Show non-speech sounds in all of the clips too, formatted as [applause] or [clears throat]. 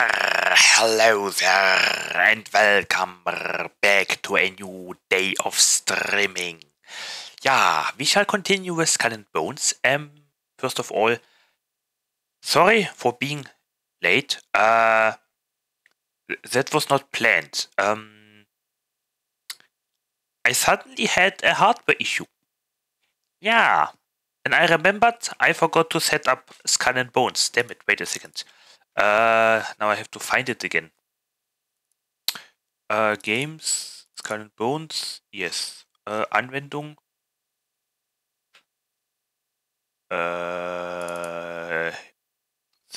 hello there, and welcome back to a new day of streaming. Yeah, we shall continue with Skull and Bones. Um, first of all, sorry for being late. Uh, that was not planned. Um, I suddenly had a hardware issue. Yeah, and I remembered I forgot to set up Skull and Bones. Damn it, wait a second. Uh, now I have to find it again. Uh, Games, Skull and Bones, yes. Uh, Anwendung.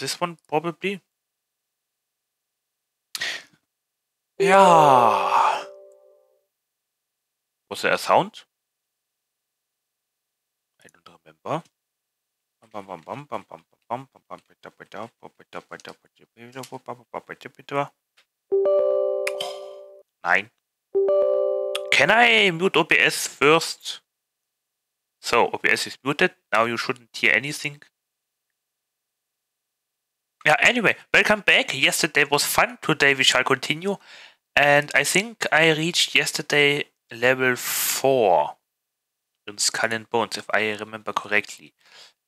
This one probably. Yeah. Was there a sound? I don't remember. Nein. Can I mute OBS first? So, OBS is muted. Now you shouldn't hear anything. Yeah, anyway, welcome back. Yesterday was fun. Today we shall continue. And I think I reached yesterday level 4 in Skull and Bones, if I remember correctly.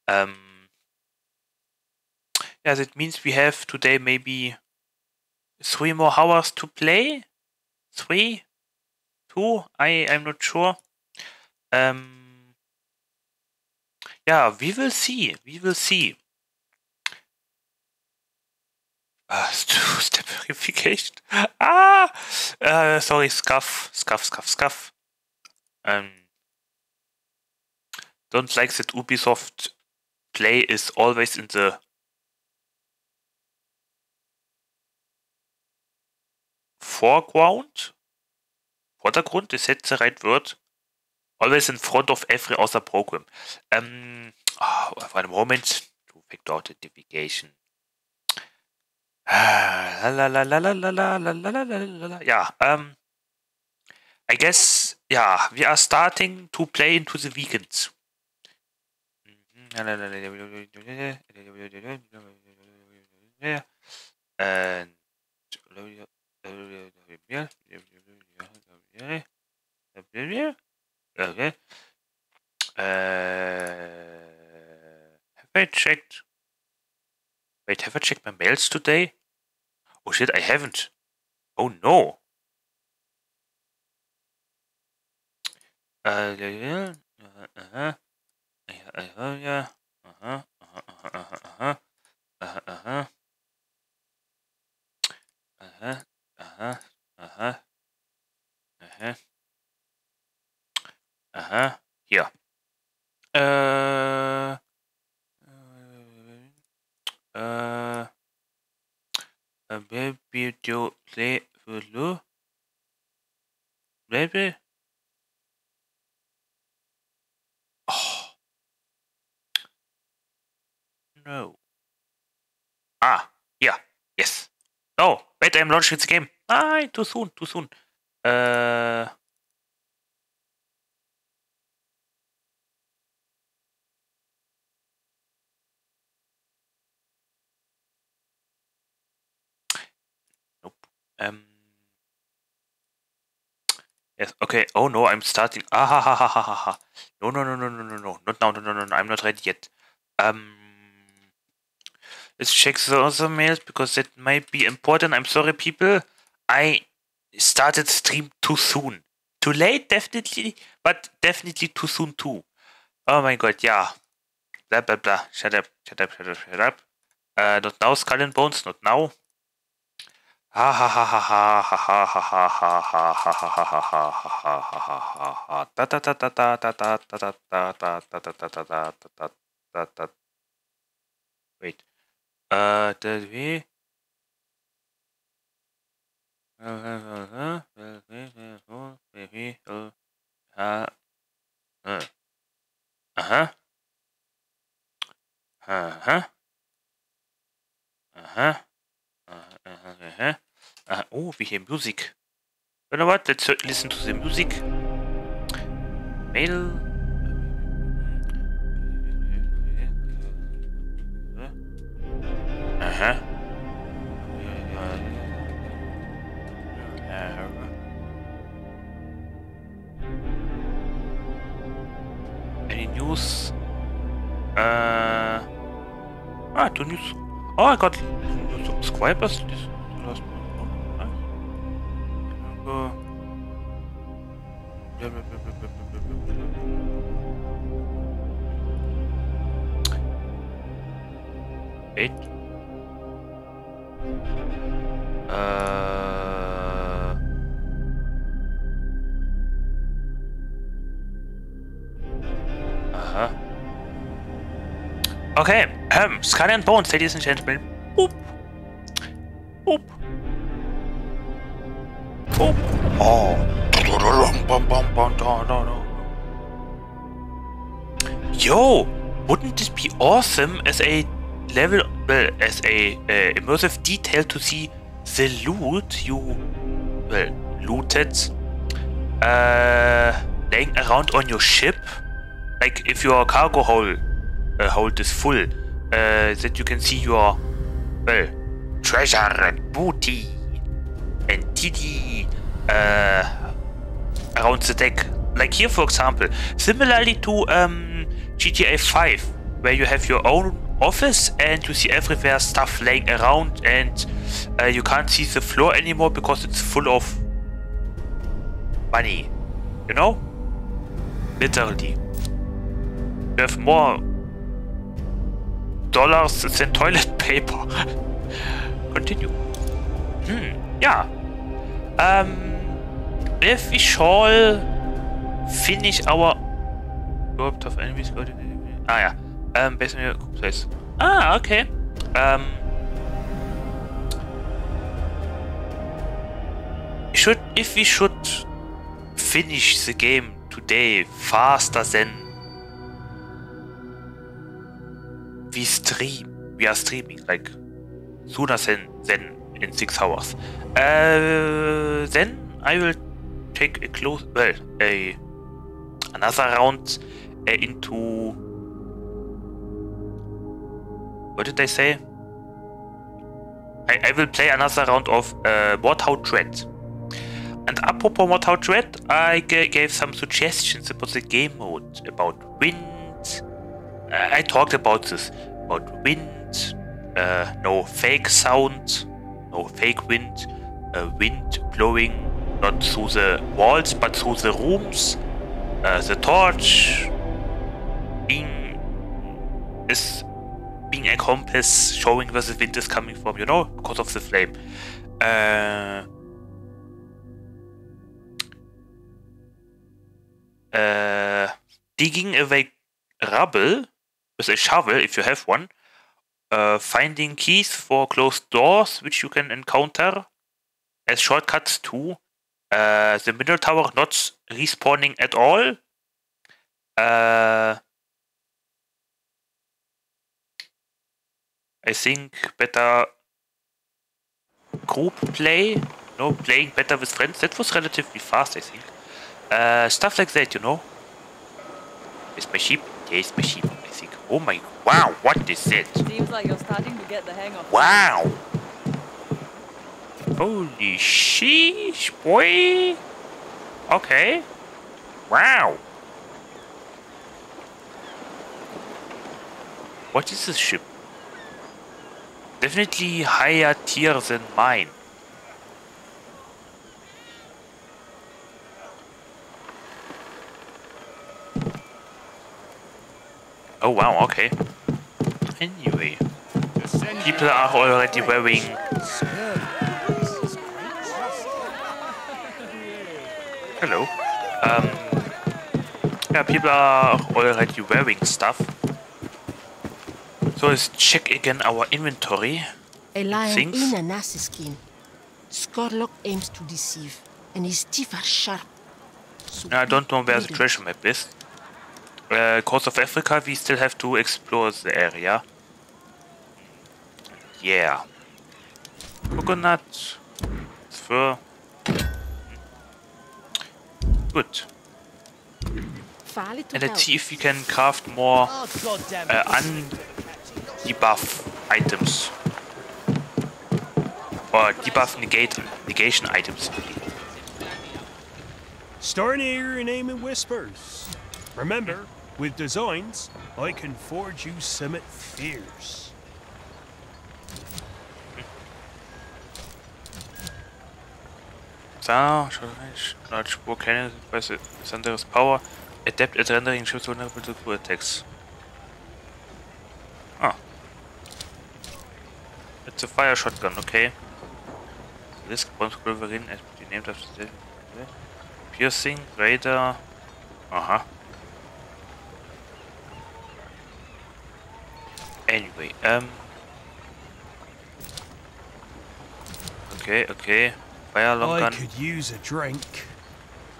Um, yeah, that means we have today maybe three more hours to play. Three, two. I I'm not sure. Um, yeah, we will see. We will see. [laughs] Uh, step verification. Ah, uh, sorry, scuff, scuff, scuff, scuff. Um, don't like that Ubisoft play is always in the foreground. Vordergrund, is that the right word? Always in front of every other program. Um, oh, for a moment to figure authentication. the um, I guess, yeah, we are starting to play into the weekends. And. Uh, have I checked? Wait, have I checked my mails today? Oh shit, I haven't. Oh no. Uh, yeah, uh, uh-huh. Uh-huh, yeah. Uh-huh, uh-huh, uh-huh, uh-huh. Uh-huh, uh-huh. Uh-huh, uh-huh, uh-huh. Uh-huh. Uh-huh. Here. Uh... Uh... A baby do play for Baby? No. Ah, yeah, yes. No, wait, I'm launching the game. Ah, too soon, too soon. Uh... Nope. Um... Yes, okay. Oh no, I'm starting. Ah ha ha ha ha ha. No, no, no, no, no, no, no. Not now, no, no, no, no. I'm not ready yet. Um... Let's check the other mails because that might be important. I'm sorry, people. I started stream too soon. Too late, definitely, but definitely too soon too. Oh my god, yeah. Blah blah blah. Shut up, shut up, shut up, shut up. Uh, not now, Skull and Bones, not now. Ha ha ha ha ha ha ha ha ha ha ha ha ha ha ha ha ha ha ha ha da da da da da da da da da da da da da da da da da da Wait. Äh, der wie? Aha. Aha. Aha. Aha. Aha. Aha. Aha. Oh, we hear music. You know what? Let's listen to the music. Mail. Uh-huh. Any news? Uh, ah, two news. Oh, I got subscribers. This last eight. Uh. Uh-huh. Okay, um, Skull and Bones, ladies and gentlemen. Boop. Boop. Boop. Oh. Yo, wouldn't this be awesome as a level, well, as a uh, immersive detail to see the loot you, well, looted, uh, laying around on your ship? Like if your cargo hold, uh, hold is full, uh, that you can see your, well, treasure and booty and titty, uh, around the deck. Like here, for example, similarly to um, GTA 5, where you have your own office and you see everywhere stuff laying around and uh, you can't see the floor anymore because it's full of money. You know? Literally. You have more dollars than [laughs] toilet paper. [laughs] Continue. Hmm, yeah. Um, if we shall finish our group of enemies. Ah, yeah. Um, based on your place. Ah, okay. Um, should if we should finish the game today faster than we stream, we are streaming like sooner than than in six hours. Uh, then I will take a close, well, a another round uh, into what did they say? I, I will play another round of uh, Mordhau Dread. And apropos Mordhau Dread, I gave some suggestions about the game mode, about wind. Uh, I talked about this, about wind, uh, no fake sound, no fake wind, uh, wind blowing not through the walls but through the rooms. Uh, the torch being is being a compass showing where the wind is coming from, you know, because of the flame. Uh, uh, digging away rubble with a shovel, if you have one. Uh, finding keys for closed doors, which you can encounter as shortcuts to uh, the middle tower not respawning at all. I think better group play, no playing better with friends. That was relatively fast, I think. Uh, stuff like that, you know. Is my sheep? There's my sheep, I think. Oh my, wow, what is it? Seems like you're starting to get the hang of Wow! Holy sheesh, boy! Okay. Wow! What is this ship? Definitely higher tier than mine. Oh wow, okay. Anyway, people are already wearing Hello. Um, yeah, people are already wearing stuff. So let's check again our inventory. A lion Things? in an ass's skin. Scurlock aims to deceive, and his teeth are sharp. So I don't know where the treasure map is. Uh, Coast of Africa, we still have to explore the area. Yeah. Coconut. Fur. Good. And let's see if we can craft more Oh, goddamn un-debuff items. Or debuff negate negation items. Starting here and in whispers. Remember, with designs, I can forge you some fierce. So, large spore cannon with Thunderous power. Adept at rendering ships vulnerable to attacks. It's a fire shotgun, okay. This spawns Wolverine as the named after the piercing, radar. Uh-huh. Anyway, um Okay, okay. Fire long I gun. could use a drink.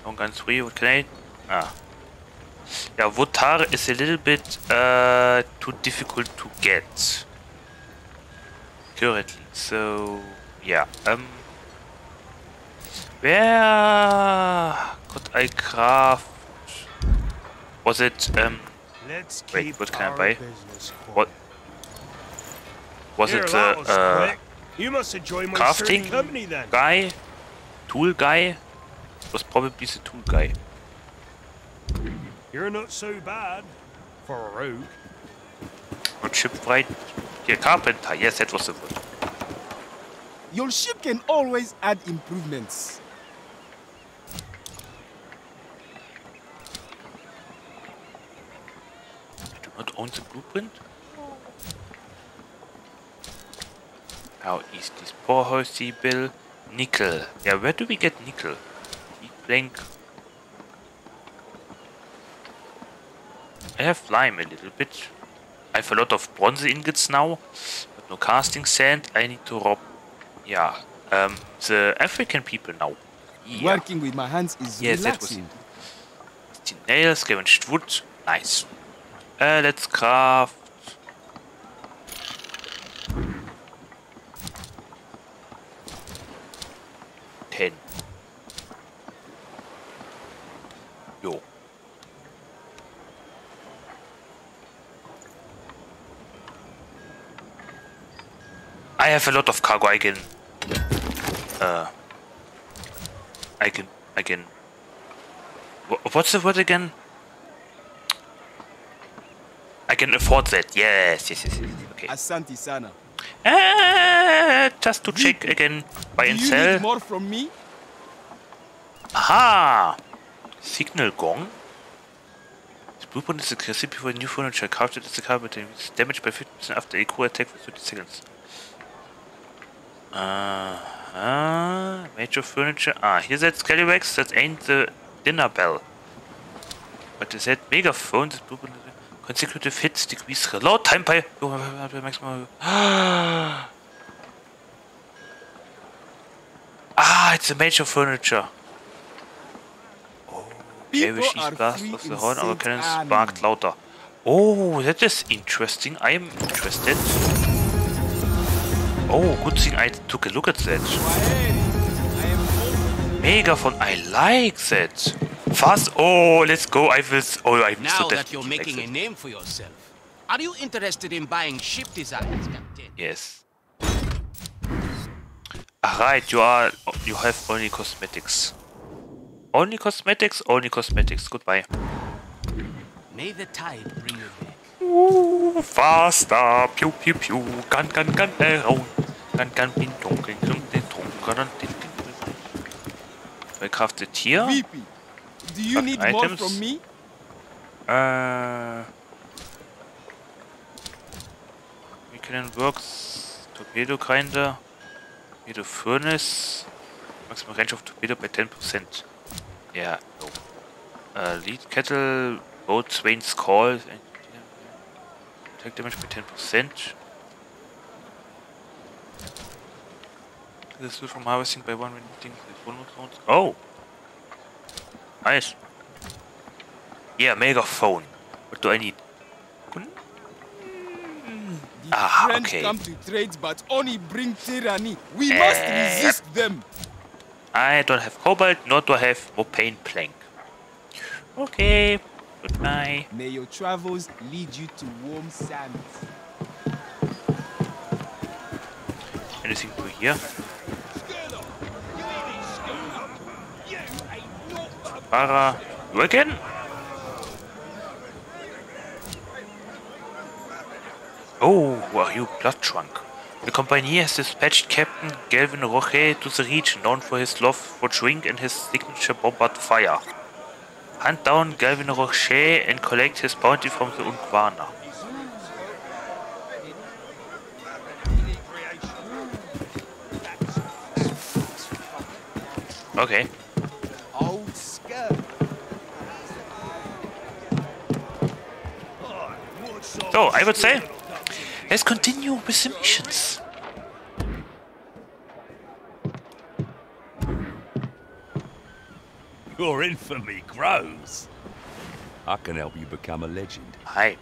Long gun 3, what can I? Ah. Yeah, Votar is a little bit uh, too difficult to get. Currently. So, yeah. Um, where could I craft? Was it, um, Let's Wait, what can I buy? What- was Here, it the was uh. You must enjoy my crafting company then. guy? Tool guy? Was probably the tool guy. You're not so bad for a rogue. Not shipwright. Yeah, carpenter. Yes, that was the word. Your ship can always add improvements. I do not own the blueprint. How is this poor horsey bill? Nickel. Yeah, where do we get nickel? Blank. I have lime a little bit. I have a lot of bronze ingots now, but no casting sand. I need to rob. Yeah, um, the African people now. Yeah. Working with my hands is Yes, that was relaxing. 16 nails, scavenged wood. Nice. Uh, let's craft. Ten. Yo. I have a lot of cargo. I can. Uh. I can. I can. What's the word again? I can afford that. Yes, yes, yes, yes. Okay. Asante sana. Uh, just to check again. Buy Do and you sell. need more from me? Aha! Signal gong. This blueprint is a recipe for new furniture. Crafted as a carpet it's damaged by 50% after a cool attack for 30 seconds. Uh huh. Major furniture. Ah, here's that scallywags. That ain't the dinner bell. But is that megaphone? This consecutive hits decrease reload time by maximum. Ah, it's a major furniture. Okay, we People schießt are Gas free aus der in Horn, Cannons Anne. sparkt lauter. Oh, that is interesting. I am interested. Oh, good thing I took a look at that. Megaphone, I like that. Fast. Oh, let's go. I will. Oh, I Now so that you're making like a name for yourself, are you interested in buying ship designs, Captain? Yes. Alright, you are. You have only cosmetics. Only cosmetics. Only cosmetics. Goodbye. May the tide bring you faster, pew pew pew, gun gun gun around, gun gun bin dunkel, klump den Trunker, dann den Wer craftet hier? VP, do you Fuck need more items. from me? Äh. We can works Torpedo kinda. Torpedo Furnace. Maximum range of torpedo by 10%. Yeah, no. Uh, lead kettle, Boatswain's call. Attack damage by 10%. This is from harvesting by one when hitting the bonus zones. Oh! Nice. Yeah, megaphone. What do I need? Kun- The Ah, French okay. come to trade but only bring tyranny. We must Eh, resist them. I don't have cobalt, nor do I have mopane plank. Okay, goodbye. May your travels lead you to warm sands. Anything new here? Para. You again? Oh, are you, Blood Trunk? The company has dispatched Captain Galvin Roche to the region, known for his love for drink and his signature bombard fire. Hunt Galvin Roche and collect his bounty from the Ungwana. Okay. So, I would say, let's continue with the missions. Your infamy grows. I can help you become a legend. Hi.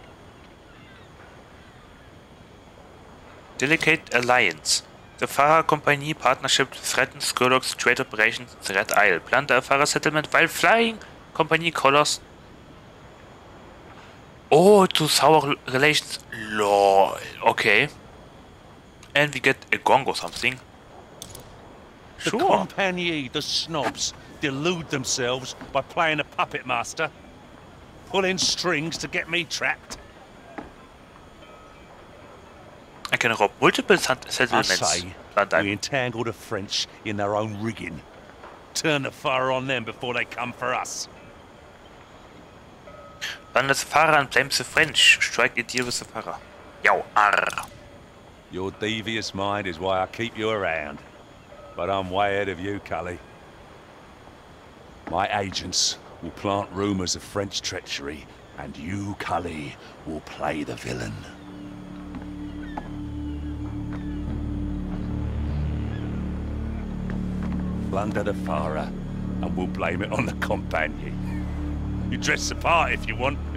Delicate Alliance. The Farah Company partnership threatens Scurlock's trade operations in the Red Isle. Plan a Farah settlement while flying company colors. Oh, to sour relations. Lol. Okay. And we get a gong or something. The Sure. compagnie, the snobs, delude themselves by playing a puppet master, pulling strings to get me trapped. I can rob multiple sat- I settlements. say, we entangle the French in their own rigging. Turn the fire on them before they come for us. Bundles the Farah and blames the French. Strike a deal with the Farah. Yo, arr. Your devious mind is why I keep you around. But I'm way ahead of you, Cully. My agents will plant rumors of French treachery, and you, Cully, will play the villain. Plunder the Farah, and we'll blame it on the companion. You dress the part if you want. [laughs]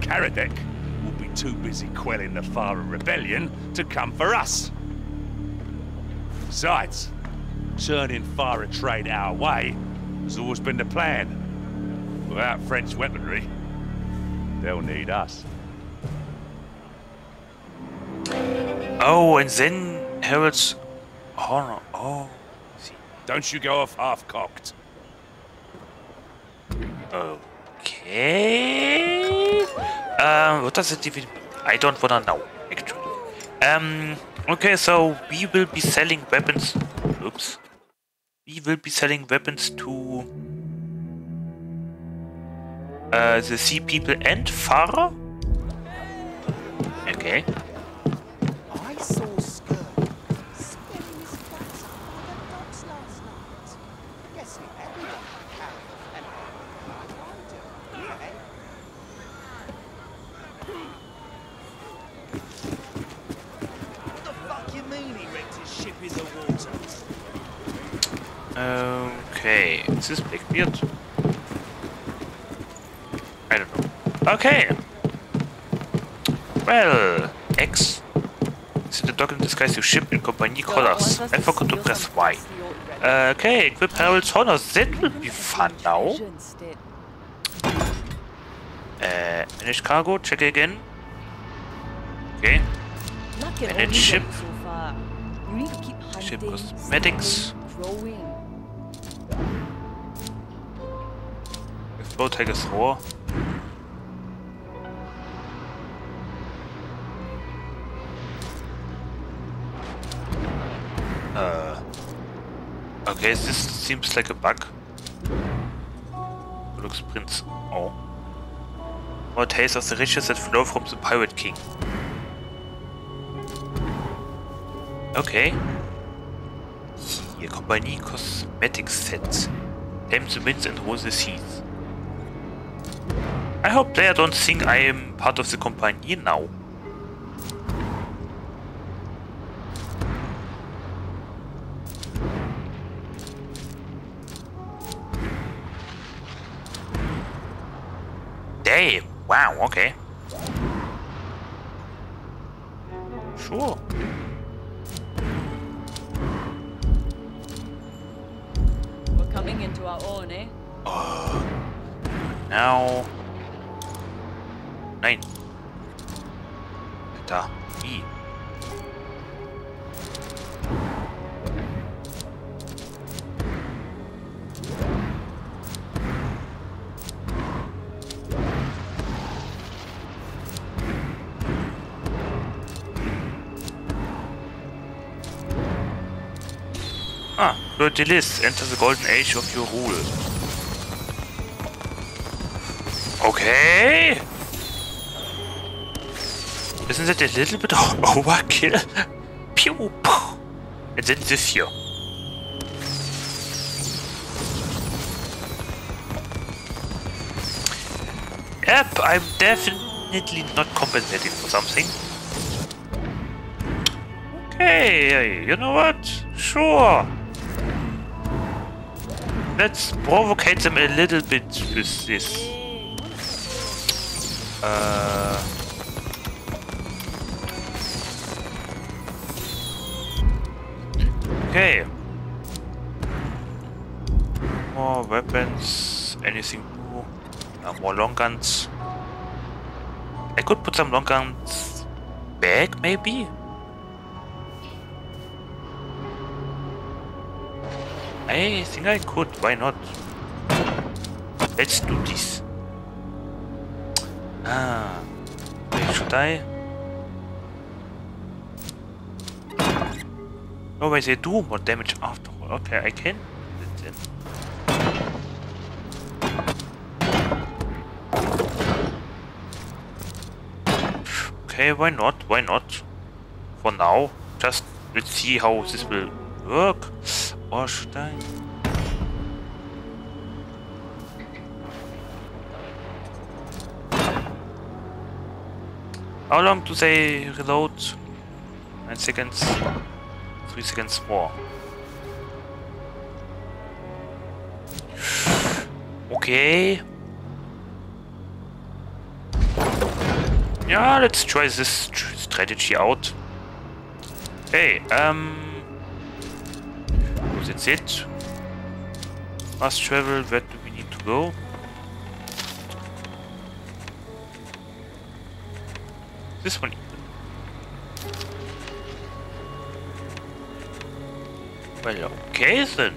Karadec will be too busy quelling the Farah rebellion to come for us. Besides, turning Farah trade our way has always been the plan. Without French weaponry, they'll need us. Oh, and then Harold's honor. Oh, Don't you go off half-cocked. okay. Um, what does it even? I don't wanna know actually. Um, okay, so we will be selling weapons. Oops. We will be selling weapons to uh, the sea people and Farah. Okay. I saw Skirt spinning his guts up on the docks last night. Guessing everyone had carried and I do, eh? What the fuck you mean he wrecked his ship in the water? Okay, this is this Blackbeard? I don't know. Okay. Well, X. See the dog in disguise your ship in company colors. I forgot to press Y. Okay, equip Harold's Honor. That will be fun now. Uh, manage cargo, check again. Okay. Manage ship. So far. You need to keep Ship cosmetics. Growing. Explode Tiger's Roar. Uh. Okay, this seems like a bug. Looks Prince. Oh. More tales of the riches that flow from the Pirate King. Okay. Hier, Kompanie Cosmetic Set. Tame the winds and rule the seas. I hope player don't think I am part of the company now. Damn! Wow, okay. Sure. We're coming into our own, eh? Genau. Nein. Da. Wie? Ah, Lord Delis, enter the golden age of your rule. Okay. Isn't it a little bit overkill? Pew, pew. And then this here. Yep, I'm definitely not compensating for something. Okay, you know what? Sure. Let's provocate them a little bit with this. Uh, okay. More weapons. Anything new? Uh, more long guns. I could put some long guns back, maybe? I think I could. Why not? Let's do this. Ah. Should I? Oh, wait, they do more damage after all. Okay, I can. Okay, why not? Why not? For now, just let's see how this will work. Or should I? How long do they reload? 9 seconds. 3 seconds more. Okay. Yeah, let's try this tr- strategy out. Hey, um... That's it. Fast travel, where do we need to go? This one. Well, okay then.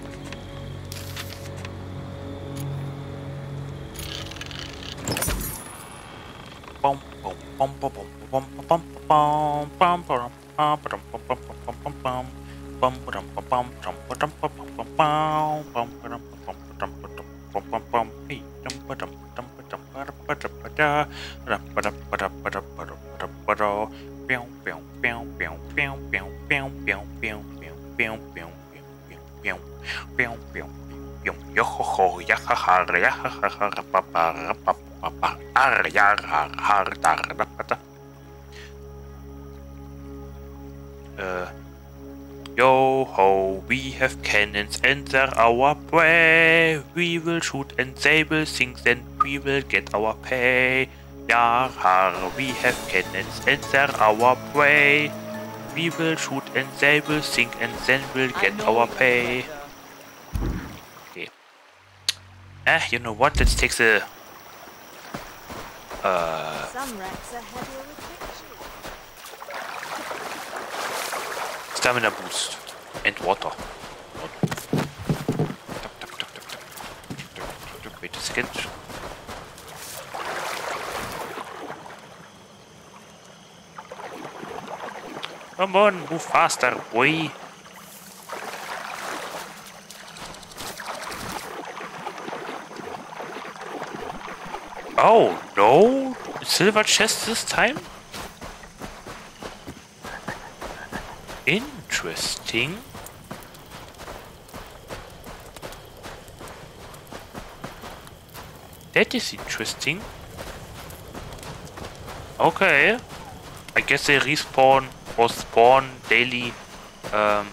Hey ha, pa pa, ra pa pa pa, ar ya ha ha, da ra pa da. Uh, Yo ho, we have cannons and they're our prey. We will shoot and they will sink, then we will get our pay. Yar har, we have cannons and they're our prey. We will shoot and they will sink, and then we'll get our pay. Okay. Ah, you know what? Let's take the. Uh, Some wrecks are heavier with pictures. stamina boost and water. Wait a second. Come on, move faster, boy. Oh no! Silver chest this time? Interesting. That is interesting. Okay. I guess they respawn Post Spawn Daily ähm,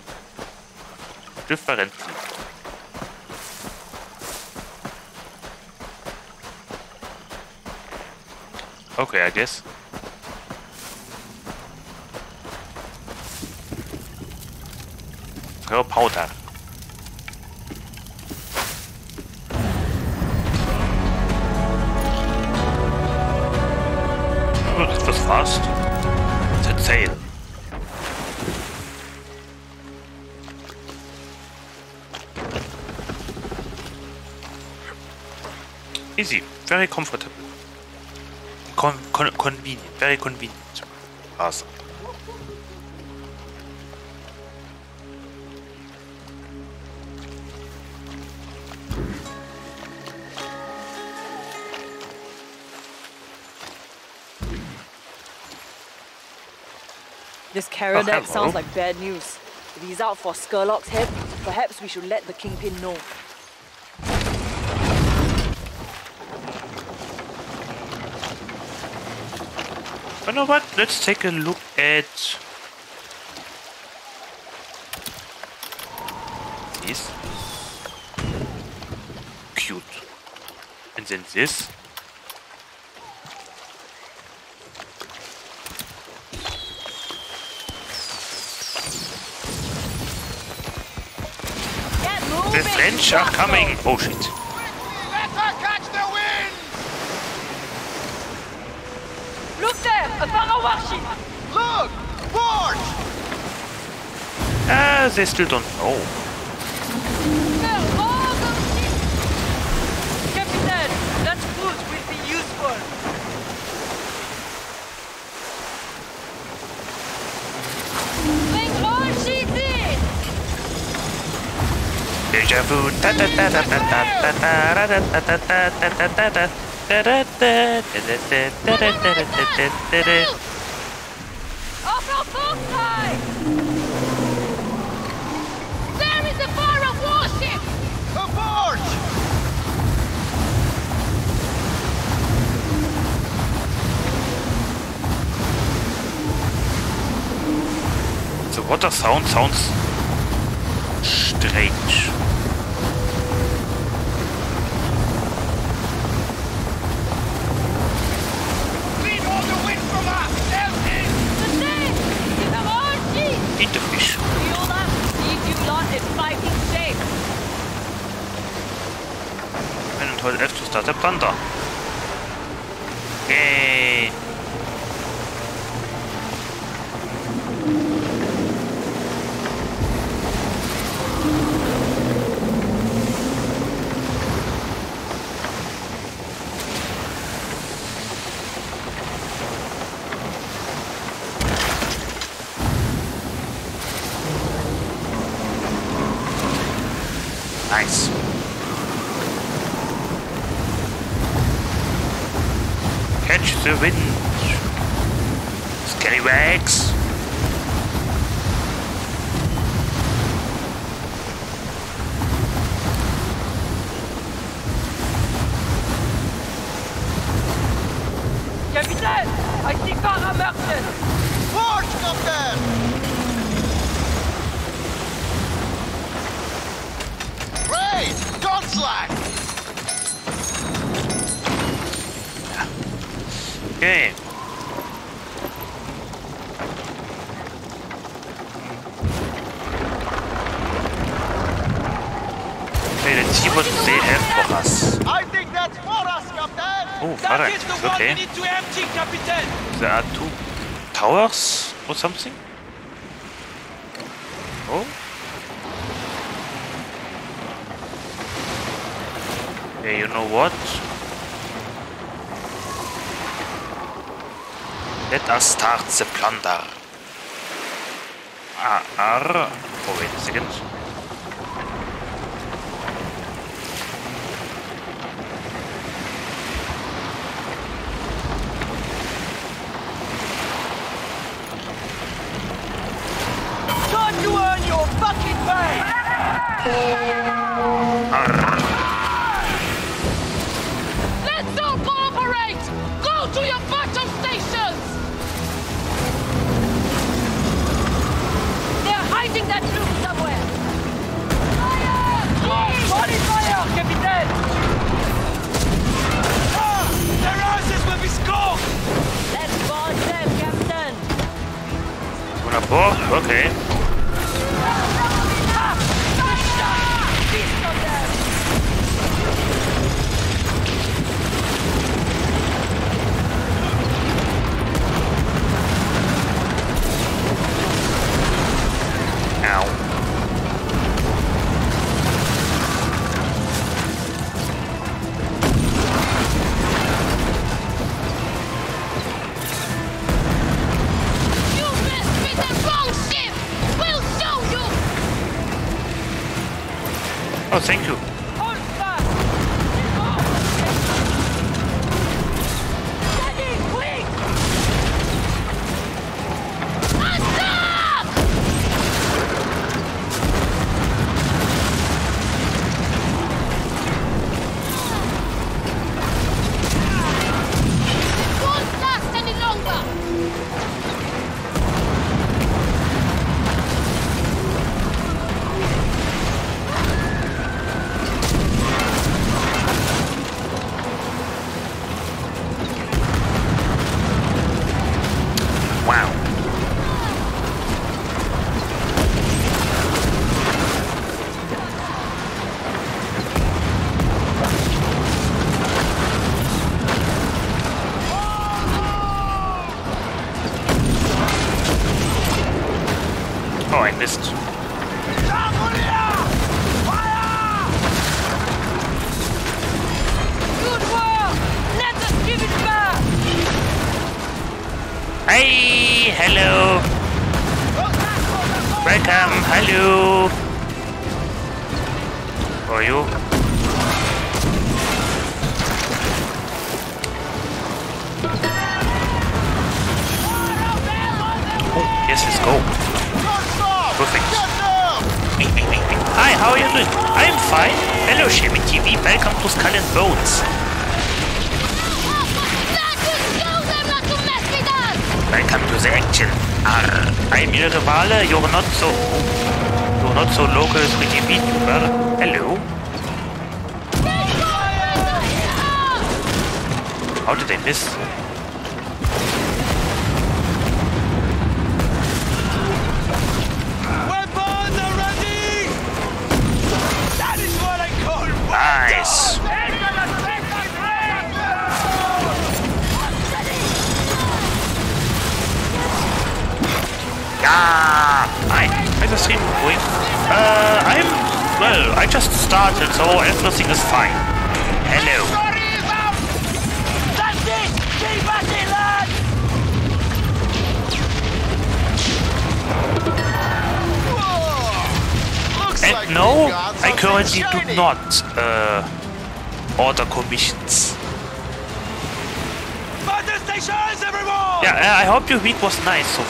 Differenzen. Okay, I guess. Hör powder. Das war's. The tail. Easy, very comfortable. Con con convenient, very convenient. Awesome. This carrier oh, sounds like bad news. If he's out for Scurlock's head, perhaps we should let the Kingpin know. You know what? Let's take a look at this. Cute. And then this. The French are coming! Oh shit. Look! watch. Ah, they still don't know. Captain, that food will be useful. Bring all she did! Deja vu, ta ta ta ta ta ta ta ta ta ta ta ta ta ta ta the water sound sounds strange. F2 das Thank you. Hello.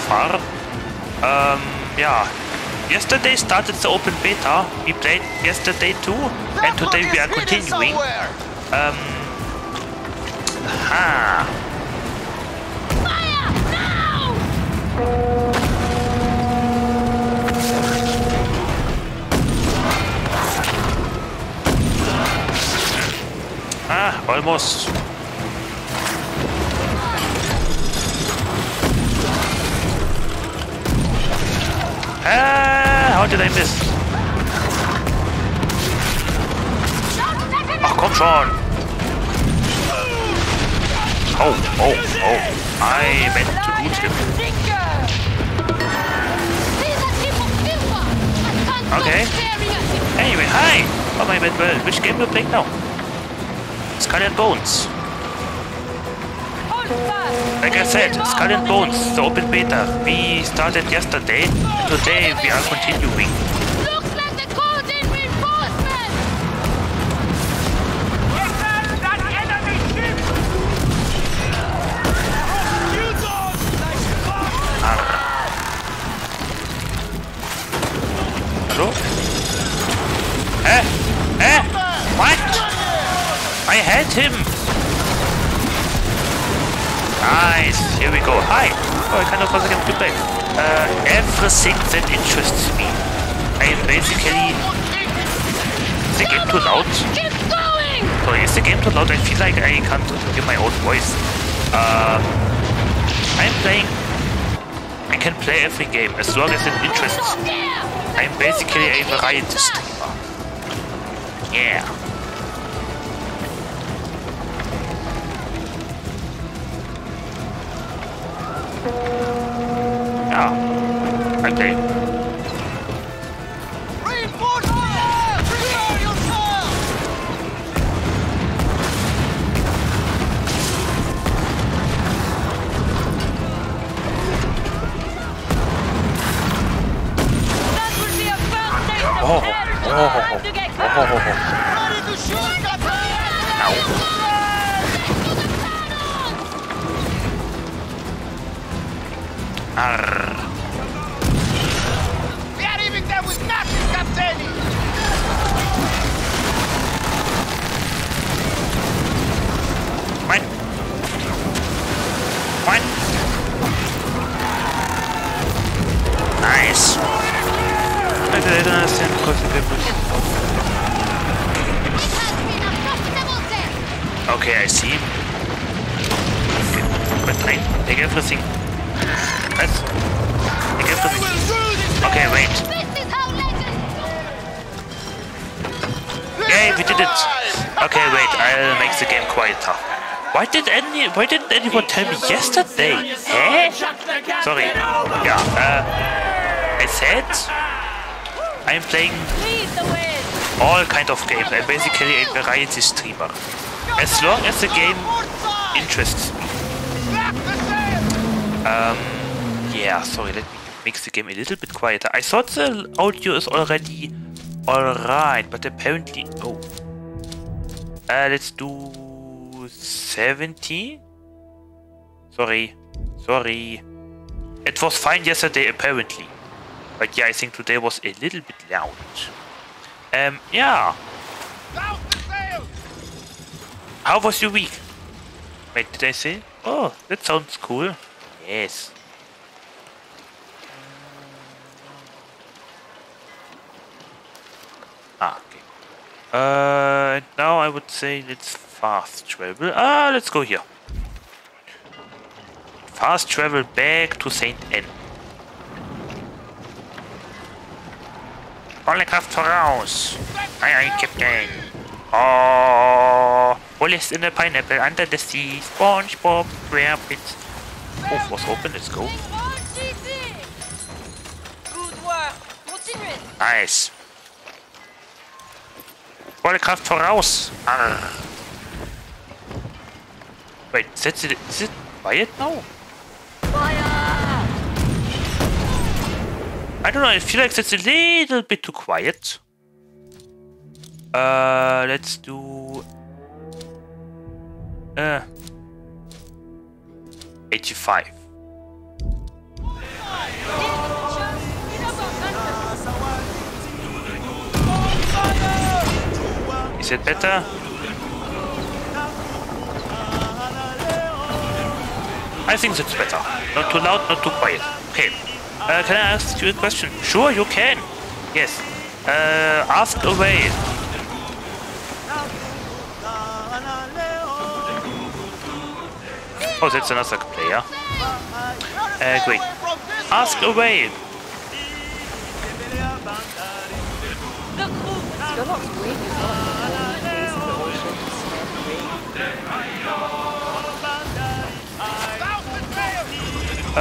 Far. Um, yeah. Yesterday started the open beta. We played yesterday too, and today we are continuing. Um, ah, ah, almost. Did I miss? Oh, on! Oh, oh, oh! I meant to loot him. Okay. Anyway, hi! Oh my bad, well, which game we playing now? Skull and Bones. Like I said, Skull and Bones, the open beta. We started yesterday, today we are continuing. Looks like the code's in reinforcement! Hallo? Hä? Hä? What? I had him! Nice, here we go. Hi! Oh, I kind of was again to play. Uh, everything that interests me. I am basically... Is the game too loud? Sorry, is the game too loud? I feel like I can't hear my own voice. Uh, I'm playing... I can play every game as long as it interests me. I'm basically a variety streamer. Yeah. Yeah. Okay. Reinforcements! Prepare yourself! That will be a first stage of Oh, hell! oh, Time to get oh, oh, oh. Arr. We are leaving them with nothing, Captain! What? What? Nice. I don't understand because of the Okay, I see. But I take everything. Okay, wait. Yay, we did it! Okay, wait, I'll make the game quieter. Why did any why didn't anyone tell me yesterday? Eh? Sorry. Yeah, uh I said I'm playing all kind of games. I'm basically a variety streamer. As long as the game interests me. Um, yeah, sorry, let me make the game a little bit quieter. I thought the audio is already alright, but apparently... Oh. Uh, let's do 70? Sorry. Sorry. It was fine yesterday, apparently. But yeah, I think today was a little bit loud. Um, yeah. How was your week? Wait, did I say? Oh, that sounds cool. Yes. Uh, now I would say let's fast travel. Ah, let's go here. Fast travel back to St. Anne. Volle Kraft voraus! Aye, aye, Captain! Oh, bullets in the pineapple under the sea. SpongeBob SquarePants. Oh, was open. Let's go. Nice. Volle Kraft voraus! Arr. Wait, is it, is it quiet now? I don't know, I feel like that's a little bit too quiet. Uh, let's do... Uh... 85. Is it better? I think that's better. Not too loud, not too quiet. Okay. Uh, can I ask you a question? Sure, you can. Yes. Uh, ask away. Oh, that's another player. Uh, great. Ask away.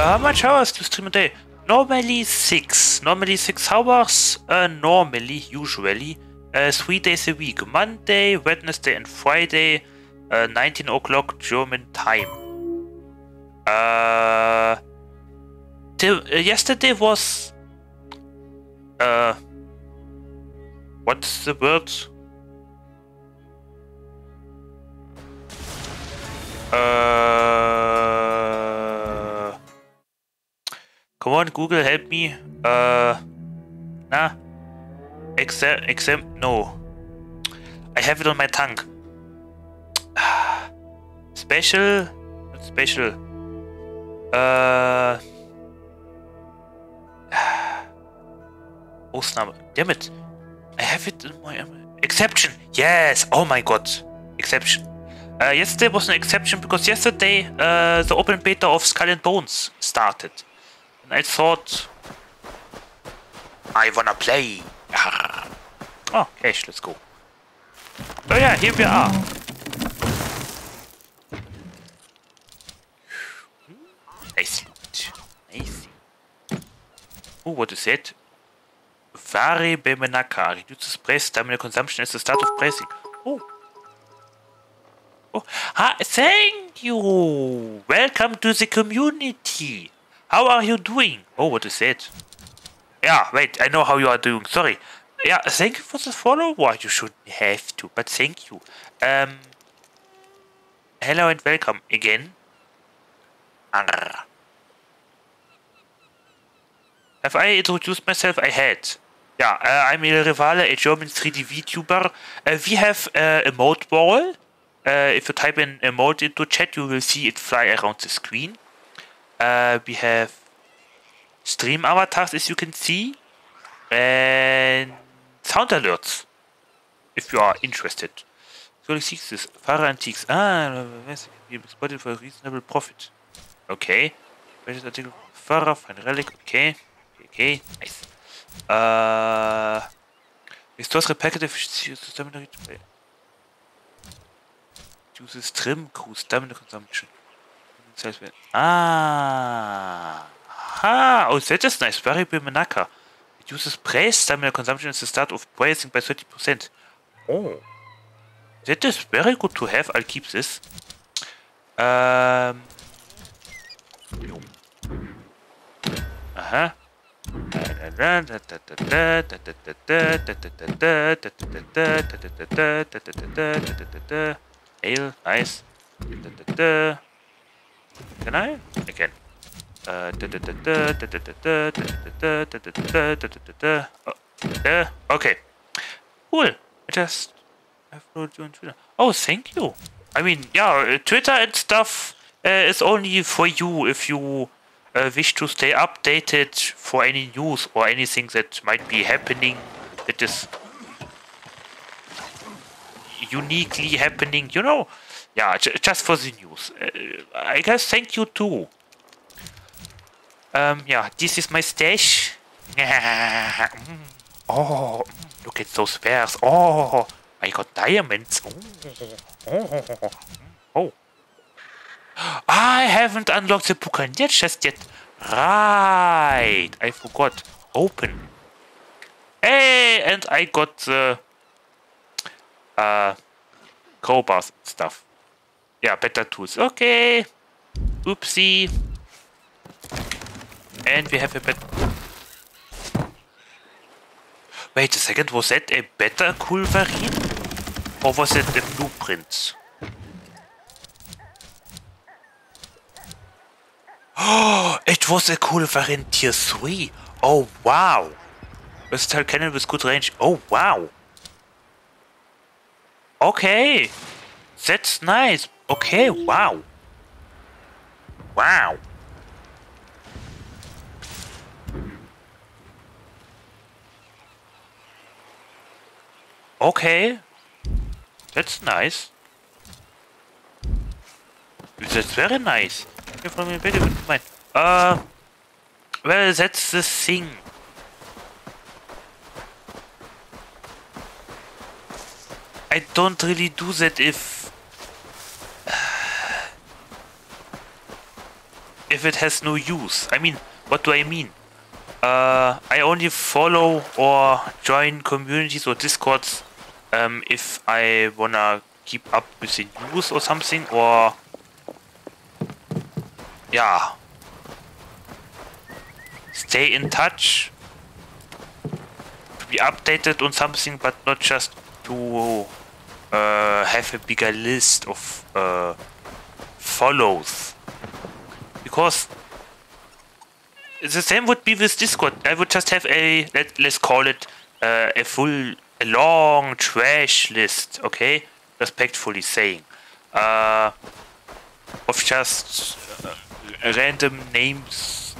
How much hours do you stream a day? Normally six. Normally six hours. Uh, normally, usually, uh, three days a week. Monday, Wednesday, and Friday, uh, 19 o'clock German time. Uh, uh, yesterday was. Uh, what's the word? Uh, come on, Google, help me. Uh, nah. Exam, exam, no. I have it on my tongue. [sighs] Special, not special. Uh, [sighs] Ausnahme. Damn it. I have it in my exception. Yes. Oh my god. Exception. Uh, yesterday was an exception because yesterday uh, the open beta of Skull and Bones started. And I thought, I wanna play. oh, Cash, let's go. Oh yeah, here we are. Nice. Nice. Oh, what is it? Vari Bemenaka. Reduces press stamina consumption at the start of pressing. Oh. Ah, thank you. Welcome to the community. How are you doing? Oh, what is it? Yeah, wait, I know how you are doing. Sorry. Yeah, thank you for the follow. Well, you shouldn't have to, but thank you. Um, hello and welcome again. Arr. Have I introduced myself? I had. Yeah, uh, I'm Il Rivale, a German 3D VTuber. Uh, we have uh, a mode wall. Uh, if you type in a into chat, you will see it fly around the screen. Uh, we have stream avatars, as you can see, and sound alerts, if you are interested. So seeks this Fara Antiques. Ah, spotted for a reasonable profit. Okay. Welches Artikel? Fara, fine relic. Okay. Okay, nice. Uh, restores repetitive stamina uses trim crew stamina consumption. Ah, Aha! Oh, that is nice. Variable Manaka. It uses praise stamina consumption at the start of praising by 30%. Oh. That is very good to have. I'll keep this. Um. Uh-huh. Ale, nice. Can I? I can. Okay. Cool. I just followed you on Twitter. Oh, thank you. I mean, yeah, Twitter and stuff uh, is only for you if you uh, wish to stay updated for any news or anything that might be happening that is uniquely happening, you know? Yeah, just for the news. Uh, I guess thank you too. Um, yeah, this is my stash. [laughs] oh, look at those bears. Oh, I got diamonds. Oh, oh, [laughs] oh. I haven't unlocked the Buccaneer chest yet. Just yet. Right, I forgot. Open. Hey, and I got the uh, stuff. Yeah, better tools. Okay. Oopsie. And we have a better... Wait a second, was that a better Culverin? Or was it a blueprint? Oh, it was a Culverin tier 3. Oh, wow. Versatile cannon with good range. Oh, wow. Okay. That's nice. Okay, wow. Wow. Okay. That's nice. That's very nice. Mine. Uh well that's the thing. I don't really do that if if it has no use. I mean, what do I mean? Uh, I only follow or join communities or discords um, if I wanna keep up with the news or something or yeah stay in touch to be updated on something but not just to uh, have a bigger list of uh, follows. Because the same would be with discord. I would just have a let, let's call it uh, a full a long trash list okay? Respectfully saying. Uh, of just uh, random names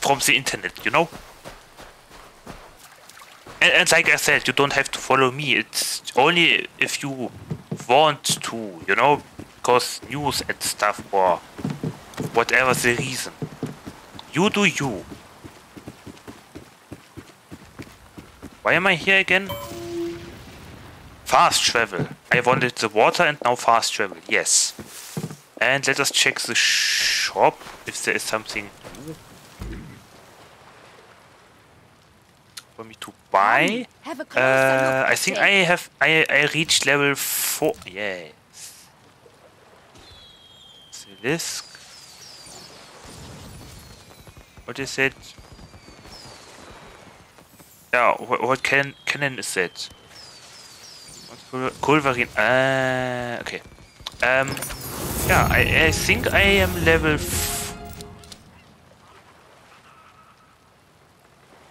from the internet you know and, and, like I said, you don't have to follow me. It's only if you want to, you know, because news and stuff or whatever the reason. You do you. Why am I here again? Fast travel. I wanted the water and now fast travel. Yes. And let us check the shop if there is something. For me to buy. Uh, I think I have I I reached level four. Yes. This. What is it? Yeah, what, what can cannon is that? Culverin. Uh, okay. Um. Yeah, I I think I am level.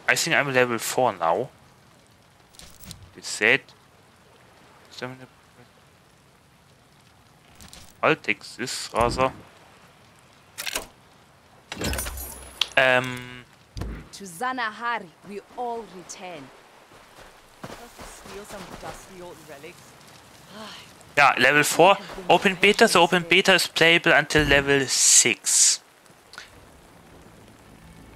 I think I'm level 4 now. Is that... I'll take this rather. Um... To Zanahari, we all return. Just steal some dusty old relics. Yeah, level 4. Open beta, so open beta is playable until level 6.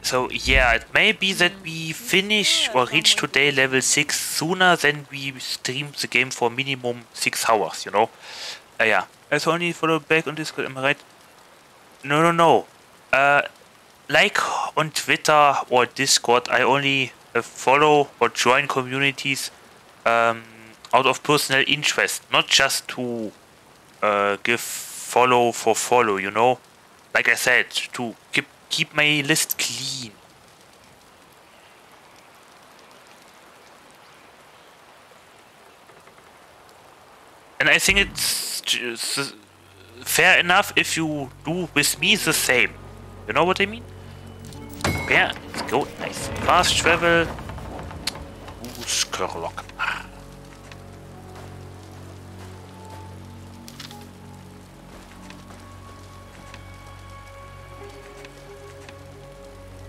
So yeah, it may be that we finish or reach today level 6 sooner than we stream the game for minimum 6 hours, you know? Uh, yeah, as only follow back on Discord, am I right? no, no, no. Uh, like on Twitter or Discord, I only uh, follow or join communities um, out of personal interest, not just to uh, give follow for follow. You know, like I said, to keep keep my list clean. And I think it's fair enough if you do with me the same. You know what I mean? Yeah, let's go. Nice. Fast travel. Ooh, Scurlock.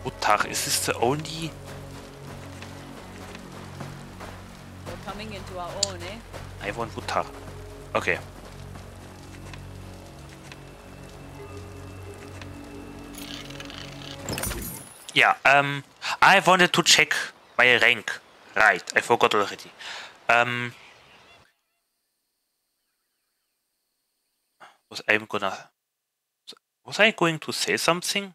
Uttar, is this the only... We're coming into our own, eh? I want Uttar. Okay. Yeah, um, I wanted to check my rank. Right, I forgot already. Um, was I gonna... Was I going to say something?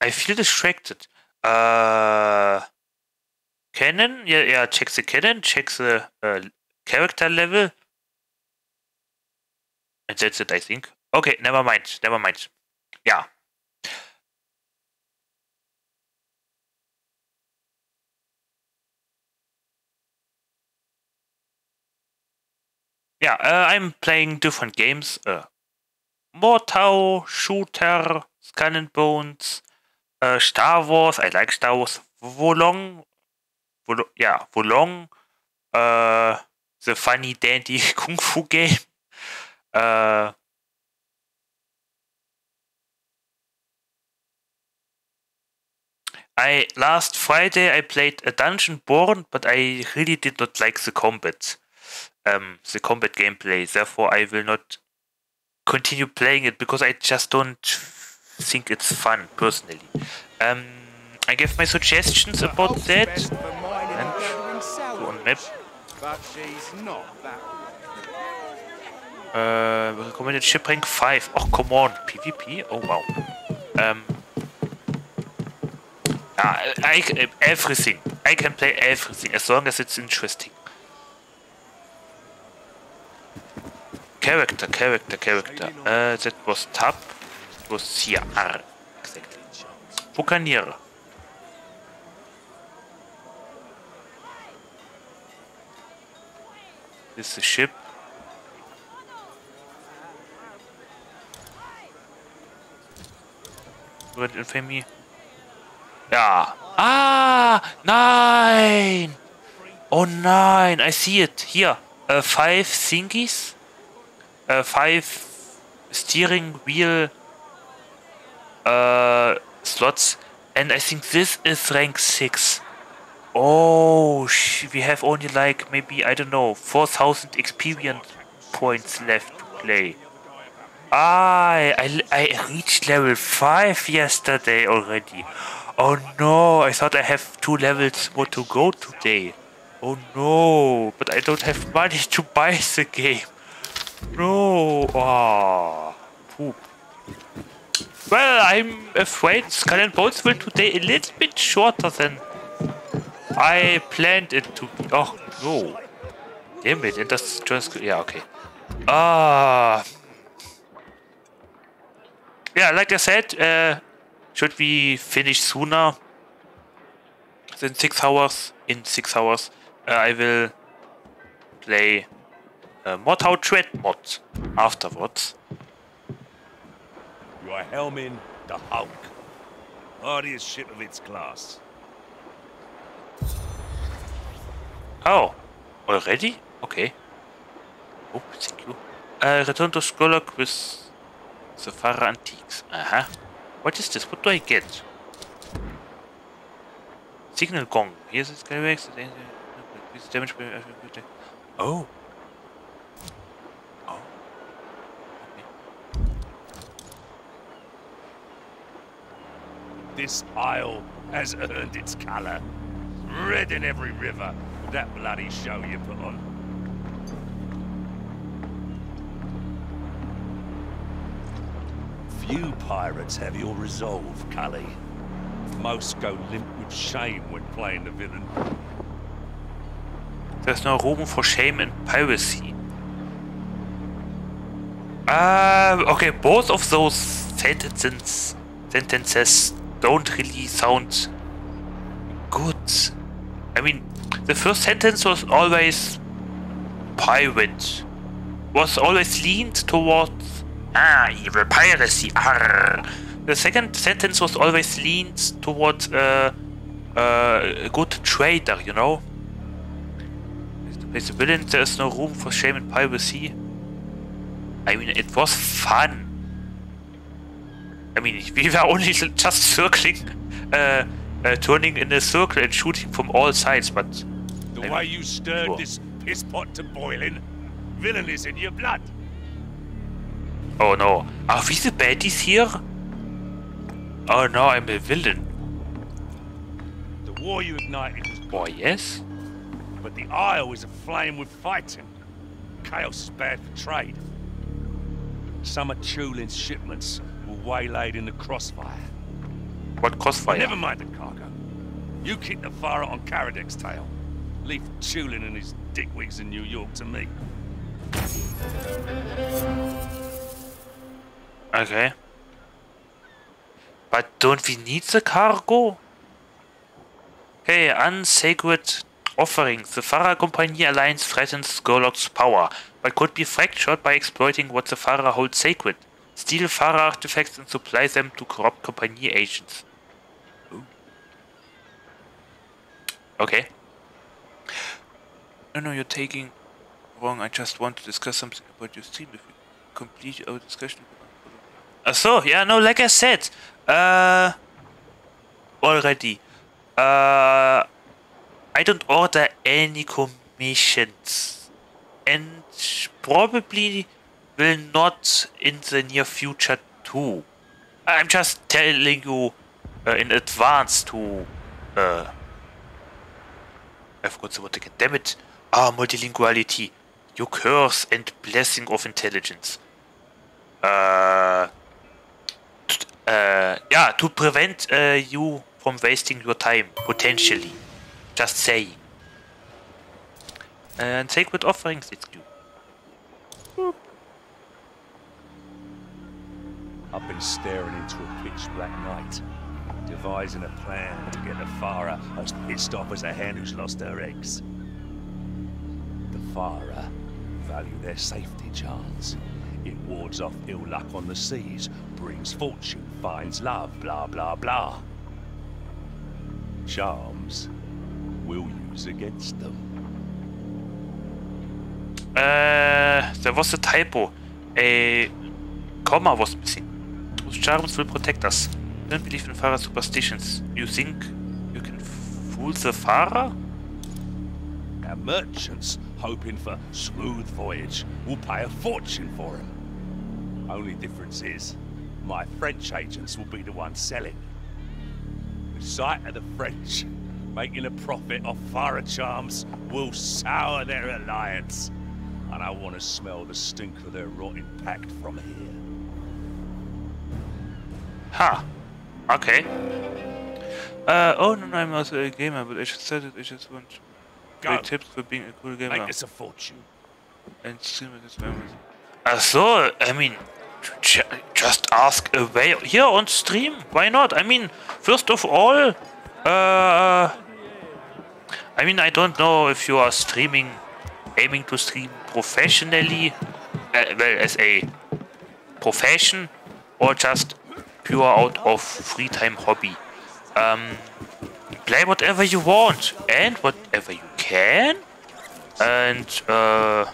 I feel distracted. Uh, cannon? Yeah, yeah. Check the cannon. Check the uh, character level. And that's it, I think. Okay, never mind. Never mind. Yeah. Yeah, uh, I'm playing different games. Uh, Mortal, Shooter, Skull and Bones, uh, Star Wars. I like Star Wars. Wo Long, Wolong yeah, Wo Long. Uh, the funny dandy [laughs] kung fu game. Uh, I last Friday I played a Dungeonborne, but I really did not like the combat, um, the combat gameplay. Therefore, I will not continue playing it because I just don't think it's fun personally. Um, I gave my suggestions about that. And go on map. But she's not that. Uh, recommended ship rank 5. Oh, come on. PvP? Oh, wow. Um, I, I, everything. I can play everything as long as it's interesting. Character, character, character. Uh, that was tab. Exactly. Buccaneer. This is ship. Red Infamy. Ja. Ah, nein. Oh nein, I see it. Here. Uh, five thingies. Uh, five steering wheel uh, slots. And I think this is rank 6. Oh, we have only like maybe, I don't know, 4000 experience points left to play. I, I, I reached level 5 yesterday already. Oh no, I thought I have two levels more to go today. Oh no, but I don't have money [laughs] to buy the game. No, ah, poop. Well, I'm afraid Skull and Bones will today a little bit shorter than I planned it to be. Oh no. Damn it, and that's just, yeah, okay. Ah. Yeah, like I said, uh, should we finish sooner than six hours? In six hours, uh, I will play uh, Mordhau Dread mod afterwards. Are helming the Hulk. Hardiest ship of its class. Oh, already? Okay. Oh, thank you. Uh, return to Scurlock with Safara Antiques. Uh-huh. What is this? What do I get? Signal gong. Here's. Damage. Oh. Oh. This isle has earned its colour. Red in every river that bloody show you put on. Few pirates have your resolve, Cully. Most go limp with shame when playing the villain. There's no room for shame and piracy. Uh, okay, both of those sentences sentences don't really sound good. I mean, the first sentence was always pirate. Was always leaned towards ah evil piracy. Arr. The second sentence was always leaned towards uh, uh, a good trader, you know. As the villain, there is no room for shame and piracy. I mean, it was fun. I mean, [laughs] we were only [laughs] just circling, uh, uh, turning in a circle and shooting from all sides, but... The I way mean, you stirred sure. this piss pot to boiling, villain is in your blood. Oh no. Are we the baddies here? Oh no, I'm a villain. The war you ignited was Oh yes? but the Isle is aflame with fighting. Chaos is bad for trade. Some of Chulin's shipments waylaid in the crossfire. What crossfire? Never mind the cargo. You keep the fire on Karadek's tail. Leave Chulin and his dickwigs in New York to me. Okay. But don't we need the cargo? Hey, unsacred offerings. The Fara Company Alliance threatens Scurlock's power, but could be fractured by exploiting what the Fara holds sacred. Steal Fara artifacts and supply them to corrupt Company agents. Ooh. Okay. No, no, you're taking wrong. I just want to discuss something about your stream. If we complete our discussion. Ach so, yeah, no, like I said, uh, already, uh, I don't order any commissions, and probably will not in the near future too. I'm just telling you uh, in advance to, uh, I forgot the word again. Damn it! Ah, multilinguality, Your curse and blessing of intelligence. Uh, uh, yeah, to prevent uh, you from wasting your time, potentially. Just saying. And sacred offerings, it's due. I've been staring into a pitch black night, devising a plan to get the Fara as pissed off as a hen who's lost her eggs. The Fara value their safety charms. It wards off ill luck on the seas, brings fortune, finds love, blah blah blah. Charms we'll use against them. Uh, there was a typo. A comma was missing. Those charms will protect us. Don't believe in Fara superstitions. You think you can fool the Fara? Our merchants, hoping for smooth voyage, will pay a fortune for him. Only difference is, my French agents will be the ones selling. The sight of the French making a profit off Fara charms will sour their alliance. And I want to smell the stink of their rotting pact from here. Ha. Okay. Uh, oh no, no, I'm not a gamer, but I just said it. I just want Go. great tips for being a cool gamer. Make us a fortune. and stream at this moment. Ach so, I mean, ju- just ask away here on stream. Why not? I mean, first of all, uh, I mean, I don't know if you are streaming, aiming to stream professionally, uh, well, as a profession, or just pure out of free time hobby. Um, play whatever you want and whatever you can, and uh.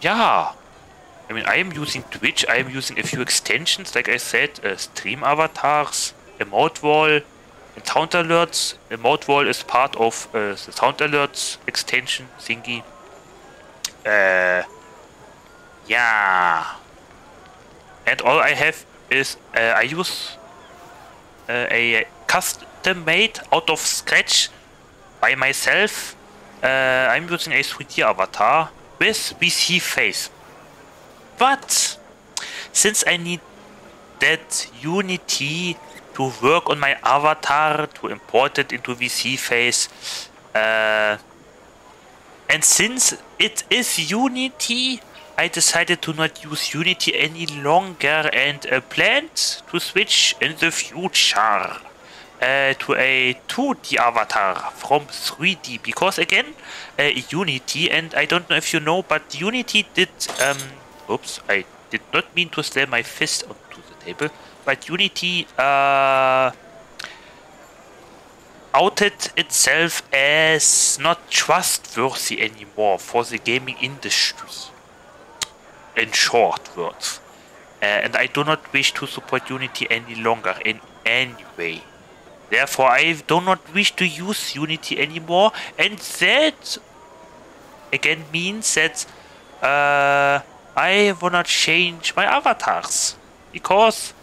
Yeah. I mean, I am using Twitch. I am using a few extensions, like I said, uh, stream avatars, emote wall, and sound alerts. Emote wall is part of uh, the sound alerts extension thingy. Uh, yeah. And all I have is uh, I use uh, a custom made out of scratch by myself. Uh, I'm using a 3D avatar with VSeeFace. But since I need that Unity to work on my avatar to import it into VSeeFace, uh, and since it is Unity, I decided to not use Unity any longer and uh, planned to switch in the future uh, to a 2D avatar from 3D because again uh, Unity and I don't know if you know but Unity did um oops I did not mean to slam my fist onto the table but Unity uh outed itself as not trustworthy anymore for the gaming industry in short words. Uh, and I do not wish to support Unity any longer in any way. Therefore, I do not wish to use Unity anymore, and that again means that uh, I wanna change my avatars. Because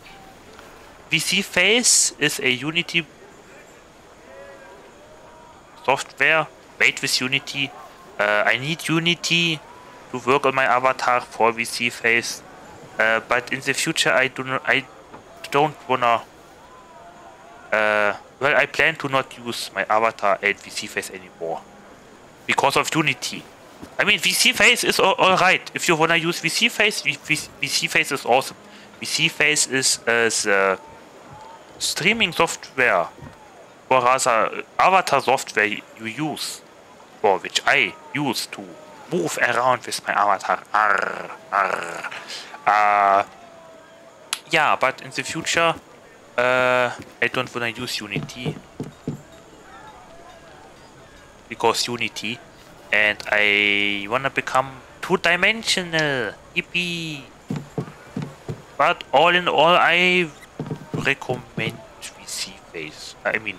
VSeeFace is a Unity software made with Unity. Uh, I need Unity to work on my avatar for VSeeFace, uh, but in the future I do not. I don't wanna uh, well, I plan to not use my avatar and VSeeFace anymore. Because of Unity. I mean, VSeeFace is alright. If you wanna use VSeeFace, VC face is awesome. VSeeFace is uh, streaming software, or rather, avatar software you use, or which I use to move around with my avatar. Arr, arr. Uh, yeah, but in the future, uh, I don't wanna use Unity. Because Unity and I wanna become two-dimensional. Yippee. But all in all I recommend VC face. I mean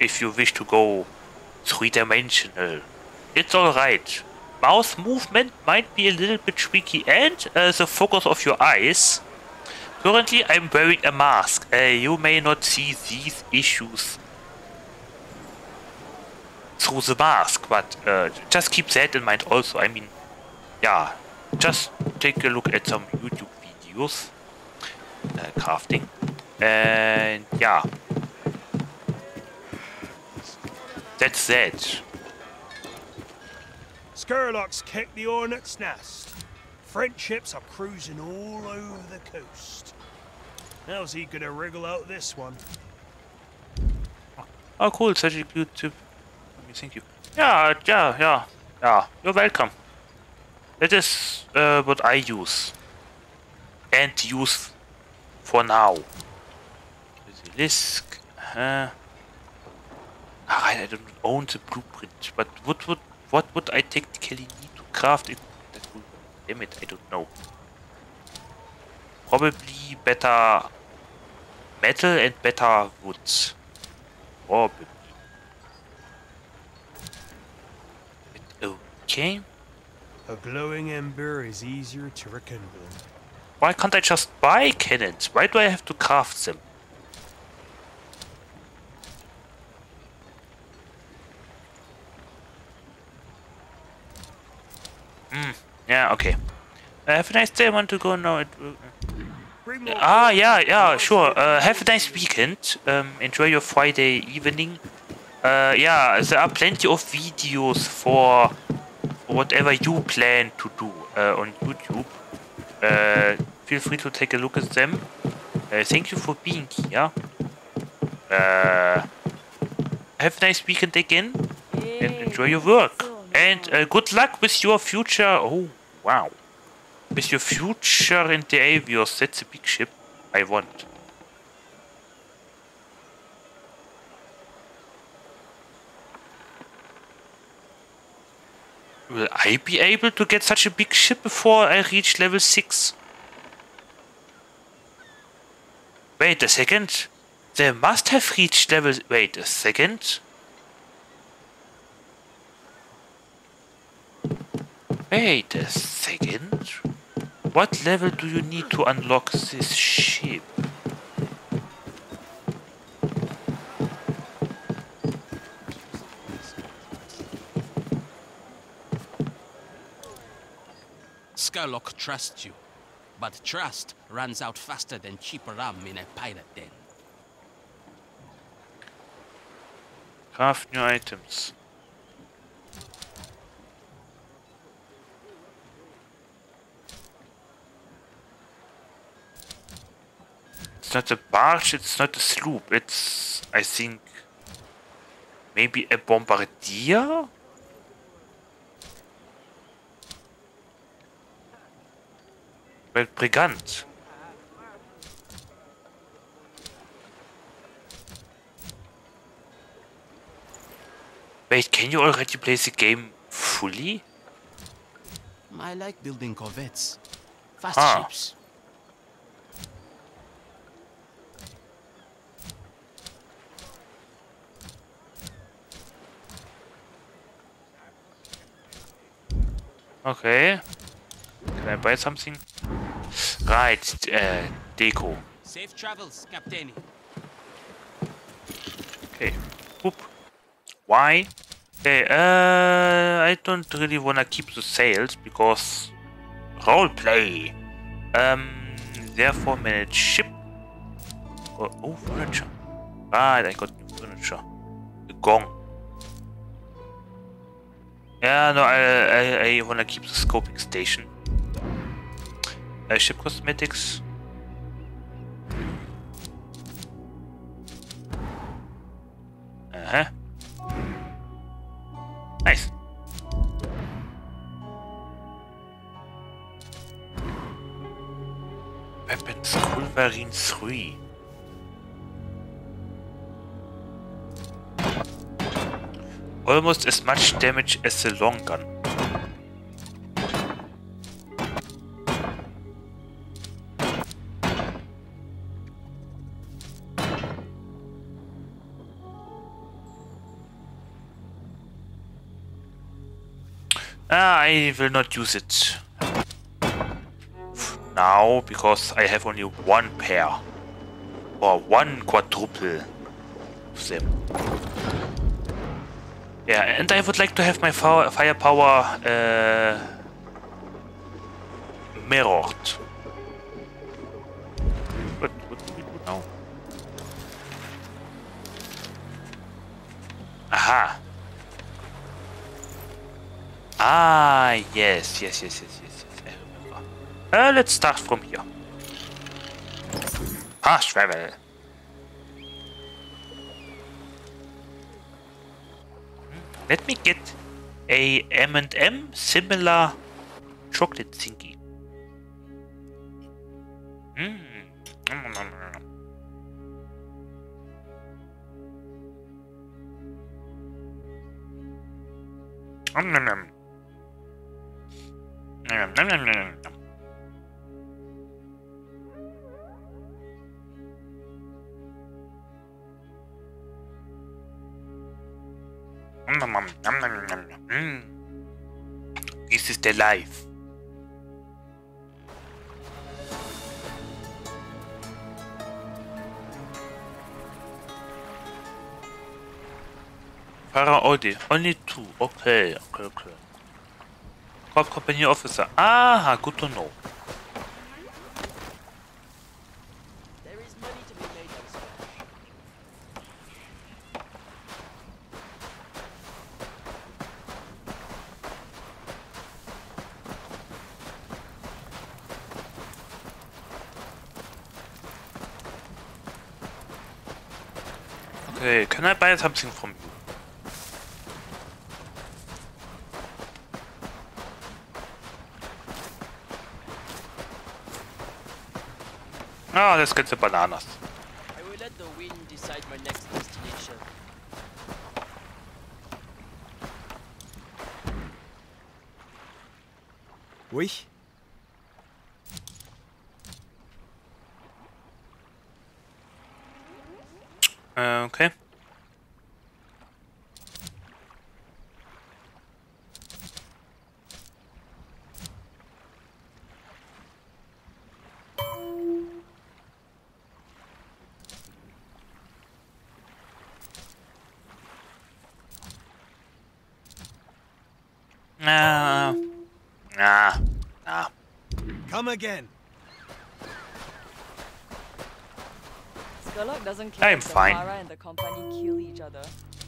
if you wish to go three-dimensional it's alright mouse movement might be a little bit tricky and uh, the focus of your eyes Currently, I'm wearing a mask. Uh, you may not see these issues through the mask, but uh, just keep that in mind also. I mean, yeah, just take a look at some YouTube videos, uh, crafting, and yeah, that's that. Scurlock's kicked the hornet's nest. French ships are cruising all over the coast. How's he gonna wriggle out this one? Oh, cool. Such a good tip. Thank you. Yeah, yeah, yeah, yeah. You're welcome. That is uh, what I use. And use for now. Lisk. Uh, I don't own the blueprint, but what would what would I technically need to craft it? Damn it, I don't know. Probably better metal and better woods. Probably. Okay. A glowing ember is easier to rekindle. Why can't I just buy cannons? Why do I have to craft them? Hmm. Yeah, okay. Uh, have a nice day. I want to go now. It, uh, ah, yeah, yeah, sure. Uh, have a nice weekend. Um, enjoy your Friday evening. Uh, yeah, there are plenty of videos for whatever you plan to do uh, on YouTube. Uh, feel free to take a look at them. Uh, thank you for being here. Uh, have a nice weekend again. And enjoy your work. And uh, good luck with your future. Oh, wow. With your future in the Avios. That's a big ship I want. Will I be able to get such a big ship before I reach level 6? Wait a second. They must have reached level... Wait a second. Wait a second. What level do you need to unlock this ship? Scurlock trusts you, but trust runs out faster than cheap rum in a pirate den. Craft new items. It's not a barge, it's not a sloop, it's, I think, maybe a bombardier? Well, Brigand. Wait, can you already play the game fully? I like building corvettes. Fast Ah. ships. Okay. Can I buy something? Right, uh, Deco. Safe travels, Captain. Okay. Whoop. Why? Okay, uh, I don't really wanna keep the sails because roleplay. Um, therefore manage ship. Oh, oh, furniture. Right, I got new furniture. The gong. Yeah, no, I, I, I wanna keep the scoping station. Uh, ship cosmetics. Uh-huh. Nice. Weapons Culverin 3. Almost as much damage as the long gun. Ah, I will not use it now because I have only one pair or one quadruple of them. Yeah, and I would like to have my fire firepower uh, mirrored. What, what do we do now? Aha! Ah, yes, yes, yes, yes, yes, yes, I remember. Uh, let's start from here. Fast travel. Let me get a M&M similar chocolate thingy. Mm. Nom, nom, This is the life. Fahrer Audi. Only two. Okay, okay, okay. Corp Company Officer. Ah, good to know. Okay, can I buy something from you? Ah, let's get the bananas. I will let the wind decide my next destination. Oui. Uh, okay. Nah. Nah. Nah. Come again. Care I'm fine.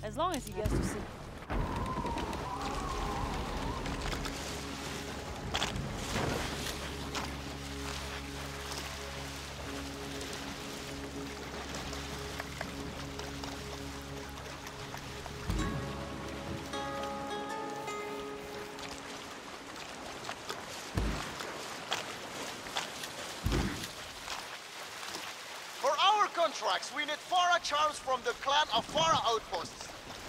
As long as he gets to. From the clan of Fara outposts.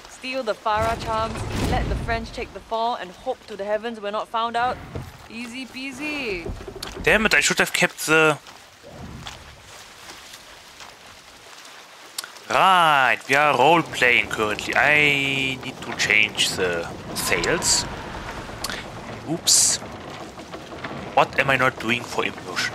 Steal the Fara charms, let the French take the fall, and hope to the heavens we're not found out. Easy peasy. Damn it, I should have kept the... Right, we are role-playing currently. I need to change the sails. Oops. What am I not doing for immersion?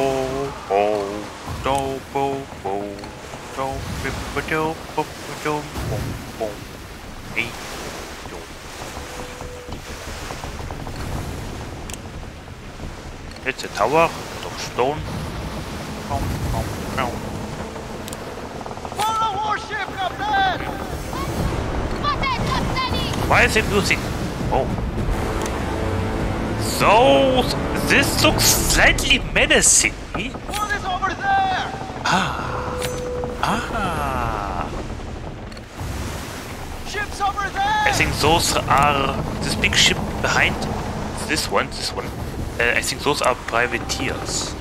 It's a tower of stone. Bom, bom. Follow warship, Captain! Why is it music? Oh. So this looks slightly menacing. What is over there? Ah. Ah. Ships over there! I think those are this big ship behind. This one, this one. I think those are privateers.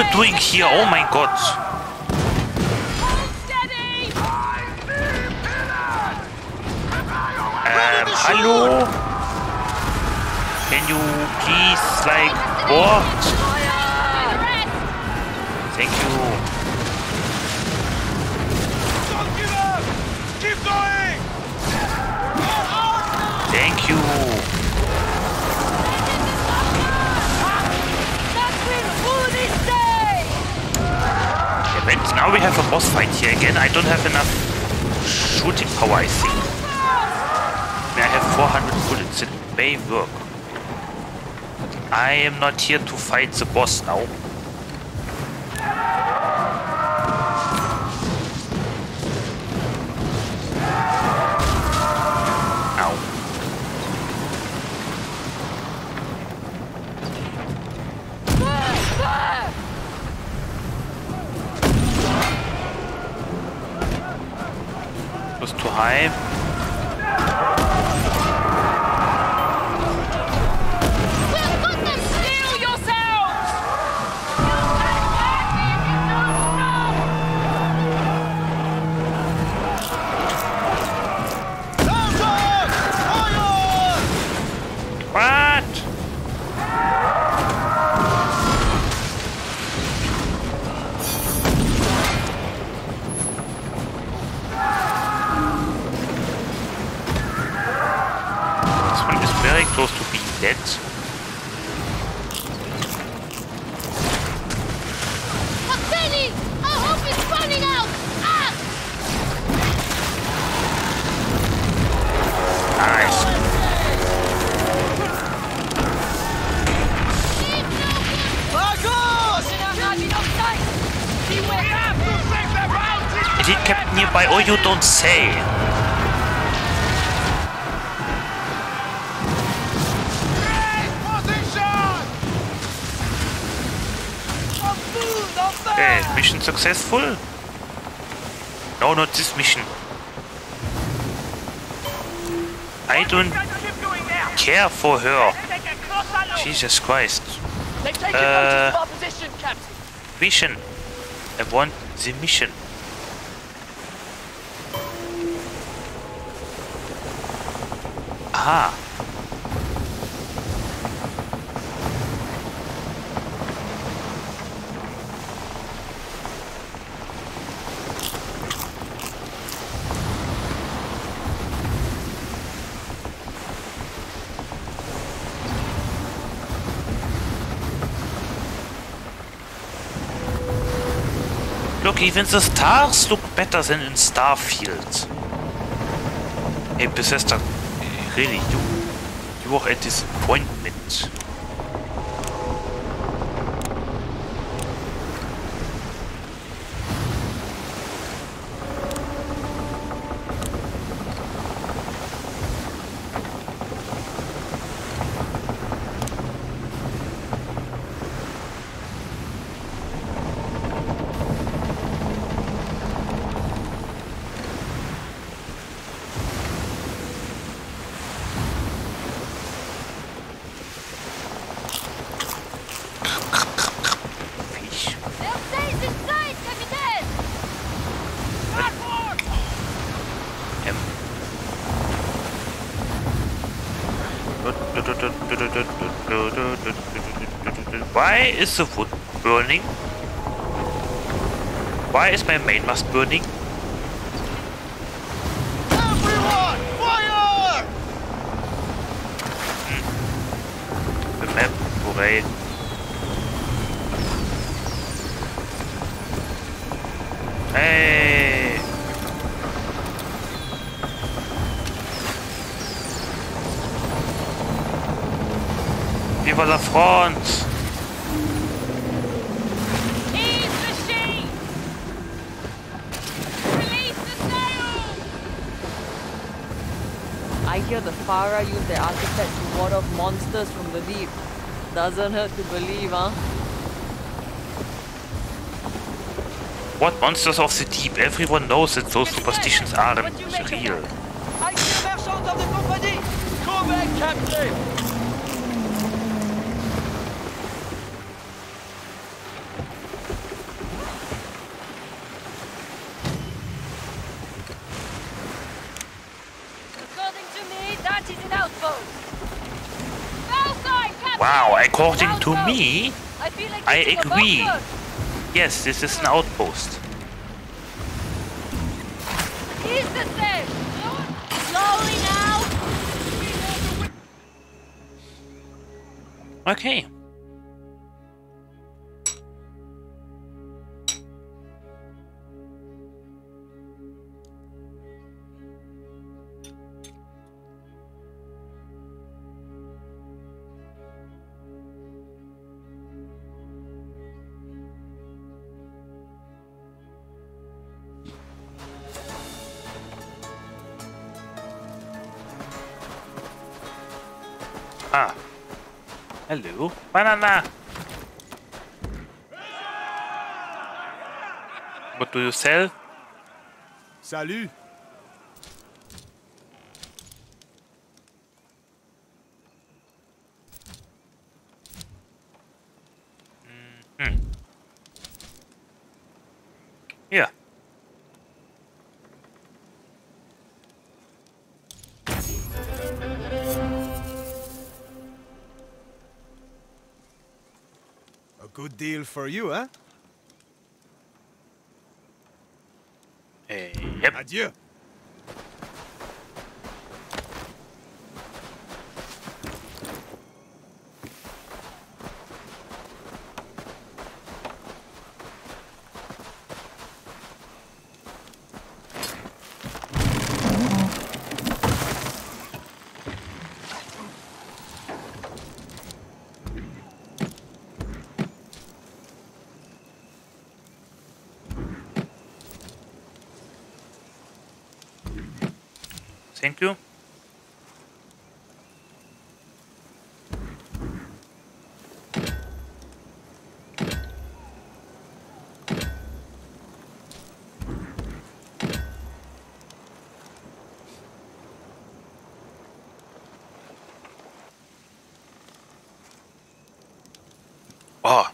Rabe doing here? Oh my god. Um, hello? Can you please, like, board? We have a boss fight here again. I don't have enough shooting power, I think. I have 400 bullets. It may work. I am not here to fight the boss now. Don't say? Okay, mission successful? No, not this mission. I don't care for her. Jesus Christ. Uh, our position, Captain. Mission. I want the mission. Even the stars look better than in Starfield. Hey, Bethesda, really, you, you are a disappointment. Why is the wood burning? Why is my main mast burning? Everyone, fire! The map, hooray. Hey! Viva la France! Ease machine! Release the sails! I hear the Fara use their artifacts to ward off monsters from the deep. Doesn't hurt to believe, huh? What monsters of the deep? Everyone knows that those superstitions aren't real. I see a merchant of the company! Go back, Captain! According to me, that is an outpost! Outside, Captain! Wow, according to me, I like I agree. Yes, this is an outpost. Okay. Hello. Banana. What do you sell? Salut. Deal for you, huh? Eh, yep. Adieu. Thank you. Oh.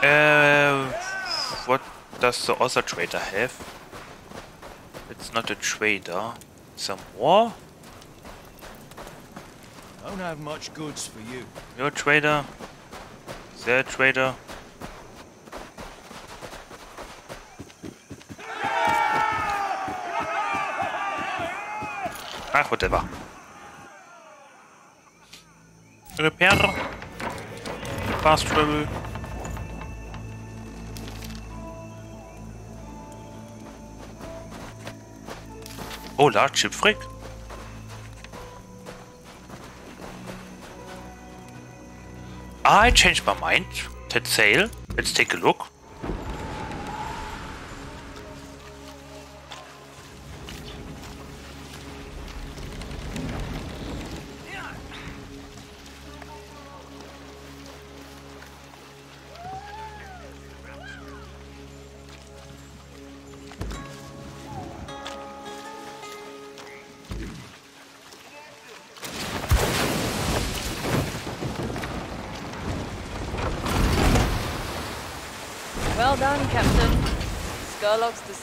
Uh, what does the other trader have? It's not a trader. Some more? Don't have much goods for you. You're trader. They're a trader. Ah, whatever. Repair. Fast travel. Oh, large ship frig. I changed my mind. That sail. Let's take a look.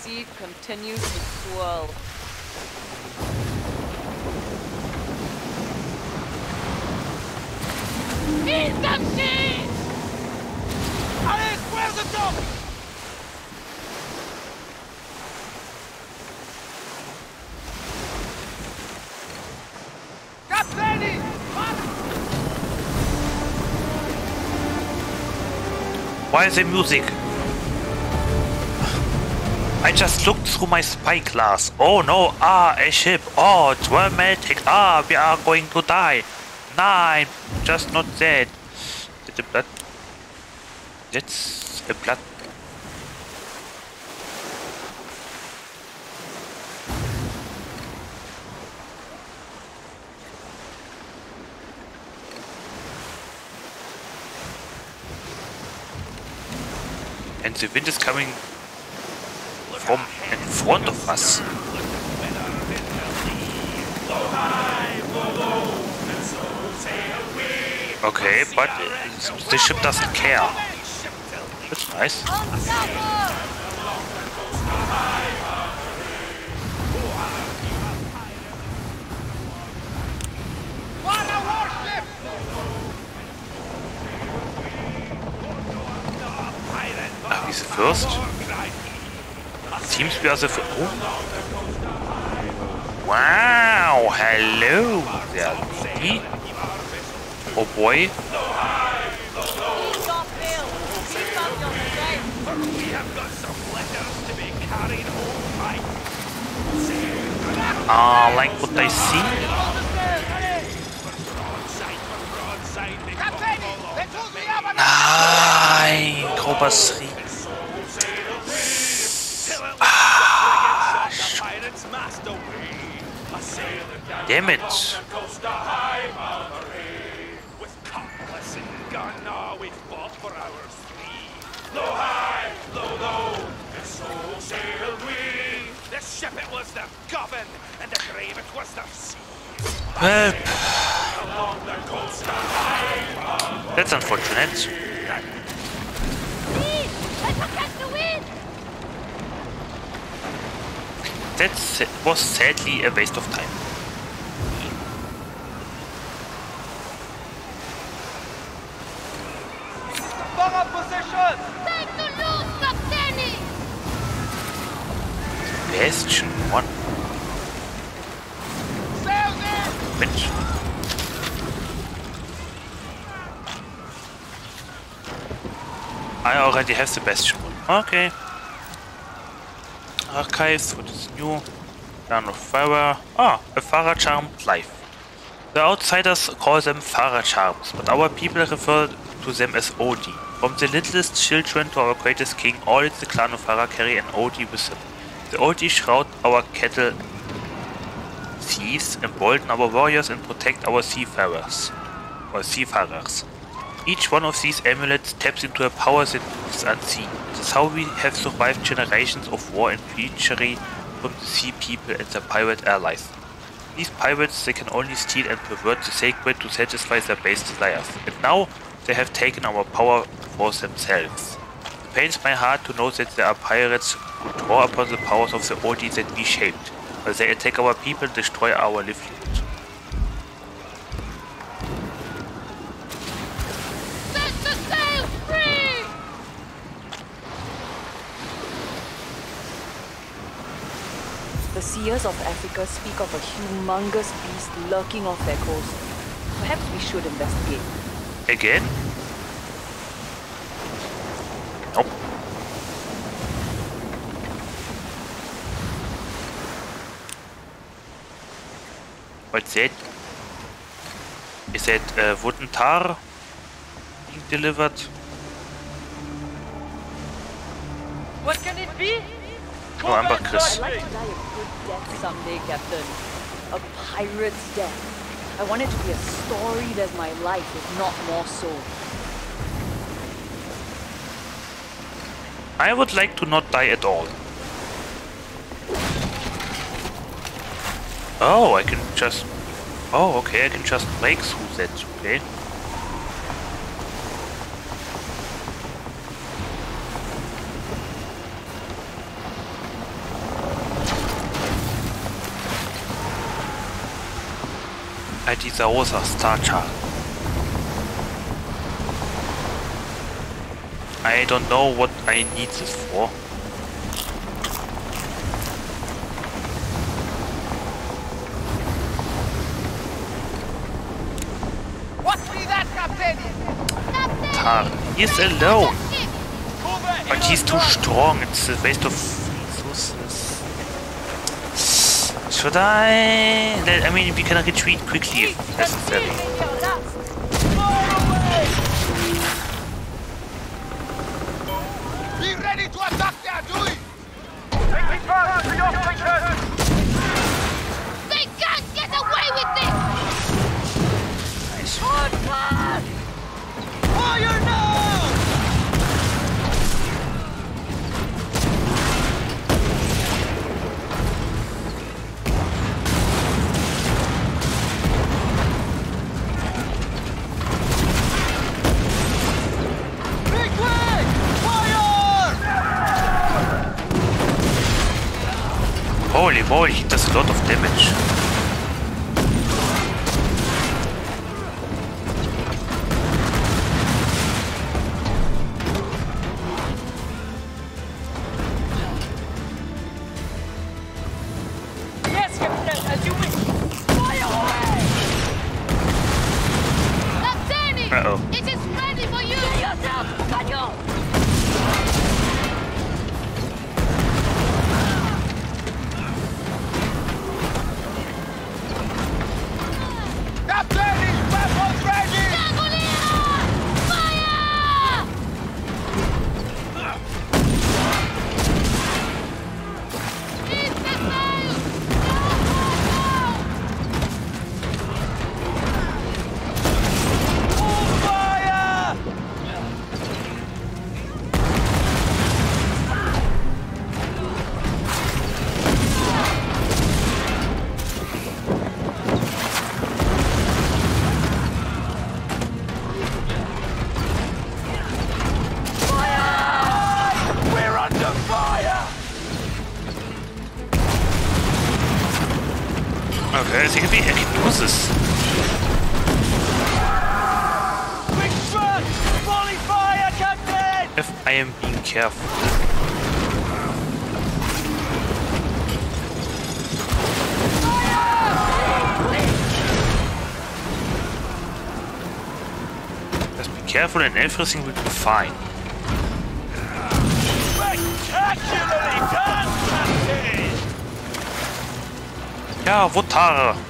Scurlock's deceit continues to swirl. Eat them seeds! Allez, square the top! Why is the music? I just looked through my spy glass. Oh no, ah, a ship. Oh, dramatic. Ah, we are going to die. Nine, just not dead. Did the blood? That's a blood. And the wind is coming front of us. Okay, but the ship doesn't care. That's nice. Ah, he's the Teamsbörse für... Oh. Wow, hallo. Der lady. Oh boy. Ah, uh, like what I see? Nein, Koba's the sea. Help. That's unfortunate. That was sadly a waste of time. Have the Bastion 1. Okay. Archives, what is new? Down of Fire. Ah, a Farah Charm life. The outsiders call them Farah Charms, but our people refer to them as Odi. From the littlest children to our greatest king, all the clan of Farah carry an Odi with them. The Odi shroud our cattle thieves, embolden our warriors and protect our seafarers. Or seafarers. Each one of these amulets taps into a power that is unseen. This is how we have survived generations of war and treachery from the sea people and their pirate allies. These pirates, they can only steal and pervert the sacred to satisfy their base desires. And now, they have taken our power for themselves. It pains my heart to know that there are pirates who draw upon the powers of the Odi that we shaped. While they attack our people, destroy our livelihood. Set the sails free! The seers of Africa speak of a humongous beast lurking off their coast. Perhaps we should investigate. Again? Nope. What's that? Is that uh, wooden tar being delivered? What can it be? I'd like to die a good death someday, Captain. A pirate's death. I want it to be a storied as my life, if not more so. I would like to not die at all. Oh, I can just... Oh, okay, I can just break through that, okay. I dieser rosa Star Chart. I don't know what I need this for. What be that, Captain? Tar. He's alone. But he's too strong. It's a waste of resources. Should I? I mean, we can retreat quickly if necessary. Be ready to attack the Adui! Taking fire to your flankers! Careful. Just be careful and everything will be fine. Spectacularly done, Captain! Ja, Wutare!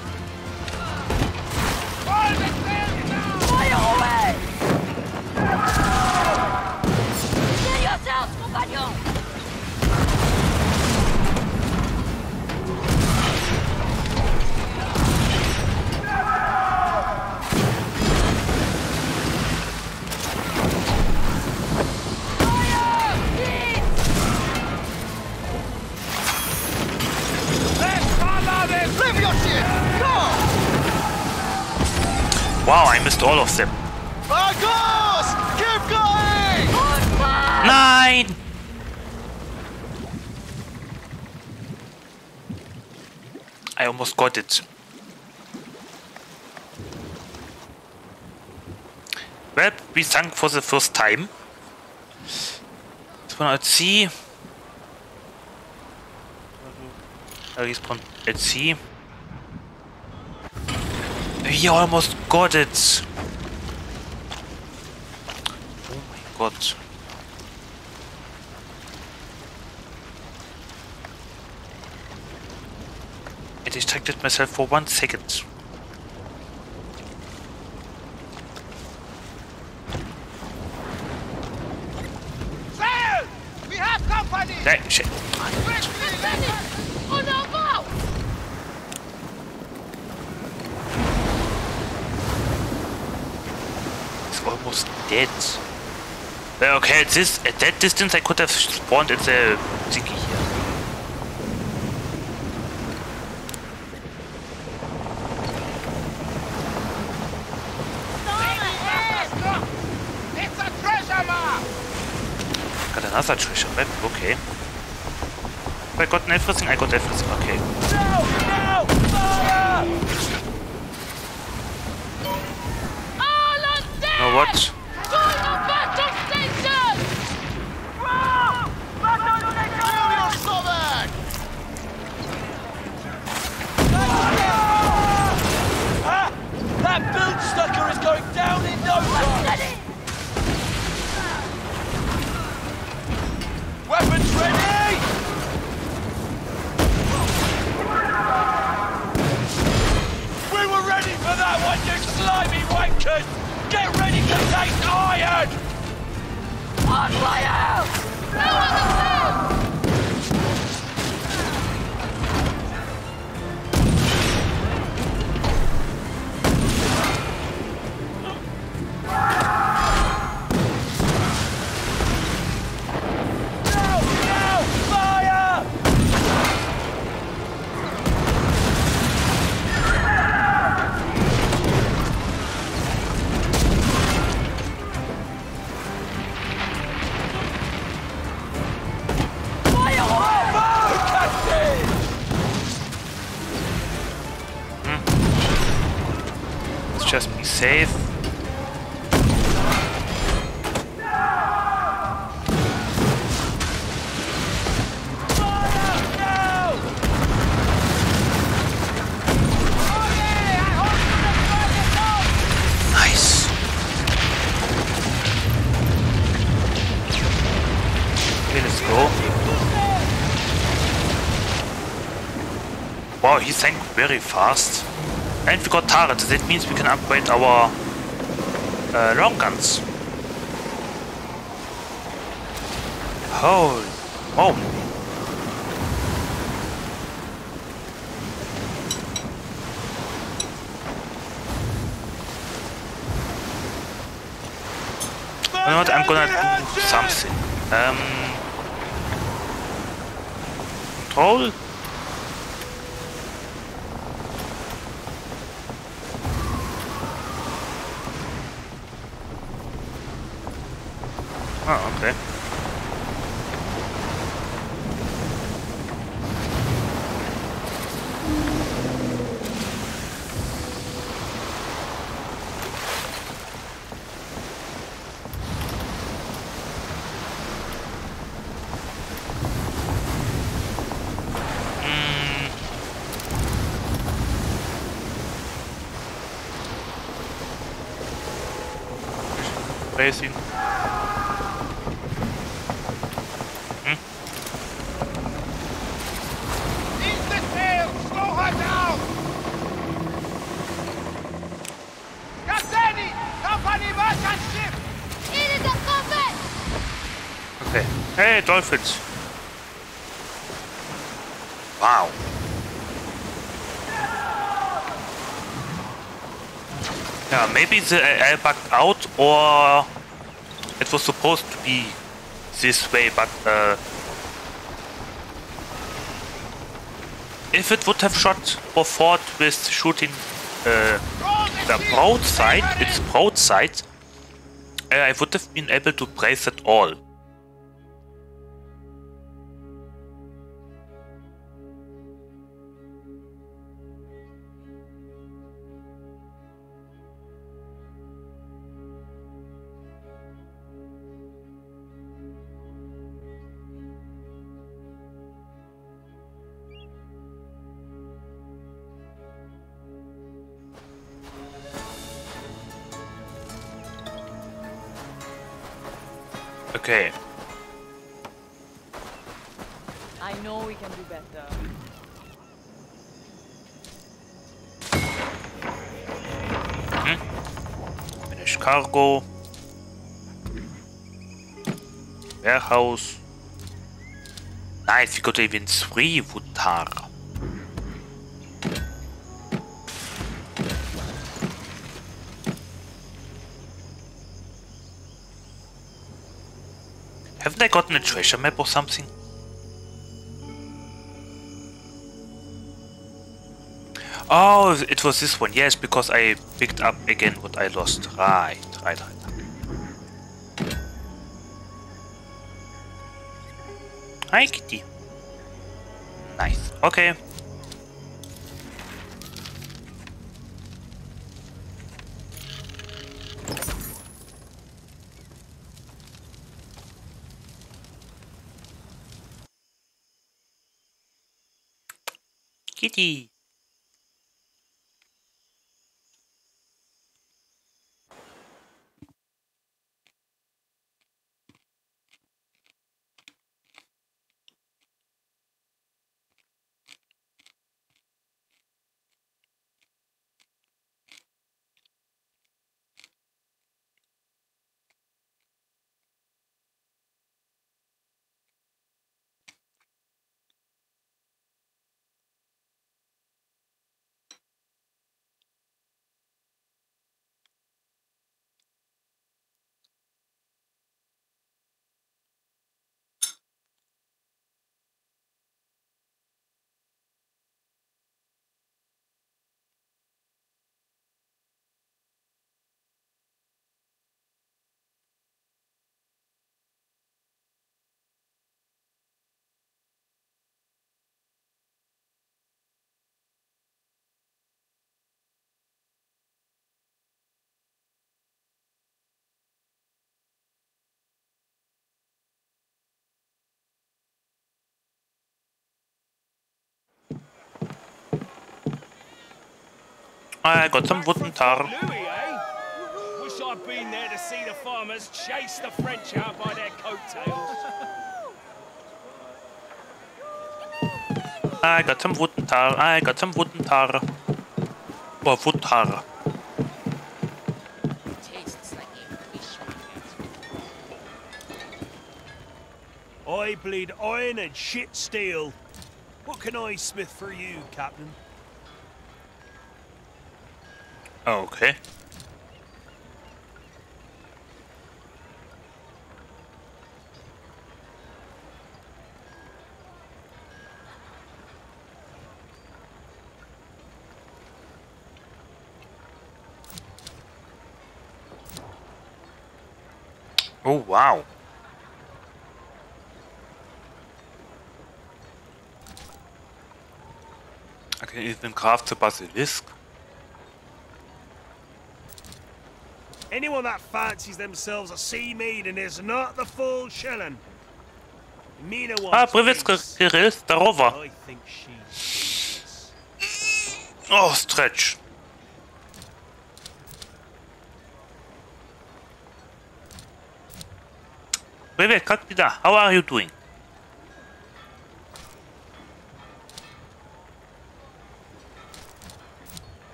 Got. Well, we sunk for the first time. Spawn at sea. I respawn at sea. We almost got it. Oh my god. I distracted myself for one second. Sail! We have company! Hey, shit. It's almost dead. Okay, at this at that distance I could have spawned at the thingy here. It's a treasure map! Got another treasure map, okay. Have I gotten everything? I got everything, okay. No! Fire! All on deck! You know what? Very fast. And we got turrets. That means we can upgrade our uh, long guns. Holy moly. You know what? I'm gonna do something. Um, control. Oh, okay. Racing. Hm? Ease the sail! Slow her down! Captain! Company merchant ship! It is a combat! Okay. Hey, Dolphins. Wow. Yeah, maybe the AI bugged out or it was supposed to be this way, but uh, if it would have shot or fought with shooting uh, the broadside, its broadside, uh, I would have been able to brace it all. Got even three. Haven't I gotten a treasure map or something? Oh, it was this one. Yes, because I picked up again what I lost. Right, right, right. Hi, kitty. Okay. Kitty. I got some wooden tar. Louis, eh? Wish I'd been there to see the farmers chase the French out by their coattails. I got some wooden tar. I got some wooden tar. Or wood tar. I bleed iron and shit steel. What can I smith for you, Captain? Okay. Oh, wow. I can even craft the basilisk. Anyone that fancies themselves a sea maiden is not the full shilling. Mina wants Ah, привет, peace. Кирилл, здорово. I think she's Oh, stretch. Привет, как дела? How are you doing?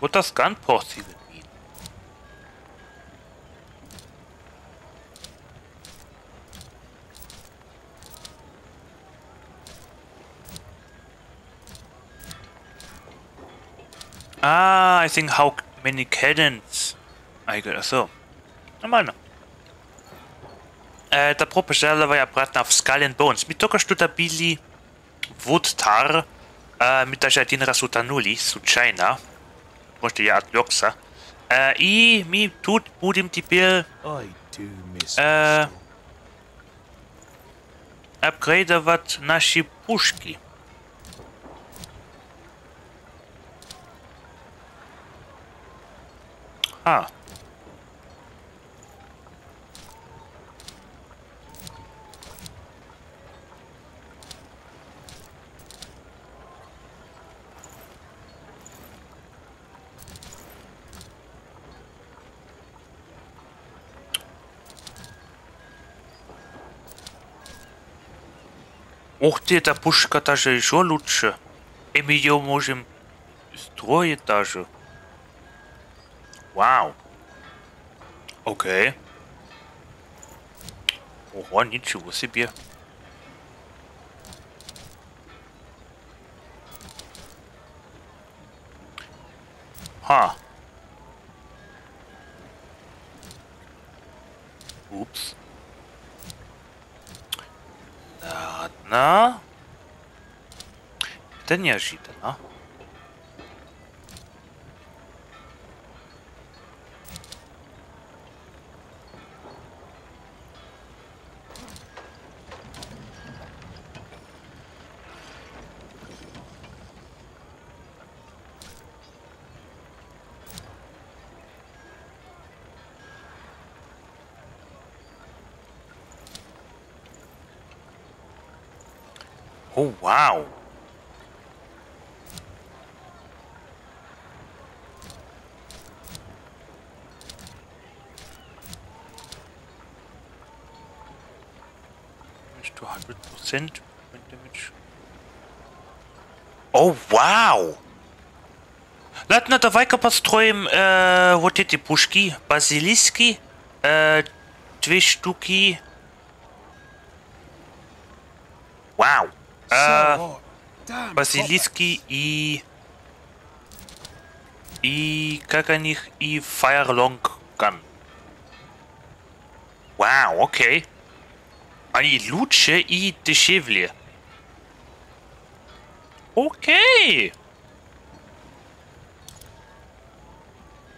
What does gun pause even mean? Ah, I think how many cannons I got. So, нормально. Е, добро пожаловать обратно в Skull and Bones. Мы только что добили Вудтар. Э, мы даже один раз утонули, случайно. Может, я отвлекся. Э, и мы тут будем теперь э, апгрейдовать наши пушки. А. Ух ты, эта пушка даже еще лучше. И мы ее можем строить даже. Вау. Окей. Ого, ничего себе. Ха. Упс. Ладно. Это неожиданно. Oh, wow. Damage to 100% when damage. Oh, wow! Ладно, давай-ка построим э, вот эти пушки. Базилиски. Э, две штуки. Базилиски и... И как о них? И Firelong Gun. Вау, окей. Они лучше и дешевле. Окей.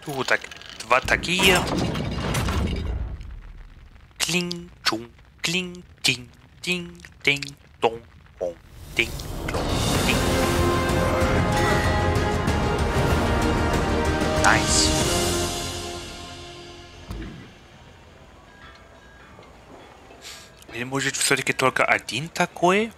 Тут так, два такие. Клин, чун, клин, тин, тин, тин, тон, пон, тин, клон, Nice. Ilmoji é de que troca a dinta, coe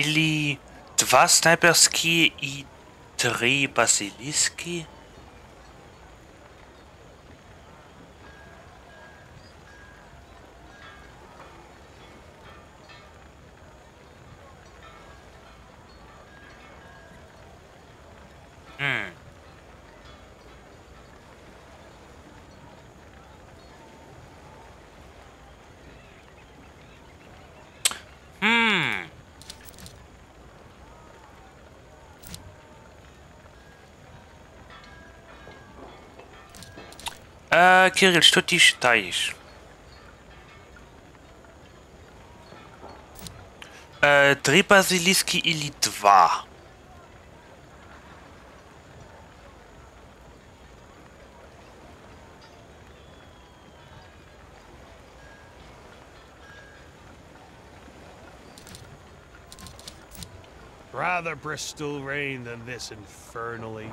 Или два снайперские и три базилиски? А, Кирилл, что ты считаешь? Э, три базилиски или два? Rather Bristol rain than this infernally.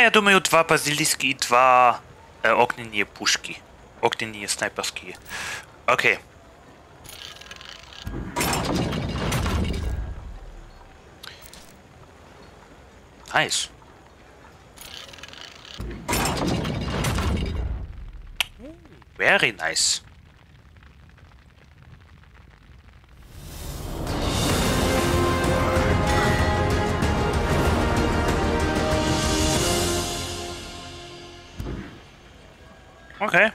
я думаю, два базилиски и два э, огненные пушки. Огненные снайперские. Окей. Nice. Very nice. Okay.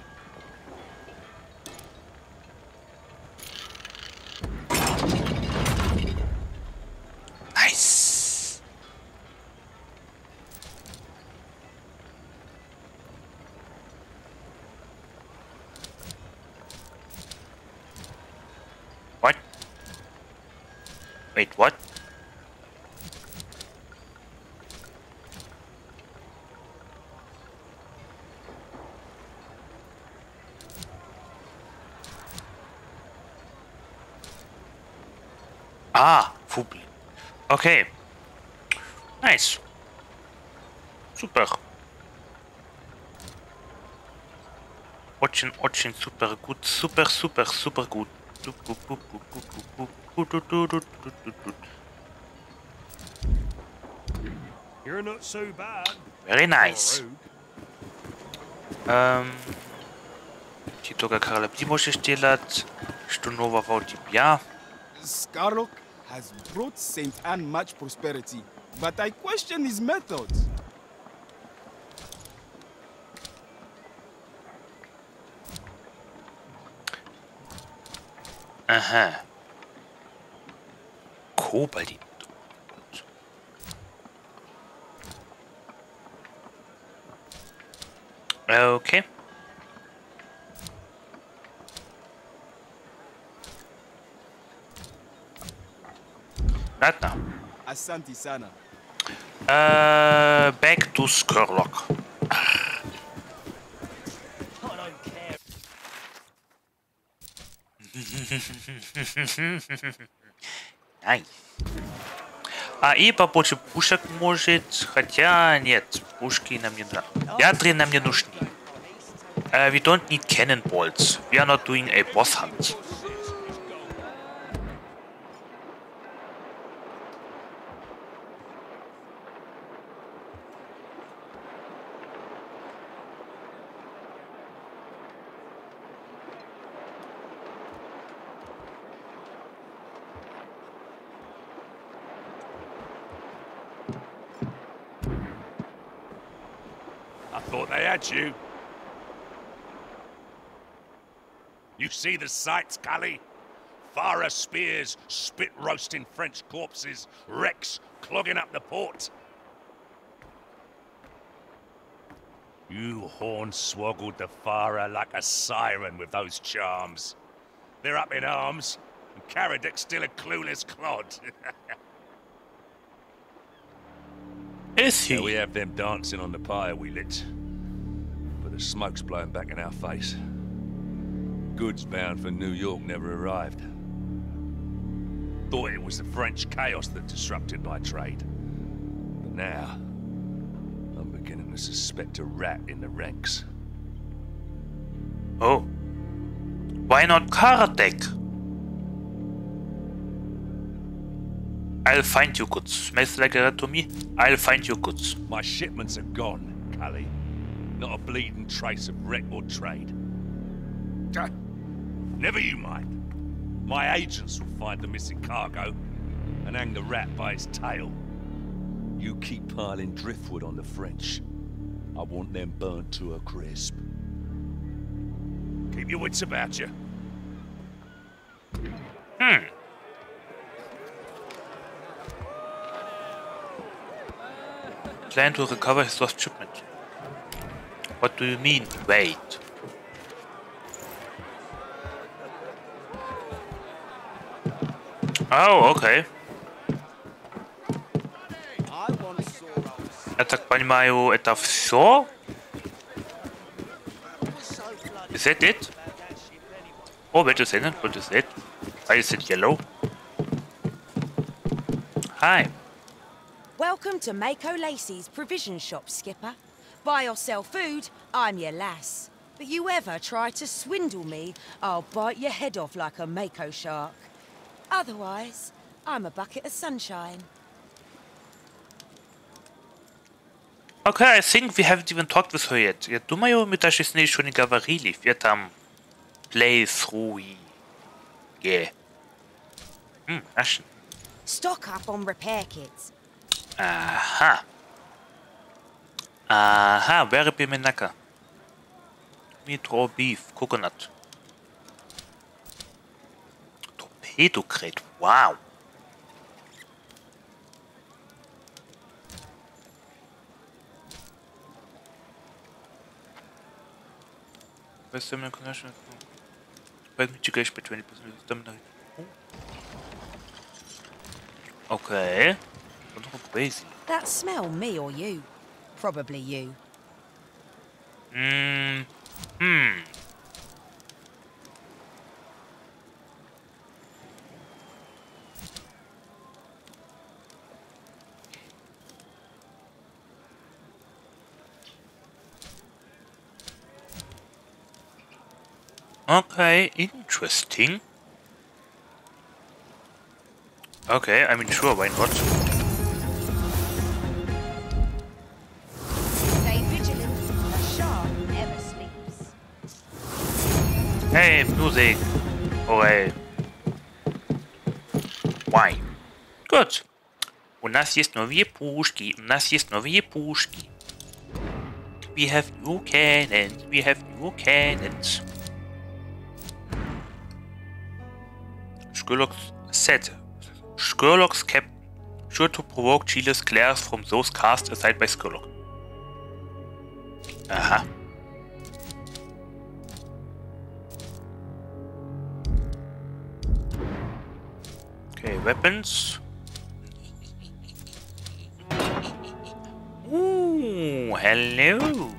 Ah, Fubli. Okay. Nice. Super. Otchen, Otchen, super gut, super, super, super gut. You're not so bad. Very nice. Um, ci toga Karla Primoš je štelat, što nova v Otipja. Skarlok, has brought St. Anne much prosperity, but I question his methods. Aha. Uh-huh. Kobalin. Okay. Right now. Asanti sana. Uh, back to Scurlock. Ай. [laughs] А, и побольше пушек может, хотя нет, пушки нам не нужны. Ядры нам не нужны. Uh, we don't need cannonballs. We are not doing a boss hunt. You. You see the sights, Cully? Fara spears, spit roasting French corpses, wrecks clogging up the port. You hornswoggled the Fara like a siren with those charms. They're up in arms, and Karadic's still a clueless clod. [laughs] Is he? Yeah, we have them dancing on the pyre we lit. The smoke's blowing back in our face. Goods bound for New York never arrived. Thought it was the French chaos that disrupted my trade. But now, I'm beginning to suspect a rat in the ranks. Oh. Why not Karadek? I'll find you goods. Smells like a rat to me. I'll find you goods. My shipments are gone, Cully. Not a bleeding trace of wreck or trade. Duh. Never you mind. My agents will find the missing cargo and hang the rat by his tail. You keep piling driftwood on the French. I want them burnt to a crisp. Keep your wits about you. Hmm. Plan to recover his lost shipment. What do you mean, wait? Oh, okay. Ja tak pani majú это все? Is that it? Oh, wait a second, what is that? Why is it yellow? Hi. Welcome to Mako Lacey's provision shop, Skipper. Buy or sell food, I'm your lass. But you ever try to swindle me, I'll bite your head off like a Mako shark. Otherwise, I'm a bucket of sunshine. Okay, I think we haven't even talked with her yet. Я думаю, мы даже с ней еще не говорили. Wir там playthrough. Yeah. Hmm, Ashen. Stock up on repair kits. Aha. Aha, very pimenaka. Meat raw beef, coconut. Torpedo crate, wow. Best stamina connection. Bad mitigation by 20% stamina. Okay. Crazy. That smell me or you? Probably you. Hmm. Hmm. Okay, interesting. Okay, I mean, sure, why not? Hey, music! Hooray! Why? Good. У нас есть новые пушки. У нас есть новые пушки. We have new cannons. We have new cannons. Sherlock's set. Sherlock's captain. Sure to provoke jealous glares from those cast aside by Sherlock. Aha. Okay, weapons. Ooh, hello.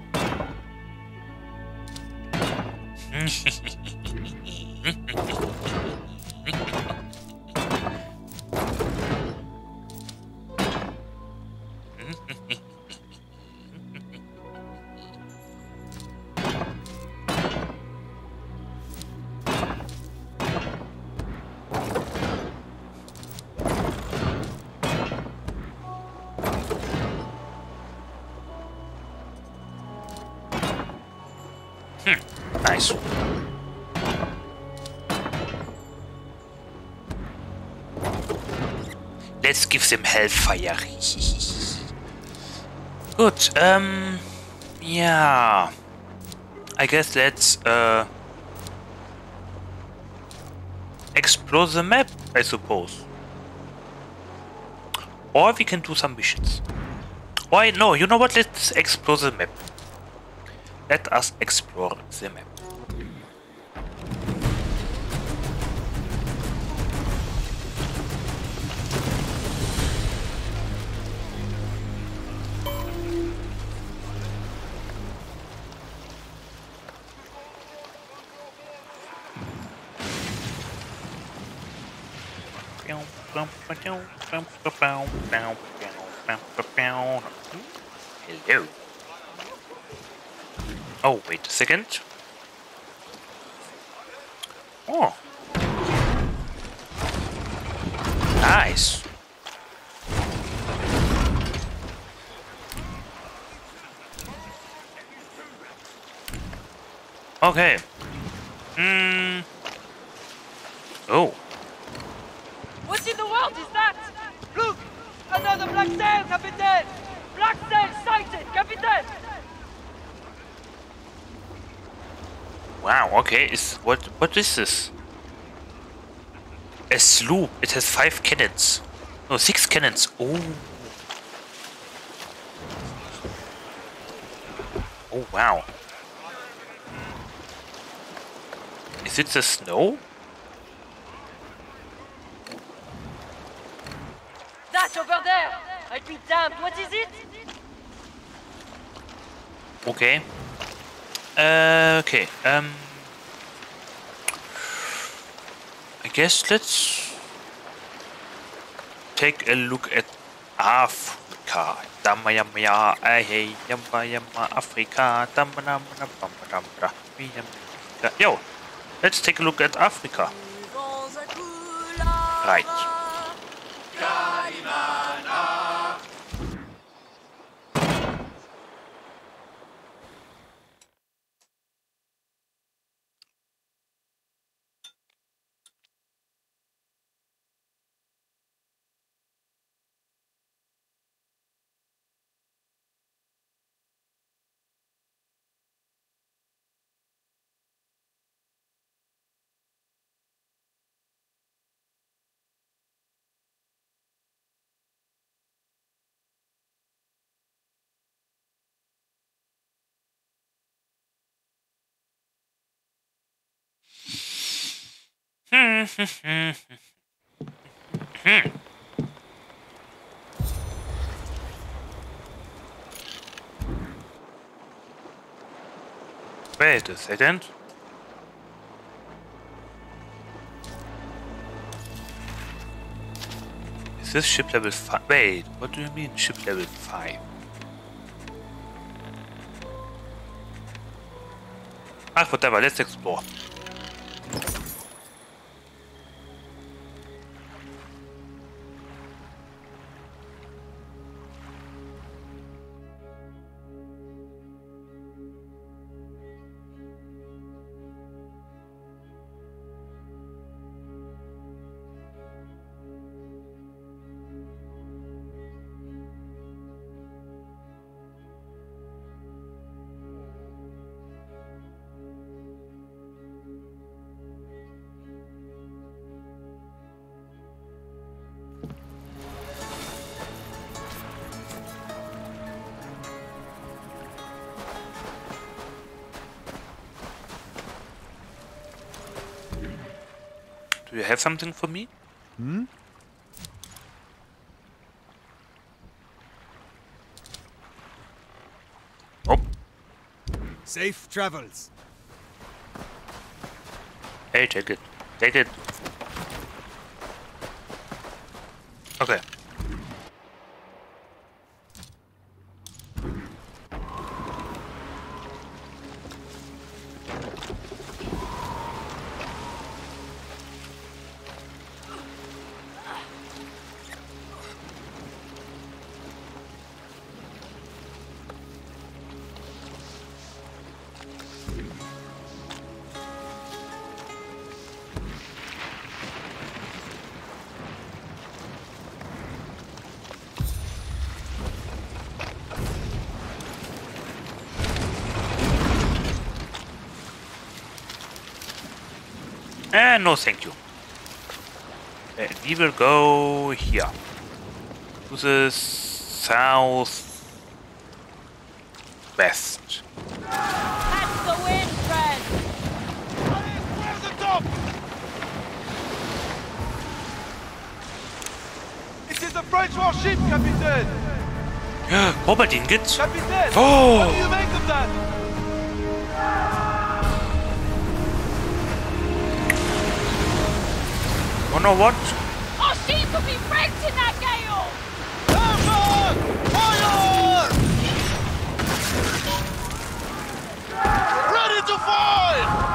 [laughs] hellfire. [laughs] Good, yeah. I guess let's, uh, explore the map, I suppose. Or we can do some missions. Why, no, you know what, let's explore the map. Let us explore the map. Second. Oh. Nice. Okay. Hmm. Oh. What in the world is that? Look! Another black sail, Captain! Black sail sighted, Captain! Wow, okay, is what what is this? A sloop. It has five cannons. No, six cannons. Oh. Oh wow. Is it the snow? That over there! I'd be damned, what is it? Okay. Uh, okay. Um. I guess let's take a look at Africa. Dama yama ya, eh, hey, yama yama Africa. Dama dama dama dama dama. Yo, let's take a look at Africa. Right. [laughs] Wait a second. Is this ship level 5? Wait, what do you mean ship level 5? Ah, whatever, let's explore. Have something for me? Hmm? Oh. Safe travels. Hey, take it. Take it. No thank you. And we will go here. To the south west. That's the wind, friend! Where's the top? It is a French warship, Capitaine! [gasps] Robert Ingrid. Capitaine! Oh. What do you make of that? Oh no, what? Our sheep will be wrecked in that gale! Fire! Ready to fight!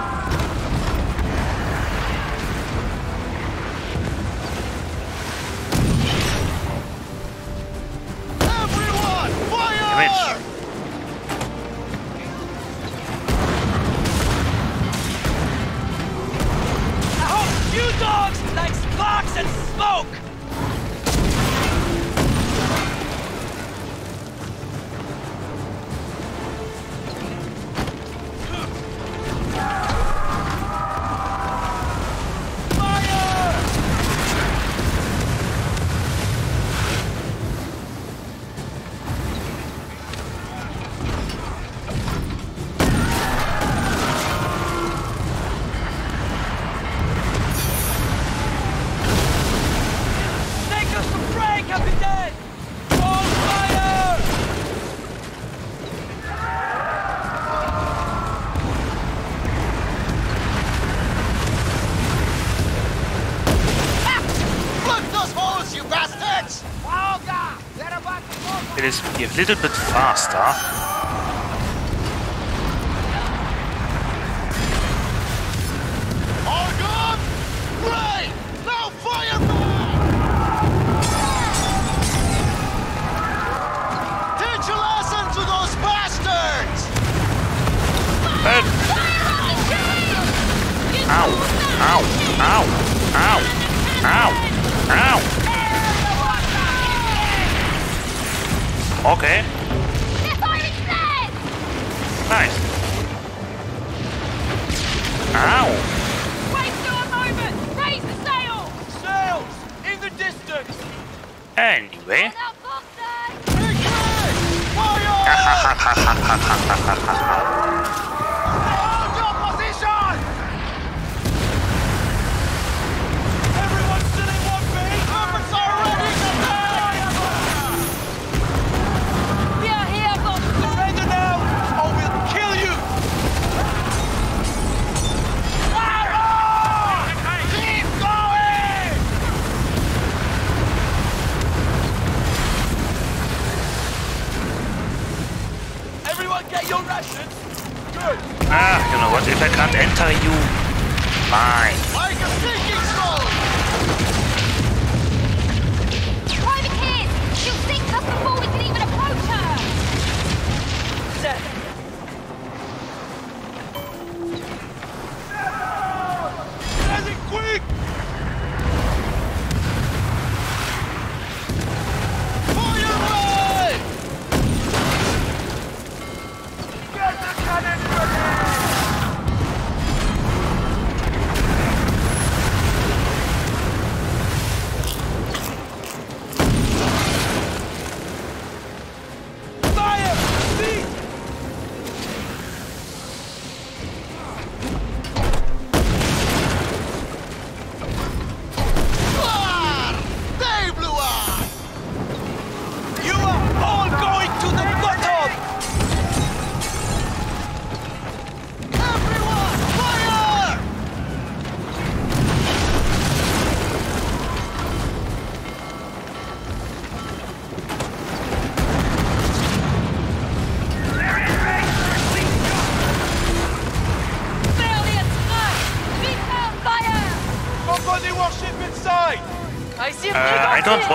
little bit faster.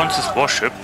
comes is warship.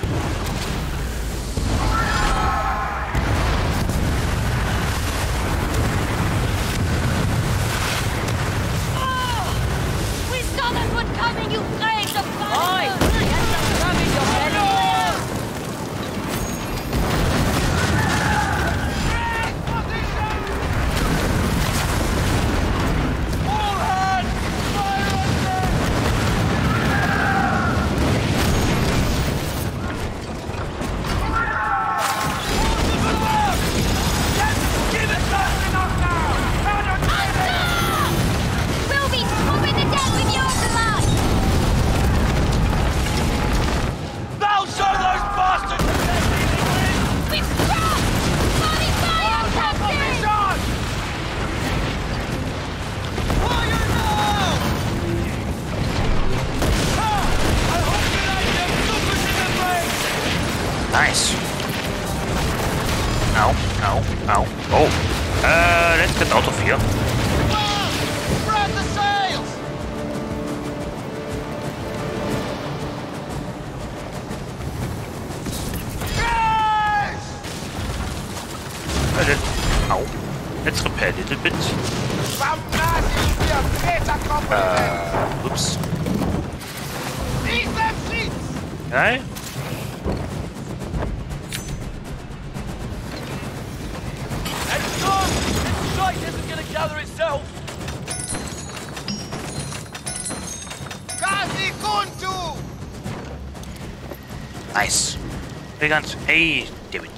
Hey, damn it.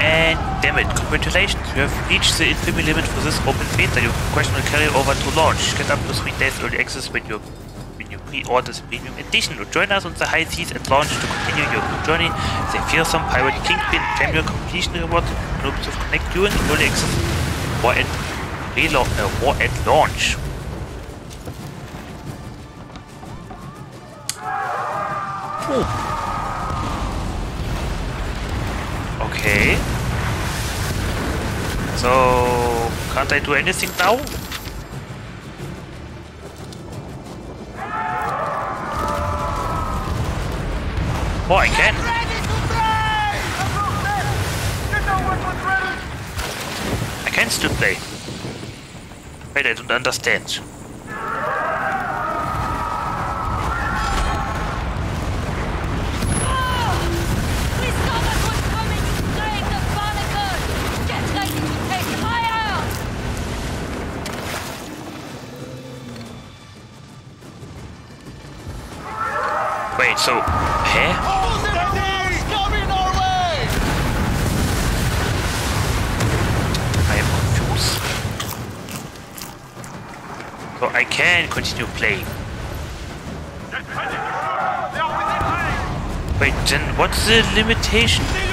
And damn it, congratulations, you have reached the infamy limit for this open beta. Your question will carry over to launch. Get up to three days early access with your pre-order the premium edition or join us on the high seas at launch to continue your journey. The fearsome pirate kingpin premier completion reward, groups of connect during early access or at uh, or at launch. Okay. So can't I do anything now? Wait, I continue playing. Wait, then what's the limitation?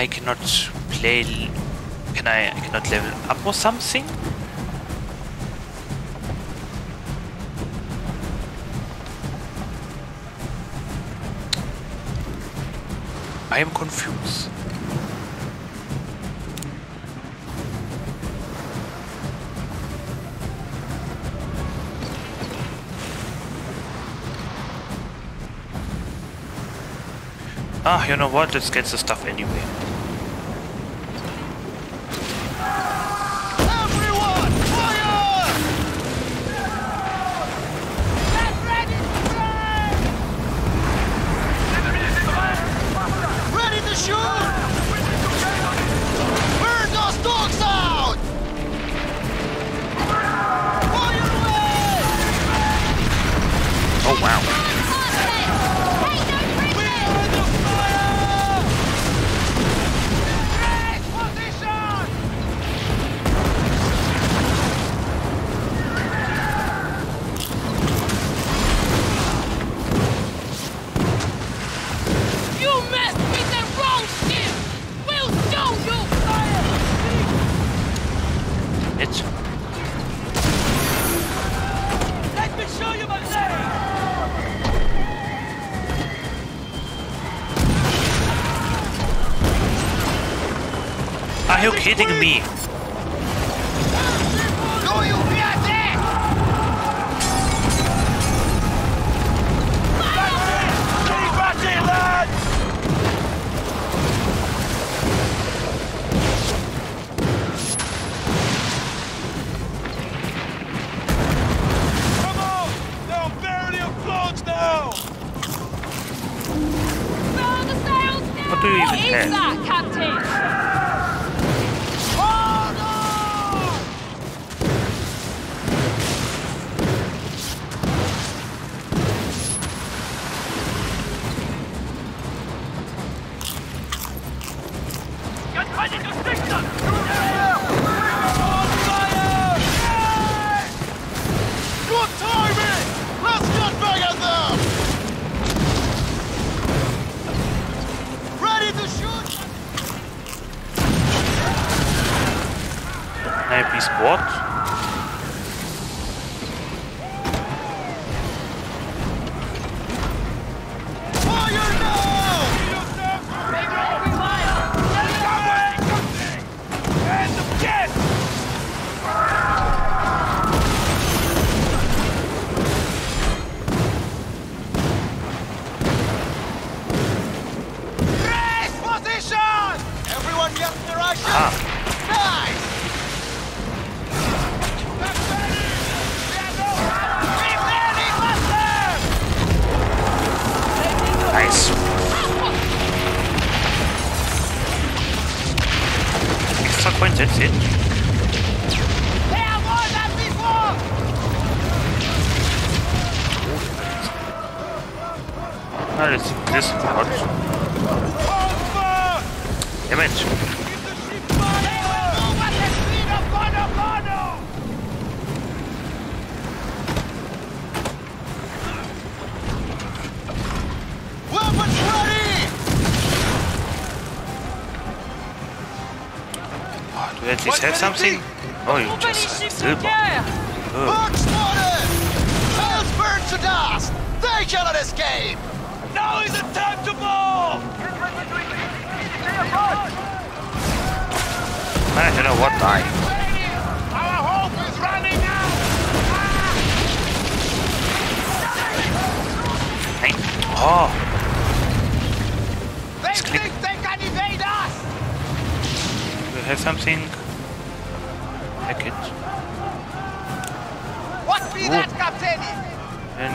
I cannot play. Can I? I cannot level up or something? I am confused. Ah, you know what? Let's get the stuff anyway. something? Oh, you just uh, Hell's burned to dust! They cannot escape! Now is the time to! Man, I don't know what time. Our hope is running out! Hey. Oh! They think they can evade us! Do you have something?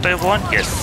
what I want? Yes.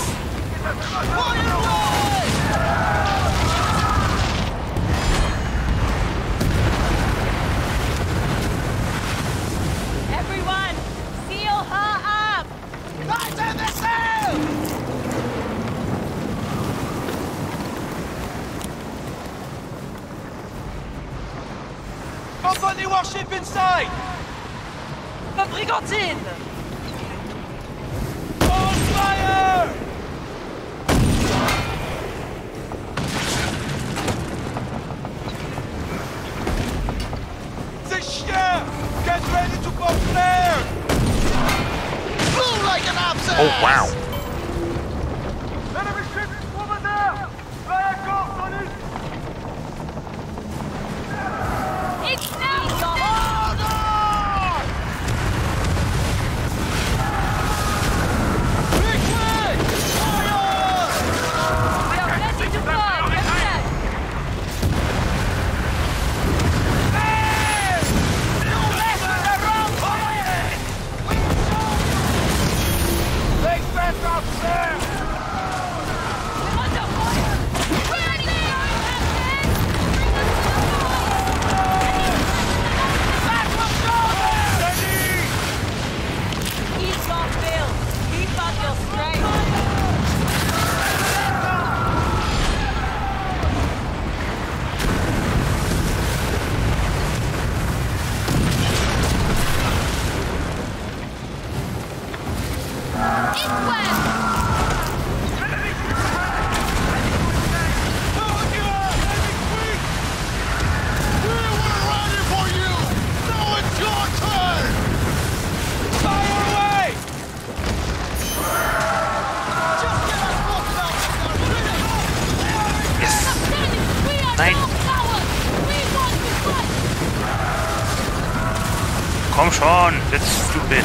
Stupid.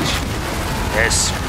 Yes.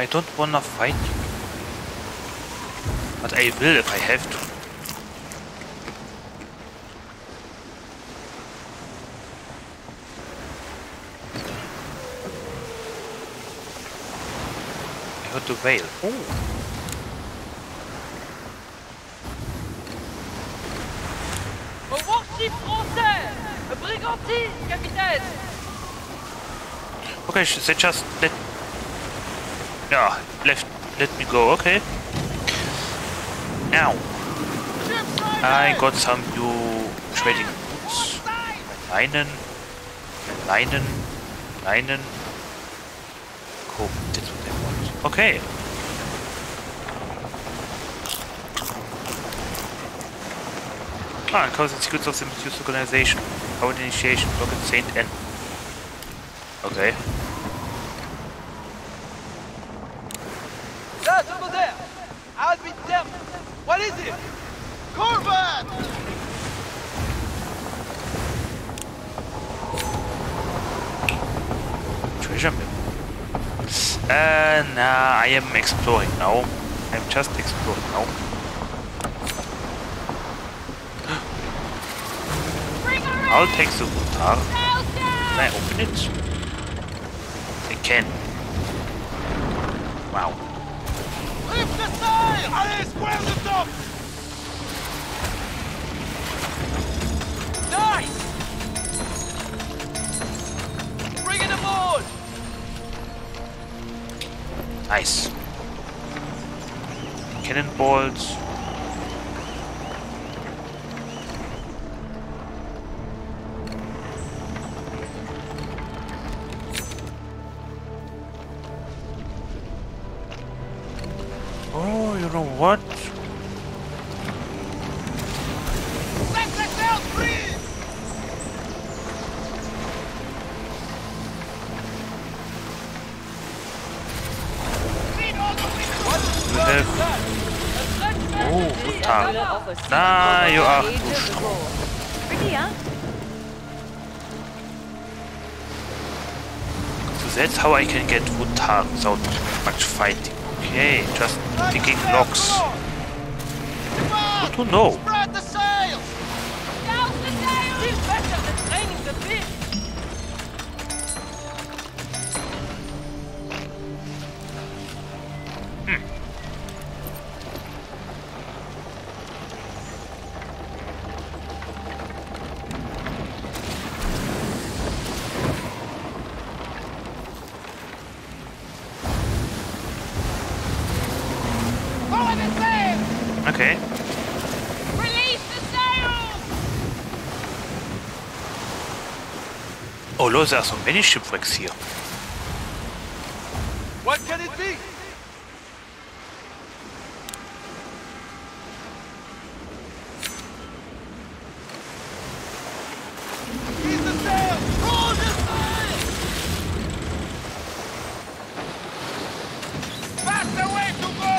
I don't wanna fight you. But I will if I have to. I heard the whale. Oh. Warship français Un brigantine, capitaine Okay, they just let... Yeah, left, let me go, okay. Now, I got some new trading goods. Leinen, Leinen, Leinen. Cool, that's what I want. Okay. Ah, because it's goods of the Misused organization. Power initiation, block at Sainte-Anne. Okay. That over there I'll be them What is it? Corvette! Treasure map. Uh, nah, I am exploring now. I'm just exploring now. I'll take the Wutar. Can I open it? I can. You know what? Set the! You have... Oh, Wutar. Nah, you huh? So that's how I can get Wutar without much fighting. Okay, just picking blocks. Good to know. There are so many shipwrecks here. What can it be? Ease the sail! Roll the sail! Faster way to go!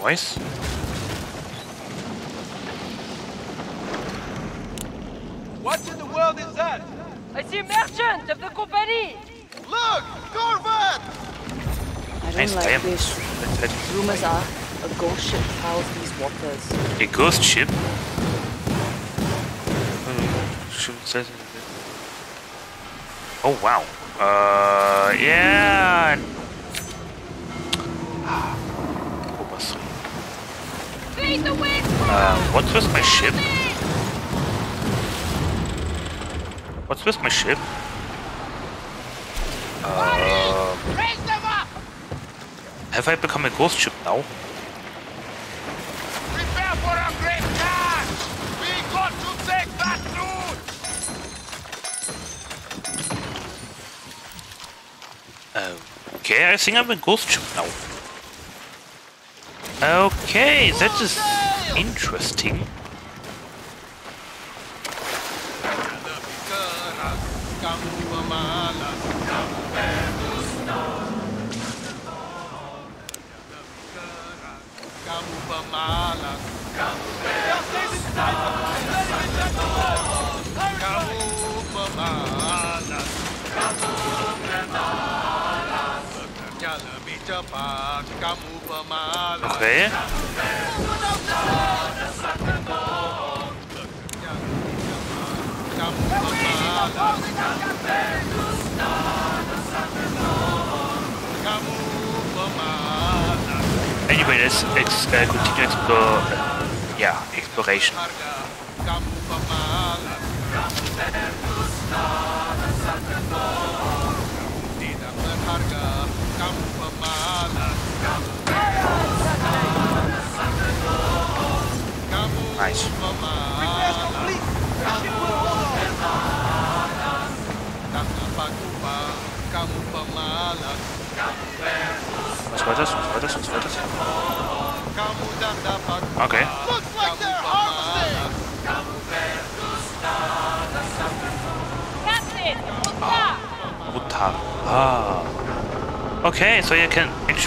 Voice? What in the world is that? I see a merchant of the company! Look! Corvette! I don't Nice like damn. this. Let's head. Rumors are a ghost ship prowls these. A ghost ship? Ship says- Oh wow. Uh, yeah. Feed! Uh, what's with my ship? What's with my ship? Raise them up! have I become a ghost ship now? Prepare for a great catch! We got to take that loot! Okay, I think I'm a ghost ship now. Okay, that is interesting.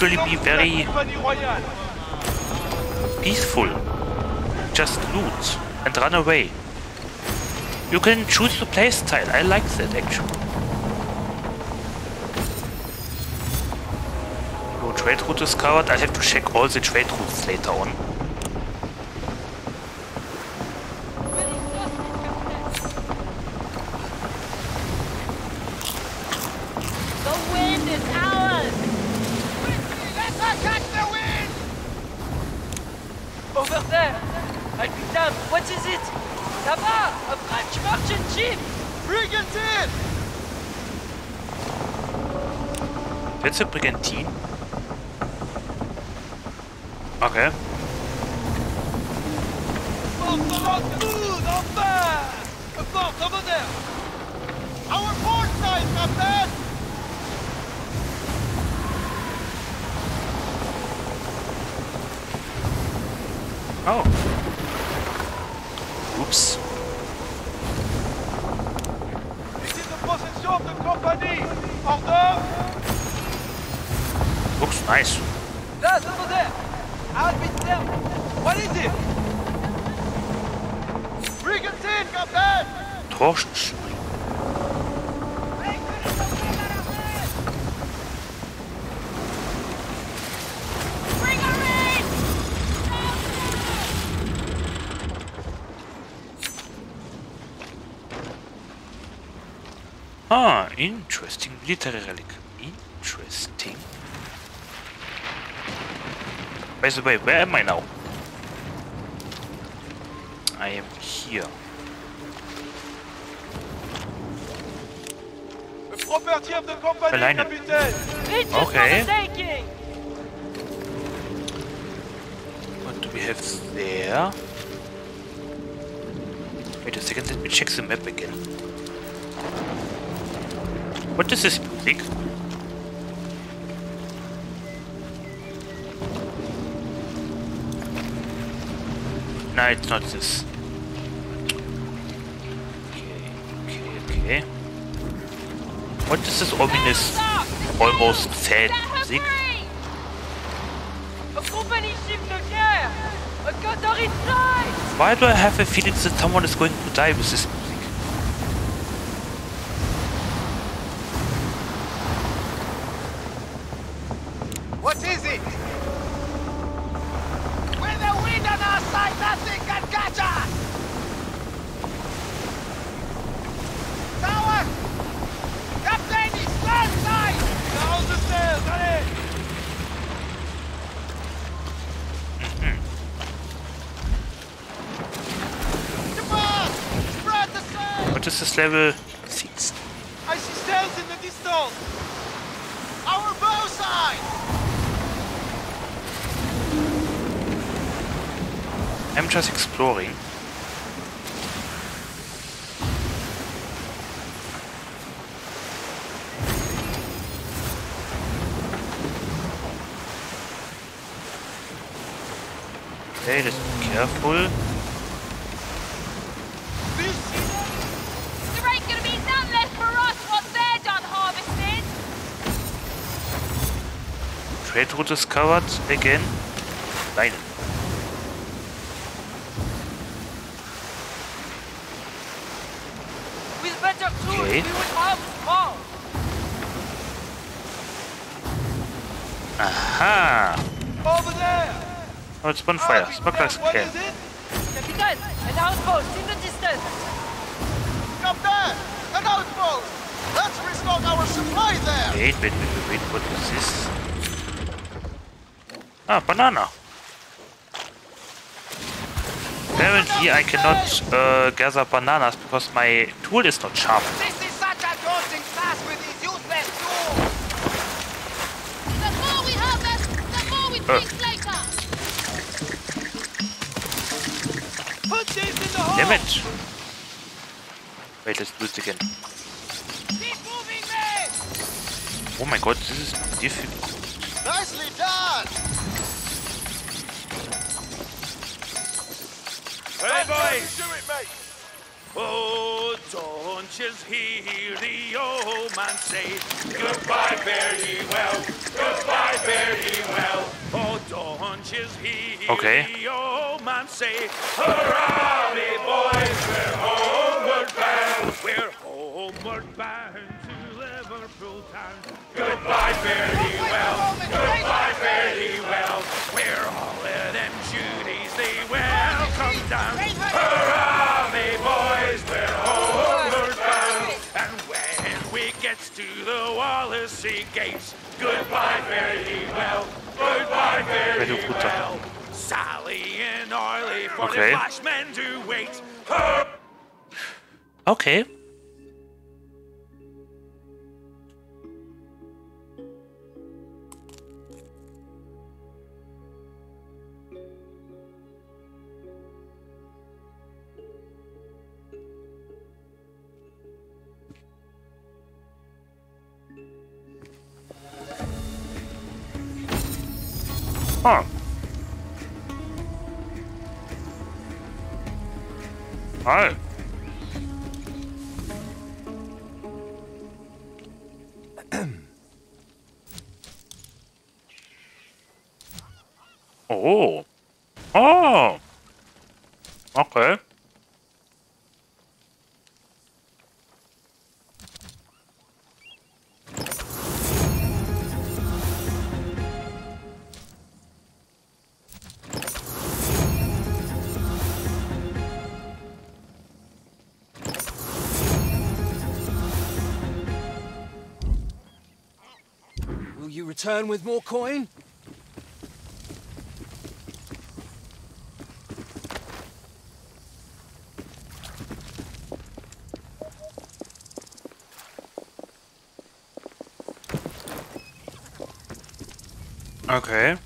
Actually be very peaceful. Just loot and run away. You can choose your playstyle. I like that actually. No trade route discovered. I'll have to check all the trade routes later on. The wind is ours! Let us catch the wind! Over there! I picked up. What is it? Là-bas! A French merchant ship! Brigantine! That's a brigantine. Okay. Porte food, enfin! A port over there! Our port side, Captain! Oh. Oops. This is the position of the company! Order! Looks nice. That's over there! I'll be there! What is it? Brigantine, Captain! Torch. Bring her in! Ah, interesting. Military relic. Interesting. By the way, where am I now? I am here. The property of the company, is? No, it's not this. Okay, okay, okay. What is this ominous, almost sad music? Why do I have a feeling that someone is going to die with this music? What is it? With the wind on our side, nothing can catch us! Tower! what is this level? Six. I see sails in the distance! Our bow side! I'm just exploring. Okay, just be careful. There ain't gonna be none left for us once they're done harvesting. Trade route discovered again. Nein. With better tools, Okay. we would harvest more. Aha! Over there! Oh, it's bonfire. Ah, Smugglers What camp. is? Capitan, an outpost in the distance. Captain! An outpost! Let's restock our supply there! Wait, wait, wait, wait, wait. What is this? Ah, banana. Apparently, I cannot uh, gather bananas because my tool is not sharp. This is such a daunting task with these useless tools! The more we harvest, the more we Uh. later. Put this in the hole! Damn it! Wait, let's do it again. Keep moving, men! Oh my god, this is difficult. Just hear the old man say Goodbye, fare ye well, goodbye, fare ye well. Oh, don't just hear Okay. the old man say Hurrah, me boys, we're homeward bound. We're homeward bound to Liverpool town Okay. the flashmen wait Okay. Huh. Hi. [clears throat] Oh. Oh. Okay. You return with more coin? Okay.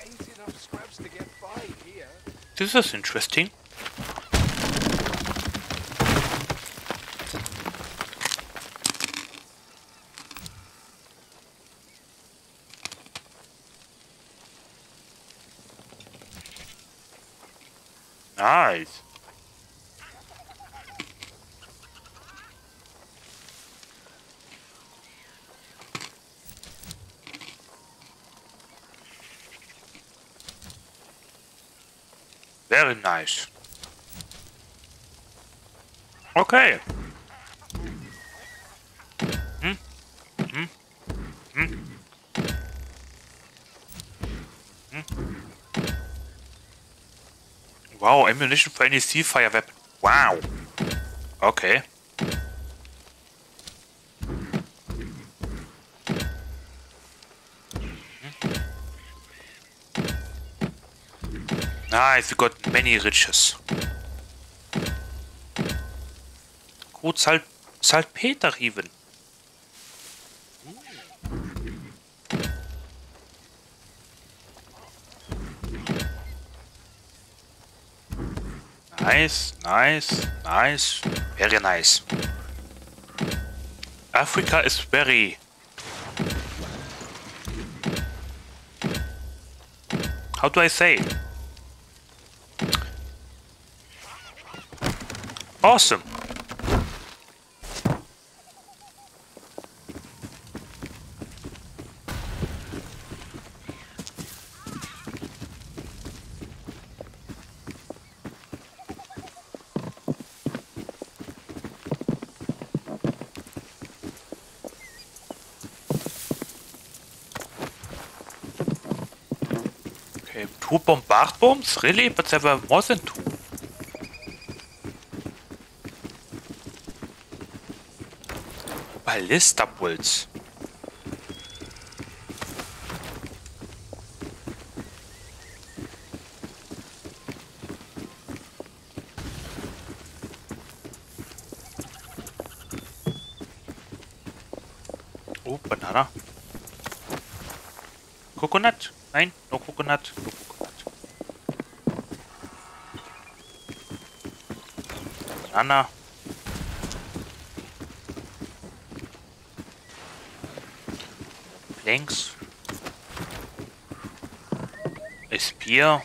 Ain't enough scraps to get by here. This is interesting. Nice. Very nice. Okay. Hmm? Hmm? Hmm? Hmm? Wow, ammunition for any sea fire weapon. Wow. Okay. Nice, we got many riches. Gut, Salt, Salpeter even. Nice, nice, nice, very nice. Africa is very... How do I say? Awesome. Two bombard bombs? Really? But there were more two. Ballista bolts. Planks. A spear.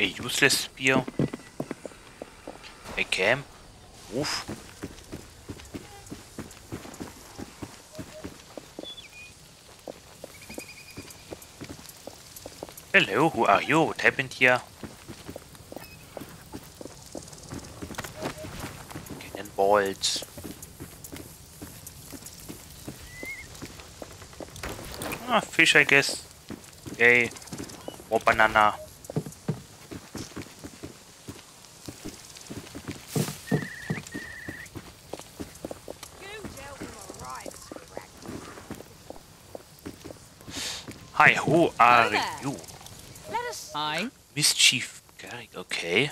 A useless spear. A camp. Roof. Hello, who are you? What happened here? Cannonballs. Ah, fish, I guess. Yay. More banana. Hi, who are you? Hi. Mischief Gary, okay.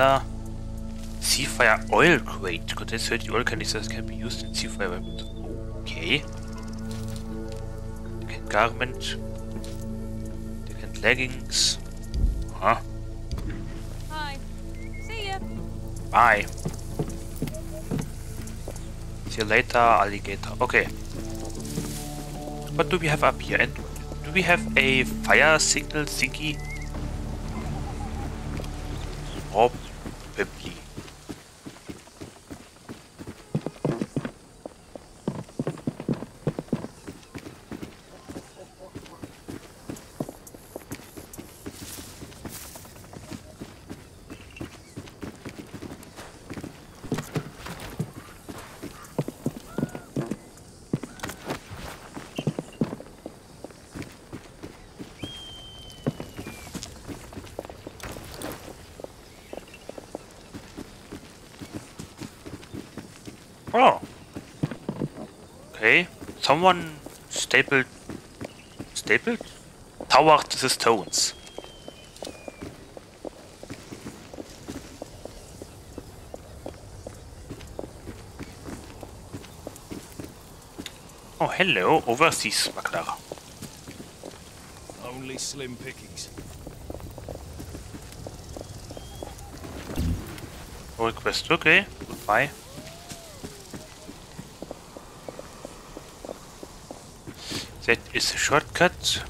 The Seafire oil crate contains 30 oil canisters that can be used in Seafire weapons. Okay. Decant garment. Decant leggings. Huh. Hi. See ya. Bye. See you later, alligator. Okay. What do we have up here? And do we have a fire signal thingy? Someone stapled... Stapled? Towered the stones. Oh, hello, overseas smuggler. Only slim pickings. Request, okay. Goodbye. That is a shortcut.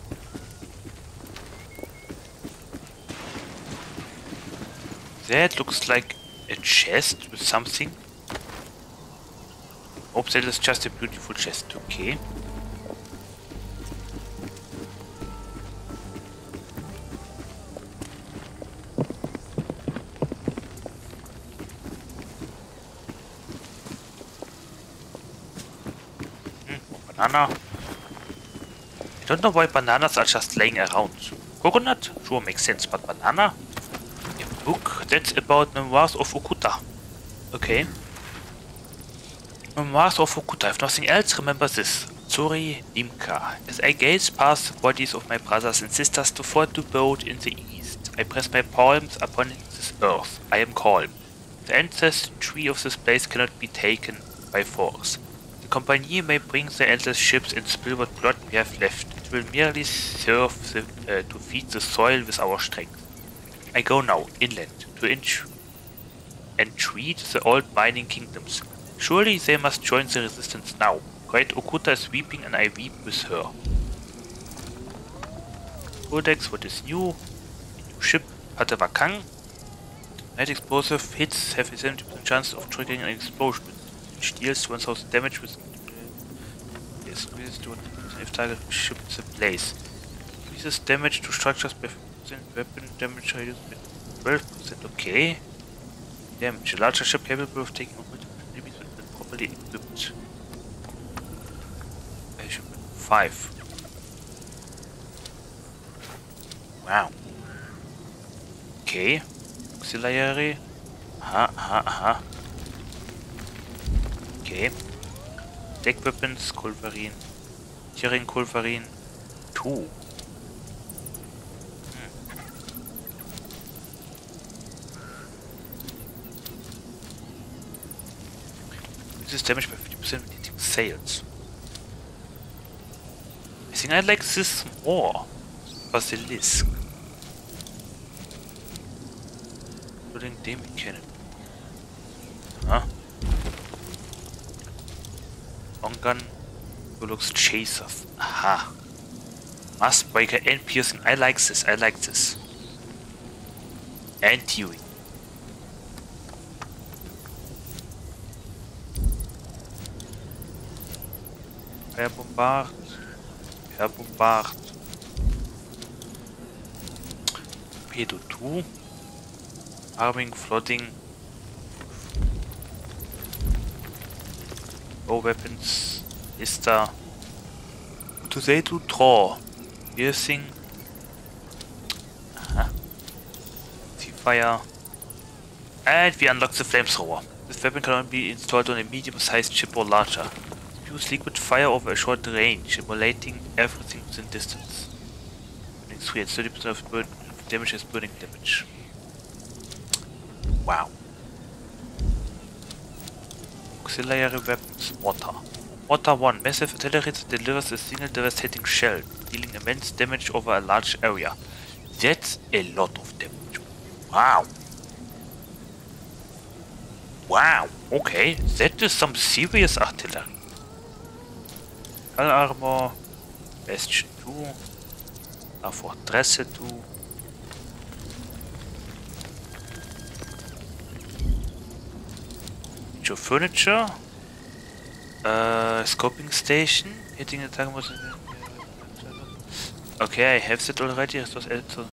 That looks like a chest with something. Hope that is just a beautiful chest, okay. Hmm, banana. Don't know why bananas are just laying around. Coconut? Sure, makes sense, but banana? A book that's about memoirs of Okuta. Okay. Memoirs of Okuta. If nothing else, remember this. Suri Dimka. As I gaze past the bodies of my brothers and sisters to ford the boat in the east, I press my palms upon this earth. I am calm. The ancestral tree of this place cannot be taken by force. The company may bring the endless ships and spill what blood we have left. It will merely serve the, uh, to feed the soil with our strength. I go now, inland, to int- entreat the old mining kingdoms. Surely they must join the resistance now. Great Okuta is weeping and I weep with her. Codex, what is new? New ship, Padewakang. Night explosive hits have a 70% chance of triggering an explosion, which deals 1000 damage with yes, to if target ship is ablaze. Increases damage to structures by 50%, weapon damage reduced by 12%, okay. Damage. A larger ship capable of taking on multiple enemies when properly equipped. Shipment 5. Wow. Okay. Auxiliary. Aha, aha, aha. Okay. Deck weapons, Culverin. Tearing Kulverin. 2. This is damage by 50% when hitting sails. I think I like this more. Basilisk. Including Demon Cannon. Huh? Long gun. Looks chasers. Aha. Mass breaker and piercing. I like this. I like this. And Huey. Fire bombard. Fire bombard. Torpedo 2. Arming, flooding. Bow weapons. Ist da. To draw. Piercing. Aha. Uh-huh, fire. And we unlock the flamethrower. This weapon can only be installed on a medium-sized ship or larger. Use liquid fire over a short range, emulating everything within distance. Burning 3 and 30% of burn damage is burning damage. Wow. Auxiliary weapons, water. Water 1. Massive artillery that delivers a single devastating shell, dealing immense damage over a large area. That's a lot of damage. Wow. Wow, okay, that is some serious artillery. Hull armor, Bastion 2, La Fortresse 2. Your furniture, uh, scoping station, hitting target was. Okay, I have that already. It was also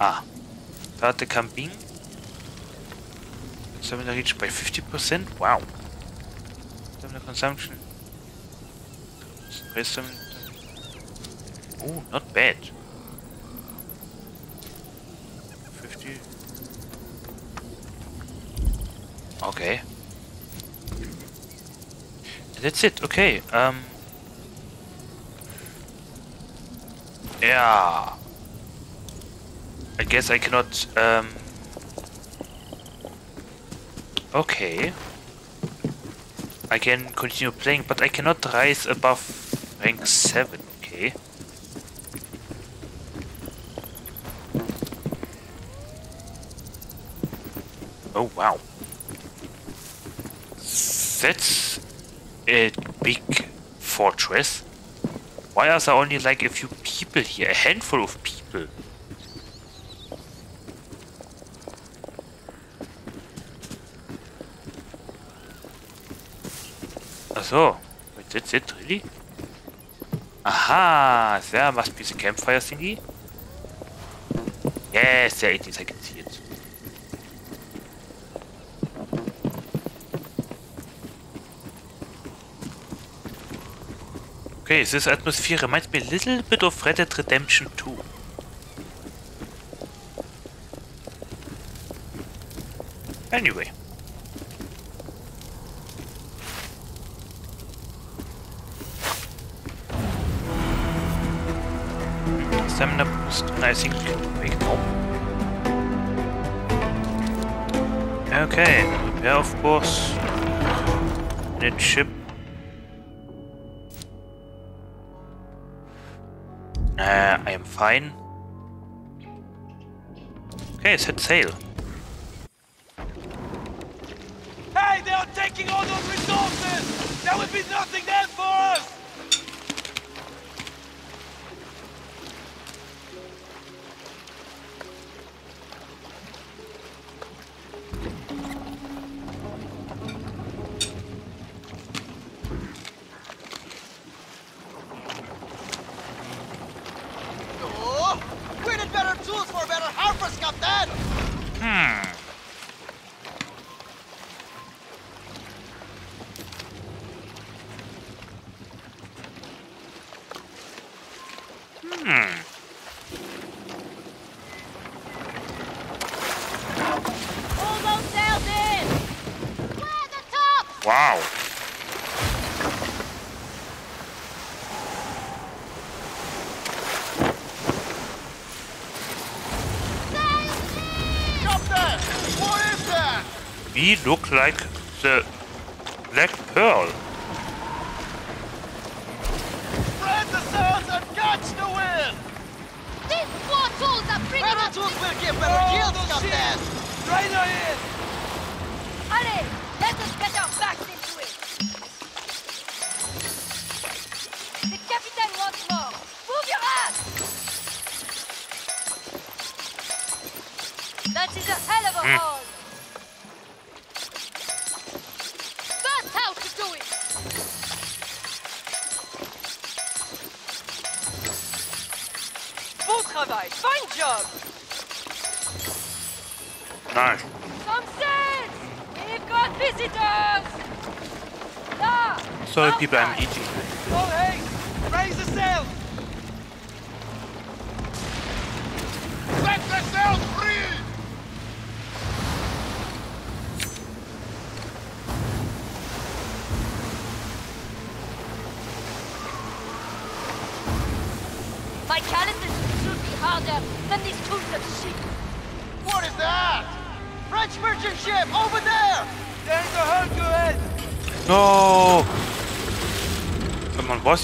Ah. Start camping. Stamina reached by 50%? Wow. Stamina consumption. Raise stamina. Oh, not bad. 50. Okay. That's it, okay. Um. Yeah. I guess I cannot, um... Okay. I can continue playing, but I cannot rise above rank 7, okay. Oh, wow. That's a big fortress. Why are there only like a few people here? A handful of people. So, wait, that's it, really? Aha, there must be the campfire thingy. Yes, there it is, I can see it. Okay, this atmosphere reminds me a little bit of Red Dead Redemption 2. Anyway. Stamina boost, and I think wait no. Okay, repair of course. Net ship. Uh, I am fine. Okay, set sail. Hey, they are taking all those resources! There will be nothing there for us! We look like the Black Pearl. Spread the sails and catch the wind! These poor tools are bringing Better us tools will give better Oh, yields, Captain! ships! Right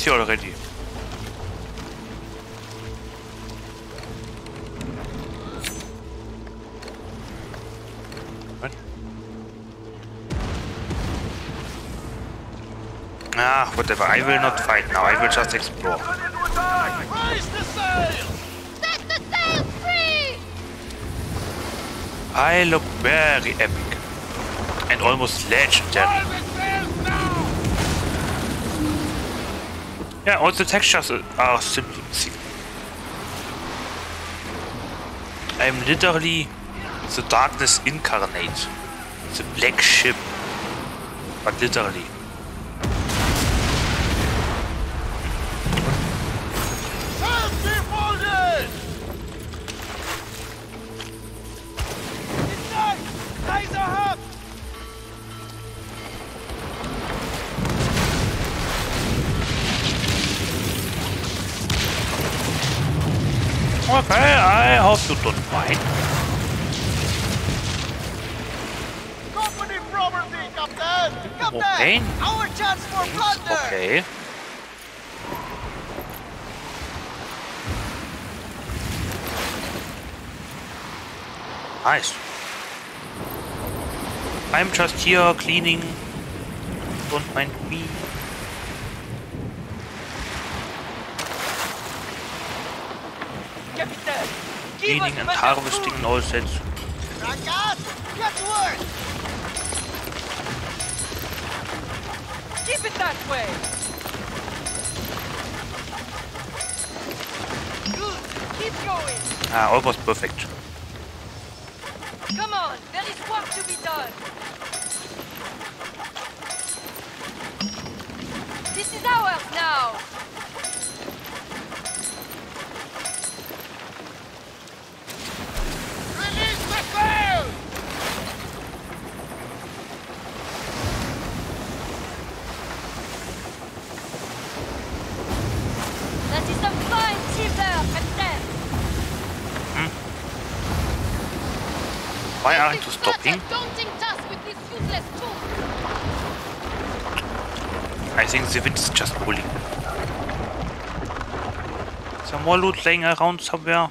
Here already. What? Ah, whatever. I will not fight now. I will just explore. I look very epic. And almost legendary. Yeah, all the textures are missing. I'm literally the darkness incarnate. The black ship. But literally. here cleaning. Don't mind me. Cleaning and harvesting food. all sets. Keep it that way. Good. Keep going. Ah, almost perfect. I think the wind is just pulling. Some more loot laying around somewhere.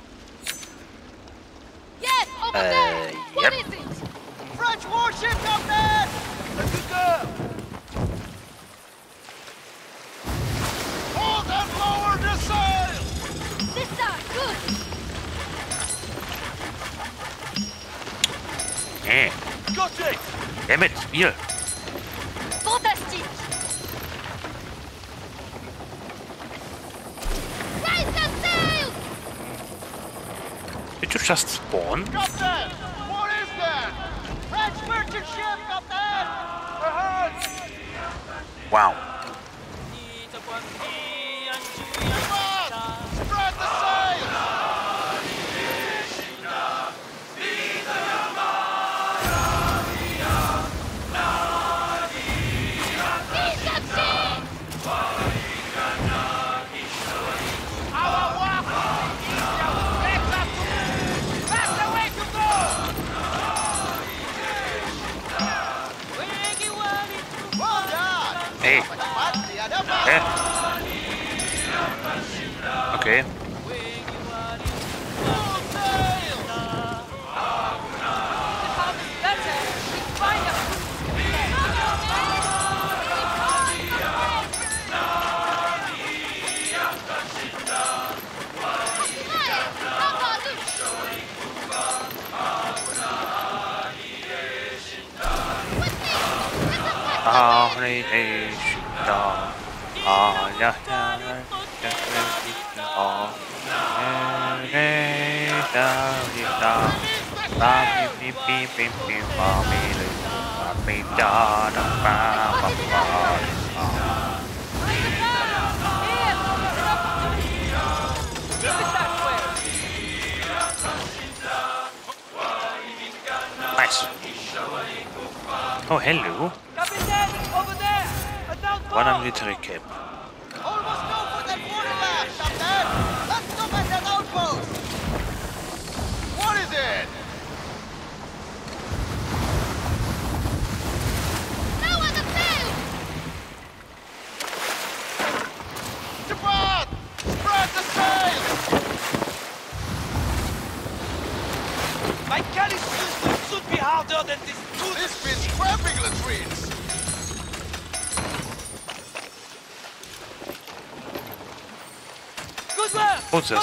Spiel. Fantastique! Did you just spawn?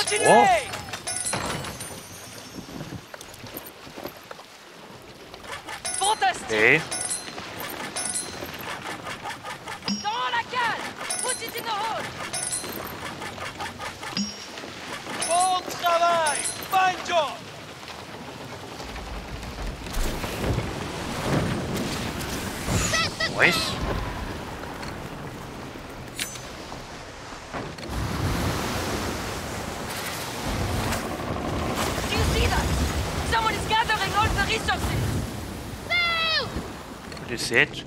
What? sit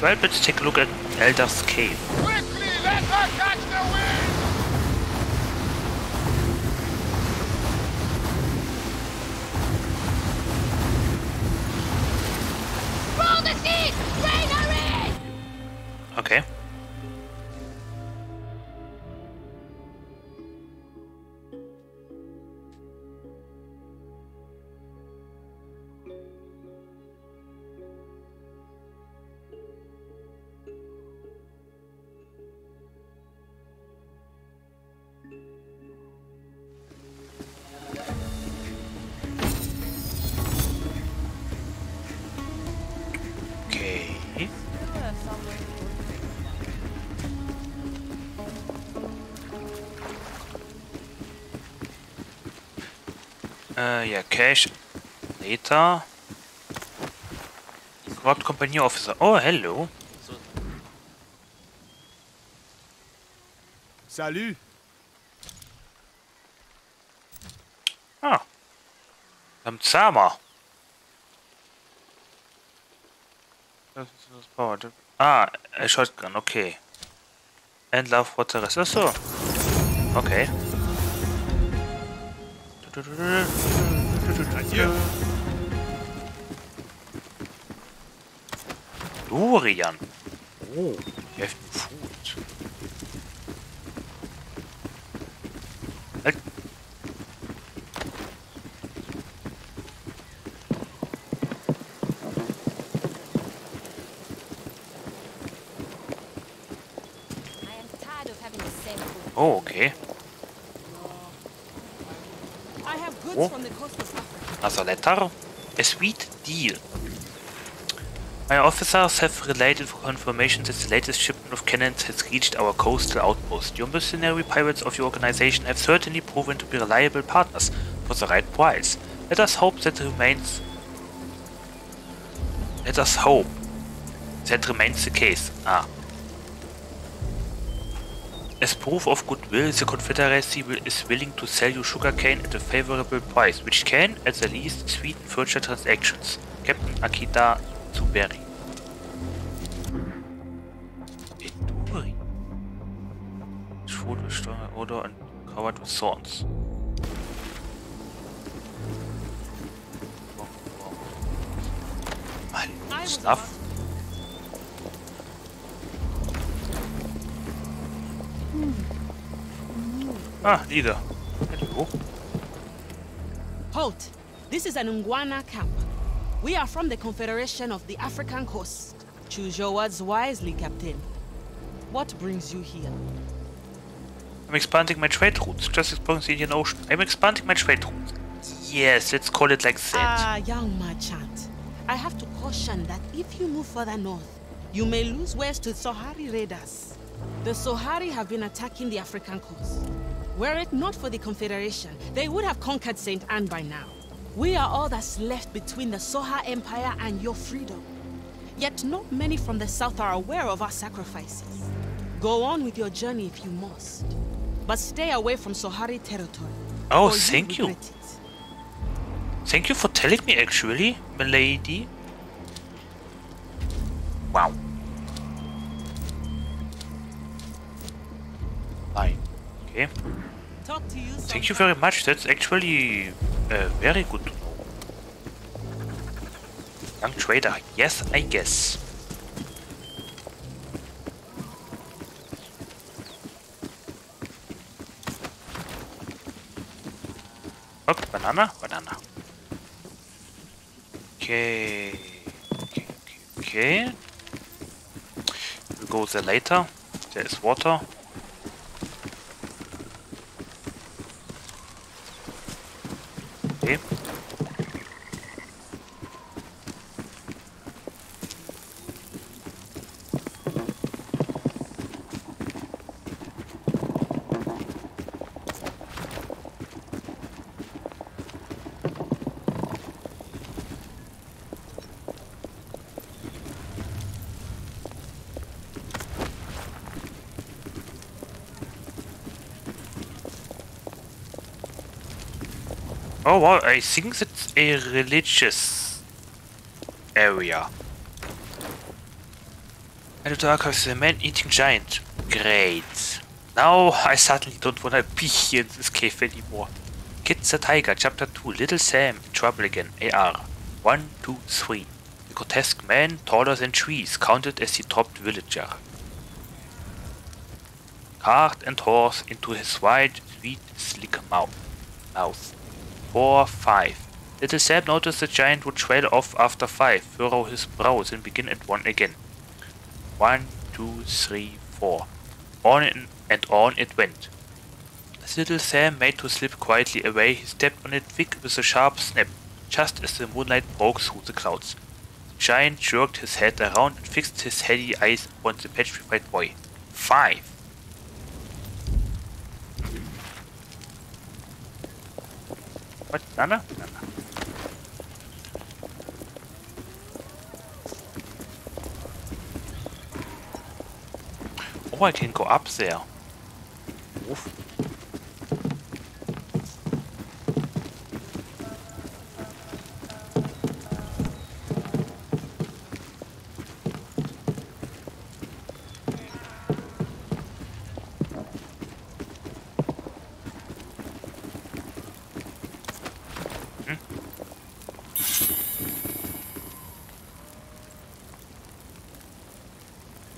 Well, let's take a look at Elder's Cave. Uh, yeah, cash. Later. Corrupt company officer. Oh, hello. Salut. Ah. Am Zama. Das ist das Power. Ah, a Shotgun, okay. And Love Fortress. Ach so. Okay. Dorian. Oh, letter. A sweet deal. My officers have relayed for confirmation that the latest shipment of cannons has reached our coastal outpost. Your mercenary pirates of your organization have certainly proven to be reliable partners for the right price. Let us hope that remains. Let us hope that remains the case. Ah. As proof of goodwill, the Confederacy will, is willing to sell you sugarcane at a favorable price, which can, at the least, sweeten future transactions. Captain Akita Tsuberi. Ituri. Food with strong odor and covered with thorns. Stuff. Ah, leader. Hello. Halt! This is an Ngwana camp. We are from the Confederation of the African Coast. Choose your words wisely, Captain. What brings you here? I'm expanding my trade routes. Just exploring the Indian Ocean. I'm expanding my trade routes. Yes, let's call it like that. Ah, young merchant. I have to caution that if you move further north, you may lose ways to Sohari raiders. The Sohari have been attacking the African coast. Were it not for the Confederation, they would have conquered Sainte-Anne by now. We are all that's left between the Soha Empire and your freedom. Yet not many from the south are aware of our sacrifices. Go on with your journey if you must. But stay away from Sohari territory. Oh, thank you. Thank you for telling me, actually, milady. Wow. Fine. Okay. Talk to you Thank you very much. That's actually uh, very good to know. Young trader. Yes, I guess. Oh, banana? Banana. Okay. Okay, okay, okay. We'll go there later. There is water. here. Oh I think it's a religious area. And the dark house is a man-eating giant. Great. Now I suddenly don't want to be here in this cave anymore. Kid the Tiger, Chapter 2, Little Sam in trouble again, AR. 1, 2, 3. The grotesque man, taller than trees, counted as he dropped villager. Cart and horse into his wide, sweet, slick mouth. mouth. 4, 5. Little Sam noticed the giant would trail off after 5, furrow his brows and begin at 1 again. 1, 2, 3, 4. On and, on it went. As little Sam made to slip quietly away, he stepped on it quick with a sharp snap, just as the moonlight broke through the clouds. The giant jerked his head around and fixed his heady eyes upon the petrified boy. 5. What? Nana? Nana. Oh, I can go up there. Oof.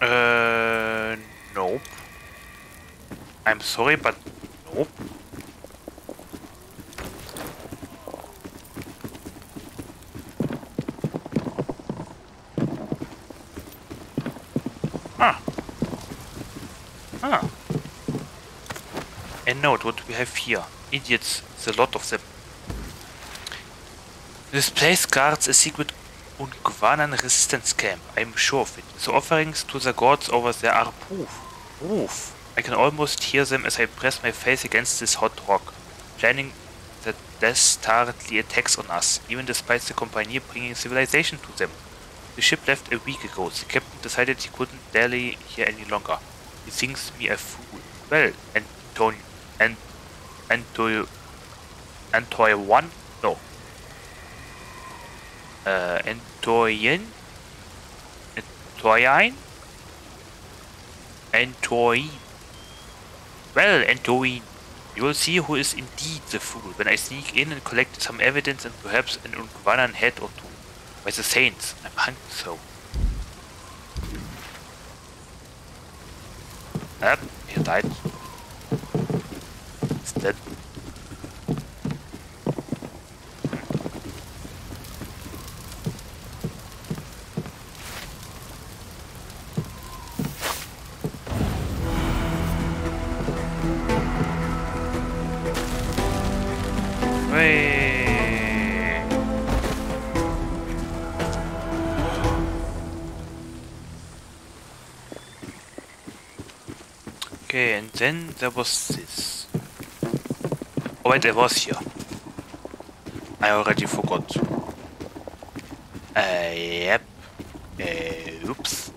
Uh, nope. I'm sorry, but nope. Ah. Ah. And note what we have here. Idiots, a lot of them. This place guards a secret Ungwanan resistance camp. I'm sure of it. The offerings to the gods over there are proof. Proof. I can almost hear them as I press my face against this hot rock, planning the dastardly attacks on us, even despite the company bringing civilization to them. The ship left a week ago. The captain decided he couldn't dally here any longer. He thinks me a fool. Well, Antonio, and Antonio, Antonio one? No. Uh, Antoine? Antoine? Antoine. Well, Antoine, you will see who is indeed the fool when I sneak in and collect some evidence and perhaps an Ungwanan head or two. By the saints, I'm hungry so. Yep, he died. He's dead. Then there was this. Oh wait, I was here. I already forgot. Uh, yep. Uh, oops.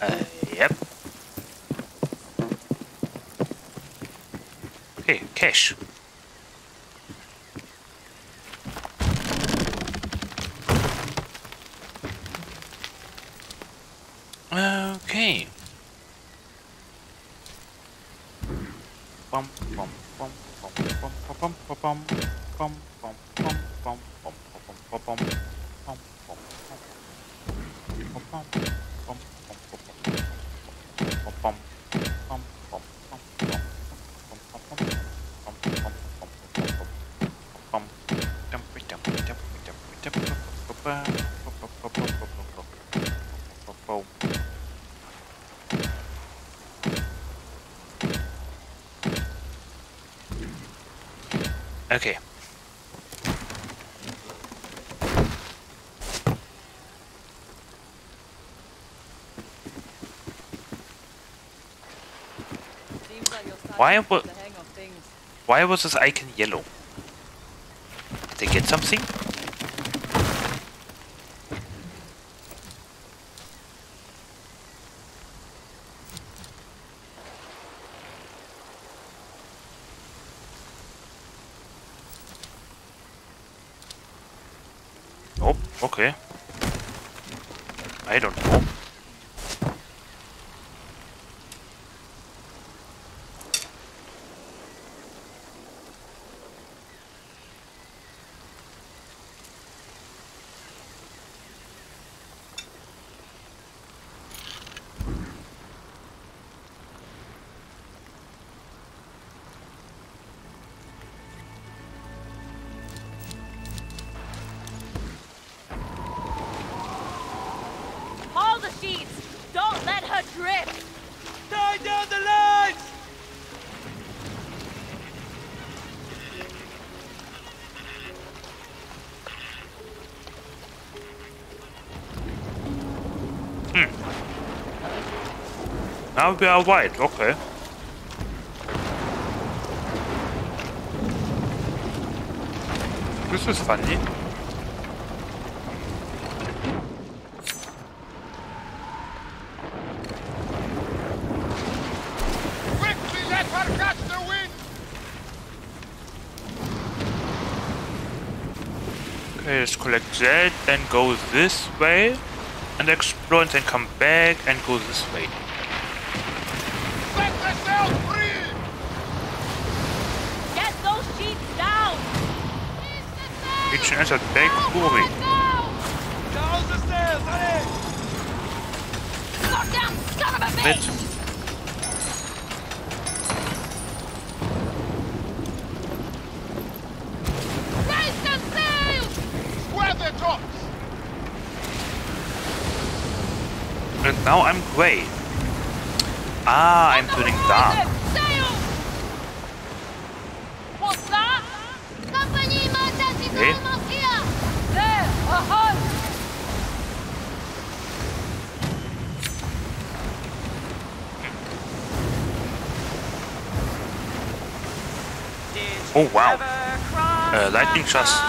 Uh, yep. Okay, cash. Why to wa- get the hang of things. Why was this icon yellow? Did they get something? Now we are white, okay. This is funny. Quickly let her catch the wind! Okay, let's collect that, then go this way and explore and then come back and go this way. Set the sails free! Get those sheets down! Reach and enter back Buri. Down the stairs, allez! Goddamn of a bitch! Square the tops! And now I'm gray. Ah, I'm turning dark. Oh wow. Uh, lightning just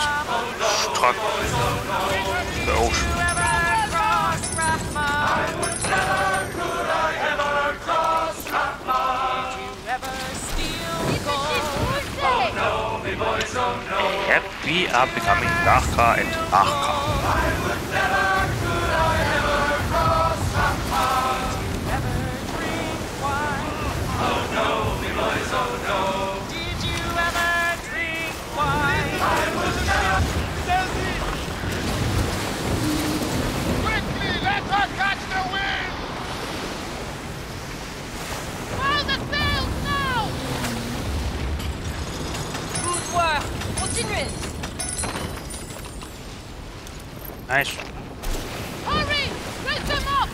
struck the ocean. Yep, we are becoming darker and darker. Nice. Hurry! Raise them up!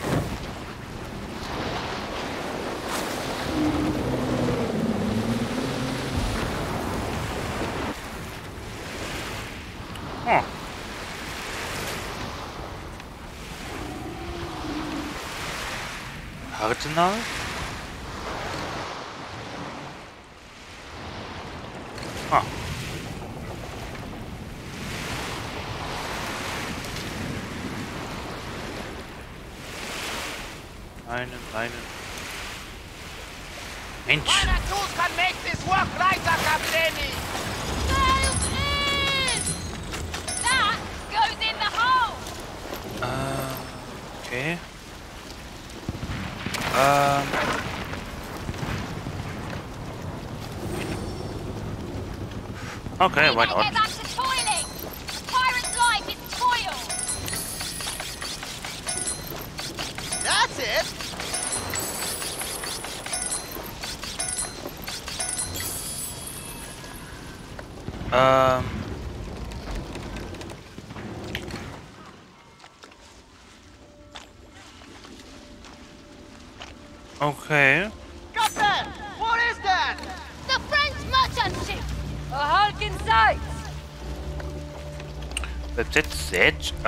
Oh. Cardinal?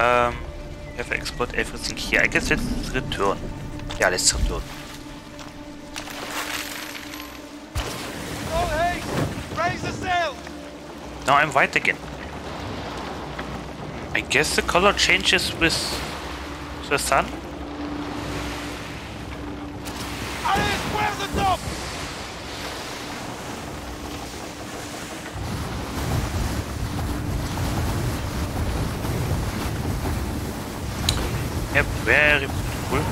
Um, have to everything here. I guess let's return. Yeah, let's return. Oh, hey! Raise the sail! Now I'm white again. I guess the color changes with the sun. Alice, where's the top? Yep, very beautiful.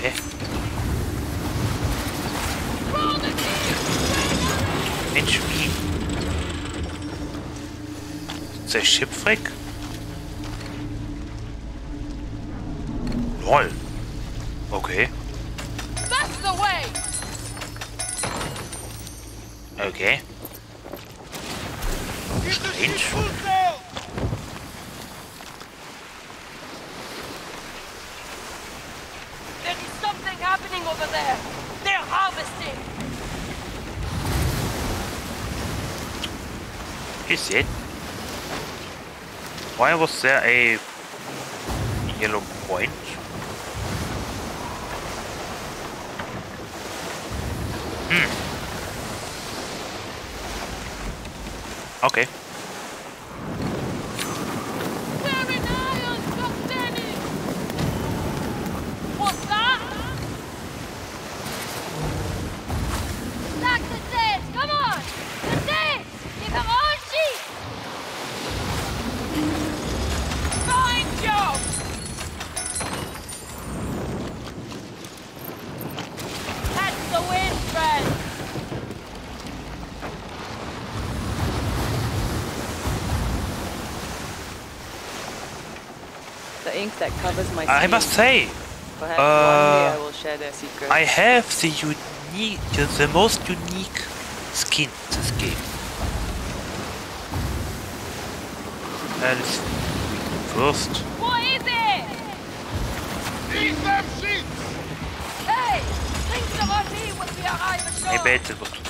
Hä? Mensch, wie? Ist der Shipwreck? Lol. Okay. That's the way! Okay. Strange. Full sail! There is something happening over there! They're harvesting! Is it? Why was there a yellow point? Hmm. Okay. What's that? Back the sails! Come on! The sails! Keep them all sheet! Fine job! That's the wind, friend! The ink that covers my I skin. must say, Perhaps one day I uh, will share their secrets. I have the unique, the most unique skin in this game. Uh, let's first. What is it? These them sheets! Hey! Think about me when we arrive ashore! Maybe etwas was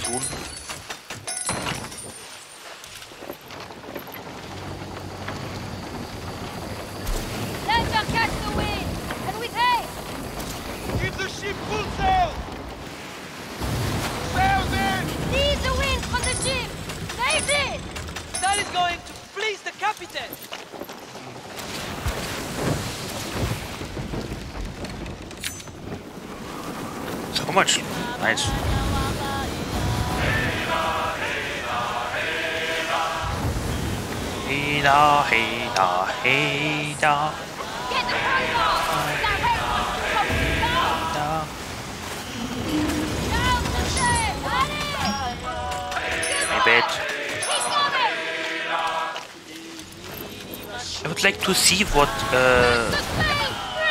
would like to see what uh,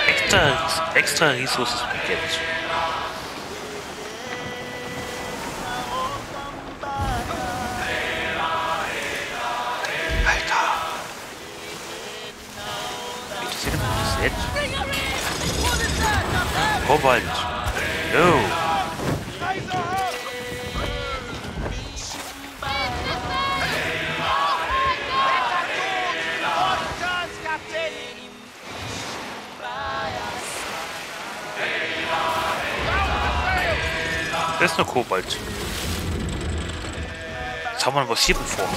extra extra resources we get. Alter. Wait, is it is it? Cobalt. Das ist nur Kobalt. Was haben wir was hier bevor?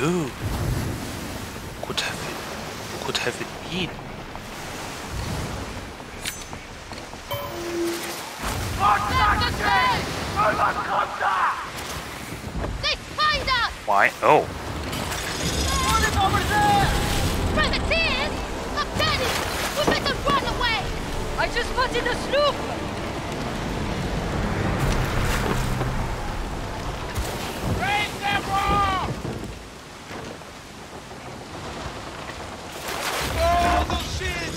Who could have it, could have it been? Why? Oh, I just spotted a sloop! Raise them all! Oh, those ships!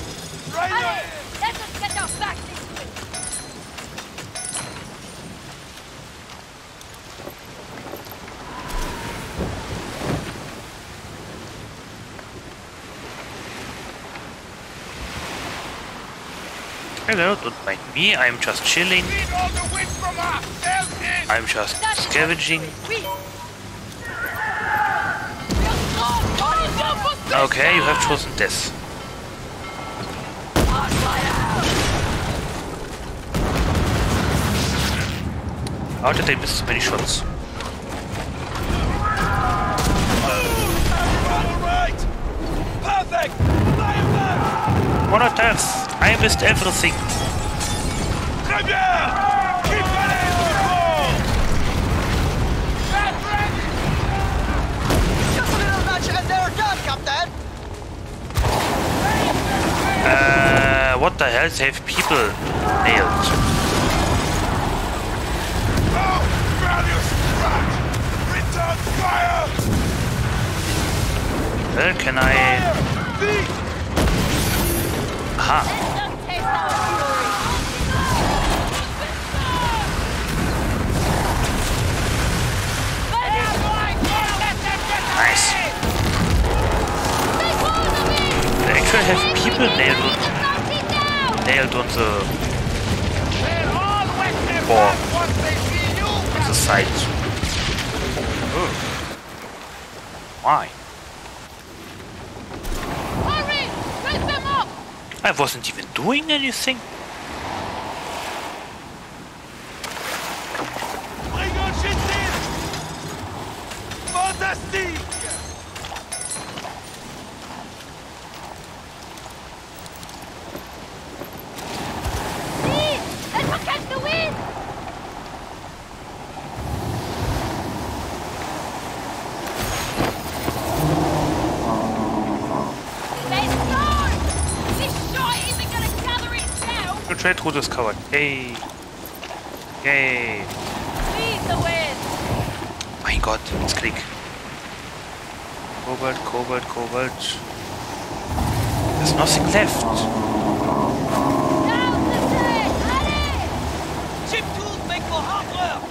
Don't mind me, I'm just chilling. I'm just scavenging. Okay, you have chosen this. How did I miss so many shots? Perfect! One on death! I missed everything! Uh, what the hell? Have people nailed. Fire! Well, can I... Aha. Nice. They actually have people nailed on, nailed on the wall, on the side. Oh. Why? Hurry! Them up! I wasn't even doing anything. Fantastique! See! Let's not catch the wind! They start! This shot isn't gonna gather itself! Your trade route is covered. Yay. Yay. Lead the wind! Mein Gott, jetzt klick. Cobalt, Cobalt, Cobalt. There's nothing left. Chip tools make for hard work!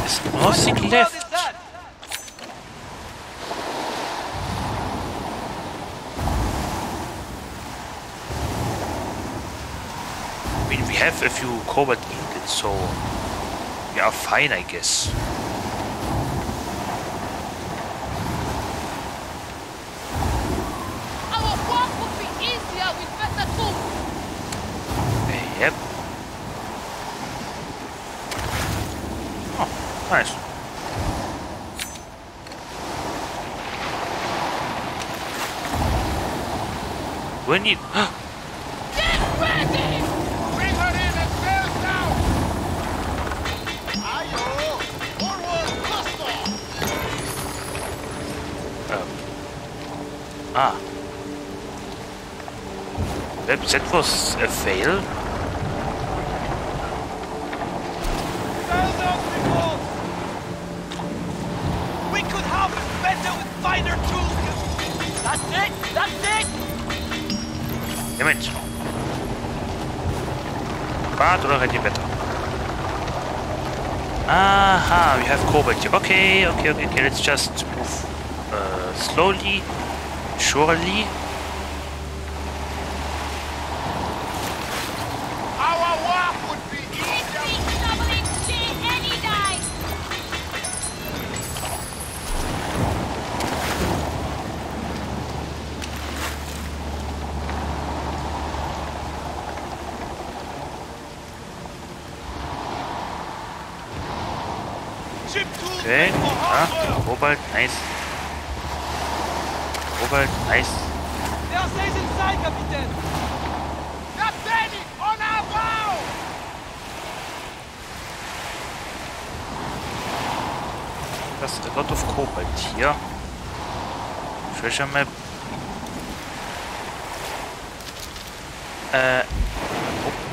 There's nothing left. I mean, we have a few cobalt ingots, so we are fine, I guess. Was a fail. We could have it better with finer tools! That's it! That's it! Damn it. Bad oder ready better? Aha, we have cobalt here. Okay, okay, okay, okay. Let's just move uh, slowly, surely. Our work would be easier! Shoveling shit any day! Chip tools Okay. make for hard Ah, work! cobalt, nice. Cobalt, nice. They are safe inside, Captain! Captain! On our bow! There's a lot of cobalt here. Uh,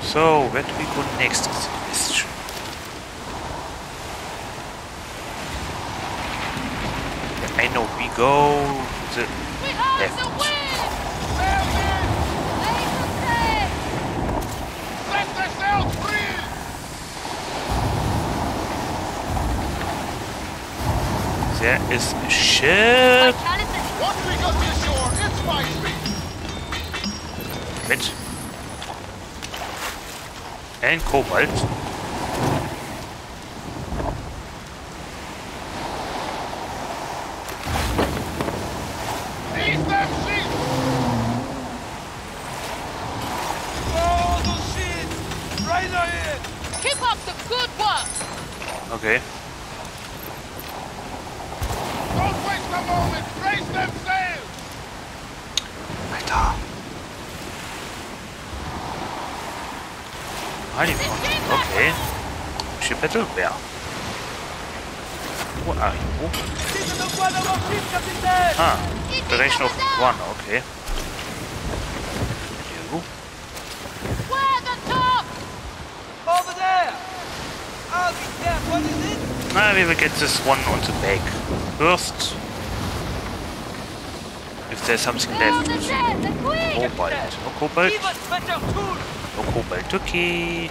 so, where do we go next is the question. I know, we go And cobalt. Seize them sheep! Oh, those sheep! Right ahead! Keep up the good work! Okay. Don't waste a moment! Raise them sails! Alter. Mining front. Okay. Ship battle? Where? Where are you? Ah, direction of one. Okay. You. Where the top? Over there! I'll be damned, what is it? Now we will get this one on the back. First. If there's something left. Cobalt. No cobalt. Give us better tools! No cobalt. Okay.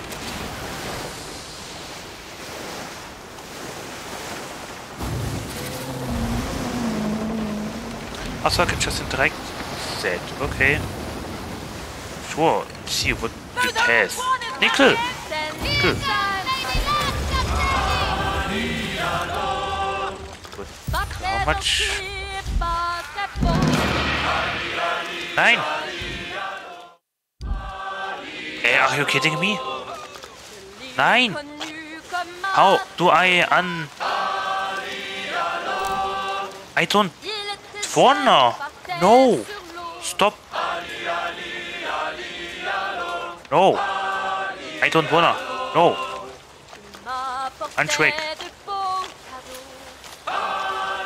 Also, I can just interact with that. Okay. Sure. See what it has. Nickel. Nickel. Good. How much? Nein. Hey, are you kidding me? Nein. How do I un... I don't wanna. No. Stop. No. I don't wanna. No. Untrack.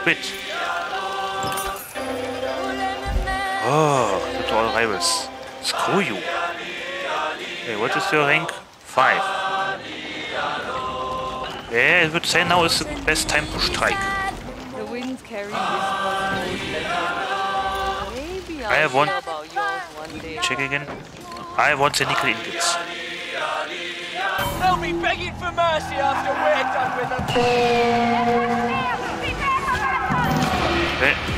Quit. Oh, to all. Screw you. Hey, what is your rank? Five. Yeah, I would say now is the best time to strike. The winds carry this possible. Maybe I I'll have one. hear one. Check again. I want the nickel ingots. They'll be begging for mercy after we're done with them! Okay.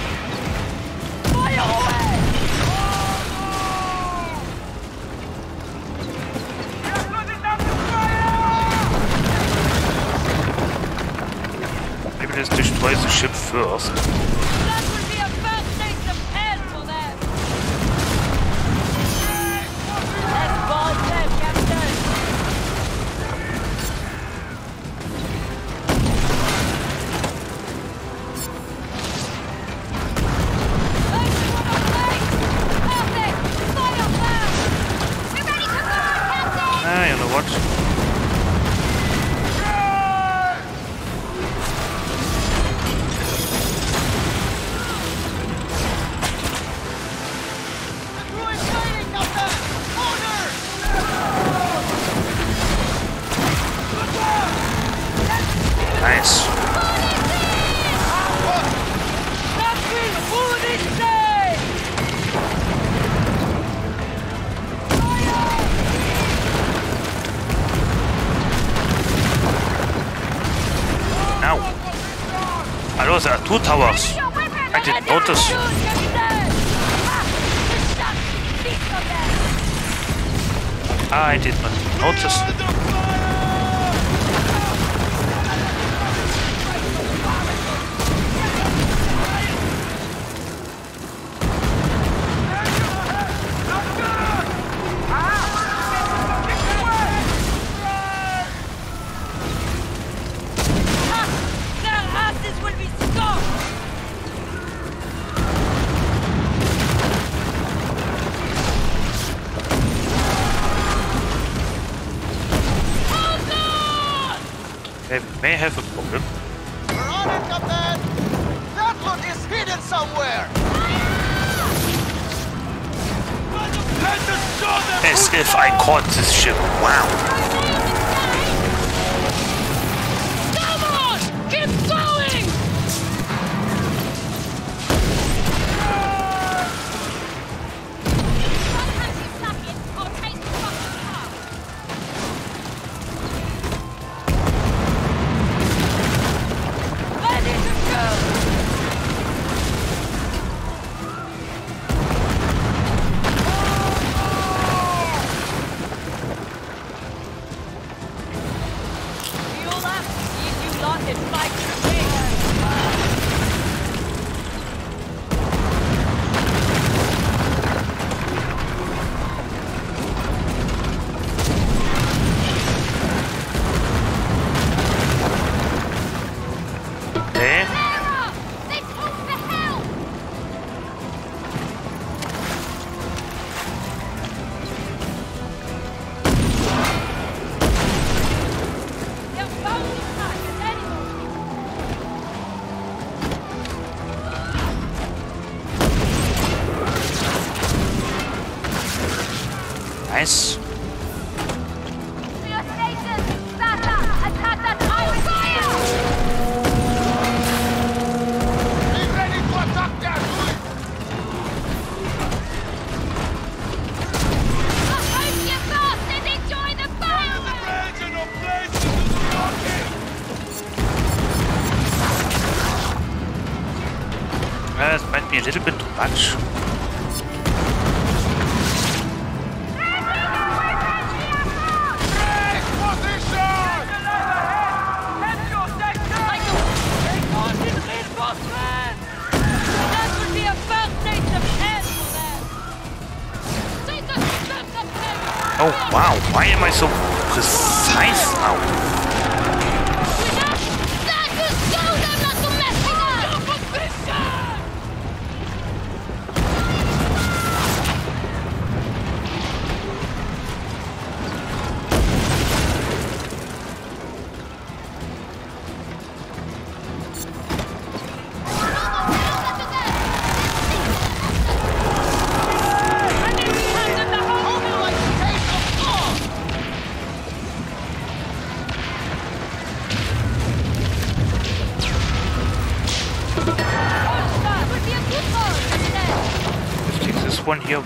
Maybe let's destroy the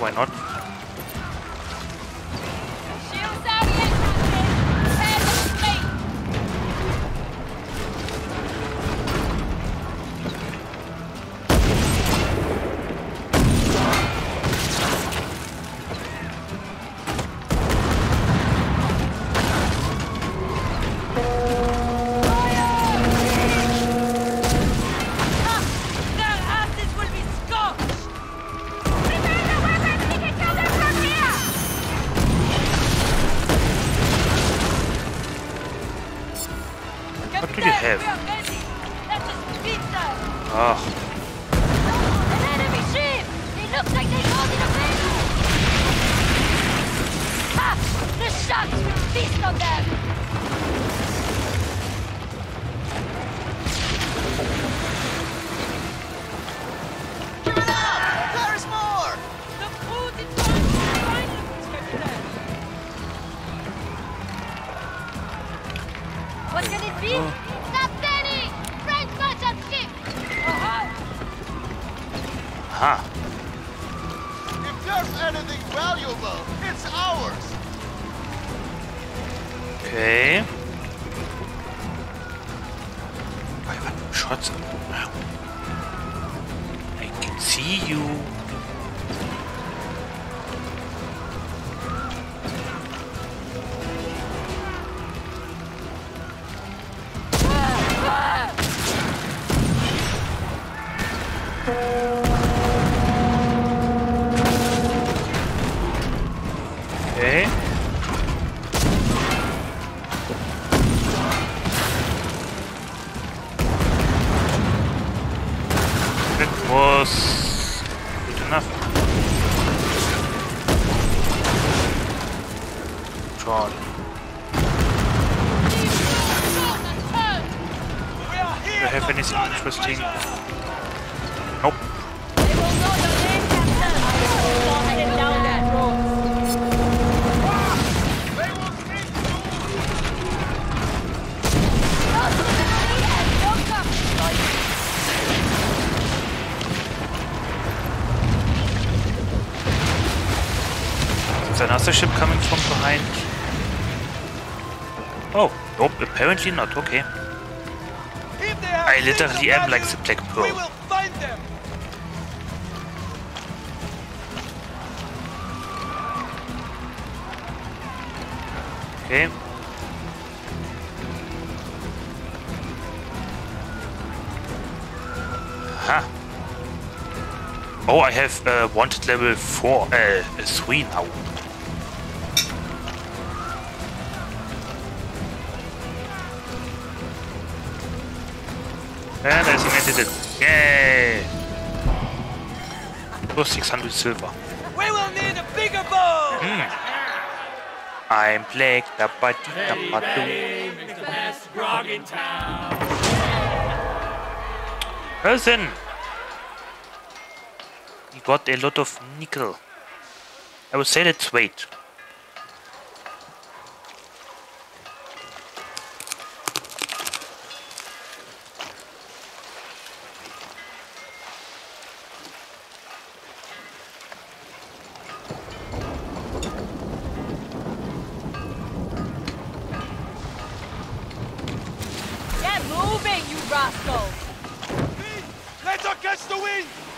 why not? Not, okay. I literally am like the Black Pearl. Okay. Huh. Oh, I have uh, wanted level 4, uh, 3 now. 600 silver. We will need a bigger bow! Hmm. I'm Blake the Buddy the Badu. best grog in town. Person! You got a lot of nickel. I would say let's wait. Moving! Let her catch the wind!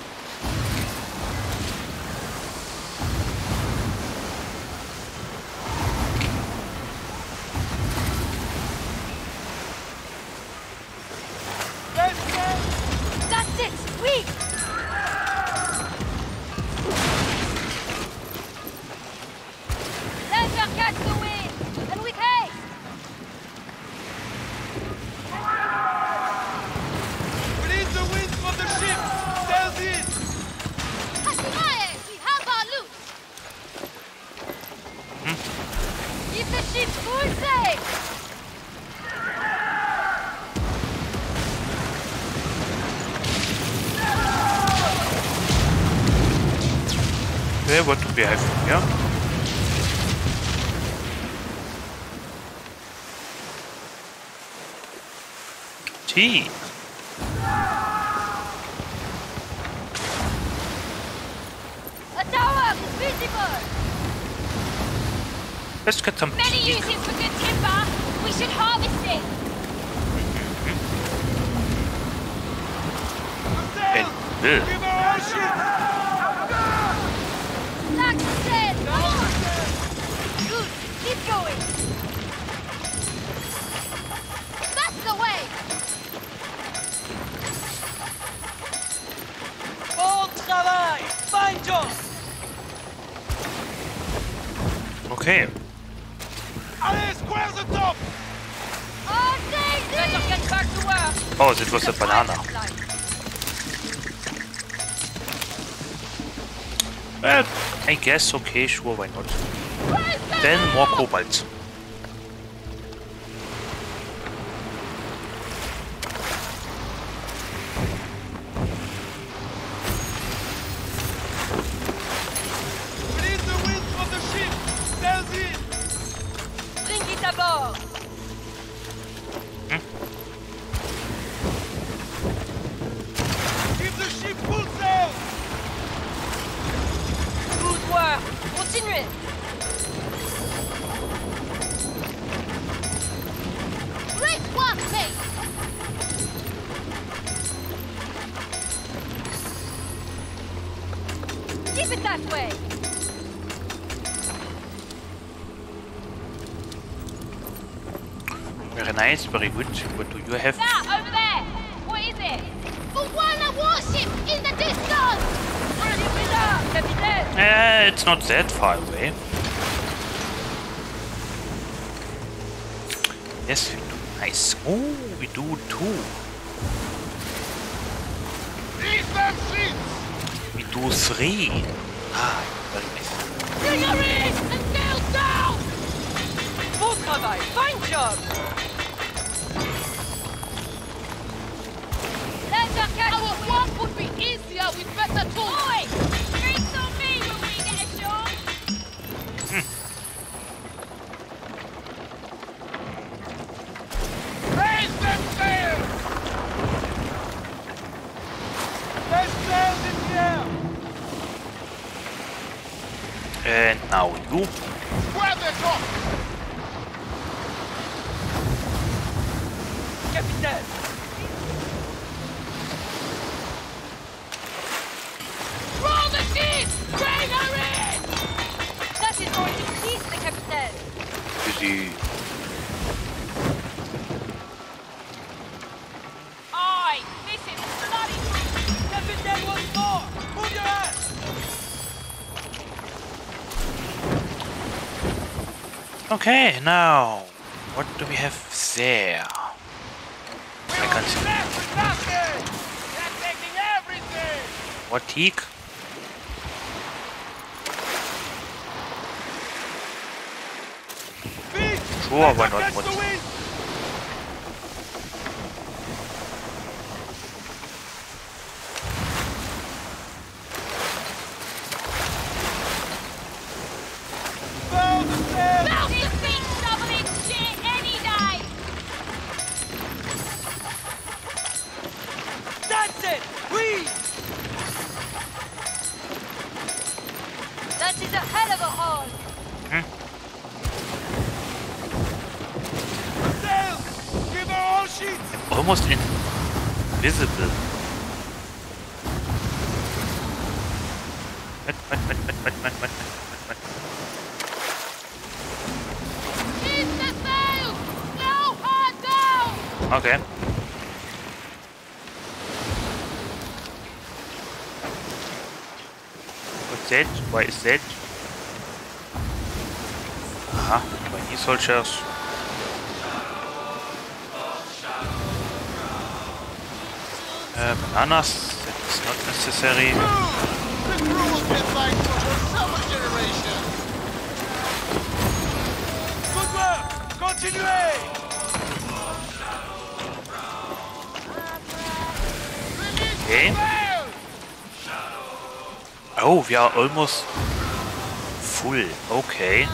A tower is visible! Let's get some Many tea. use for good timber! We should harvest it! And, uh, Give her our ship! Like I said! Come on! Good! Keep going! That's the way! Bon travail! Fine job! Okay. Allez, square the top! All things Let us get back to work! Oh, a. Well, I guess, okay, sure, why not? Then more cobalt. Nice, very good. What do you have? That over there! What is it? A one warship in the distance! Ready with Captain! Eh, it's not that far away. Yes, we do. Nice. Oh, we do too. Eat them sheets! We do three. Ah, very nice. Okay, now what do we have there? I can't see. What teak? Sure, why not? What? is dead. Aha, 20 soldiers. Uh, bananas, that is not necessary. Good work! Continuez! Okay. Oh, we are almost full. Okay.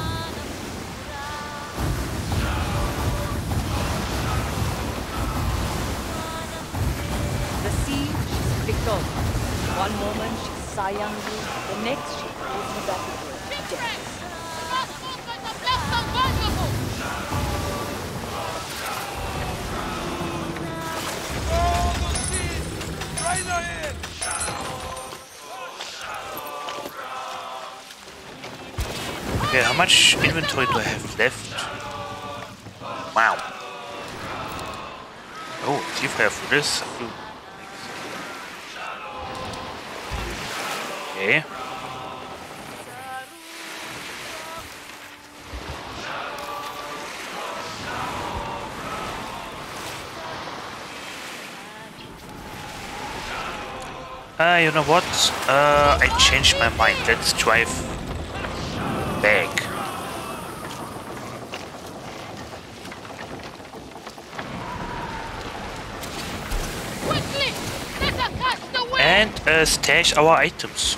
The sea, she's. One moment sayang inventory do I have left? Wow. Oh, Tiefreier for this. Okay. Uh, you know what? Uh, I changed my mind. Let's drive back. Quickly! Let her catch the wind! And uh, stash our items.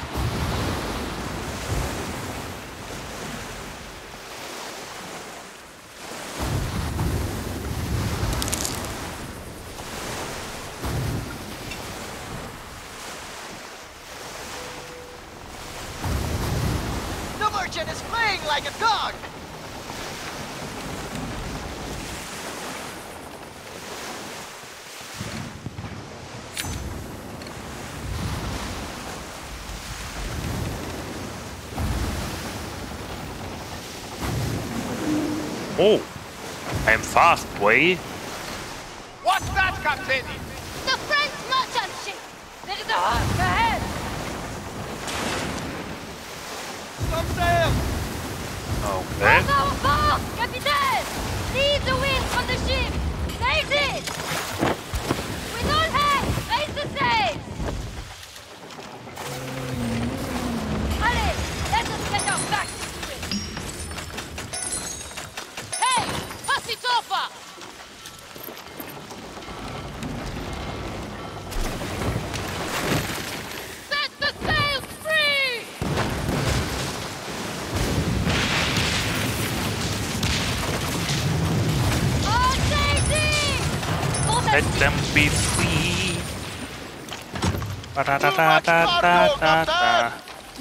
Too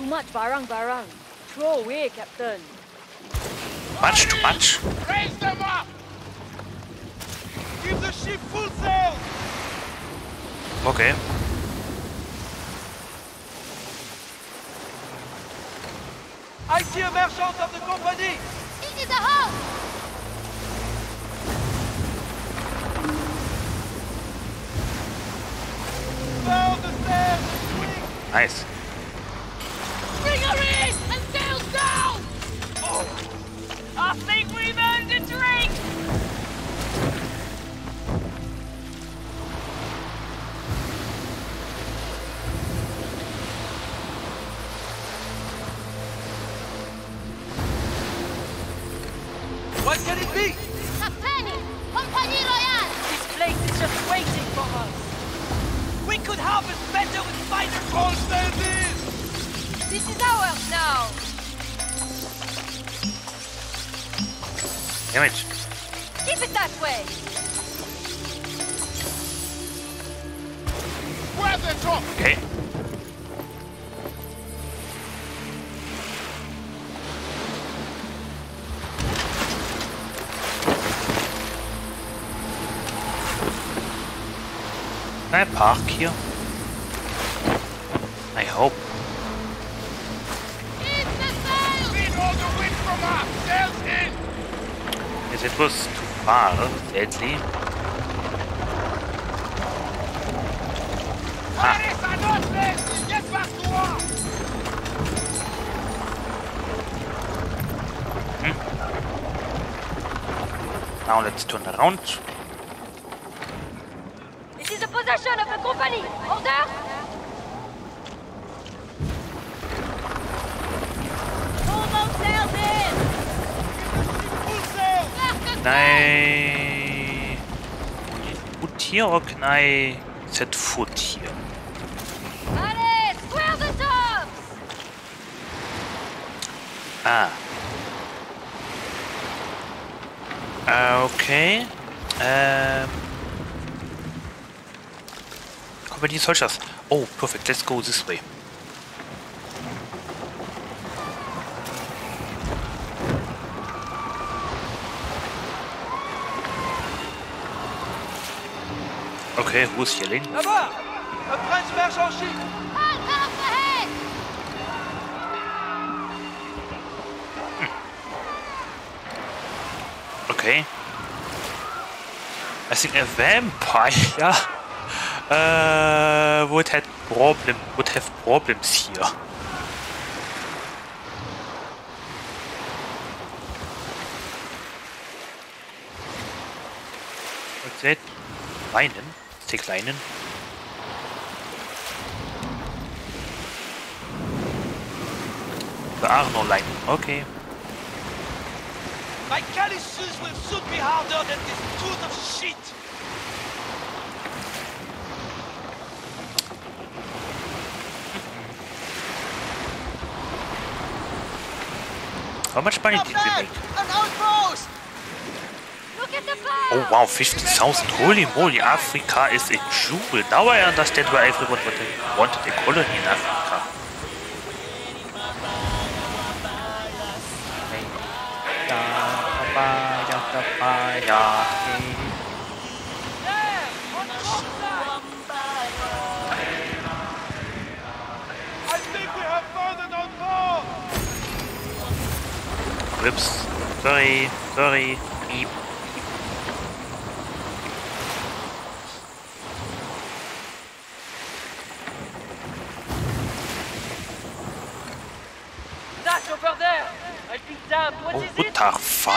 much barang-barang. Throw away, Captain. Much too much. Raise them up! Give the ship full sail! Okay. Vascois! Hmm. Now let's turn around. Allez, square the tops. Ah. Okay. Um. Company soldiers. Oh, perfect. Let's go this way. Okay, who's yelling? Là-bas Un prince merchant ship Halt up ahead. Okay. I think a vampire uh, [laughs] would have problem would have problems here. What's that? Leinen? Let's take Leinen. There are no Leinen. Okay. My calluses will soon be harder than this tooth of shit! How much money did we make? An outpost! Look at the fire. Oh wow, 50,000. Holy moly, Africa is a jewel. Now I understand why everyone wanted- a colony in Africa. There! On the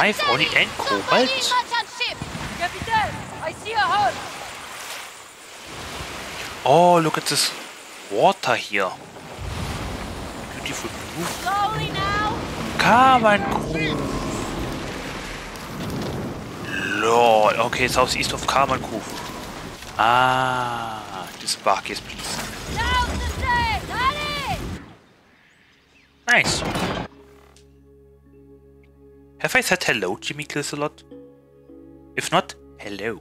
Butter 5 only and Somebody cobalt? merchant ship. Capitaine! I see a hull! Oh, look at this water here. Beautiful blue. Slowly now. Carbon Cove. Lol. Okay, southeast of Carbon Cove. Ah, disembark, yes, please. Have I said hello, Jimmy Kills a lot? If not, hello.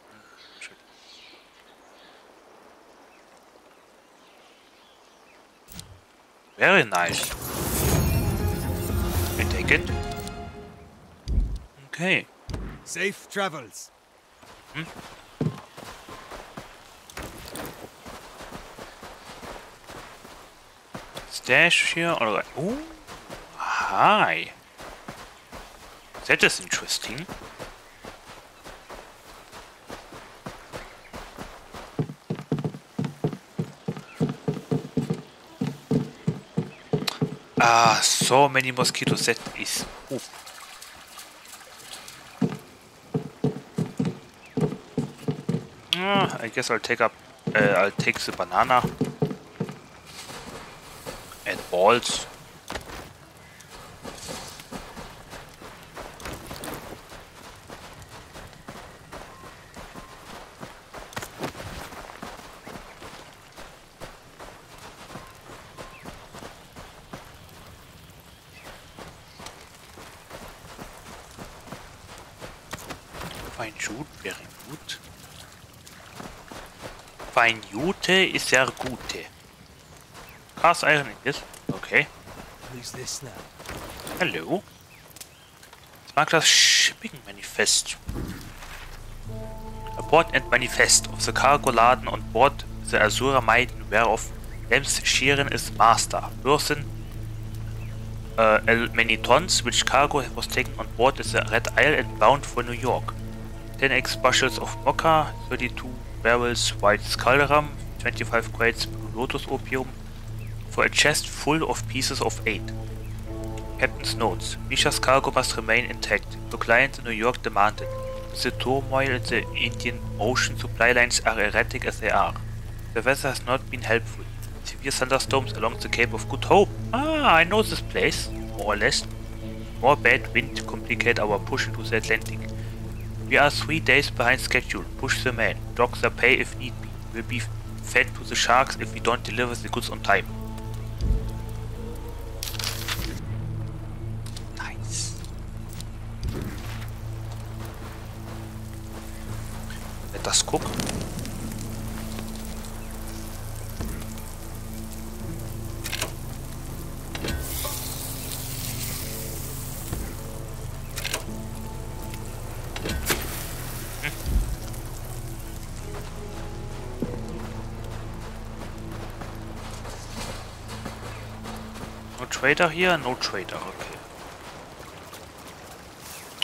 Very nice. I take it. Okay. Safe travels. Hmm? Stash here, alright. Oh, hi. That is interesting. Ah, so many mosquitoes. That is. Ooh. Ah, I guess I'll take up. Uh, I'll take the banana and balls. Jute ist sehr gute. In this. Okay. This now? Hello. Smuggler's shipping manifest. Report and manifest of the cargo laden on board the Azura Maiden whereof Lems Sheeran is master. Person uh, many tons, which cargo was taken on board is the Red Isle and bound for New York. 10x bushels of mocha, 32 barrels white skull 25 crates of lotus opium, for a chest full of pieces of eight. Captain's notes. Misha's cargo must remain intact. The client in New York demanded. The turmoil in the Indian Ocean, supply lines are erratic as they are. The weather has not been helpful. Severe thunderstorms along the Cape of Good Hope. Ah, I know this place, more or less. More bad wind complicate our push into the Atlantic. We are three days behind schedule. Push the man. Dogs are pay if need be. We'll be fed to the sharks if we don't deliver the goods on time. Nice. Let us cook. Trader here? No trader, okay.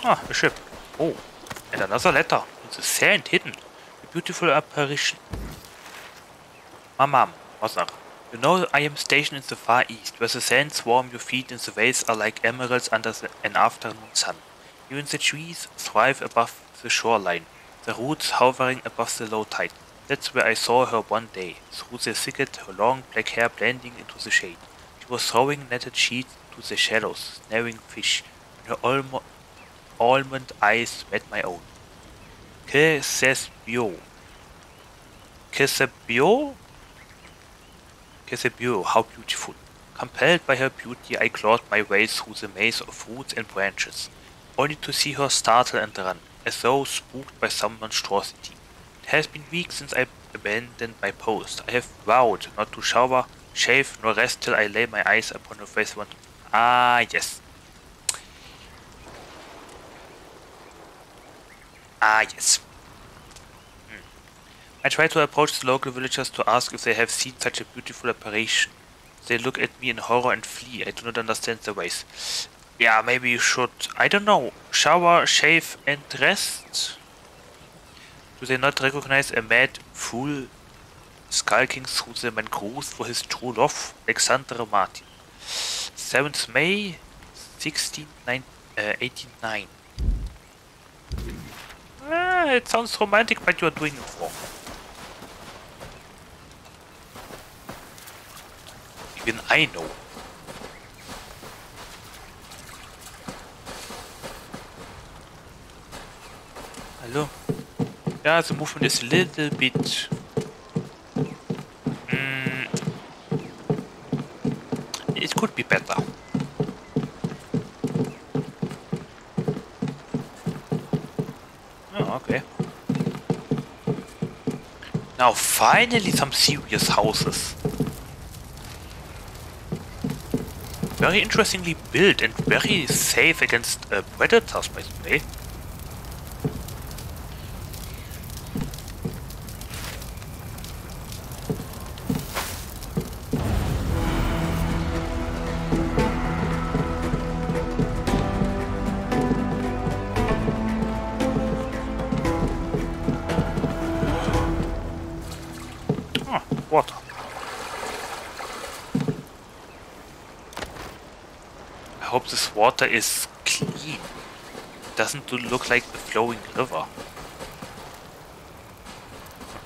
Ah, a ship. Oh, and another letter. In the sand hidden. A beautiful apparition. Mom, mother. You know I am stationed in the far east, where the sands warm your feet and the waves are like emeralds under the, an afternoon sun. Even the trees thrive above the shoreline, the roots hovering above the low tide. That's where I saw her one day, through the thicket, her long black hair blending into the shade. Was throwing netted sheets into the shallows, snaring fish, and her almo- almond eyes met my own. Que c'est beau? Que c'est beau? Que beau, how beautiful. Compelled by her beauty, I clawed my way through the maze of roots and branches, only to see her startle and run, as though spooked by some monstrosity. It has been weeks since I abandoned my post. I have vowed not to shower, shave, nor rest till I lay my eyes upon her face once. Ah, yes. Ah, yes. Hmm. I try to approach the local villagers to ask if they have seen such a beautiful apparition. They look at me in horror and flee. I do not understand their ways. Yeah, maybe you should, I don't know, shower, shave, and rest? Do they not recognize a mad fool skulking through the mangroves for his true love, Alexander Martin? 7th May, 1689. Ah, it sounds romantic, but you are doing it wrong. Even I know. Hello? Yeah, the movement is a little bit... Mm, it could be better. Oh, okay. Now finally some serious houses. Very interestingly built and very safe against uh, predators by the way. Water is clean. Doesn't look like a flowing river.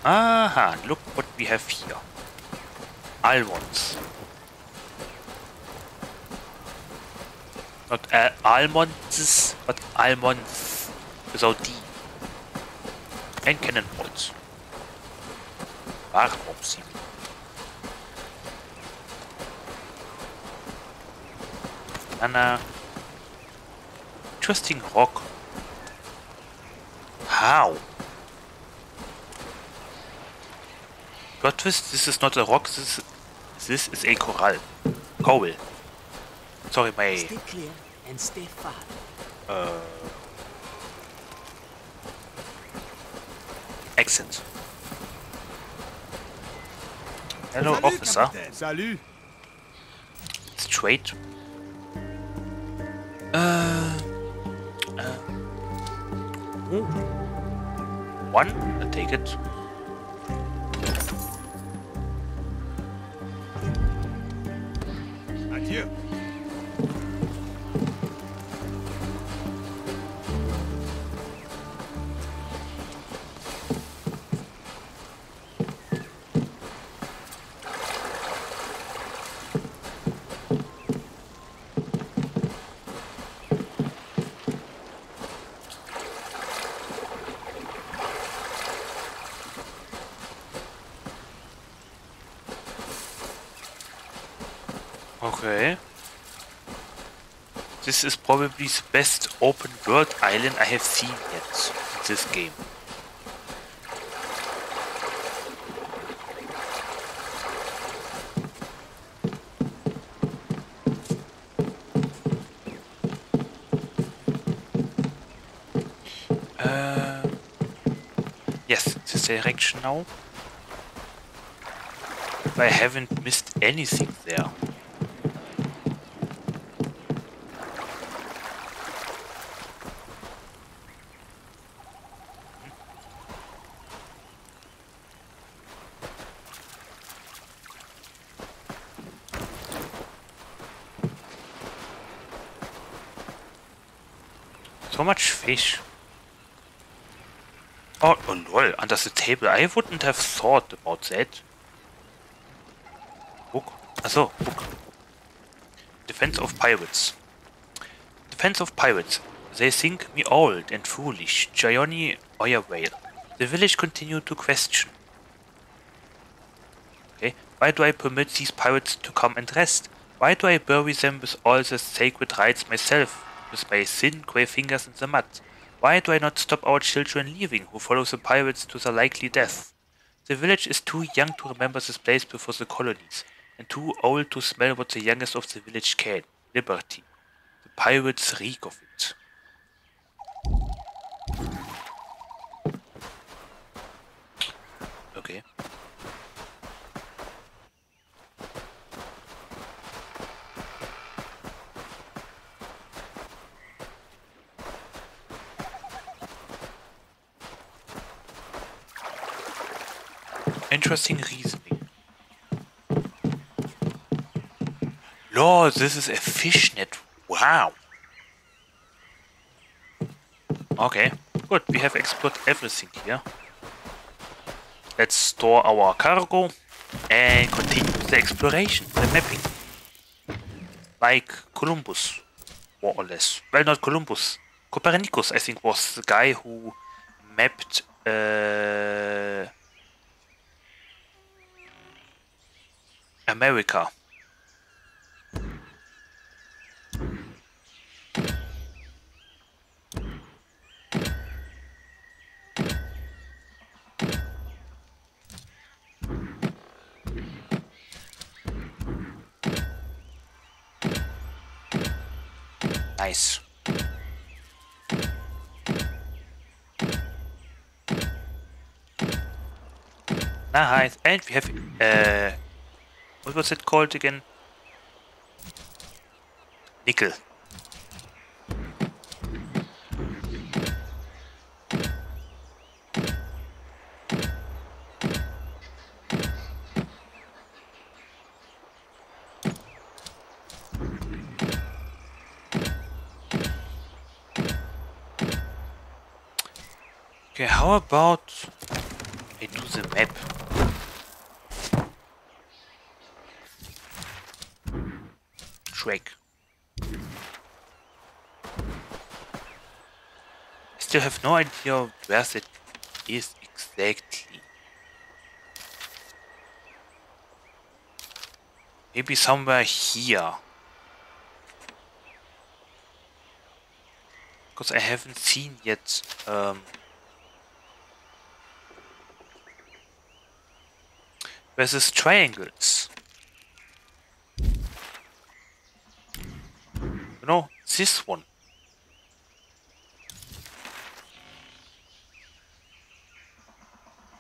Aha, look what we have here. Almonds. Not uh, almonds, but almonds without D. And cannonballs. Warenwurfsiegel. Anna. Interesting rock. How? Plot twist, this is not a rock, this is, this is a coral. Coal. Sorry, my... Stay clear and stay far. Uh, accent. Hello, Salut, officer. capitaine. Salut. Straight. Uh, ooh. One, I take it. Adieu. This is probably the best open world island I have seen yet in this game. Uh, yes, this direction now. I haven't missed anything there. Much fish. Oh, oh lol, under the table. I wouldn't have thought about that. Book. Also, book. Defense of Pirates. Defense of Pirates. They think me old and foolish. Gioni Oyerwale. The village continued to question. Okay, why do I permit these pirates to come and rest? Why do I bury them with all the sacred rites myself, with my thin grey fingers in the mud? Why do I not stop our children leaving, who follow the pirates to their likely death? The village is too young to remember this place before the colonies, and too old to smell what the youngest of the village can liberty. The pirates reek of it. Okay. Interesting reasoning. Lord, this is a fishnet. Wow. Okay, good. We have explored everything here. Let's store our cargo and continue the exploration, the mapping. Like Columbus, more or less. Well, not Columbus. Copernicus, I think, was the guy who mapped uh, America Nice. Nice, and we have uh, what was it called again? Nickel. Okay, how about I do the map? Track. I still have no idea where it is exactly. Maybe somewhere here. Because I haven't seen yet um, versus triangles. You know, this one.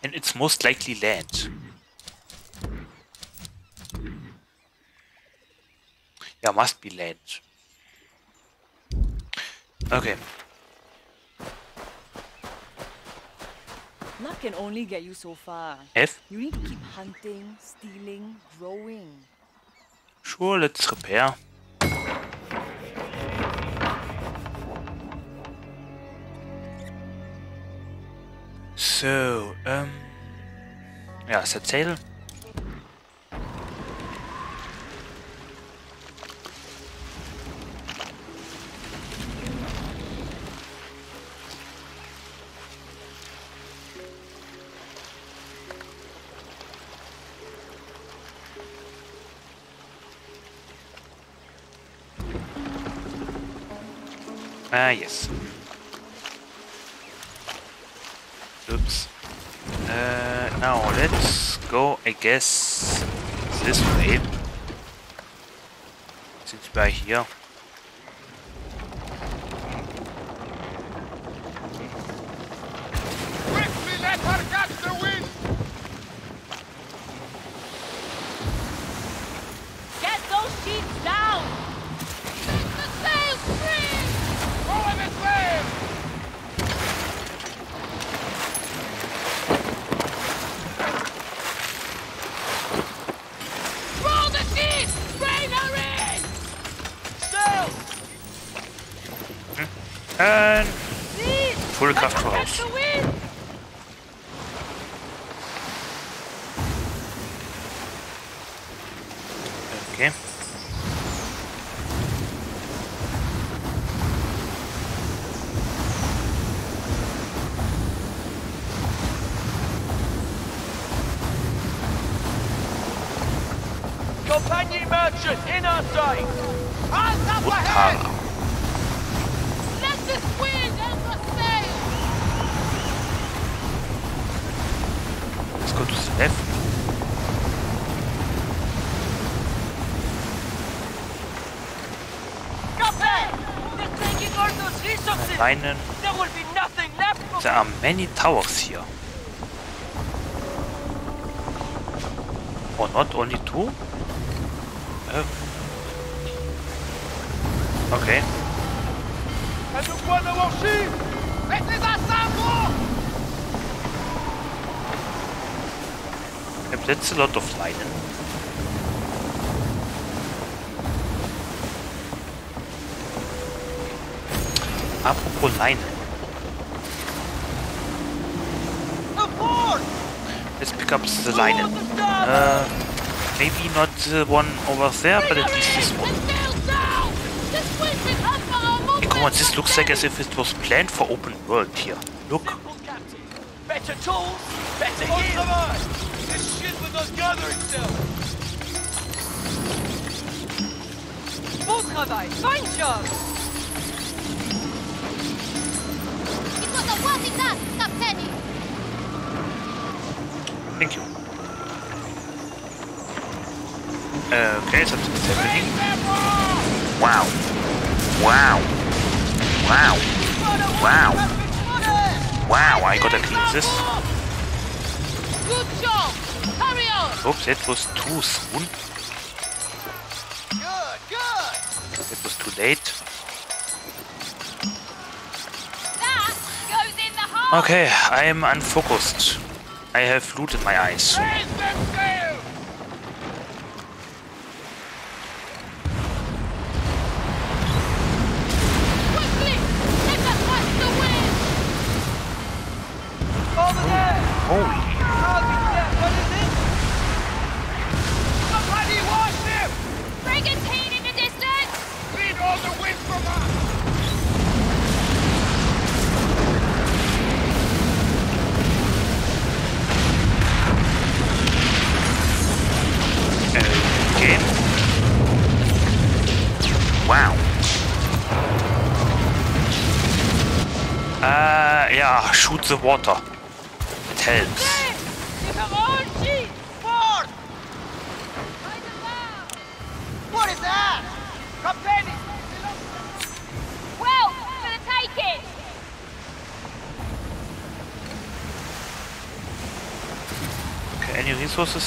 And it's most likely land. Yeah, must be land. Okay. Luck can only get you so far. F? You need to keep hunting, stealing, growing. Sure, let's repair. So, um... Ja, set sail. Ah, yes. Oops. Uh, now let's go, I guess, this way. Since we're here. Quickly let her catch the wind! Get those sheets down! The sail's free! Follow the slave! Roll the sheets! Bring her in! Sail! And Please! full craft Catch house. the wind! Okay. Companion merchant in our sight! Hands up ahead! Utara. Let this wind help us sail! Let's go to the left. Captain! They're taking all those resources! Leinen. There will be nothing left for There are many towers here. Or not only two? Oh. Okay. And the of our sheep! It is a sample! Yep, that's a lot of linen. Apropos Leinen. Let's pick up the linen. Uh, maybe not the one over there, but at least this one. Sail down! This wind can help our Hey, come on, this looks like as if it was planned for open world here. Look. better tools, better gear! This shit with gathering still! Bon travail! Fine job! Okay, something's happening. Wow. Wow. Wow. Wow. Wow, I gotta clean this. Good job! Hurry! Oops, that was too soon. Good, good. That was too late. Okay, I am unfocused. I have loot in my eyes.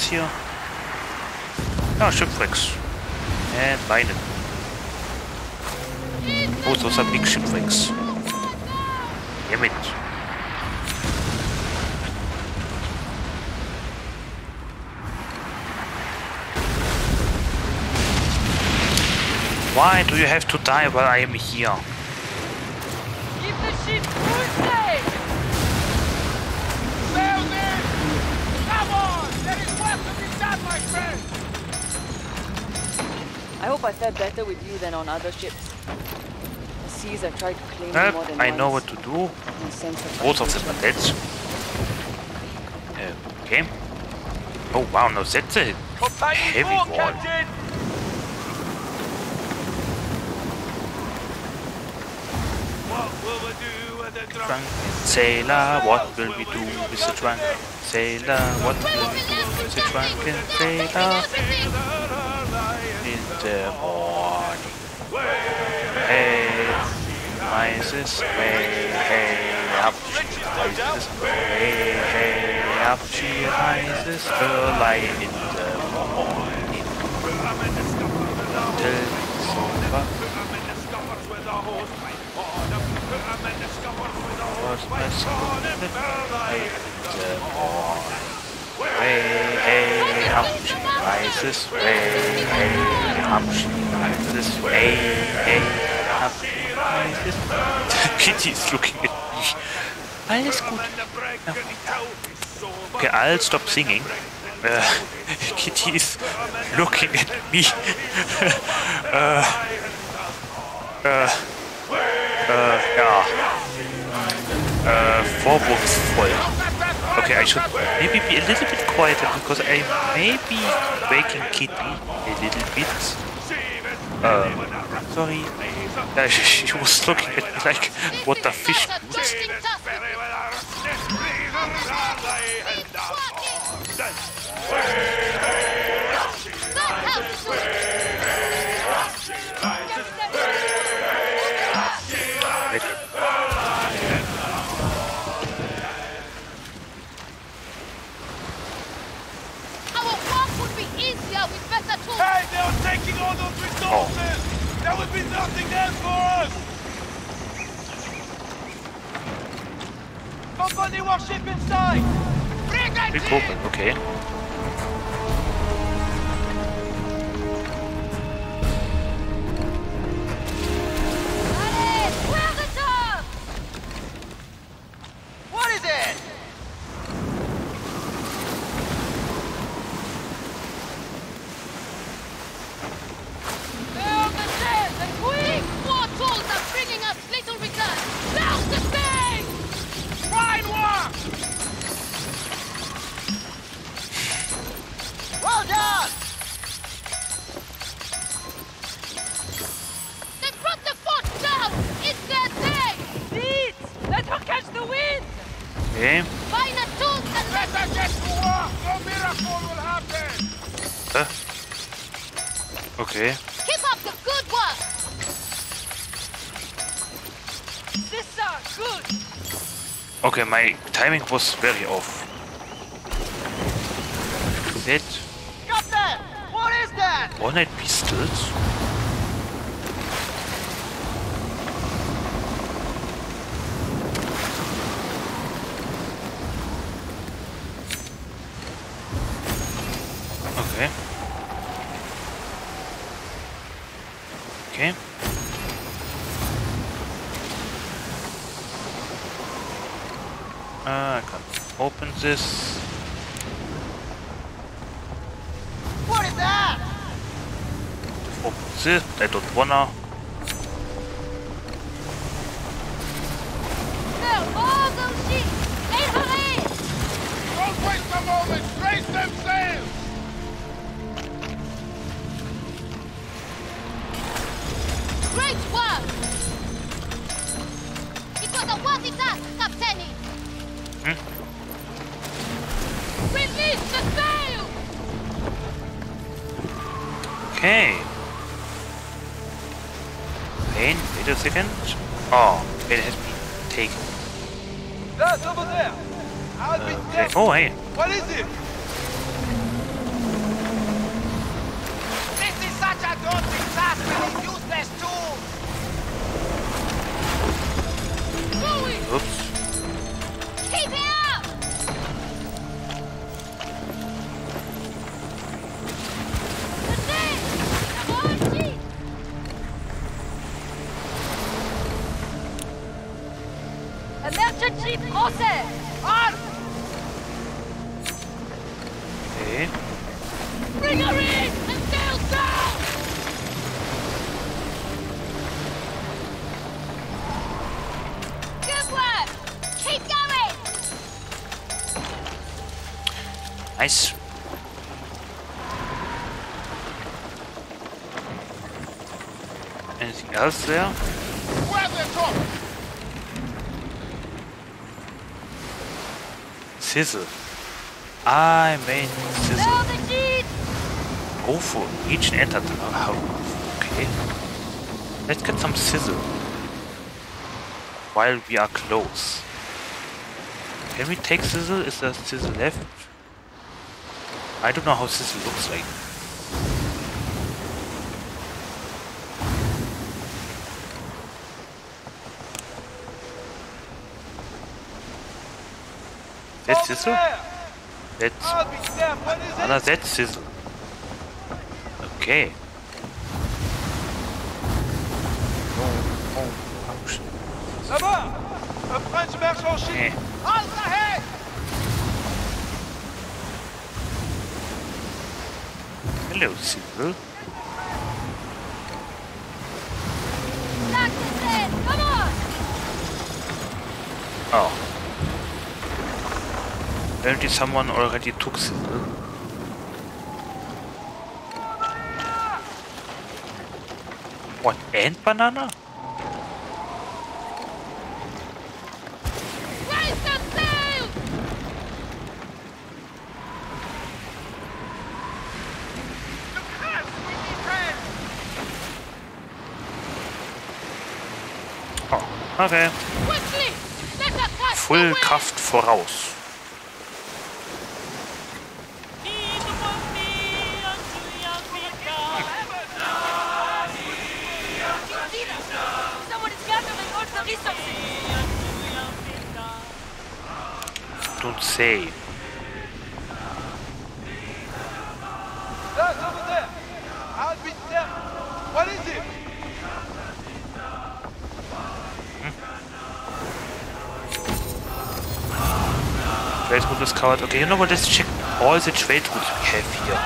Here? Ah, shipwrecks. And mine. Oh, those big shipwrecks. Damn. Why do you have to die while I am here? Hope I fared better with you than on other ships. The seas have tried to claim me more than I know what to do. My Both of them are dead. Uh, okay. Oh wow, no, that's a heavy wall. Captain! What will we do with the drunk? Drunken sailor, what will we do with the drunken sailor? What will we do with the drunken sailor? In the morning. Hey, rises, way, hey, up she rises, way, hey, up she rises early in the morning. Till it's over. Was my soul in the morning. Way, hey, up she rises, way, rises, way, rises. Kitty is looking at me. Alles gut. Ja. Okay, I'll stop singing. Uh, [laughs] Kitty is looking at me. uh, uh, uh, ja. Uh, vorwurfsvoll. Okay, I should maybe be a little bit quieter because I may be waking Kitty a little bit. Um, sorry. [laughs] Uh, she was looking at me like, what the fish Okay, my timing was very off. Is it Got that! What is that? one-night pistols? Okay. Okay. Uh, I can open this. What is that? Open this. I don't wanna. Sizzle. I made sizzle. Now! Go for each and enter. Oh, okay. Let's get some sizzle. While we are close. Can we take sizzle? Is there sizzle left? I don't know how sizzle looks like. Sizzle? there! That's I'll be damned! What is Anna, it? that's sizzle. Okay. Là-bas! Un French merchant ship! Eh. Halt ahead! Hello, sizzle. Back the sail! Come on! Oh. Apparently someone already took sizzle. What, and banana? Raise the sail! Oh, okay. Quickly! Let the cat Full Kraft voraus. Covered. Okay, you know what? Let's check all the trade routes we have here.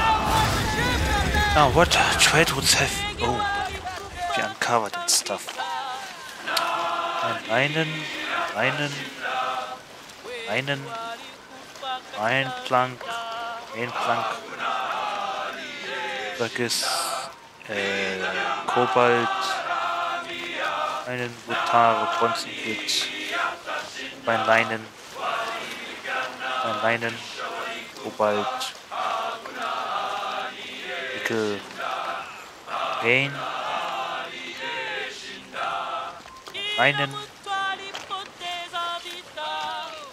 Now, what trade routes have oh, we uncovered and stuff? Ein einen, einen, einen, ein Plank, ein Plank, vergiss äh, Kobalt, einen Butare, Bronzenglut, ein Leinen, ein Leinen, Kobalt, Nickel, Rain, einen,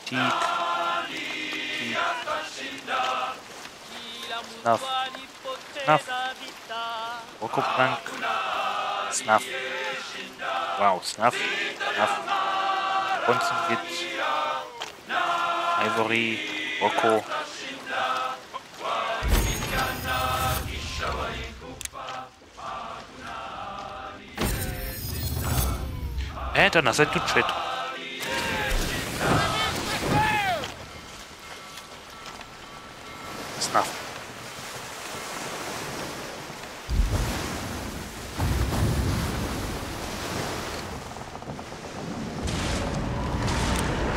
Teak. Snuff. Snuff. Rocco Plank. Snuff. Wow, Snuff. Snuff. Bronson Git. Ivory. Rocco. And another to trade. Snuff.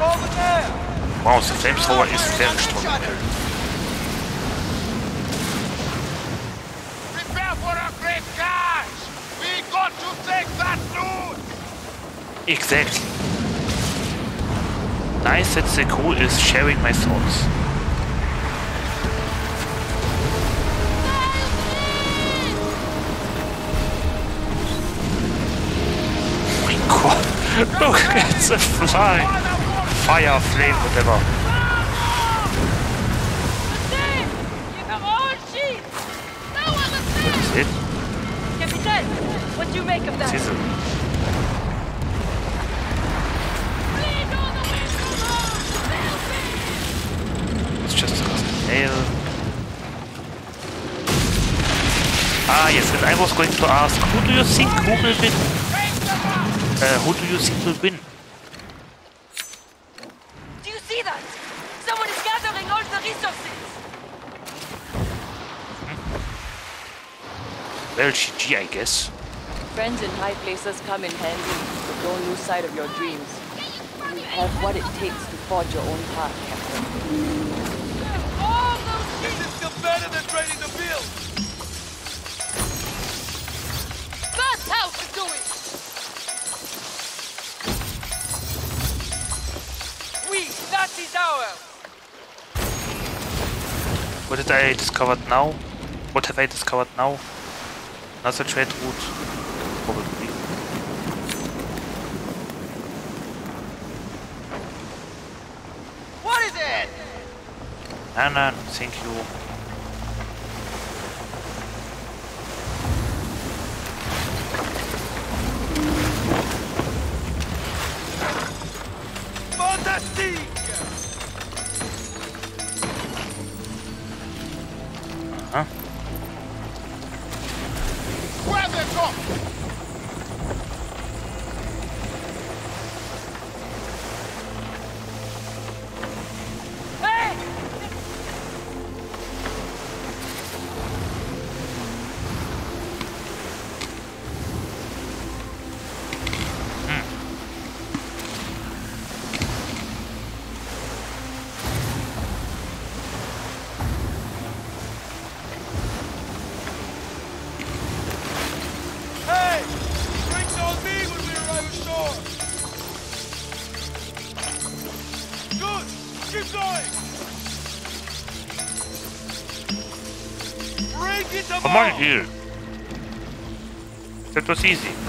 Over there! Wow, the flamethrower is very strong. Prepare for a great catch! We got to take that loot! Exactly. Nice that the crew is sharing my thoughts. Oh my god, [laughs] look at the fly! Fire, flame, whatever. What is it? Capitaine, what do you make of that? It's just a nail. Ah, yes, and I was going to ask, who do you think who will win? Uh, who do you think will win? Do you see that? Someone is gathering all the resources. Well, GG, I guess. Friends in high places come in handy, but don't lose sight of your dreams. You have what it takes to forge your own path, Captain. This is still better than trading the field! That's how to do it! Oui, that is ours! What did I discovered now? What have I discovered now? Another trade route? Probably. What is it? Nah, nah, thank you. Fantastique! Huh? Grab the top! That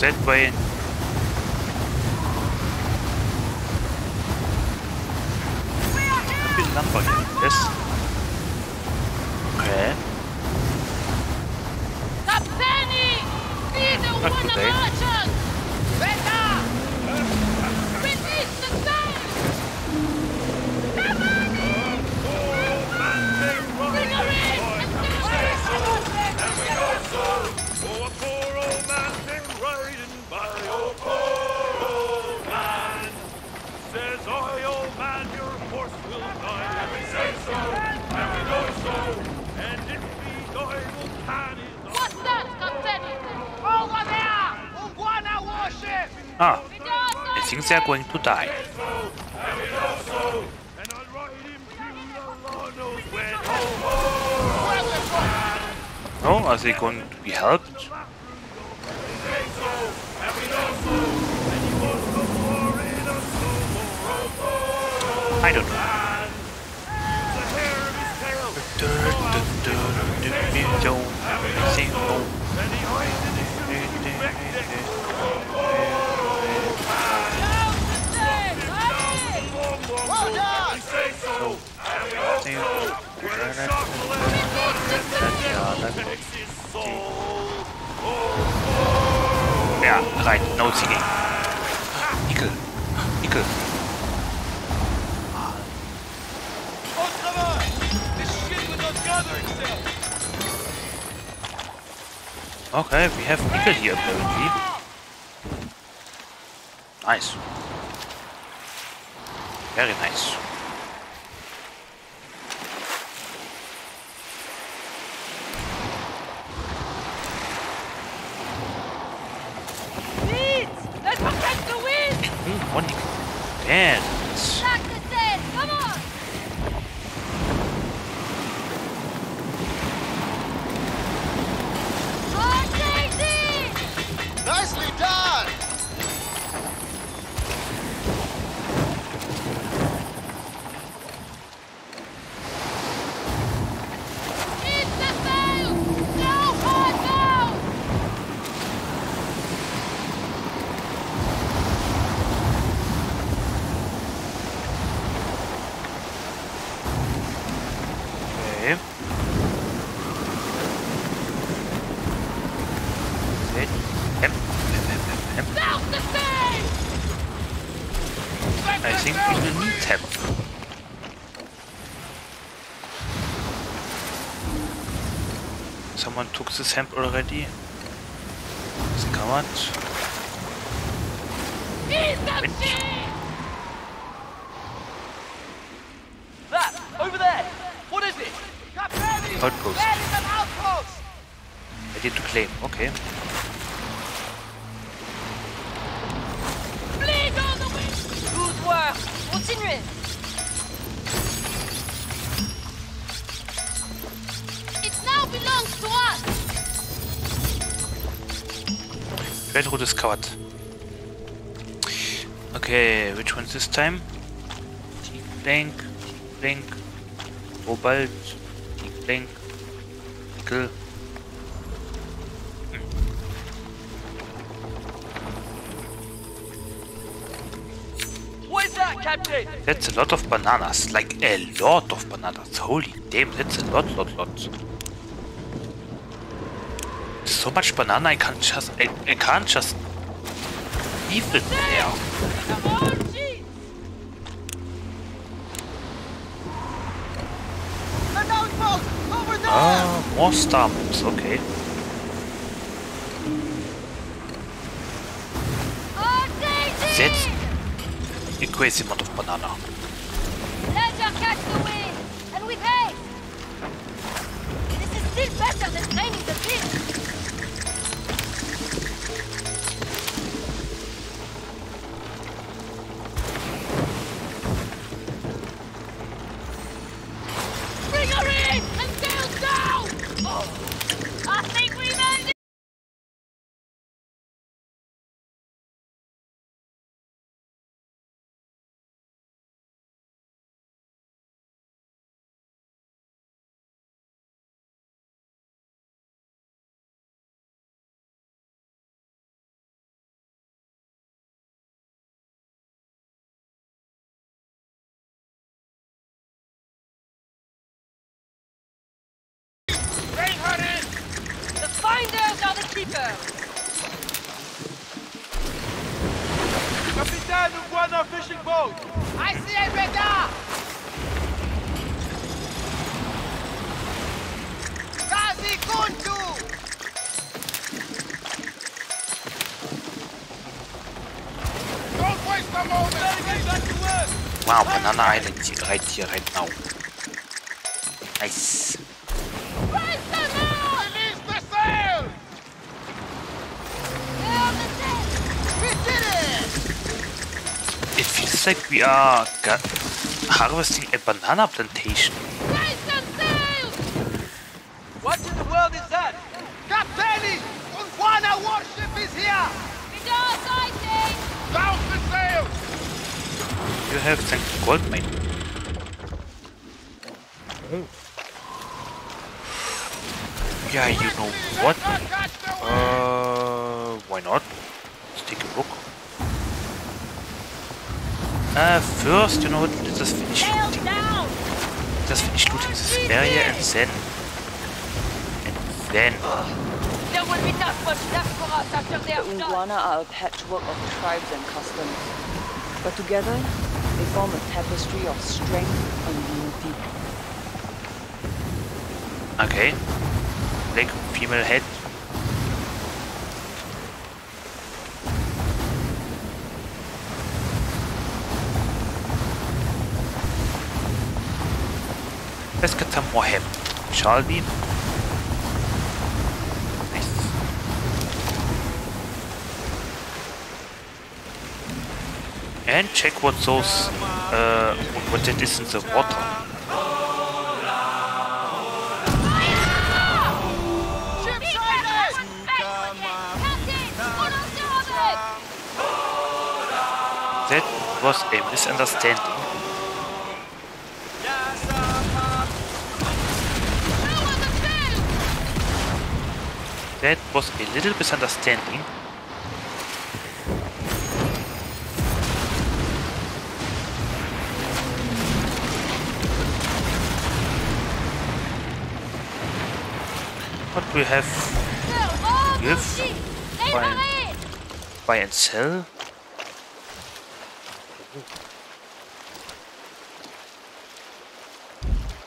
that way are going to die. No, are they going to be helped? took the sample already. covered. Okay, which one's this time? Tick blank, tick blank, Kobalt, tick blank, Nickel. That's a lot of bananas, like a lot of bananas. Holy damn, that's a lot, lot, lot. So much banana, I can't just, I, I can't just you could tail. Ah, more stumps, okay. That's a crazy amount of banana. Capitaine, nous voit un fishing boat! I see a radar! Gazi Kuntu! Don't waste a moment! Better get back to work! Wow, Banana Island hier, right here, right now. Nice. Release the sail! We did it! It feels like we are harvesting a banana plantation. What in the world is that? Captain! Ungwana warship is here! Vidar sighting! Down the sails! You have thank gold mine. Yeah, you know what? Uh, why not? Let's take a look. Uh, first, you know what? Let us finish looting. Let us finish looting this area and then... And then... There will be not much left for us after they The are done. Ungwana are a patchwork of tribes and customs. But together, they form a tapestry of strength and unity. Okay. Black female head. Some more hemp, shall we? And check what those, uh, what it is in the water. That was a misunderstanding. That was a little misunderstanding. What we have? Give, buy, buy and sell.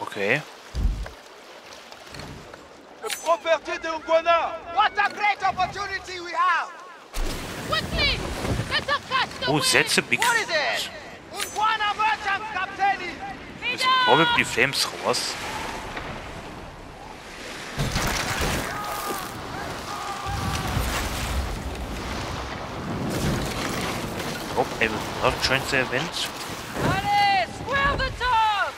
Okay. The property de Ungwana! What a great opportunity we have! Quickly! Let us catch the wind! that's a big What is it? Ungwana merchant, Captain! It's probably flamethrowers. Hope I will not join the event. Allez, square the tops!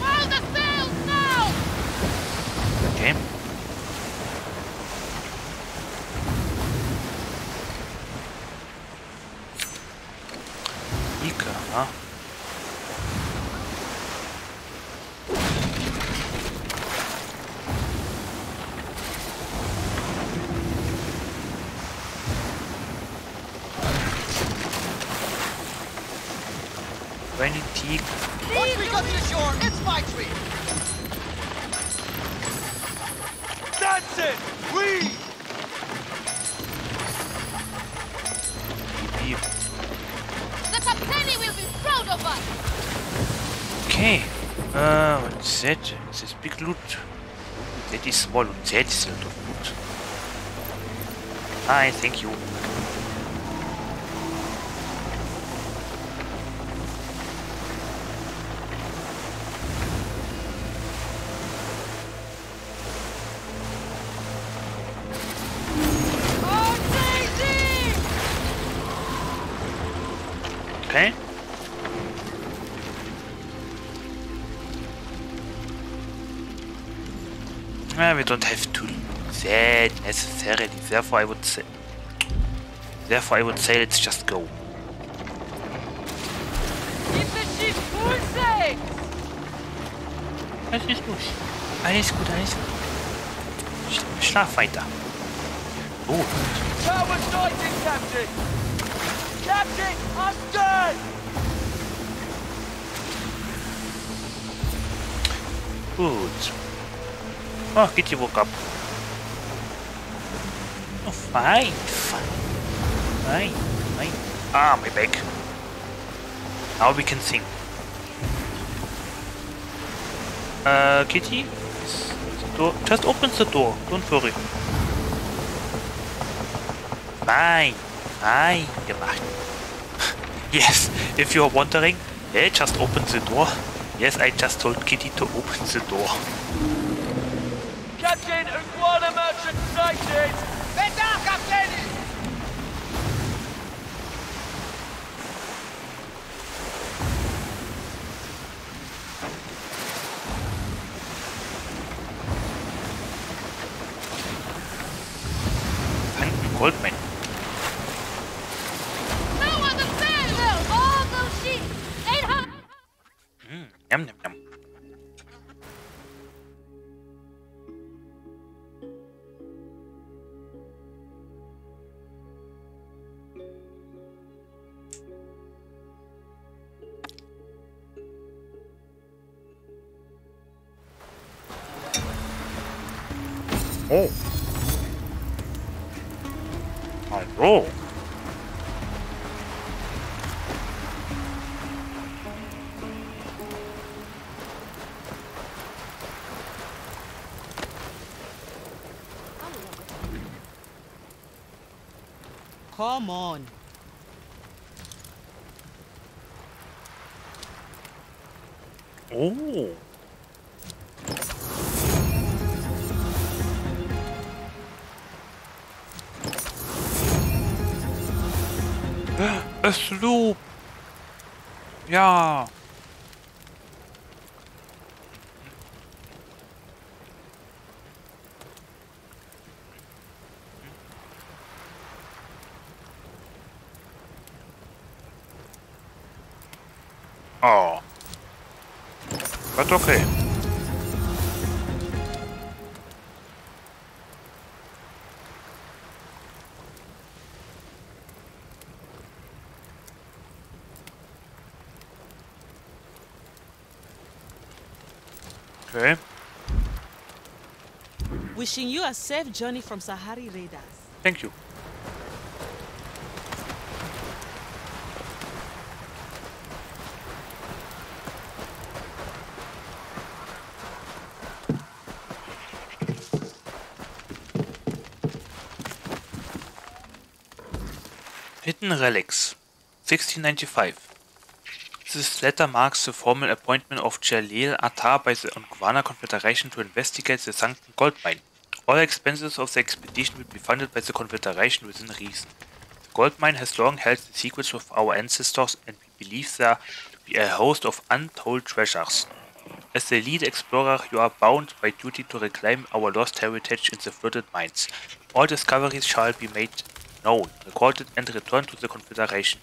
Fire the sails now! Okay. Ika, huh? Twenty teak. Once we got to the shore, it's my tree! That's it! We! Maybe The Captaini will be proud of us! Okay. Uh, what's that? Is this big loot? That is loot. Hi, thank you. We don't have to that necessarily. Therefore, I would say. Therefore, I would say let's just go. Alles ist gut. Alles gut, alles gut. Sch- Schlaf weiter. Oh! Gut. Oh, Kitty woke up. Oh, fine, fine. Fine, fine. Ah, my back. Now we can sing. Uh, Kitty? Door, just opens the door. Don't worry. Fine. Fine gemacht. [laughs] yes, if you're wondering, hey, just open the door. Yes, I just told Kitty to open the door. Ungwana merchant sighted! Come on. Oh. [gasps] A sloop. Wishing you a safe journey from Sahari raiders. Thank you. Hidden Relics, 1695. This letter marks the formal appointment of Jalil Attar by the Ungwana Confederation to investigate the sunken gold mine. All expenses of the expedition will be funded by the Confederation within reason. The gold mine has long held the secrets of our ancestors and we believe there to be a host of untold treasures. As the lead explorer, you are bound by duty to reclaim our lost heritage in the flooded mines. All discoveries shall be made known, recorded, and returned to the Confederation.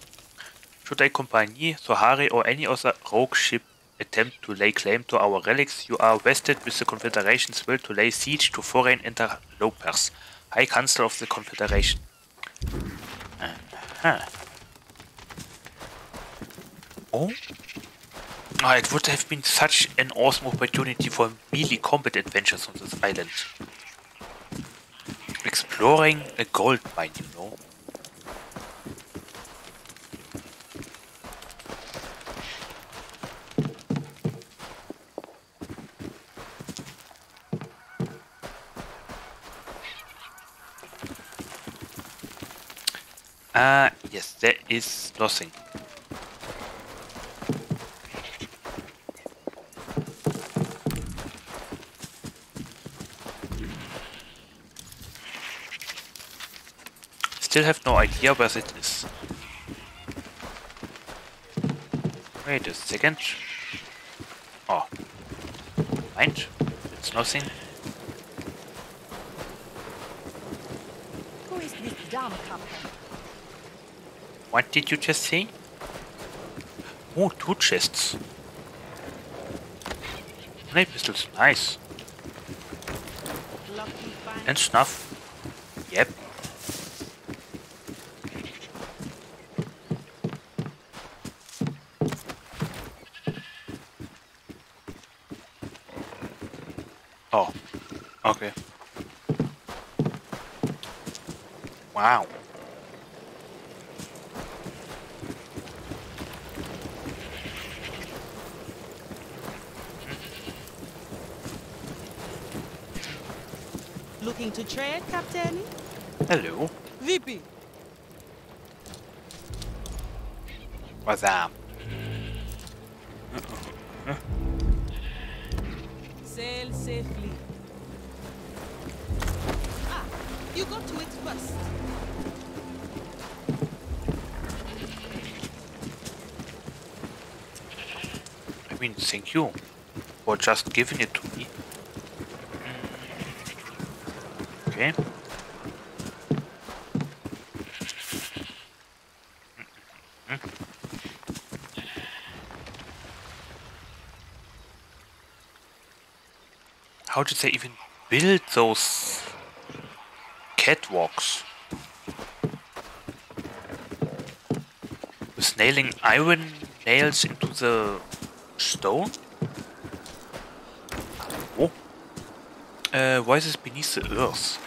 Should a company, Sohari, or any other rogue ship attempt to lay claim to our relics, you are vested with the Confederation's will to lay siege to foreign interlopers. High Council of the Confederation. Uh-huh. Oh? Ah, it would have been such an awesome opportunity for melee combat adventures on this island. Exploring a gold mine, you know. Ah, yes, there is nothing. Still have no idea where it is. Wait a second. Oh. Mind? It's nothing. Who is this dumb captain? What did you just say? Oh, two chests. Honey pistols, nice. And snuff. Yep. Oh, okay. Wow. Looking to trade, Captain? Hello. VP. What's up? Sail safely. Ah, you got to it first. I mean, thank you for just giving it to me. Okay. How did they even build those catwalks? With nailing iron nails into the stone? Oh. Uh, why is this beneath the earth?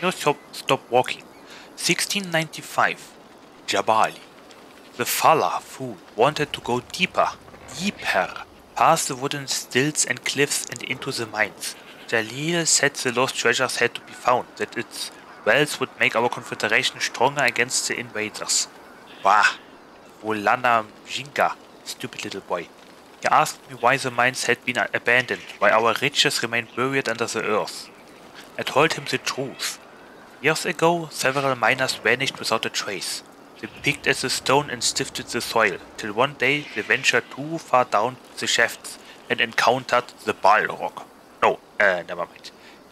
No, stop, stop walking. 1695. Jabali. The Fala fool wanted to go deeper, deeper, past the wooden stilts and cliffs and into the mines. Jalil said the lost treasures had to be found, that its wells would make our confederation stronger against the invaders. Bah! Volana Mjinga, stupid little boy. He asked me why the mines had been abandoned, why our riches remained buried under the earth. I told him the truth. Years ago, several miners vanished without a trace. They picked at the stone and sifted the soil, till one day they ventured too far down the shafts and encountered the Balrog. No, uh, never mind.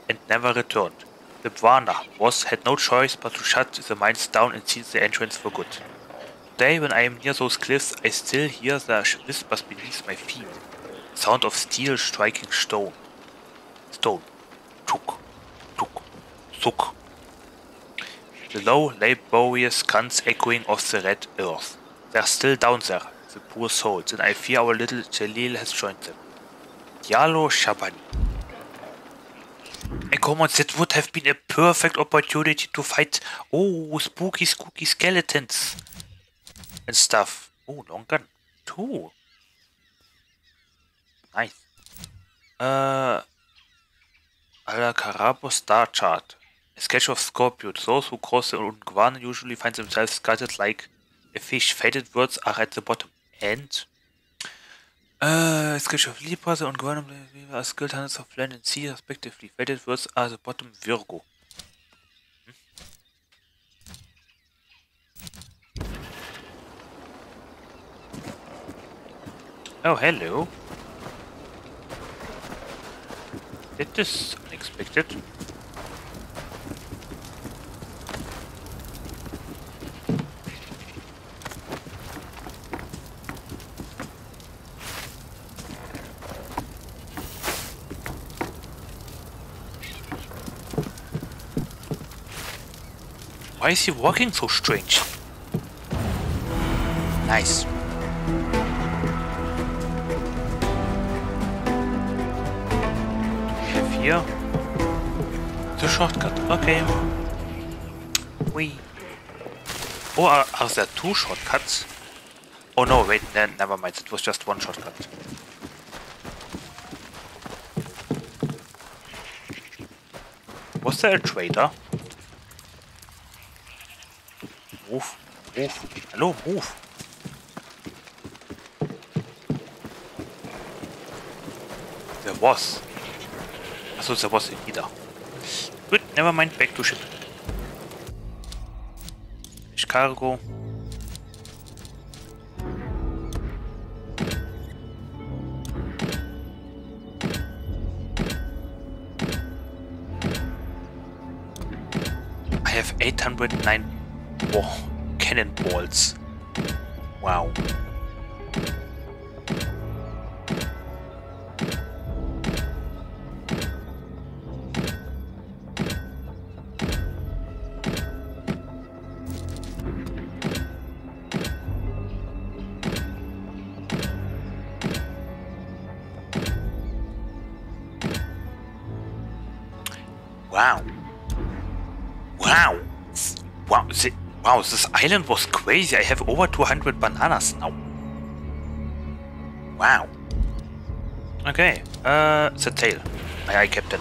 And never returned. The Bwana was had no choice but to shut the mines down and seal the entrance for good. Today, when I am near those cliffs, I still hear the whispers beneath my feet. Sound of steel striking stone. Stone. Tuk. Tuk. Suk. The low, laborious guns echoing off the red earth. They're still down there, the poor souls, and I fear our little Jalil has joined them. Diallo Shabani. Come on, that would have been a perfect opportunity to fight, oh, spooky, spooky skeletons and stuff. Oh, long gun. Two. Nice. Uh, Ala Carabo star chart. A sketch of Scorpio. Those who cross the Ungwan usually find themselves scattered like a fish. Faded words are at the bottom. And uh, a sketch of Libra, the Ungwan are skilled hunters of land and sea, respectively. Faded words are the bottom. Virgo. Oh, hello. That is unexpected. Why is he walking so strange? Nice. We have here the shortcut. Okay. We. Oh, are, are there two shortcuts? Oh no, wait, ne never mind. It was just one shortcut. Was there a trader? Move, move. Hello, move. There was. Achso, there was a leader. Good, never mind, back to ship. Finish cargo. I have 809 oh, cannonballs. Wow. Wow, this island was crazy. I have over 200 bananas now. Wow. Okay. Uh, the tail. Aye, aye, Captain.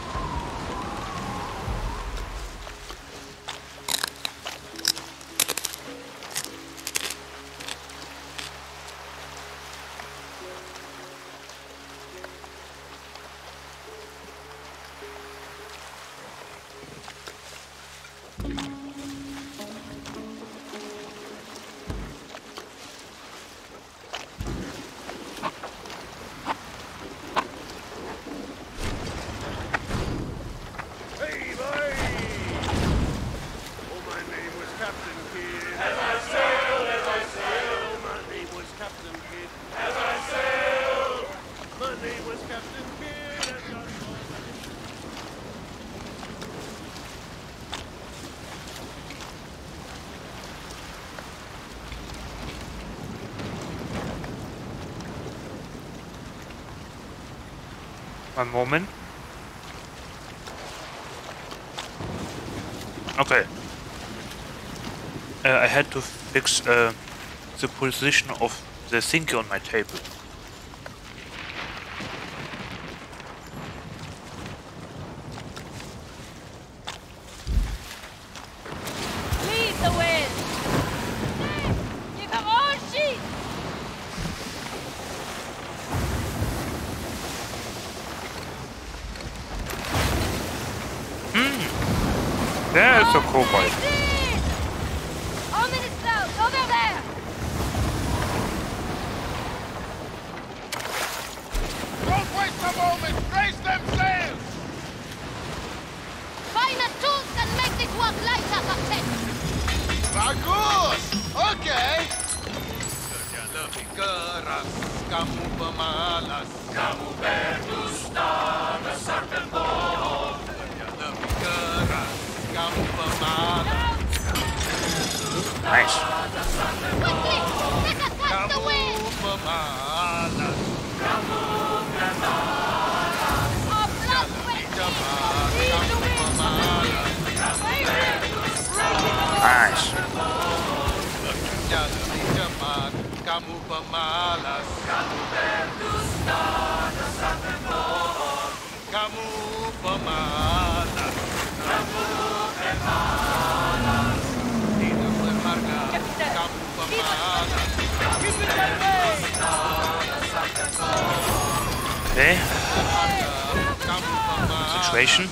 One moment. Okay. Uh, I had to fix uh, the position of the thingy on my table. Situation.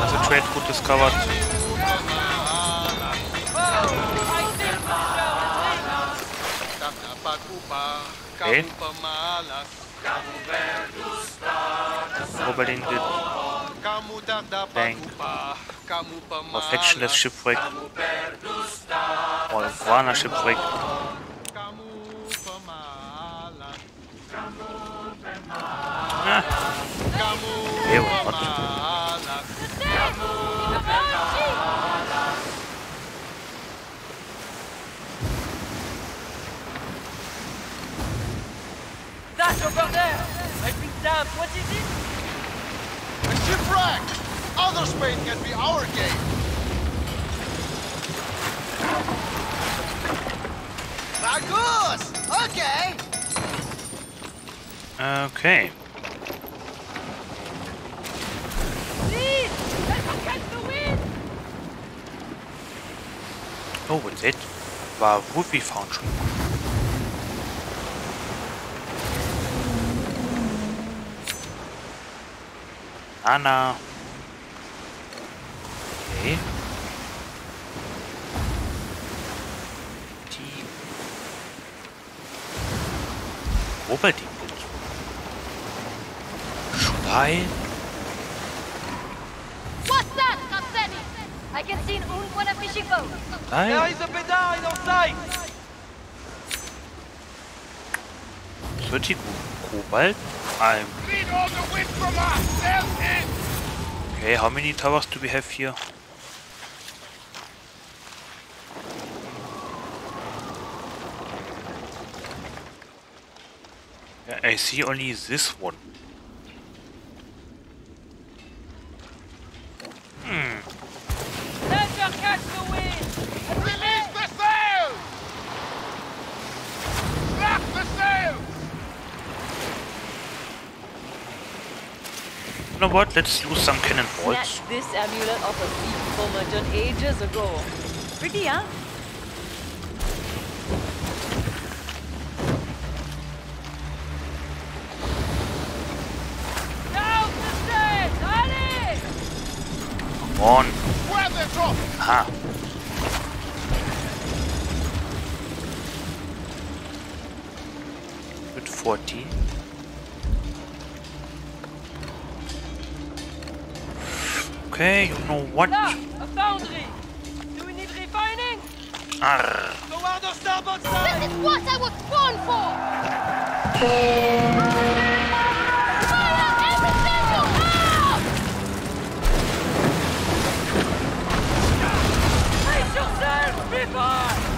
Also Trade gut discovered. Okay. Oberlin wird Bank. Perfection des Shipwreck. Or oh, Guana Shipwreck. They were not. That over there! I've been damned. What is it? A shipwreck! Other Spain can be our game. Bagus! Okay! Okay. Lead! Let us catch the wind! Oh, with it war Ruby Found schon. Anna. Okay. Die Robert die gut. Should I? What's that, Captain? I can see an Ungwana fishing boat. Aye. There is a pedal in our sight! 30 Cobalt. I'm Need all the wind from us! Sail in! Okay, how many towers do we have here? I see only this one. You know what? Let's use some cannonballs. Snatch this amulet of a thief for merchant ages ago. Pretty, huh? on. Huh. Good fourteen. Okay, you know what? A foundry. Do we need refining? Arr. Go out of starboard side. This is what I was born for. [laughs] Clifford!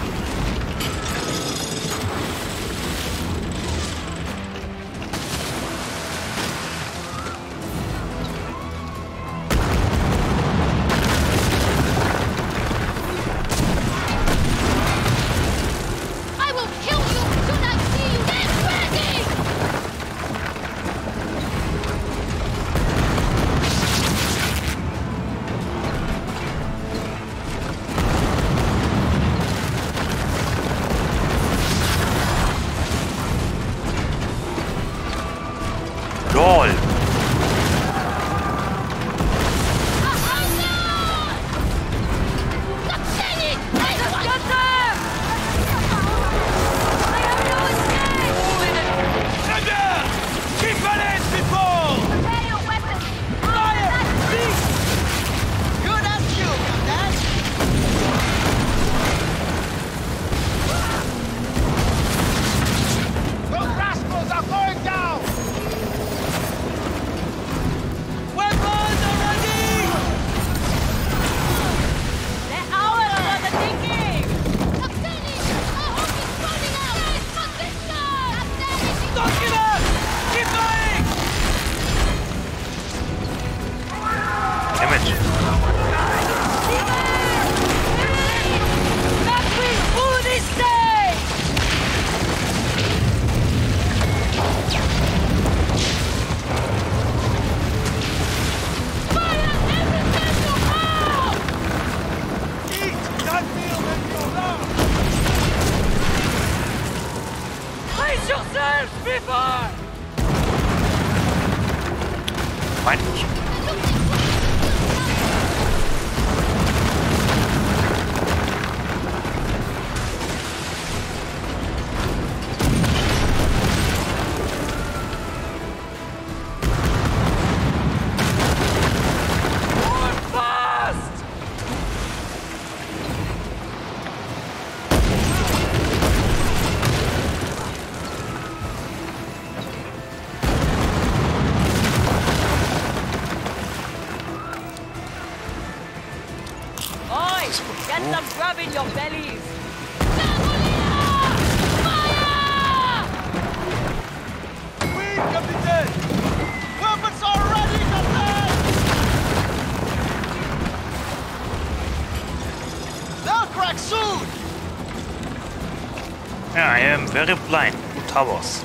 very blind to towers.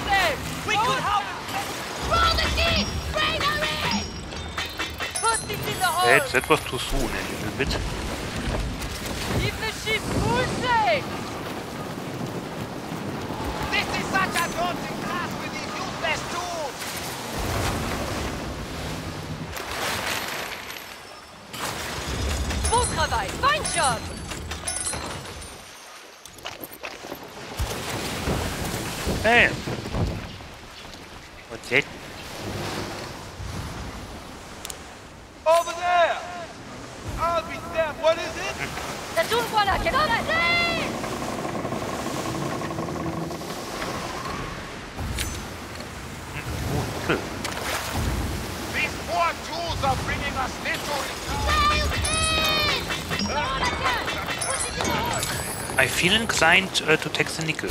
ist etwas zu soon, Herr designed uh, to take the nickel.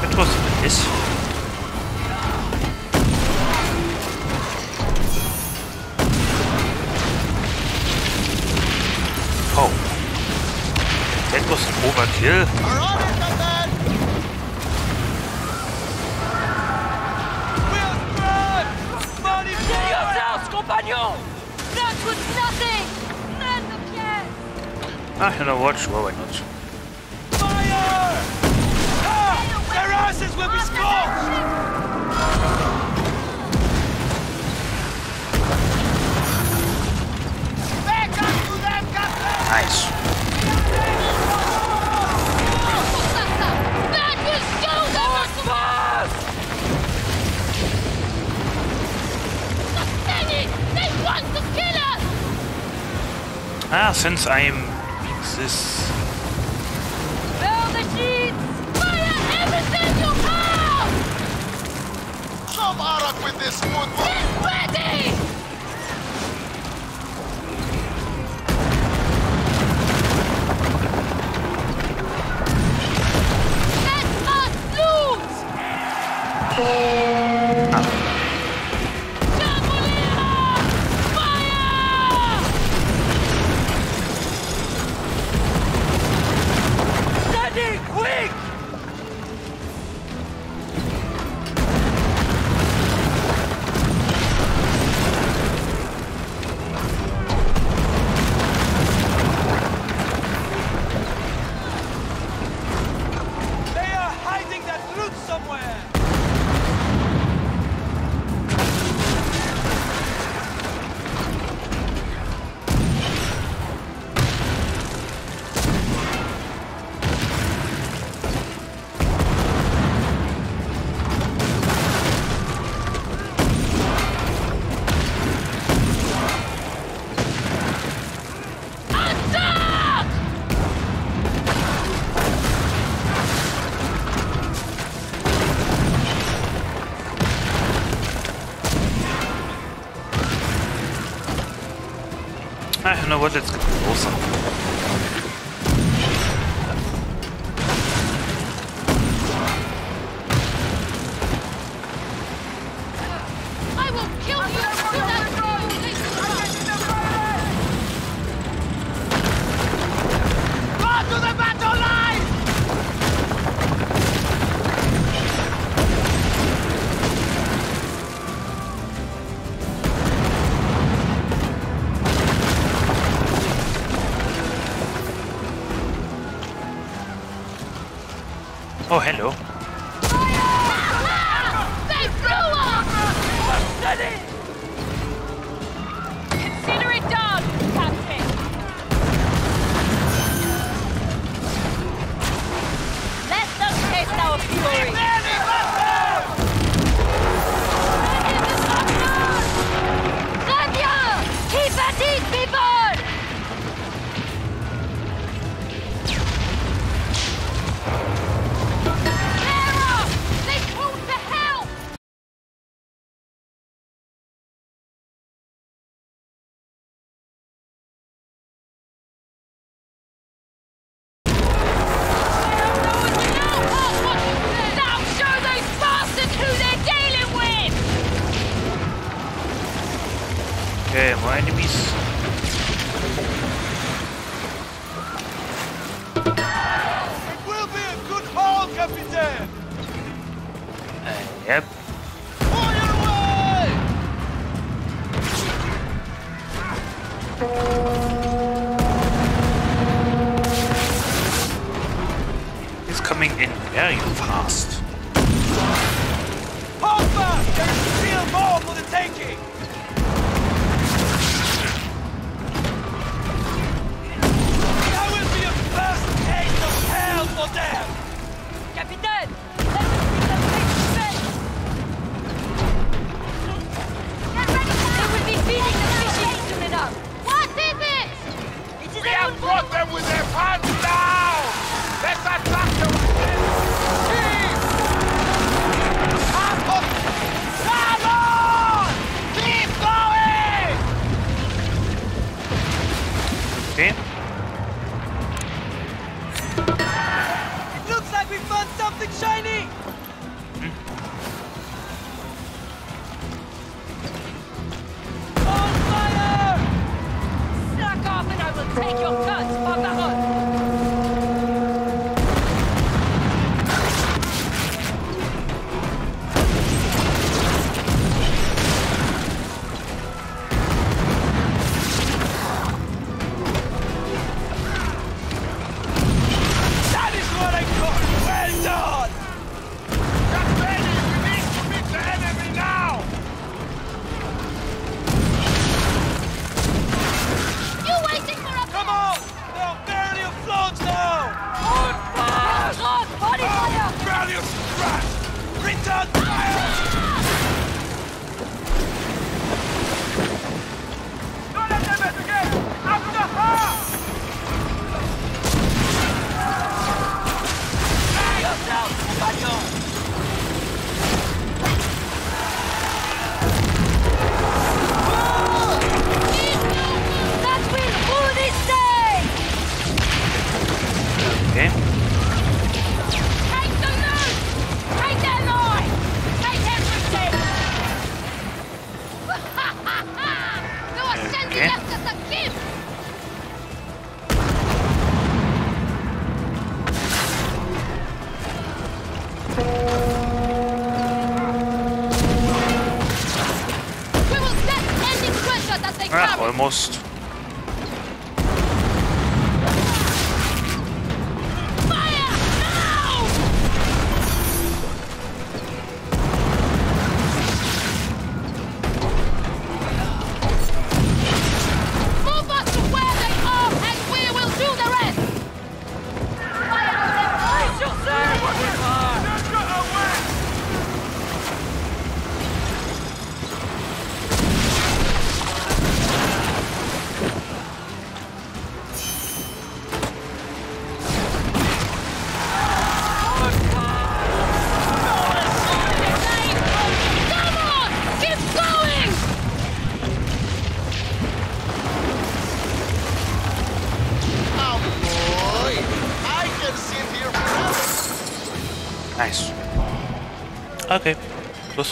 That was this. Sure. Our honor, combat! We'll! Money That was nothing! None of I don't know what's going on. Since I'm this. Ah, you know what? Oh, hello.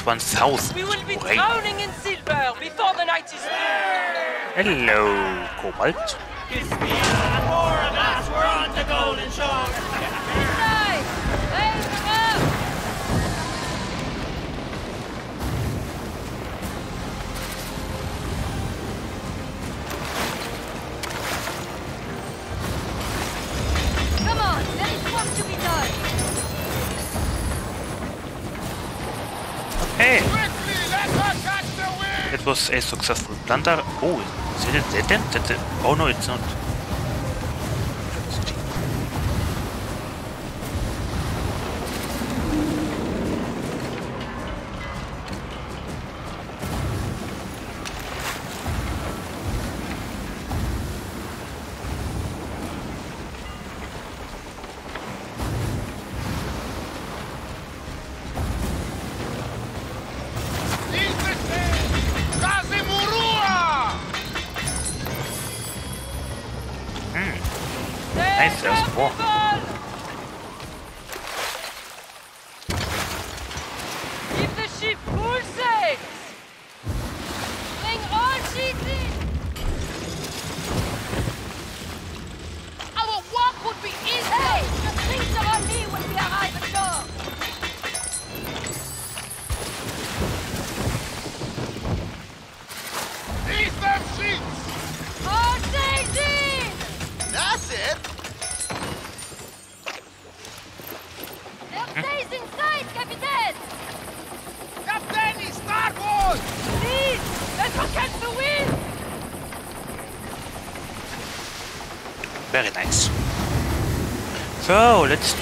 Plus 1000. We will be Great. drowning in silver before the night is through. Hello, Cobalt. Was a successful plunder. Oh, is it dead Oh no, it's not.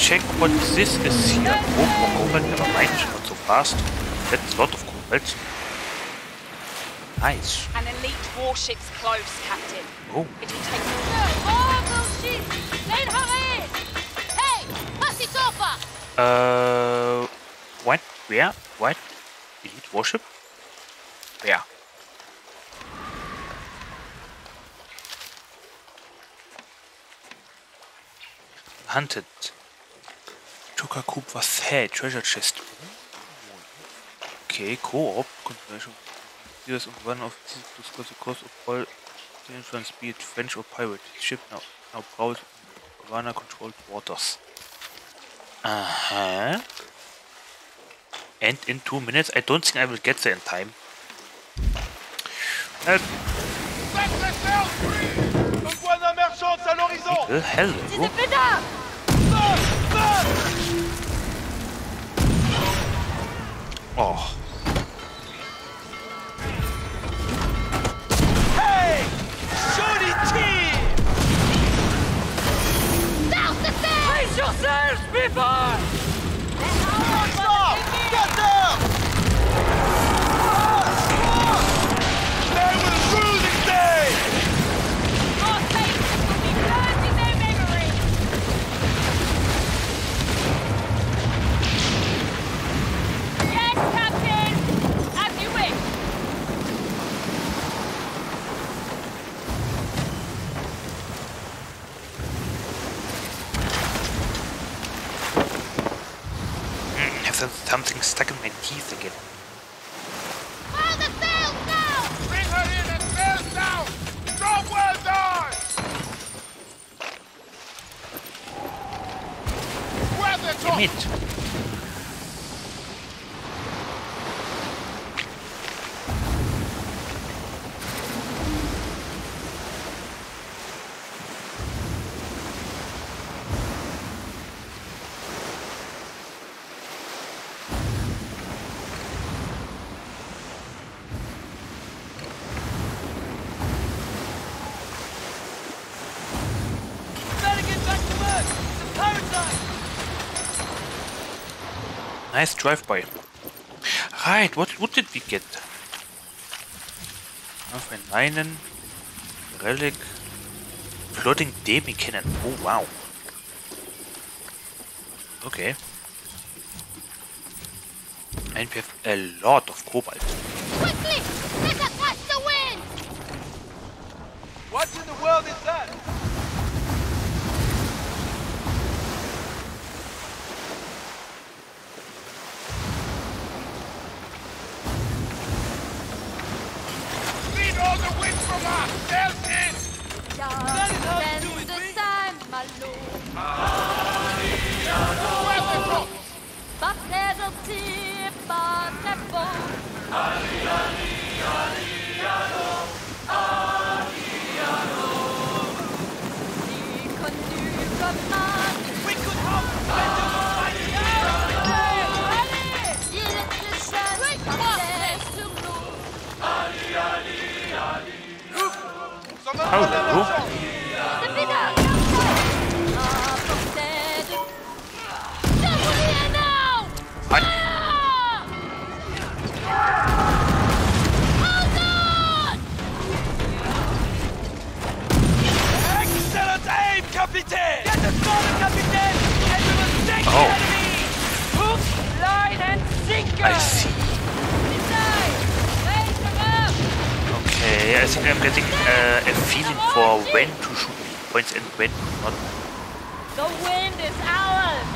So, let's check what this is here. Oh, more cobalt, never mind, not so fast. That's a lot of cobalt. Nice. An elite warship's close, Captain. Oh, It will take! Hey! Pass it over! uh, what? Where? Hey, treasure chest. Okay, co-op conversion. Here's one of these discuss the cost of all the influence, be it French or pirate. Ship now now prowls Havana controlled waters. Uh-huh. And in two minutes, I don't think I will get there in time. Uh, Set Oh, Hey! Tir! Start the sail! Brace yourselves, people! Stop! Get down! Stay with the cruising stage! Your faces will be burned in their memory. Yes, Captain! As you wish. Mm, have some- something stuck in my teeth again. Fire the sails now! Bring her in and sails down! Drop well done! Where's the Damn it. Nice drive-by. Right, what, what did we get? Auf ein Leinen, Relic, Floating Demi-Cannon. Oh wow. Okay. And we have a lot of cobalt. Quickly! Let us catch the wind! What in the world is that? All the wind from us! Sails in! Just the sand, my lord. Where's the drop? Partez au tir, pas très bon. Si Excellent aim, Capitaine! Get the corner, Capitaine! And we will take Oh. the enemy! Hook, line, and sinker! I see. Okay, I think I'm getting uh, a feeling for when to shoot points and when not. The wind is ours!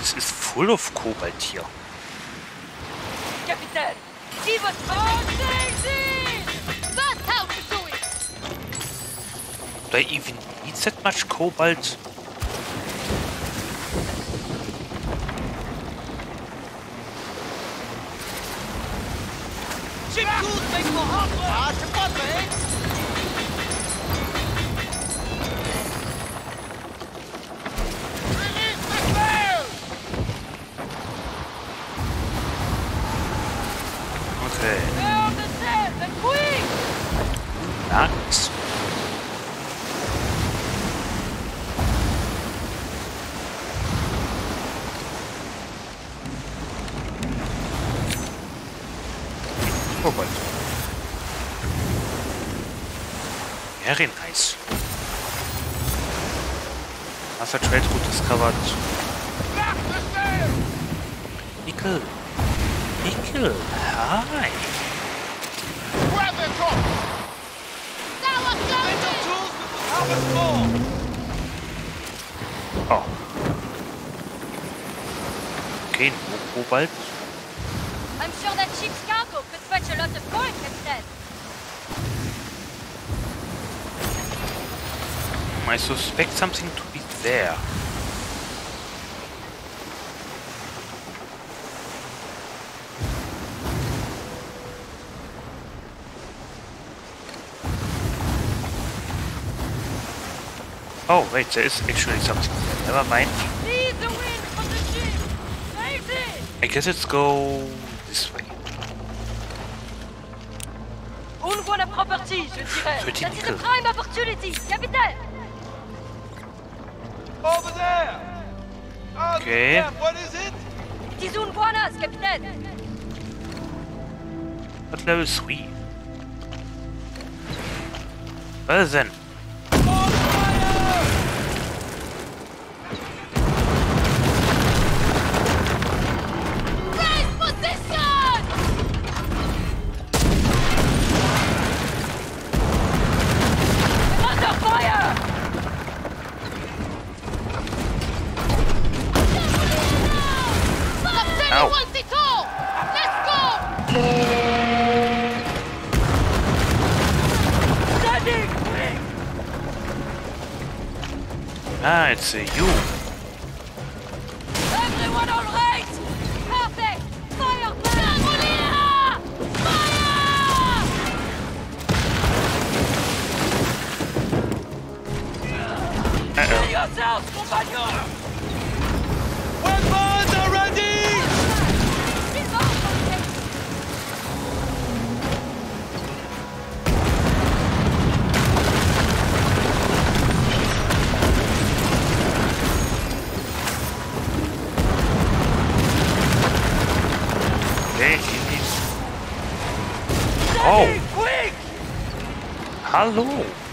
This is full of cobalt here. To do it! Do I even need that much cobalt? Down the sails and quick! nice. Your tools, we will harvest more! Oh. Okay, no cobalt. I'm sure that ship's cargo could fetch a lot of coin, Captain. I suspect something to be there. Oh, wait, there is actually something there. Never mind. Lead the wind from the ship! Raise it! I guess let's go this way. Unwanted property, je dirais. Petit That is a nickel. prime opportunity, Captain! Over there! Okay. What is it? It's Buenas, Captain! What knows we? Listen. Great position! Ow. wants it all! Let's go! Standing! Ah, it's uh, you. Everyone all right? Perfect! Fire! Fire! Fire! Uh -oh. Kill yourself, compagnon! Oh! Hallo!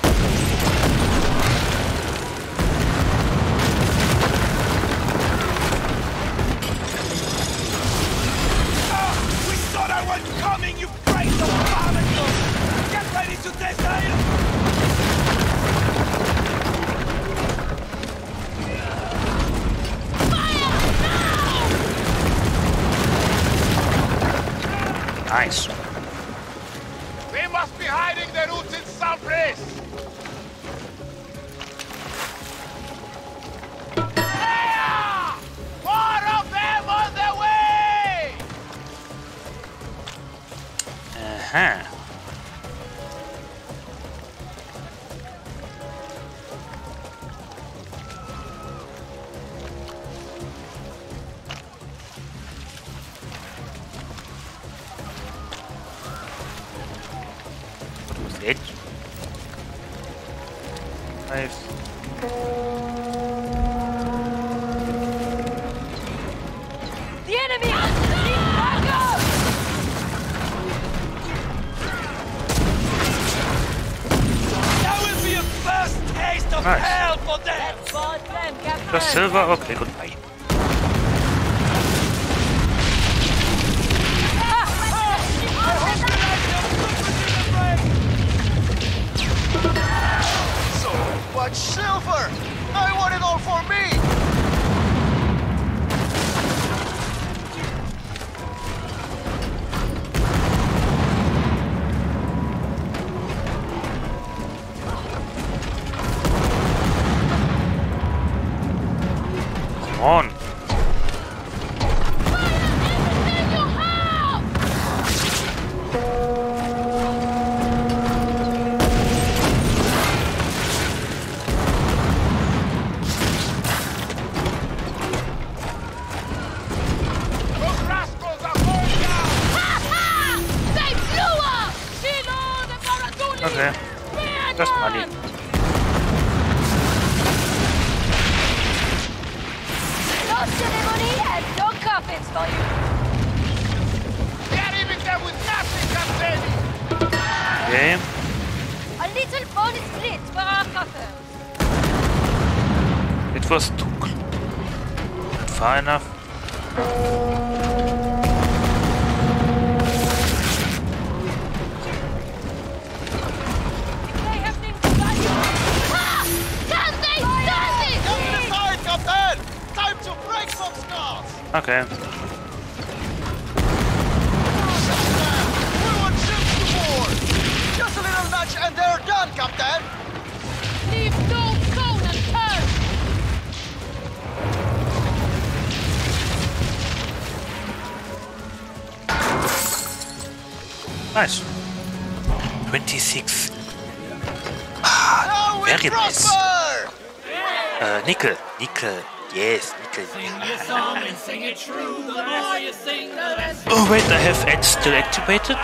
activated?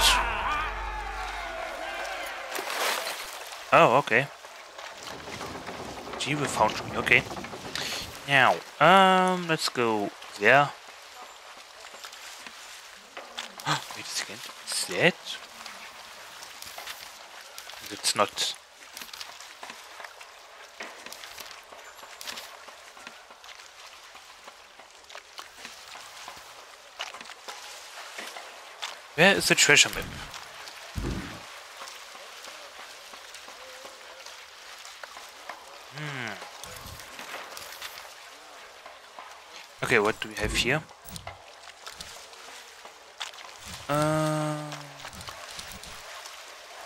Oh, okay. Jeeva me. okay. Now, um, let's go there. [gasps] Wait a second, is that? It's not Where is the treasure map? Hmm. Okay, what do we have here? Uh,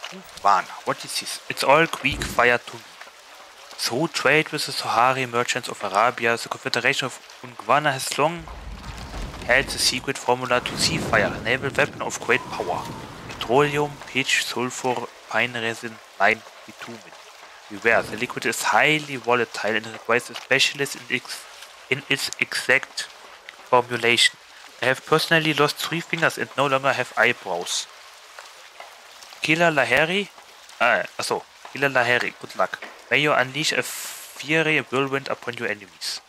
Ungwana. What is this? It's all Greek fire to me. So trade with the Sahari merchants of Arabia. The Confederation of Ungwana has long held the secret formula to sea fire, a naval weapon of great power. Petroleum, pitch, sulfur, pine resin, lime, bitumen. Beware, the liquid is highly volatile and requires a specialist in its, in its exact formulation. I have personally lost three fingers and no longer have eyebrows. Killer Lahiri? Ah, achso. Killer Lahiri, good luck. May you unleash a fiery whirlwind upon your enemies.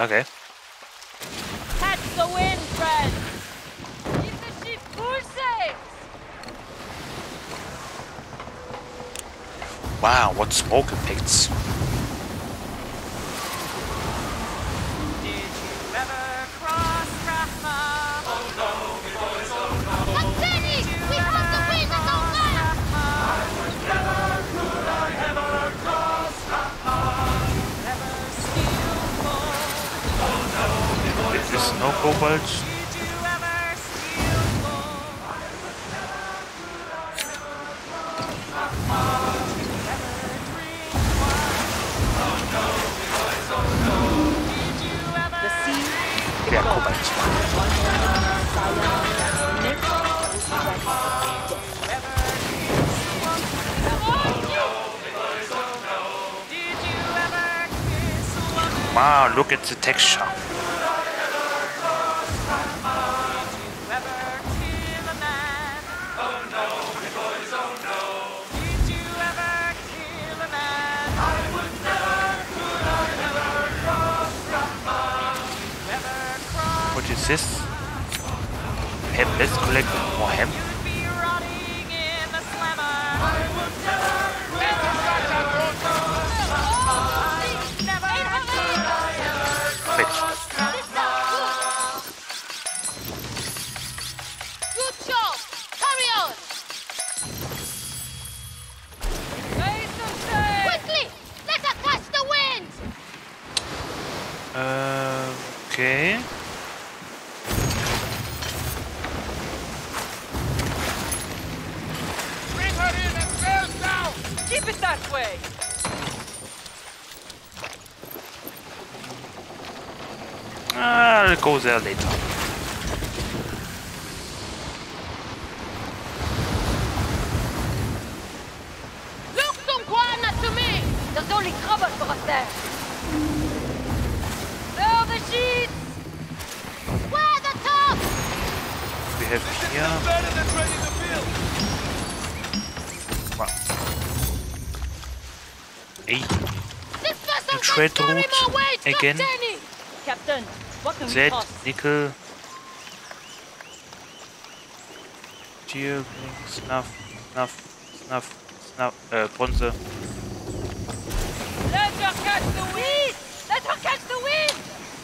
Okay. Catch the wind, friend! Keep the ship full sails! Wow, what smoke effects. Anthony! No cobalt. Did you ever see the sea Yeah, cobalt. Wow, look at the texture. This? Hemp. Let's collect more hemp. There later. Look Ungwana to me! There's only trouble for us there! There the sheets! Where the top! We have here. Better than ready to build! Wow. Hey, This vessel trade can carry route weight, again. Captain, what can we Z, toss? Nickel, steel, snuff, snuff, snuff, snuff, uh, bronze. Let her catch the wind! Let her catch the wind!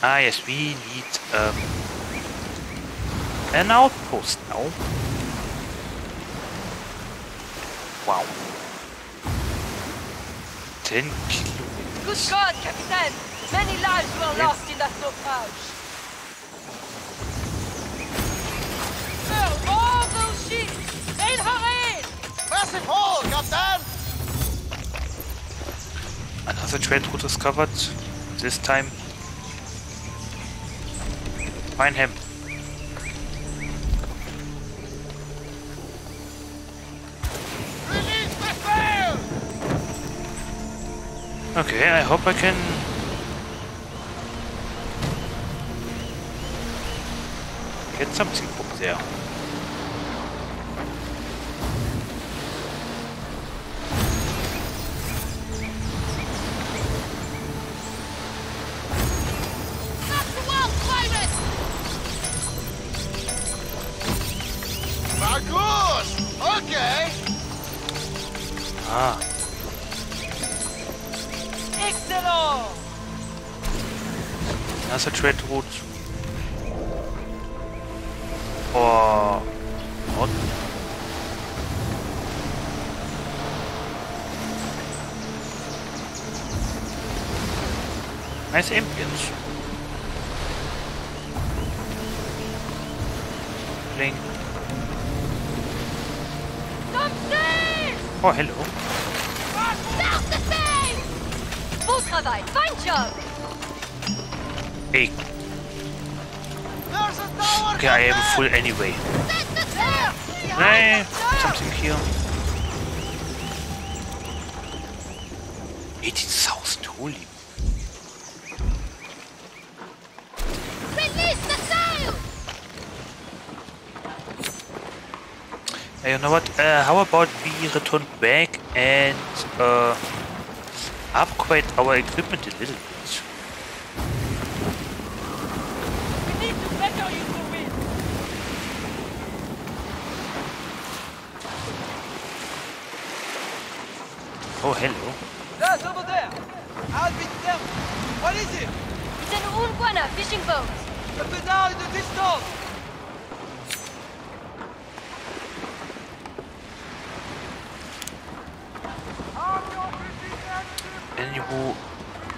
Ah, yes, we need um, an outpost now. Wow. 10 kilometers. Good God, Captain! Many lives were lost in that naufrage. Burn all those ships! In her in! Oh, Massive hole, er Captain! Another trade route discovered. This time. Fine him. Release the sail! Okay, I hope I can. Equipment a little bit? We need to better use the wind. Oh, hello. That's over there. I'll beat them. What is it? It's an Ungwana fishing boat. A pedal in the distance. Any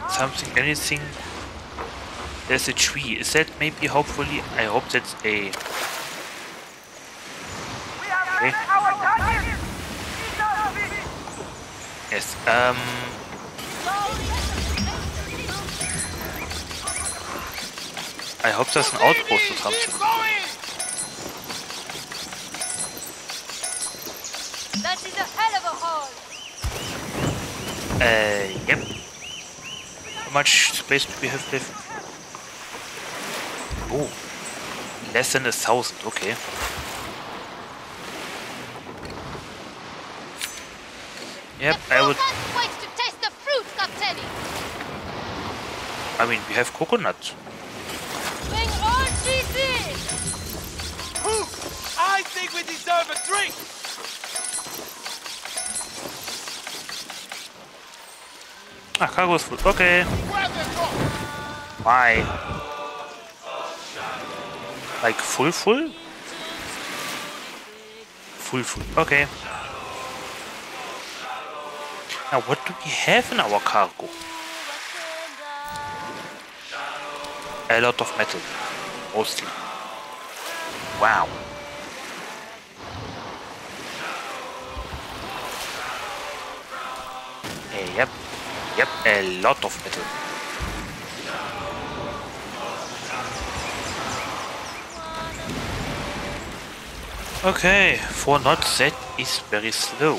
something, anything? There's a tree. Is that maybe, hopefully, I hope that's a... Okay. Yes, um... I hope there's an outpost or something. That is a hell of a haul. Uh, yep. How much space do we have left? Oh, less than a thousand, okay. Yep, I would... To taste the fruit, I mean, we have coconut. Bring all she's in. I think we deserve a drink. Ah, cargo's full. Okay. Why? Like full full? Full full. Okay. Now what do we have in our cargo? A lot of metal. Mostly. Wow. Yep. Yep, a lot of metal. Okay, for not that is very slow.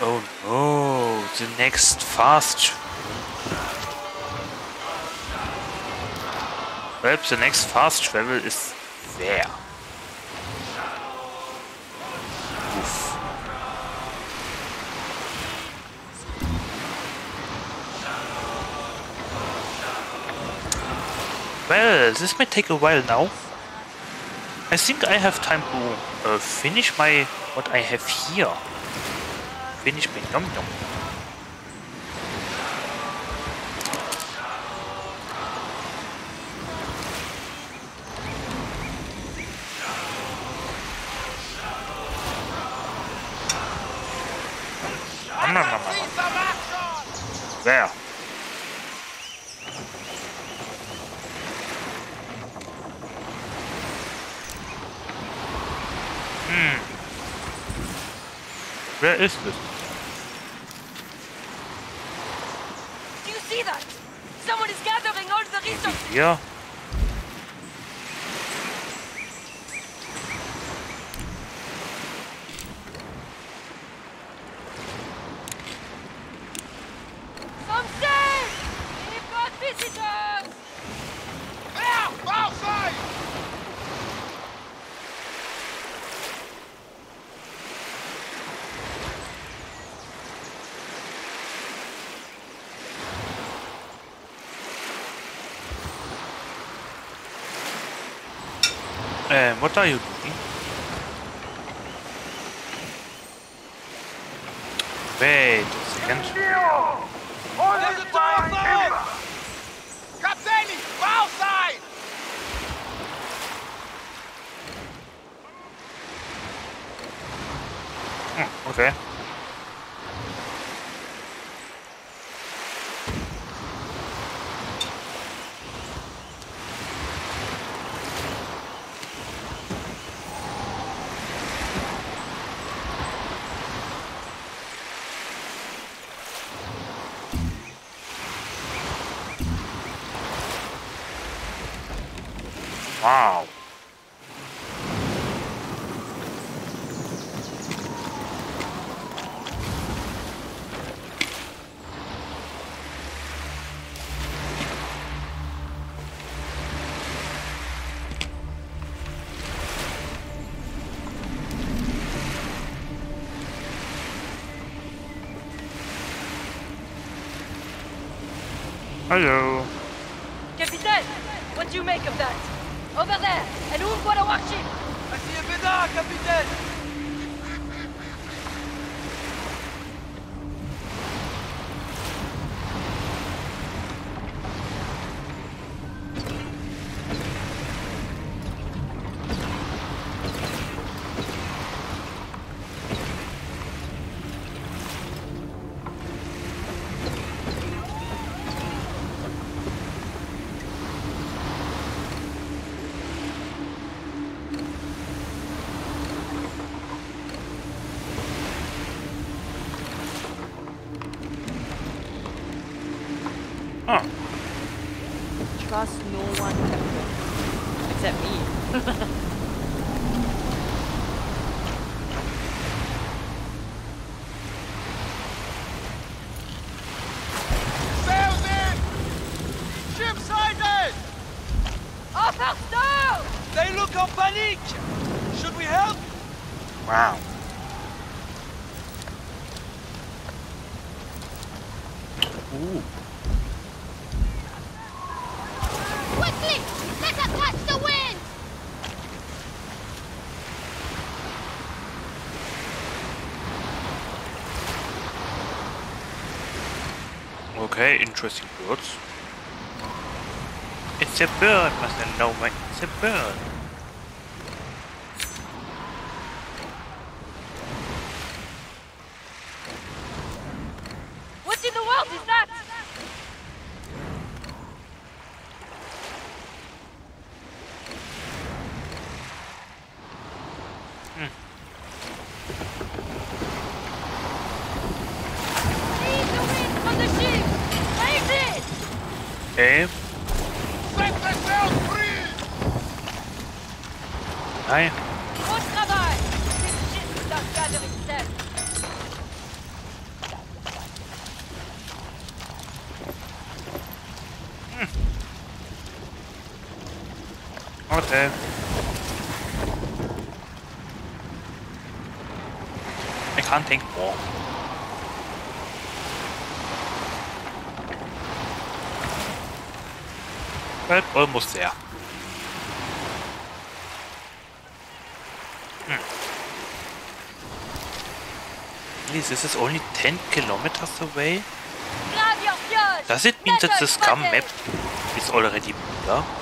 Oh no, the next fast. Well, the next fast travel is there. Oof. Well, this may take a while now. I think I have time to uh, finish my what I have here. Finish my yum yum. There. Hmm. Where is this? Do you see that? Someone is gathering all the resources. Here? Some say we've got visitors. Now, outside! Um, what are you doing? Wait a second. There's a time's up! Capelli, outside! Okay. Wow. Hello. a bird, Master Nomad. It's a bird. schnell. I can't think more. Well, almost there. Hmm. Please, this is only 10 kilometers away? Does it mean that the scum map is already bigger?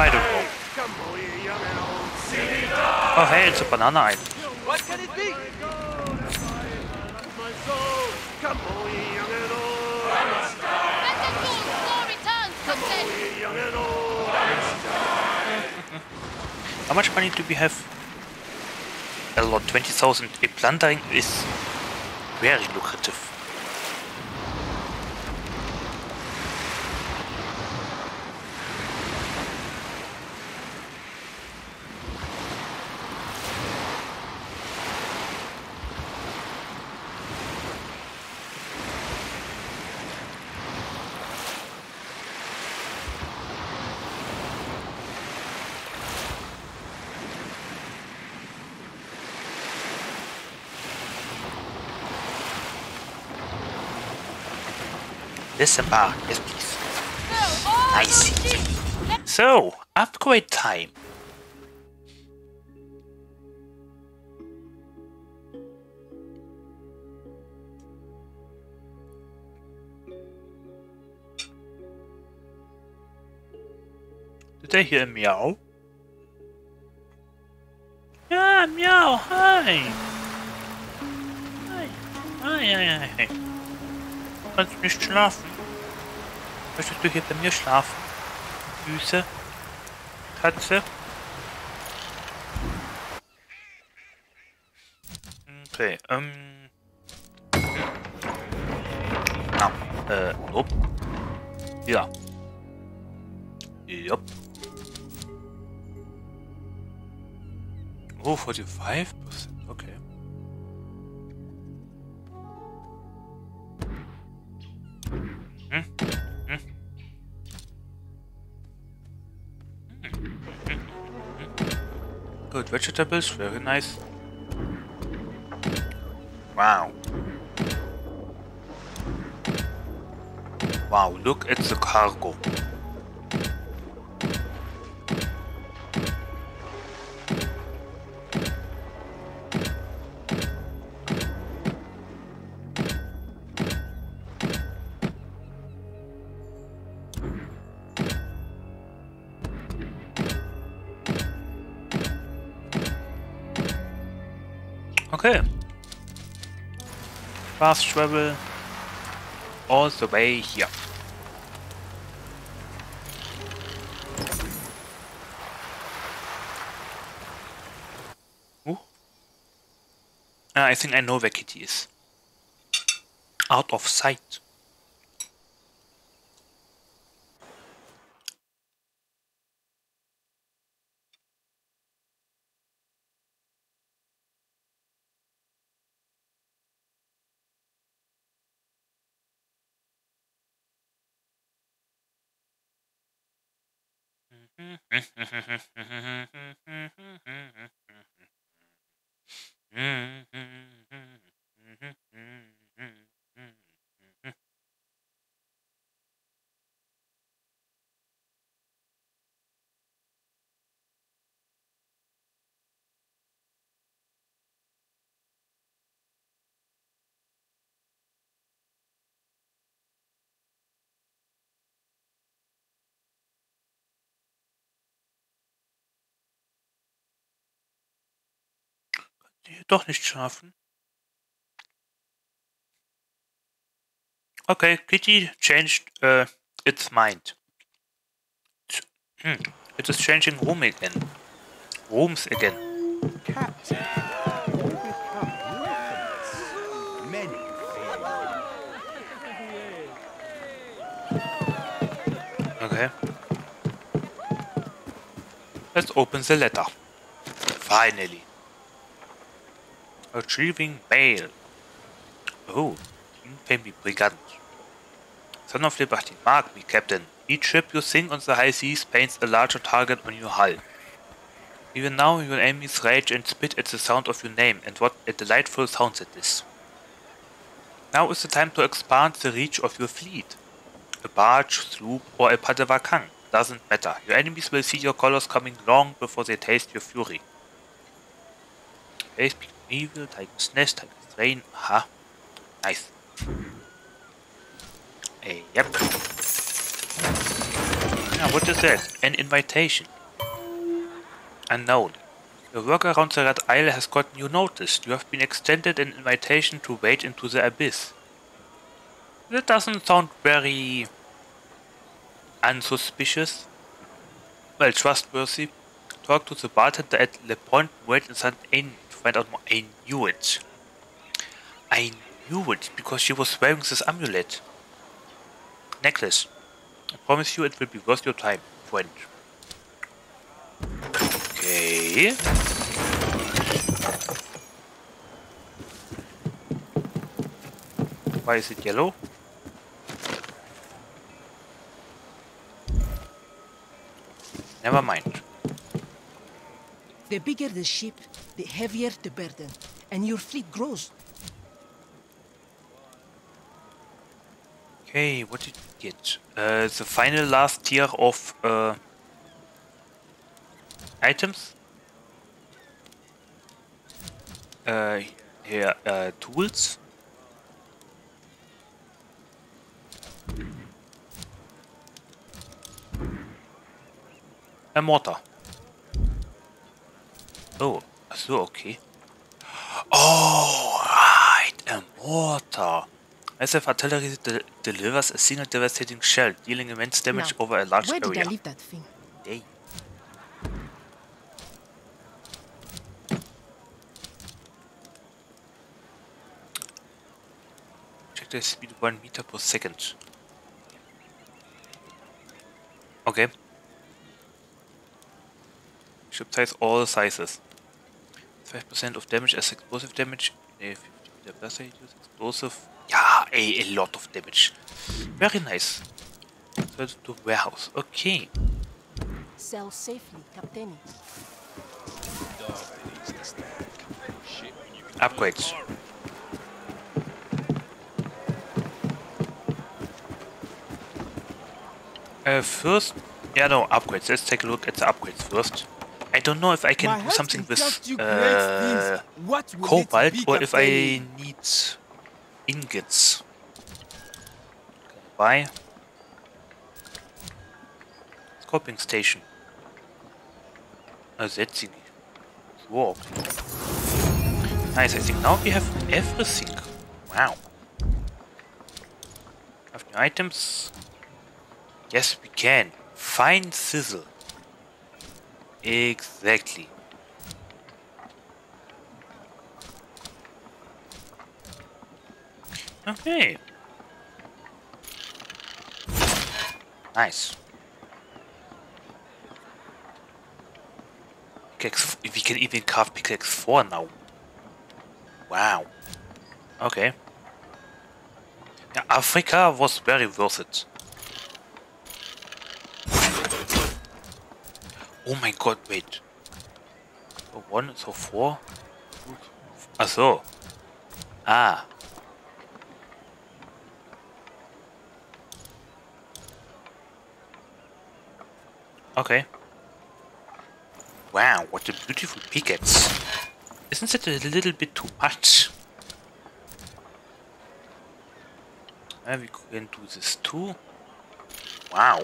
I don't know. Oh hey, it's a banana island. What can it be? My soul, come on, ye young and old. Come on, ye young and old. How much money do we have? A lot, 20,000. A plundering is very lucrative. Disembark, yes please. Nice. So, upgrade time. Did I hear meow? Ja, meow, hi! Hi, hi, hi, hi. Kannst nicht schlafen? Möchtest du hier bei mir schlafen? Süße Katze? Okay, ähm... Na, äh, nope. Ja. Jupp. Oh, 45%, okay. Good vegetables, very nice. Wow. Wow, look at the cargo. Fast travel all the way here. Ooh. Ah, I think I know where Kitty is. Out of sight. Hier [laughs] doch nicht schaffen. Okay, Kitty changed uh, its mind. Hmm. It is changing room again. Rooms again. Captain, Okay. Let's open the letter. Finally. Achieving bail. Oh, infamy brigand. Son of Liberty, mark me, Captain. Each ship you sink on the high seas paints a larger target on your hull. Even now your enemies rage and spit at the sound of your name, and what a delightful sound it is. Now is the time to expand the reach of your fleet. A barge, sloop, or a Padewakang, doesn't matter. Your enemies will see your colors coming long before they taste your fury. Evil, Tiger's Nest, Tiger's Train, aha. Nice. Uh, yep. Ah, what is that? An invitation. Unknown. Your work around the Red Isle has gotten you noticed. You have been extended an invitation to wade into the abyss. That doesn't sound very unsuspicious. Well, trustworthy. Talk to the bartender at Le Point Wait in St. Inn I knew it. I knew it because she was wearing this amulet. Necklace. I promise you it will be worth your time, friend. Okay. Why is it yellow? Never mind. The bigger the ship, the heavier the burden, and your fleet grows. Okay, what did we get? Uh, the final last tier of uh, items. Uh, here, uh, tools. A mortar. Oh, so okay. Oh, right, a mortar. Massive artillery de delivers a single devastating shell, dealing immense damage Now, over a large where area. did I leave that thing? Yay. Check the speed 1 meter per second. Okay. Ship size all sizes. 5% of damage as explosive damage. Nee, 50 meter plus use explosive. Yeah, a, a lot of damage. Very nice. Third to warehouse. Okay. Sell safely, Captain. Upgrades. Uh, first, yeah, no, upgrades. Let's take a look at the upgrades first. I don't know if I My can do something with tells you great uh. What cobalt or if I need ingots. Buy scoping station. Oh, the warp. Nice, I think now we have everything. Wow. Have new items? Yes, we can. Fine sizzle. Exactly. Okay. Nice. Pickaxe. f- We can even craft pickaxe four now. Wow. Okay. Yeah, Africa was very worth it. Oh my god, wait. So one, so four? Ah, so. Ah. Okay. Wow, what a beautiful pickets. Isn't that a little bit too much? Uh, we can do this too. Wow.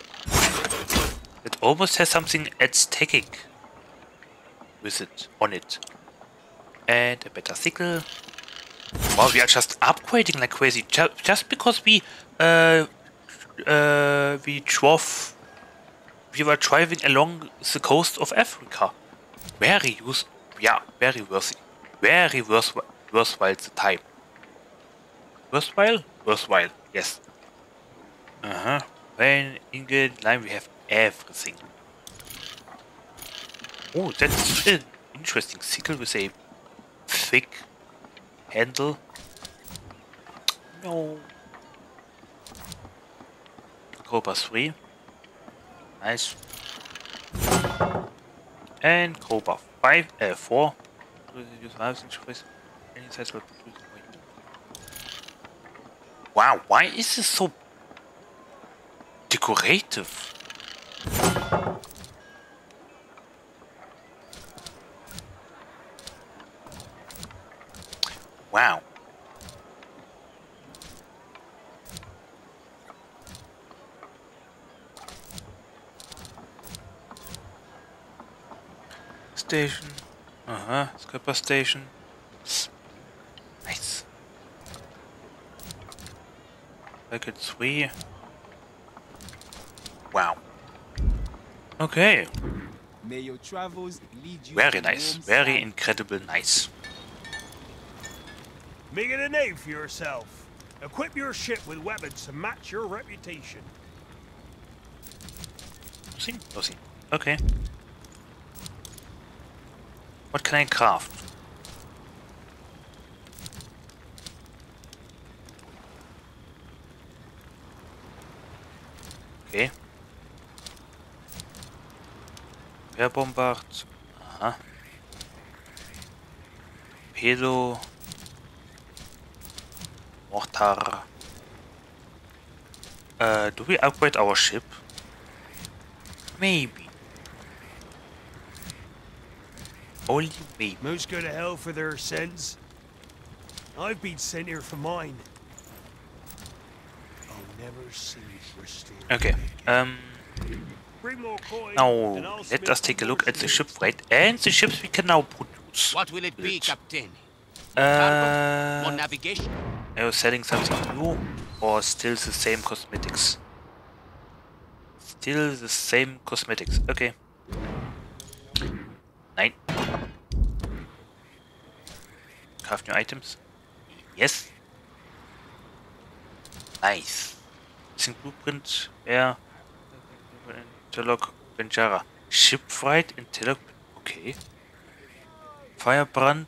It almost has something aesthetic with it, on it. And a better sickle. Wow, we are just upgrading like crazy. Ju just because we, uh, uh, we drove, we were driving along the coast of Africa. Very use, yeah, very worthy. Very worth worthwhile the time. Worthwhile? Worthwhile, yes. Uh-huh. When ingot, lime, we have everything. Oh, that's an interesting sickle with a thick handle. No. Cobra 3. Nice. And Cobra 5, uh, 4. Wow, why is this so decorative? Wow. Station. Aha, es gab eine Station. Nice. Packet 3. Okay. May your travels lead you Very nice. Very incredible nice. Making a name for yourself. Equip your ship with weapons to match your reputation. Nothing? Nothing. Okay. What can I craft? Okay. Air bombard. Aha. Torpedo. Mortar. Uh, do we upgrade our ship? Maybe. Only maybe. Most go to hell for their sins. I've been sent here for mine. I'll never see Bristol. Okay. Um. Bring more coin, Now let us take a look at the ship smiths. freight and the ships we can now produce. What will it be, Captain? Uh, More navigation? are you selling something new or still the same cosmetics? Still the same cosmetics. Okay. Nine. Craft new items. Yes. Nice. Missing blueprint. Yeah. Interlock Benjara. Ship freight Interlock. Okay. Firebrand.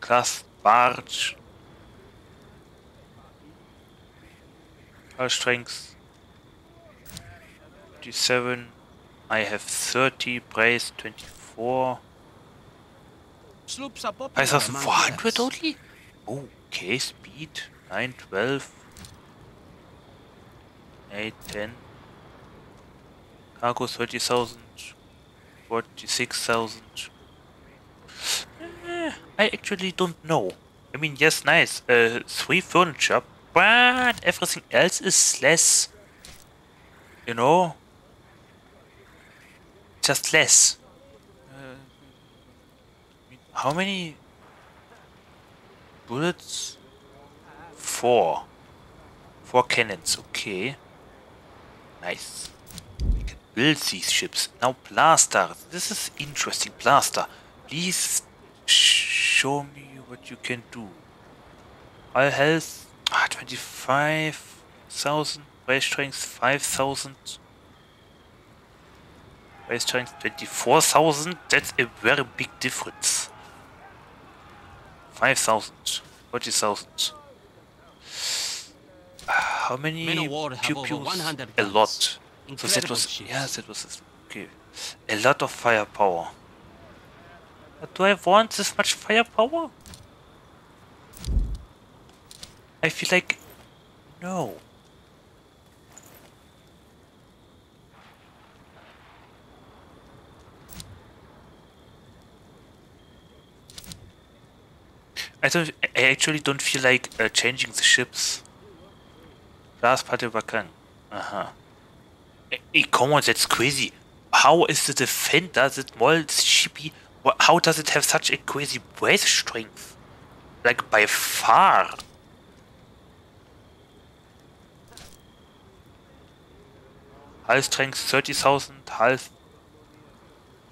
Class barge. Hull strength. 57. I have 30. Brace 24. Sloops are popular among 5400 pirates. only? Okay, speed 9, 12, 8, 10. Cargo 30,000, 46,000. Eh, I actually don't know. I mean, yes, nice. Uh, three furniture, but everything else is less. You know? Just less. Uh, how many bullets? Four. Four cannons, okay. Nice. Build these ships. Now plaster. This is interesting. Plaster. Please show me what you can do. All health. Ah, 25,000. Race strength 5,000. Race strength 24,000. That's a very big difference. 5,000. 40,000. How many Men of war have pew pews? A lot. So that was ships. yeah, that was okay. A lot of firepower. But do I want this much firepower? I feel like no. I don't. I actually don't feel like uh, changing the ships. Last part party Bakan. Uh huh. Hey, come on, that's crazy. How is the defender that more shippy? wha- How does it have such a crazy breath strength? Like by far. Hull strength 30,000, hull,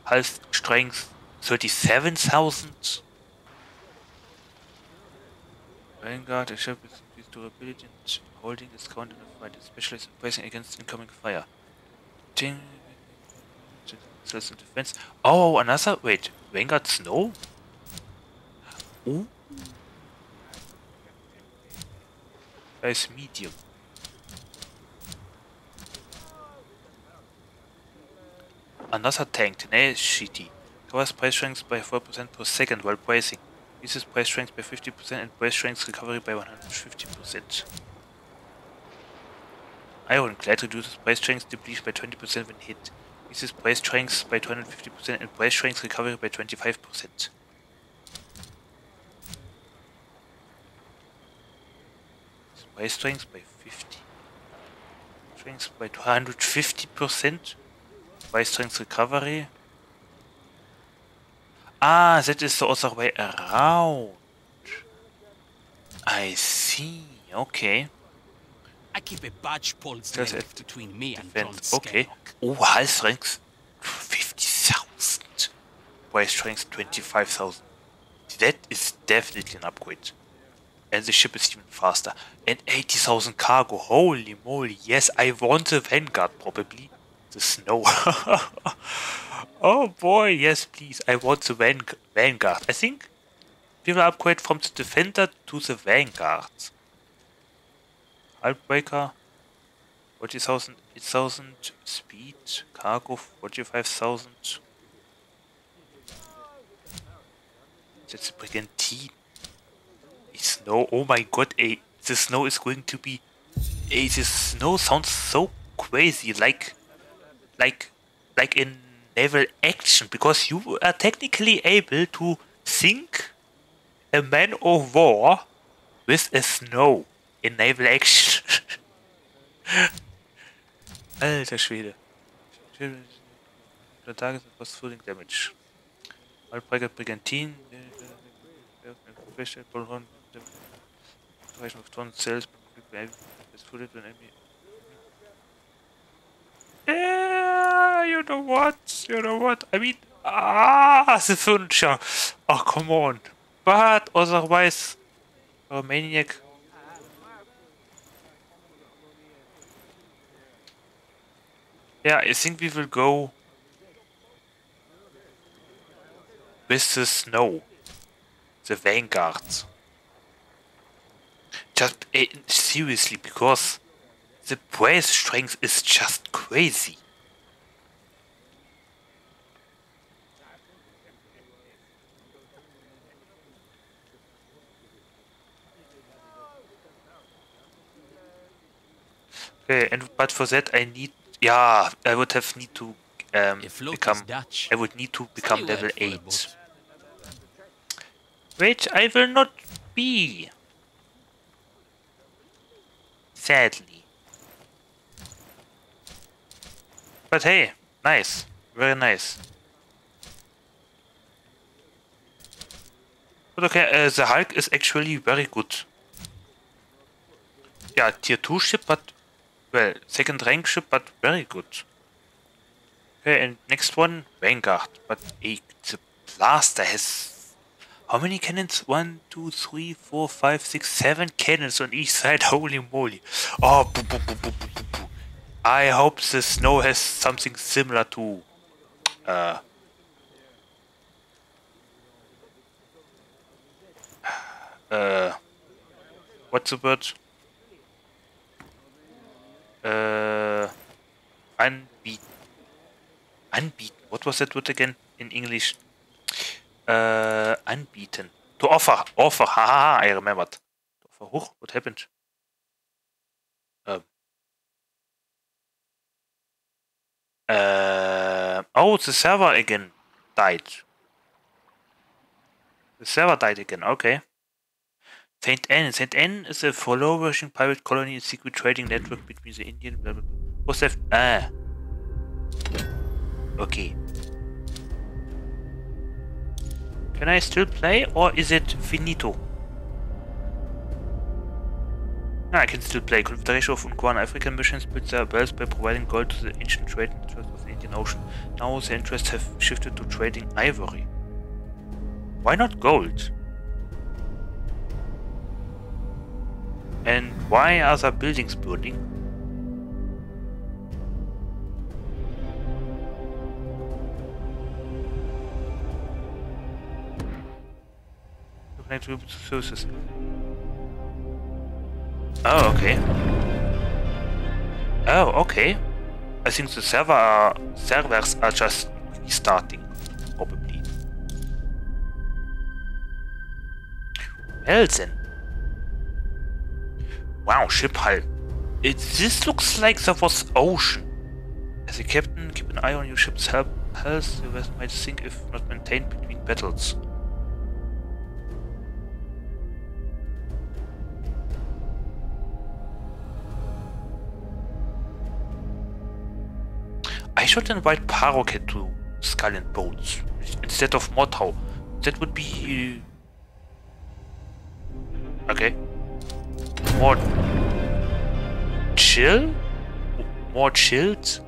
hull strength 37,000. Vanguard, a ship with increased durability and holding is counted in a fight, especially bracing against incoming fire. Ding. Defense. Oh, another. Wait, Vanguard Snow? Ooh. As medium. Another tank, Tenacity. Covers brace strength by 4% per second while bracing. Uses brace strength by 50% and brace strength recovery by 150%. Ironclad reduces brace strength depletion by 20% when hit. Uses brace strength by 250% and brace strength recovery by 25%. Brace strength by 50. Strength by 250%. Brace strength recovery. Ah, that is the other way around. I see. Okay. I keep a badge pulse length between me and John Okay. Oh, hull strength 50,000. Brace strength 25,000. That is definitely an upgrade. And the ship is even faster. And 80,000 cargo. Holy moly. Yes, I want the Vanguard probably. The snow. [laughs] oh boy, yes please. I want the Van Vanguard. I think we will upgrade from the Defender to the Vanguard. Hullbreaker. 40,000, 8,000 speed, cargo 45,000. That's a brigantine. A snow, oh my god, a, the snow is going to be, a, the snow sounds so crazy, like, like, like in naval action, because you are technically able to sink a man of war with a snow in naval action. [laughs] Alter Schwede. The target was falling damage. Outbreaker Brigantine. Duration of ton. Yeah, you know what? You know what? I mean, ah, the furniture. Oh, come on. But otherwise, a maniac Yeah, I think we will go with the snow. The Vanguard. Just uh, seriously, because the brace strength is just crazy. Okay, and but for that I need yeah, I would have need to um, become. I would need to become level eight, which I will not be. Sadly. But hey, nice, very nice. But okay, uh, the Hulk is actually very good. Yeah, tier 2 ship, but well, second rank ship, but very good. Okay, and next one, Vanguard. But a, the blaster has how many cannons? One, two, three, four, five, six, seven cannons on each [laughs] side. Holy moly! Oh, boo, boo, boo. I hope the snow has something similar to uh, [sighs] uh, what's the word? Uh, unbeaten. Unbeaten. What was that word again in English? Uh, unbeaten. To offer. Offer. Ha ha ha. I remembered. To offer. What happened? Um. Uh, oh, the server again died. The server died again. Okay. Sainte-Anne. Saint Anne is a flourishing pirate colony and secret trading network between the Indian. Blah, blah, blah. What's that? Ah. Okay. Can I still play or is it finito? No, I can still play. Confederation of Ungwana African missions built their wealth by providing gold to the ancient trade networks of the Indian Ocean. Now the interests have shifted to trading ivory. Why not gold? And why are the buildings burning? Connect to services. Oh, okay. Oh, okay. I think the server are, servers are just restarting, probably. Well then. Wow, ship hull. It, this looks like there was ocean. As a captain, keep an eye on your ship's health. You might sink if not maintained between battles. I should invite Paroquet to Skull and Bones instead of Motau. that would be uh, okay. More chill, more chilled,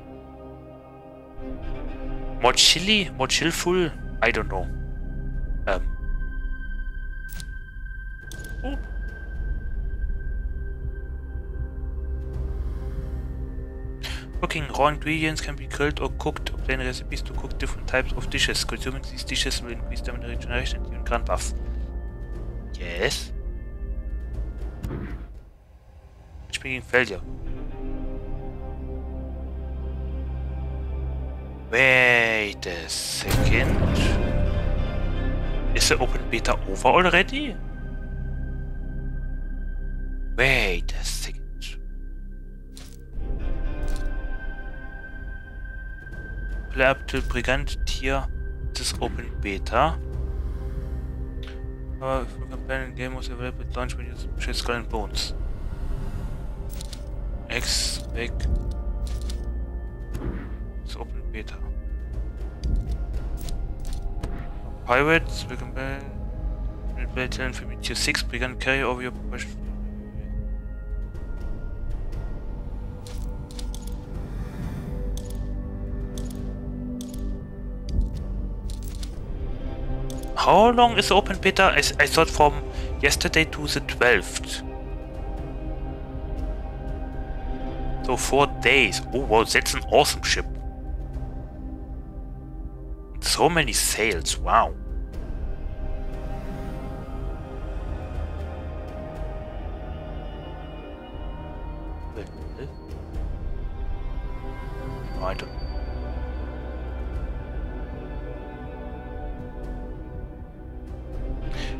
more chilly, more chillful. I don't know. Um. Cooking raw ingredients can be grilled or cooked. Obtain recipes to cook different types of dishes. Consuming these dishes will increase stamina regeneration and even grand buffs. Yes. Speaking failure. Wait a second. Is the open beta over already? Wait a second. Play up to Brigand tier. This open beta. Our full companion game was available at launch when you purchase Skull and Bones. X back. It's open beta. Pirates, we buy play talent from tier 6, Brigand carry over your professional. How long is open beta? I, I thought from yesterday to the 12th. So four days. Oh wow, that's an awesome ship. So many sails, wow. Eh? No,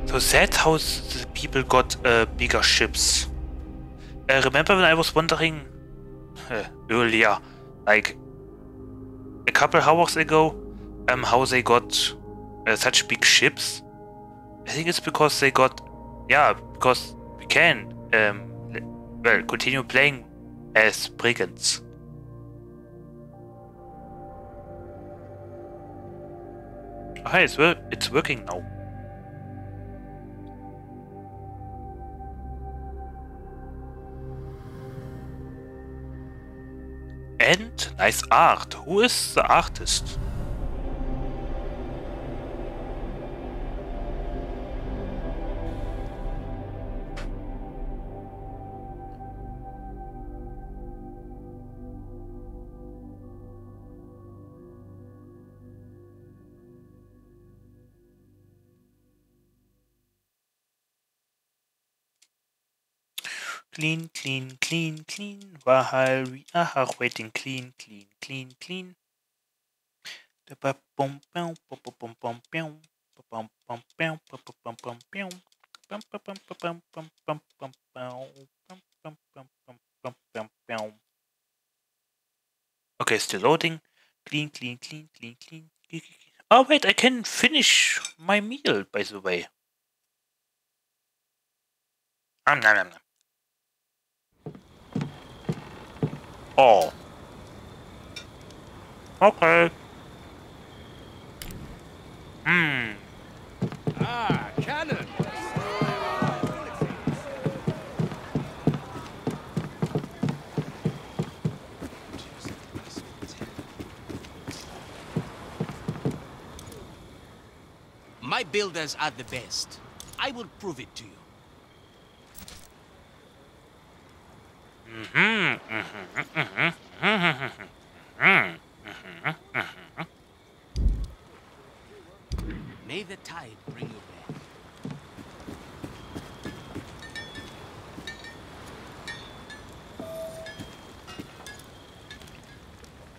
So that's how the people got uh, bigger ships. Uh, remember when I was wondering uh, [laughs] earlier, like a couple hours ago, um, how they got uh, such big ships? I think it's because they got, yeah, because we can, um, well, continue playing as brigands. Okay, it's, wor it's working now. And nice art. Who is the artist? Clean, clean, clean, clean. While we are waiting, clean, clean, clean, clean. Okay, still loading. Clean, clean, clean, clean, clean. Oh wait, I can finish my meal, by the way. Um, nom, nom, nom. Okay. Hmm. Ah, cannon! My builders are the best. I will prove it to you. May the tide bring you back.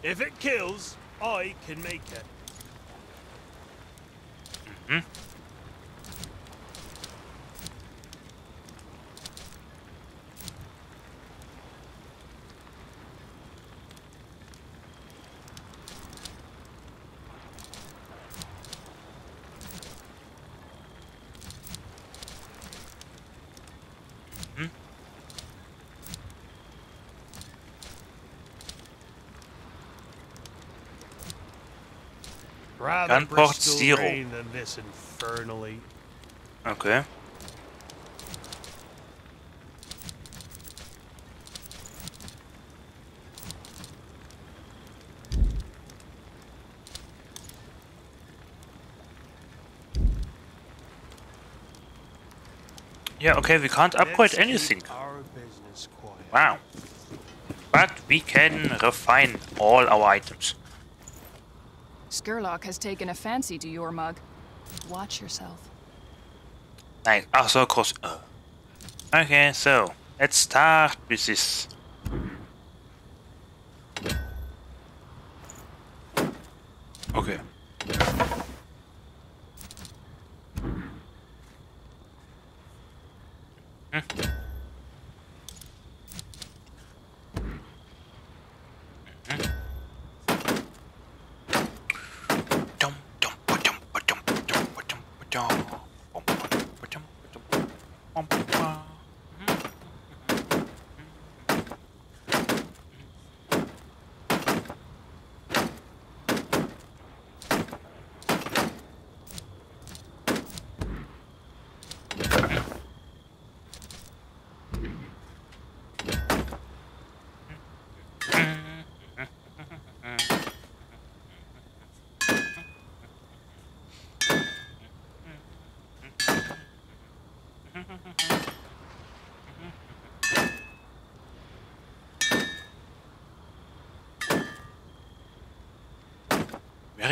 If it kills, I can make it. Hmm? Gunport zero. rain than this infernal heat. Okay. Yeah, okay, we can't upgrade anything. keep Our business quiet. Wow. But we can refine all our items. Scurlock has taken a fancy to your mug. Watch yourself. Nice. Also, so cross. Uh. Okay, so let's start with this.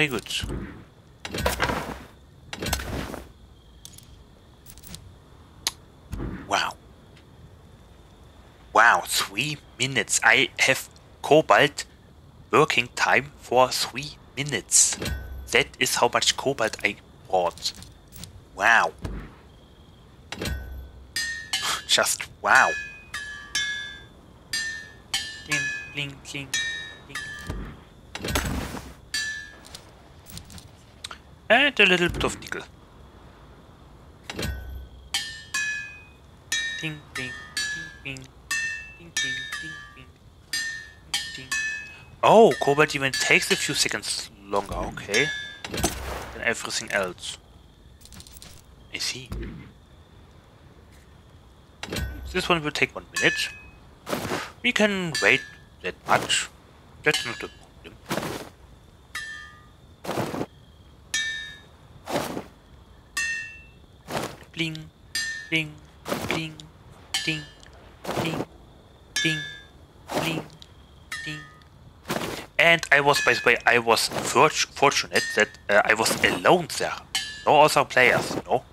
Very good. Wow. Wow, three minutes. I have cobalt working time for three minutes. That is how much cobalt I bought. Wow. [laughs] Just wow. Ding, ding, ding, a little bit of nickel. Ding, ding, ding, ding, ding, ding, ding, ding, Oh, cobalt even takes a few seconds longer, okay. Than everything else. I see. This one will take one minute. We can wait that much. That's not a Bling, bling, bling, ding, ding, ding, bling, ding. And I was, by the way, I was fort- fortunate that uh, I was alone there. No other players, no?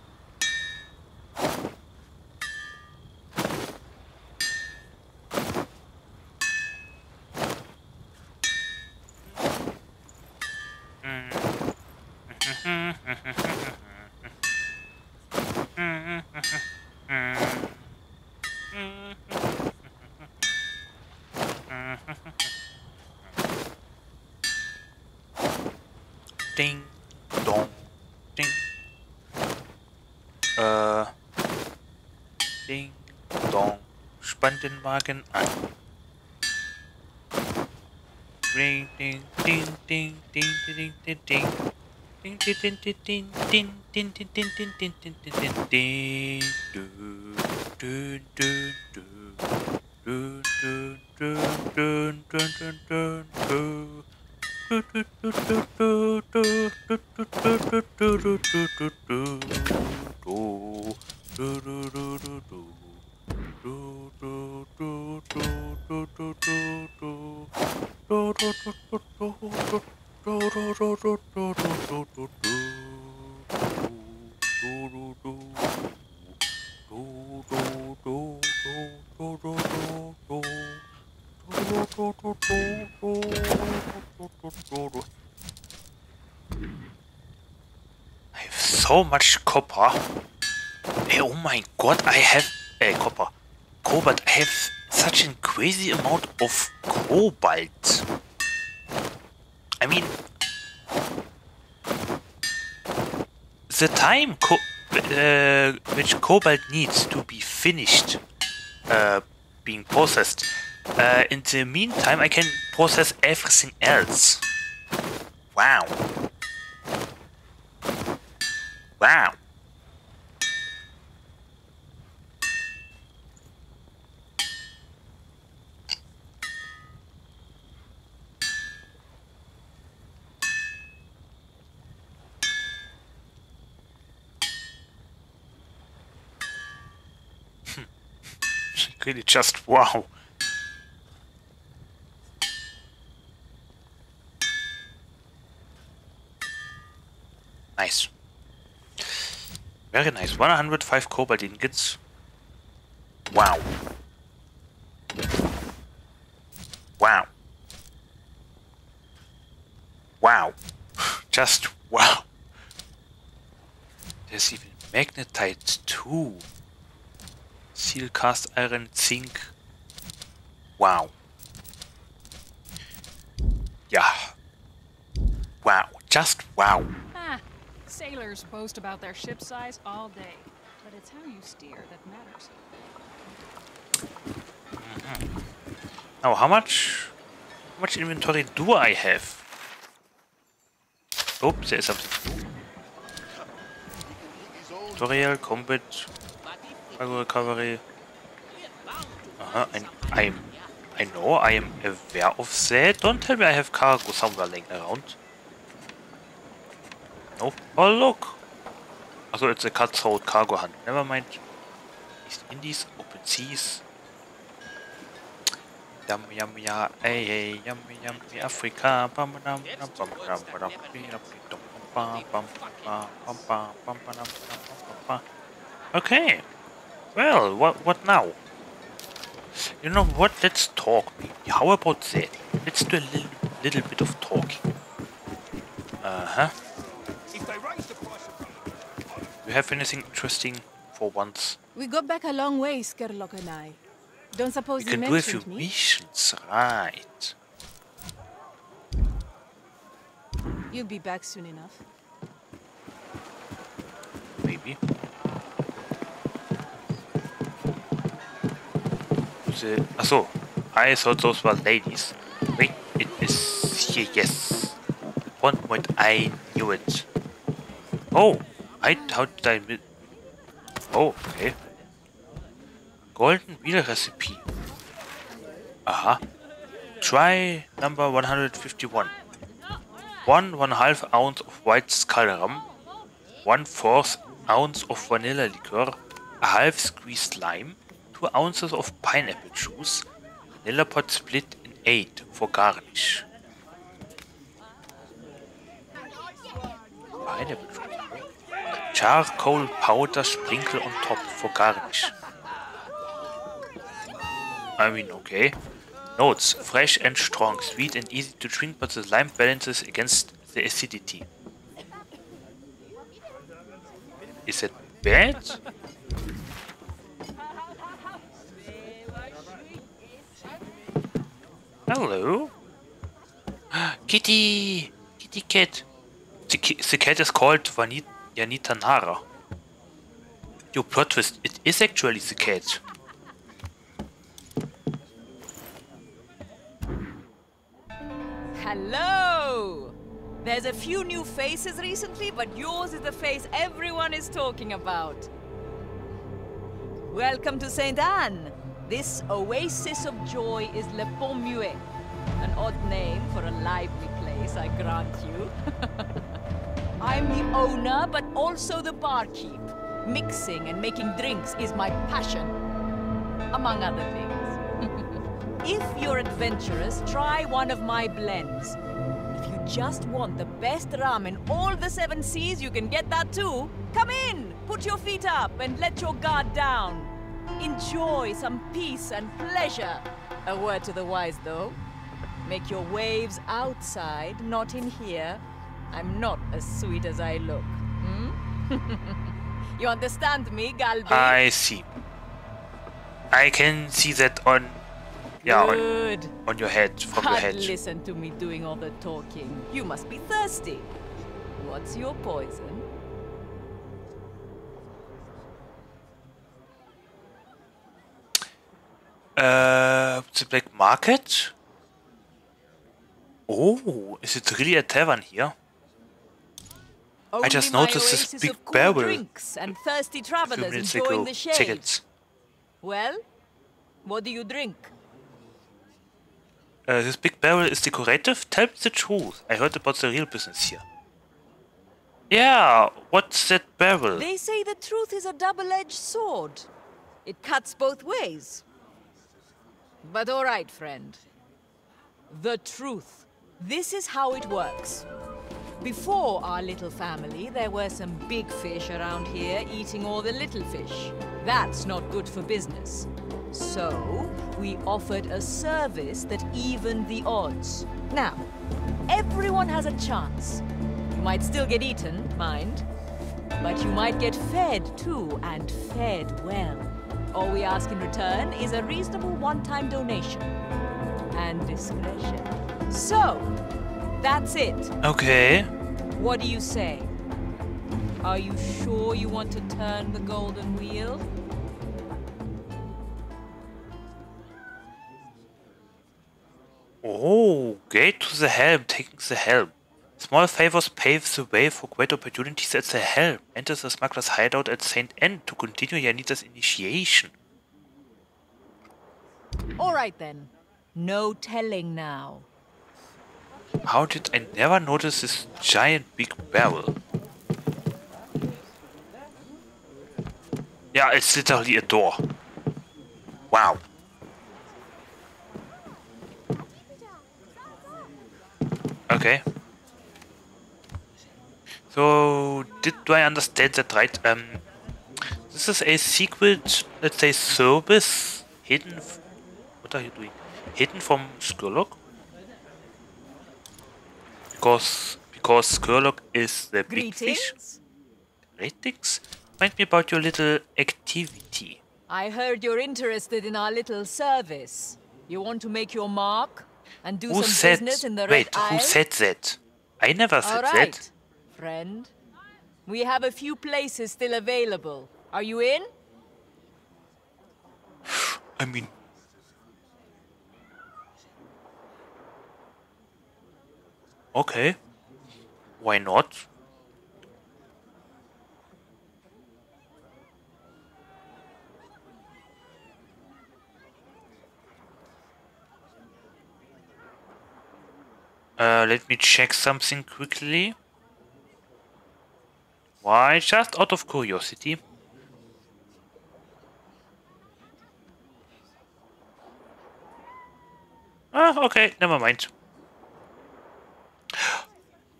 Ding, dong, ding. Äh. Ding, dong. Spann den Wagen an. Ding, ding, ding, ding, ding, ding, ding, ding. Ding, ding, ding, ding, ding, ding, ding, ding, ding, ding, ding, ding, ding, ding, ding. Du, du, du, du. Du, du, du, du, du, du, du, du. Du, du, du, du, du, du, du, du, du, so much copper. Hey, oh my god, I have uh, copper. Cobalt. I have such a crazy amount of cobalt. I mean, the time co uh, which cobalt needs to be finished uh, being processed. Uh, in the meantime, I can process everything else. Wow. Wow. Really just wow. Nice. Very nice. 105 cobalt ingots. Wow. Wow. Wow. [laughs] Just wow. There's even magnetite too. Steel, cast iron, zinc. Wow. Yeah. Wow. Just wow. Ah, sailors boast about their ship size all day, but it's how you steer that matters. Mhm. Now, how much, how much inventory do I have? Oops, there is something. Tutorial, combat, cargo recovery. Uh-huh, and I'm, I know, I am aware of that. Don't tell me I have cargo somewhere laying around. No. Oh, look. Also, it's a cutthroat cargo hunt. Never mind. East Indies, open seas. Yum yum ya, hey hey, yum yum Africa. Bum bum bum bum bum bum bum bum bum bum bum bum Okay. Well, what what now? You know what? Let's talk. How about that? Let's do a little little bit of talking. Uh huh. You have anything interesting for once? We got back a long way, Scurlock and I. Don't suppose We you can do a few mentioned me? missions, right? You'll be back soon enough. Maybe. The, achso, I thought those were ladies. Wait, it is here, yes. One point, I knew it. Oh, I, how did I Oh, okay. Golden wheel recipe. Aha. Try number 151. One one half ounce of white skull rum, one fourth ounce of vanilla liquor, a half squeezed lime, two ounces of pineapple juice, vanilla pot split in eight for garnish. Pineapple juice. Charcoal powder sprinkle on top for garnish. I mean, okay. Notes fresh and strong, sweet and easy to drink, but the lime balances against the acidity. Is it bad? Hello? [gasps] Kitty! Kitty cat! The, the cat is called Janita Nara. Your plot twist, it is actually the cat. Hello! There's a few new faces recently, but yours is the face everyone is talking about. Welcome to St. Anne. This oasis of joy is Le Pont Muet. An odd name for a lively place, I grant you. [laughs] I'm the owner, but also the barkeep. Mixing and making drinks is my passion, among other things. [laughs] if you're adventurous, try one of my blends. If you just want the best rum in all the seven seas, you can get that too. Come in, put your feet up, and let your guard down. Enjoy some peace and pleasure. A word to the wise, though. Make your waves outside, not in here. I'm not as sweet as I look. Hmm? [laughs] you understand me, Galbi? I see. I can see that on, yeah, on, Good. on your head, from your head. listen to me doing all the talking. You must be thirsty. What's your poison? Uh, the black market? Oh, is it really a tavern here? Only just noticed this big cool barrel drinks and thirsty travelers minutes enjoying ago. the shade. Seconds. Well, what do you drink? Uh, this big barrel is decorative? Tell me the truth. I heard about the real business here. Yeah, what's that barrel? They say the truth is a double-edged sword. It cuts both ways. But all right, friend. The truth. This is how it works. Before our little family, there were some big fish around here eating all the little fish. That's not good for business. So, we offered a service that evened the odds. Now, everyone has a chance. You might still get eaten, mind. But you might get fed too, and fed well. All we ask in return is a reasonable one-time donation. And discretion. So, that's it. Okay. What do you say? Are you sure you want to turn the golden wheel? Oh, gate to the helm, taking the helm. Small favors pave the way for great opportunities at the helm. Enter the smuggler's hideout at Sainte-Anne to continue Janita's initiation. All right then. No telling now. How did I never notice this giant big barrel? Yeah, it's literally a door. Wow. Okay. So, did do I understand that right? Um, this is a secret, let's say, service hidden. f- What are you doing? Hidden from Scurlock? Because because Scurlock is the big fish. Greetings. Greetings. Find me about your little activity. I heard you're interested in our little service. You want to make your mark and do who some said? business in the wait, Red Isle? who said that? I never said right, that. Friend. We have a few places still available. Are you in? [sighs] I mean, okay. Why not? Uh, let me check something quickly. Why? Just out of curiosity. Ah, okay, never mind.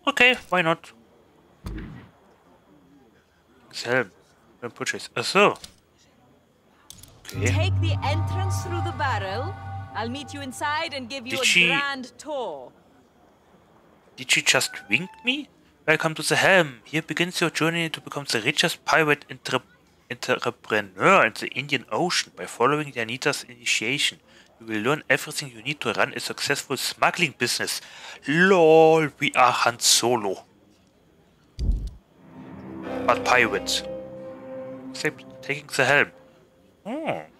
Okay, why not? Selben. Beim Purchase. Ach so. Okay. Take the entrance through the barrel. I'll meet you inside and give you Did a she- grand tour. Did she just wink me? Welcome to the helm. Here begins your journey to become the richest pirate entrepreneur in the Indian Ocean by following Janita's initiation. You will learn everything you need to run a successful smuggling business. LOL, we are Han Solo. But pirates. Except taking the helm. Hmm.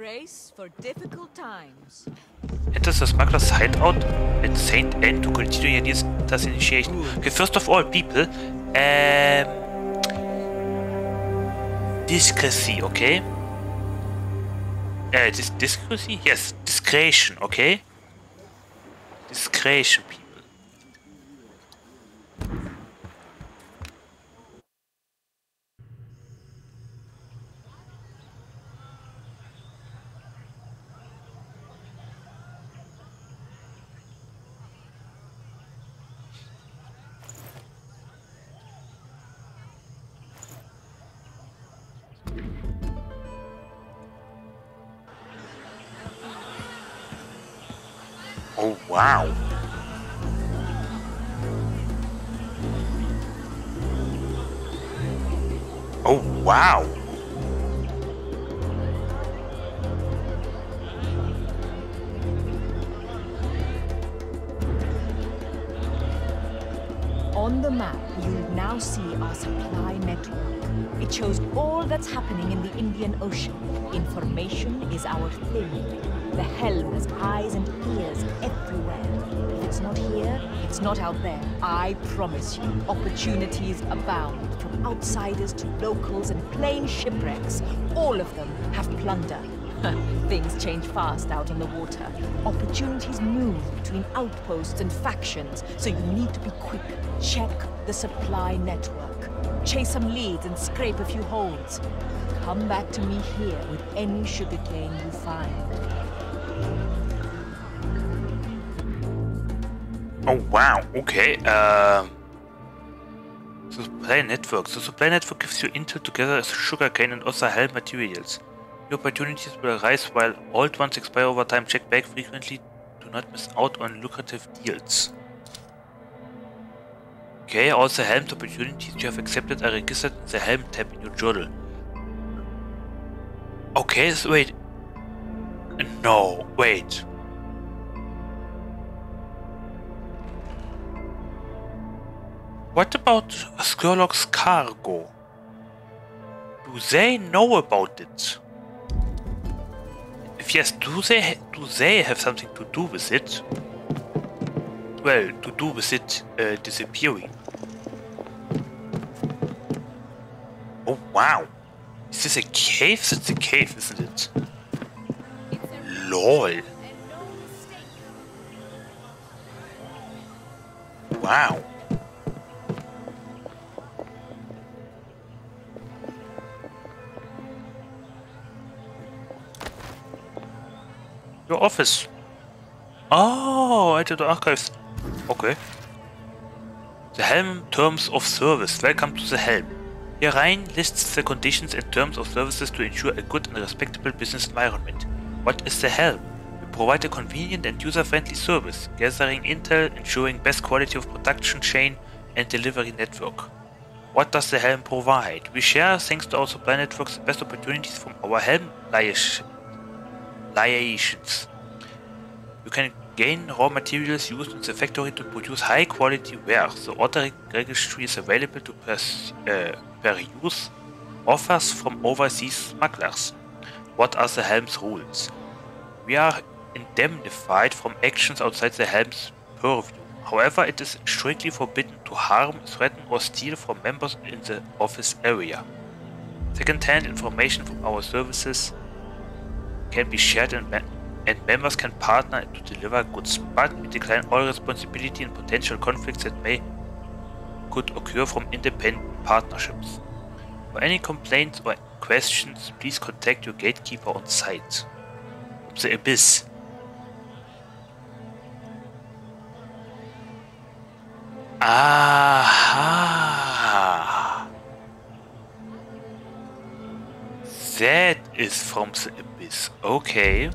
Brace for difficult times. Enters the smuggler's hideout at Saint N to continue Janita's initiation. Okay, first of all, people, um, discrecy, okay? Uh, dis discrecy? Yes, discretion, okay? Discretion, people. Wow. Oh, wow. On the map, you'll now see our supply network. It shows all that's happening in the Indian Ocean. Information is our thing. The helm has eyes and ears everywhere. If it's not here, it's not out there. I promise you, opportunities abound. From outsiders to locals and plain shipwrecks, all of them have plunder. [laughs] Things change fast out on the water. Opportunities move between outposts and factions, so you need to be quick. Check the supply network. Chase some leads and scrape a few holds. Come back to me here with any sugarcane you find. Oh wow, okay. Um, the supply network. The supply network gives you intel together as sugarcane and other helm materials. New opportunities will arise while old ones expire over time. Check back frequently. Do not miss out on lucrative deals. Okay, all the helmed opportunities you have accepted are registered in the helm tab in your journal. Okay, so wait. No, wait. What about Scurlock's cargo? Do they know about it? If yes, do they do they have something to do with it? Well, to do with it uh, disappearing. Oh wow! Is this a cave? It's a cave, isn't it? LOL. Wow. Your office. Oh, enter the archives. Okay. The Helm Terms of Service. Welcome to the Helm. Herein lists the conditions and terms of services to ensure a good and respectable business environment. What is the Helm? We provide a convenient and user-friendly service, gathering intel, ensuring best quality of production chain and delivery network. What does the Helm provide? We share, thanks to our supply networks, the best opportunities from our Helm liations. You can gain raw materials used in the factory to produce high quality ware. The order registry is available to pers uh, peruse offers from overseas smugglers. What are the Helm's rules? We are indemnified from actions outside the Helm's purview. However, it is strictly forbidden to harm, threaten, or steal from members in the office area. Second-hand information from our services can be shared and, and members can partner to deliver goods, but we decline all responsibility in potential conflicts that may could occur from independent partnerships. For any complaints or questions, please contact your gatekeeper on site. The Abyss. Aha! That is from the Abyss. Okay.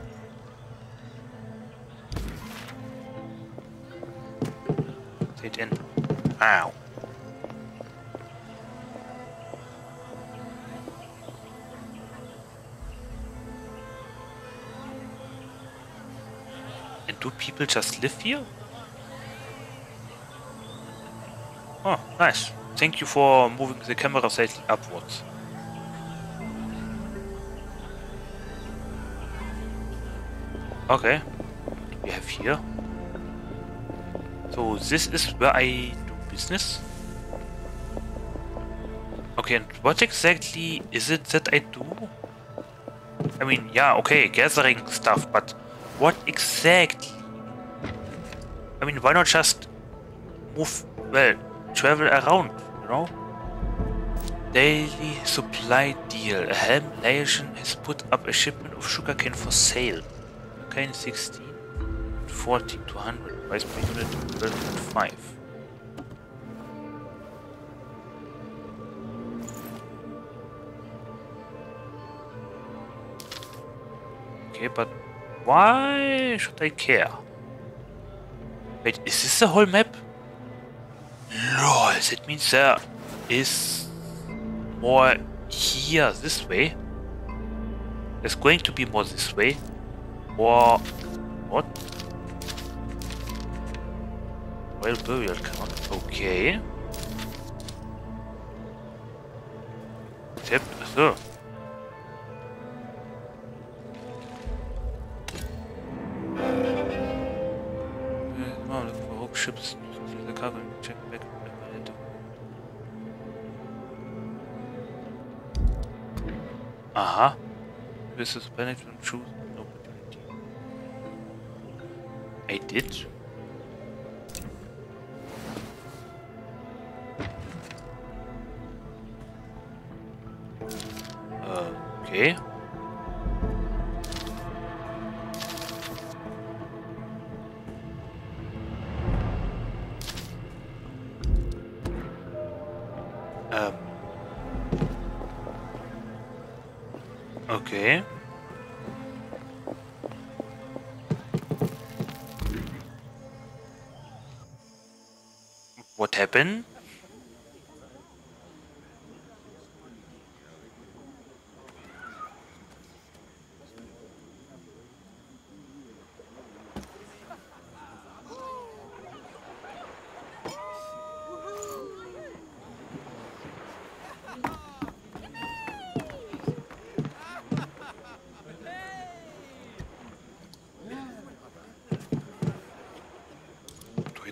Sit in. Ow. And do people just live here? Oh, nice. Thank you for moving the camera slightly upwards. Okay. We have here. So this is where I do business. Okay, and what exactly is it that I do? I mean, yeah, okay, gathering stuff, but what exactly? I mean, why not just move, well, travel around, you know? Daily supply deal. A helm has put up a shipment of sugarcane for sale. Sugarcane 16, 40 to 100, price per unit 12.5. Okay, but why should I care? Wait, is this the whole map? Lol, that means there is more here this way. There's going to be more this way. What? What? Well, burial card. Okay. Tip. So. Ships to the cover and check back. Aha. Uh-huh. This is management Truth. I did. Okay. Um. Okay. What happened?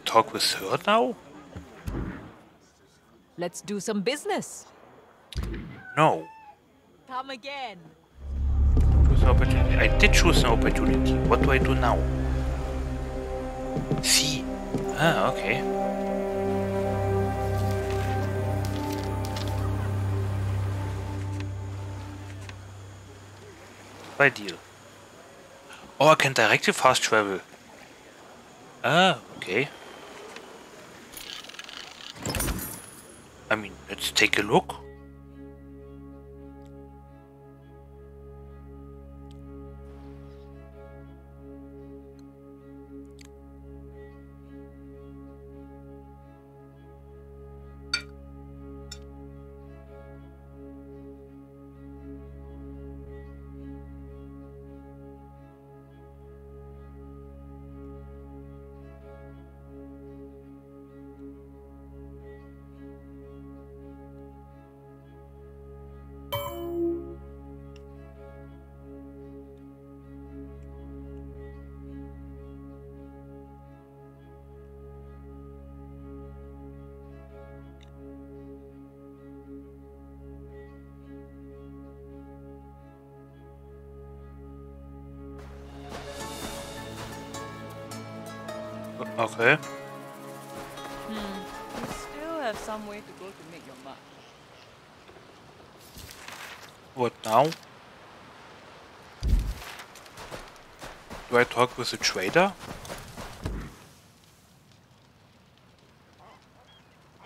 Talk with her now? Let's do some business. No. Come again. Choose opportunity. I did choose an opportunity. What do I do now? See. Ah, okay. Bei dir. Oh, I can directly fast travel. Ah, okay. I mean, let's take a look. With the trader?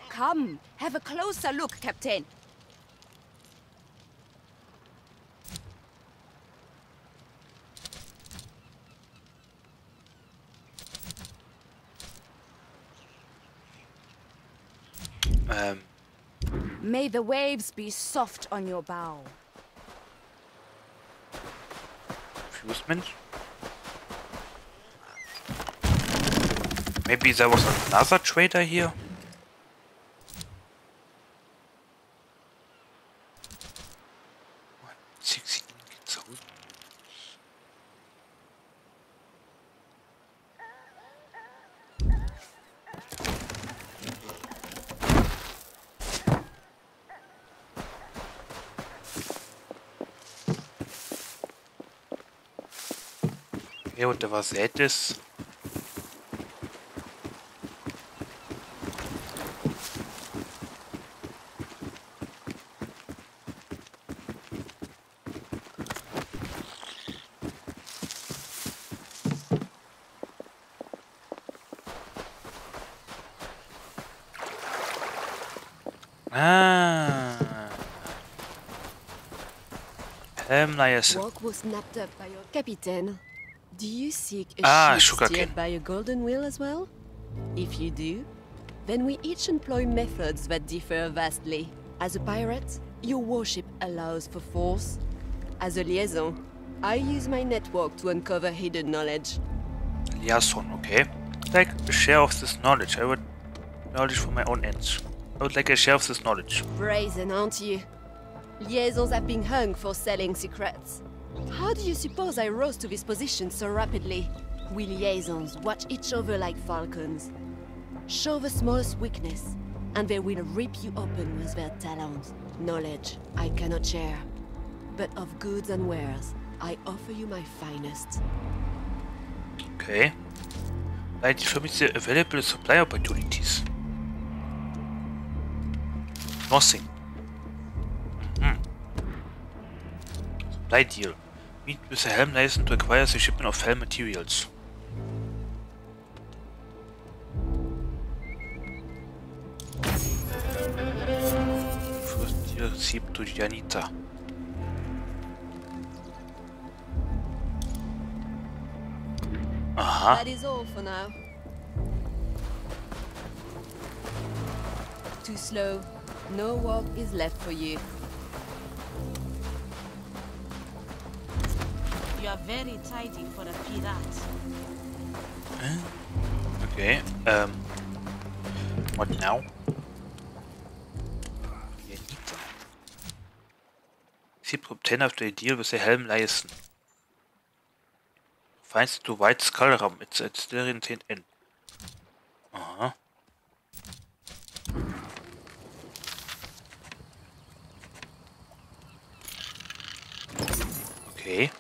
Come, have a closer look, Captain. Um, May the waves be soft on your bow. Fusement? Maybe there was another trader here? What? 16 thousand? Okay, whatever that is. Ah. Helm Liaison. Work was snapped up by your captain. Do you seek a Ah, ship sugarcane. steered by a golden wheel as well? If you do, then we each employ methods that differ vastly. As a pirate, your warship allows for force. As a liaison, I use my network to uncover hidden knowledge. Liaison, okay. Like a share of this knowledge. I would knowledge for my own ends. I would like a share of this knowledge. Brazen, aren't you? Liaisons have been hung for selling secrets. How do you suppose I rose to this position so rapidly? We liaisons watch each other like falcons. Show the smallest weakness, and they will rip you open with their talons. Knowledge I cannot share. But of goods and wares, I offer you my finest. Okay. Like show me the available supply opportunities. Nothing. Deal. Meet with a helm license to acquire the shipment of helm materials. First deal received to Janita. Aha. That is all for now. Too slow. No work is left for you. Very tidy for a pirate. Okay, um... What now? Seep to obtain after a deal with a helm license. Finds to white skull ram. It's it's still retained in. Uh-huh. Okay.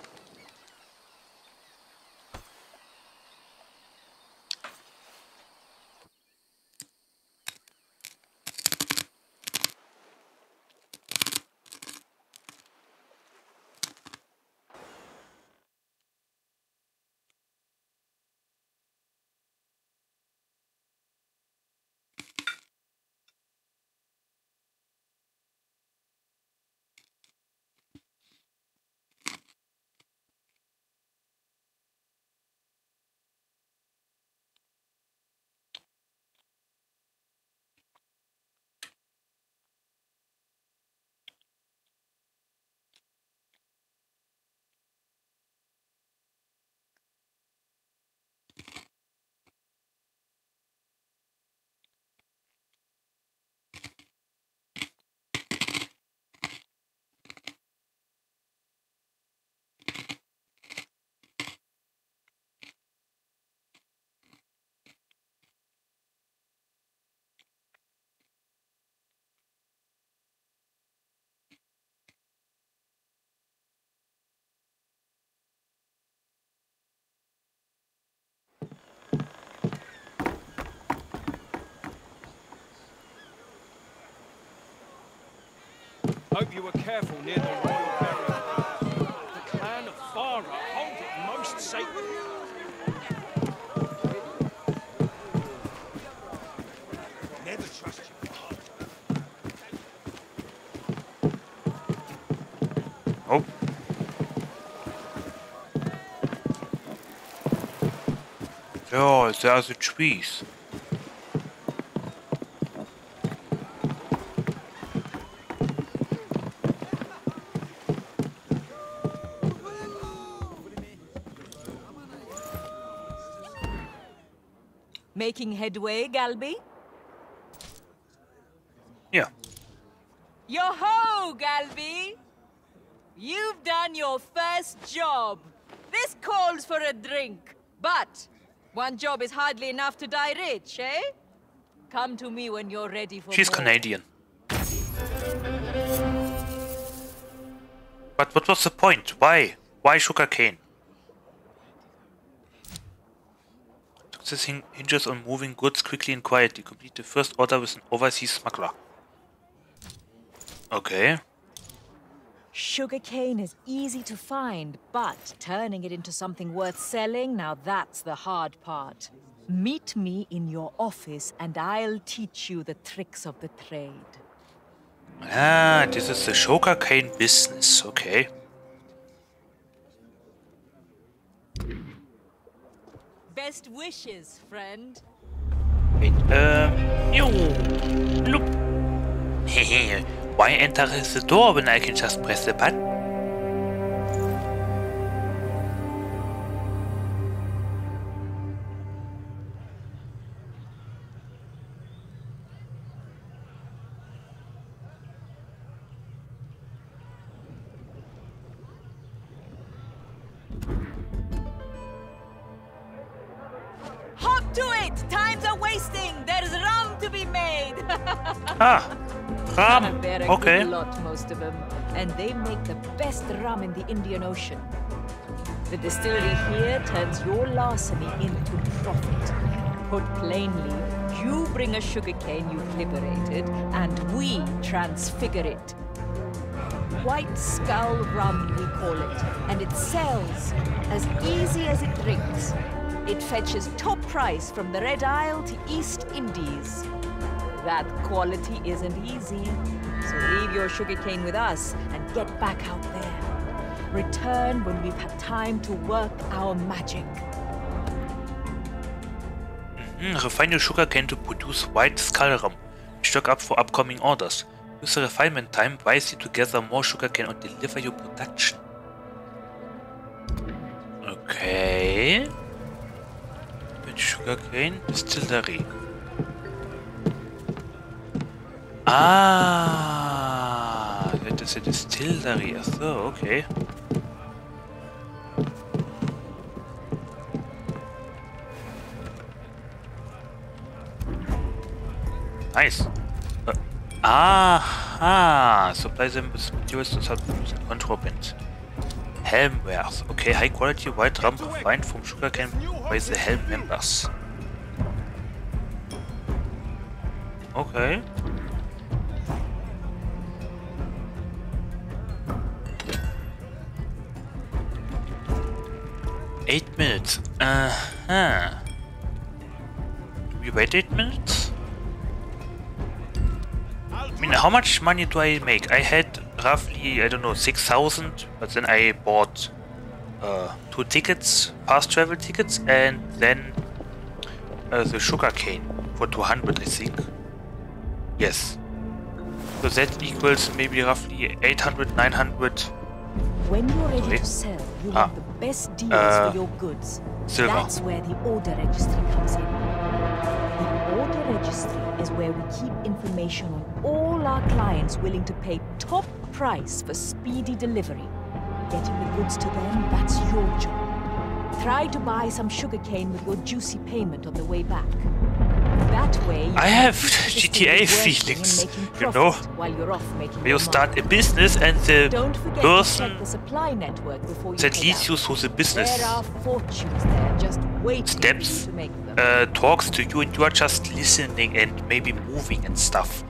Hope you were careful near the royal burial. The clan of Fara hold it most sacred. Never trust you. Oh. There are the trees. Making headway, Galby? Yeah. Yo-ho, Galby! You've done your first job. This calls for a drink. But one job is hardly enough to die rich, eh? Come to me when you're ready for She's more. Canadian. But what was the point? Why? Why sugarcane? Success hinges on moving goods quickly and quietly. Complete the first order with an overseas smuggler. Okay. Sugarcane is easy to find, but turning it into something worth selling, now that's the hard part. Meet me in your office and I'll teach you the tricks of the trade. Ah, this is the sugarcane business. Okay. Best wishes, friend. Um, you look. [laughs] Hehe. Why enter the door when I can just press the button? Most of them, and they make the best rum in the Indian Ocean. The distillery here turns your larceny into profit. Put plainly, you bring a sugarcane you've liberated, and we transfigure it. White Skull Rum, we call it, and it sells as easy as it drinks. It fetches top price from the Red Isle to East Indies. That quality isn't easy, so leave your sugarcane with us and get back out there. Return when we've had time to work our magic. Mm, refine your sugarcane to produce white skull rum. Stock up for upcoming orders. Use the refinement time wisely to gather more sugarcane and deliver your production. Okay. With sugarcane distillery. Ah, that is a distillery. So, okay. Nice. Uh, aha! Supply them with materials to substitute and contraband. Helmwares. Okay, high quality white rum refined from sugarcane by the Helm members. Okay. Eight minutes. Uh-huh. We wait eight minutes? I mean, how much money do I make? I had roughly, I don't know, 6,000, but then I bought uh, two tickets, fast travel tickets, and then uh, the sugar cane for 200, I think. Yes. So that equals maybe roughly 800, 900 When you're ready Sorry. to sell, you Ah. Best deals Uh, for your goods. silver. That's where the order registry comes in. The order registry is where we keep information on all our clients willing to pay top price for speedy delivery. Getting the goods to them, that's your job. Try to buy some sugarcane with your juicy payment on the way back. That way, you I have GTA distillery working and feelings, you know? While you're off making you start a business and the person the supply network before you that leads you through the business There are fortunes there just waiting steps for you to make them. uh, talks to you and you are just listening and maybe moving and stuff.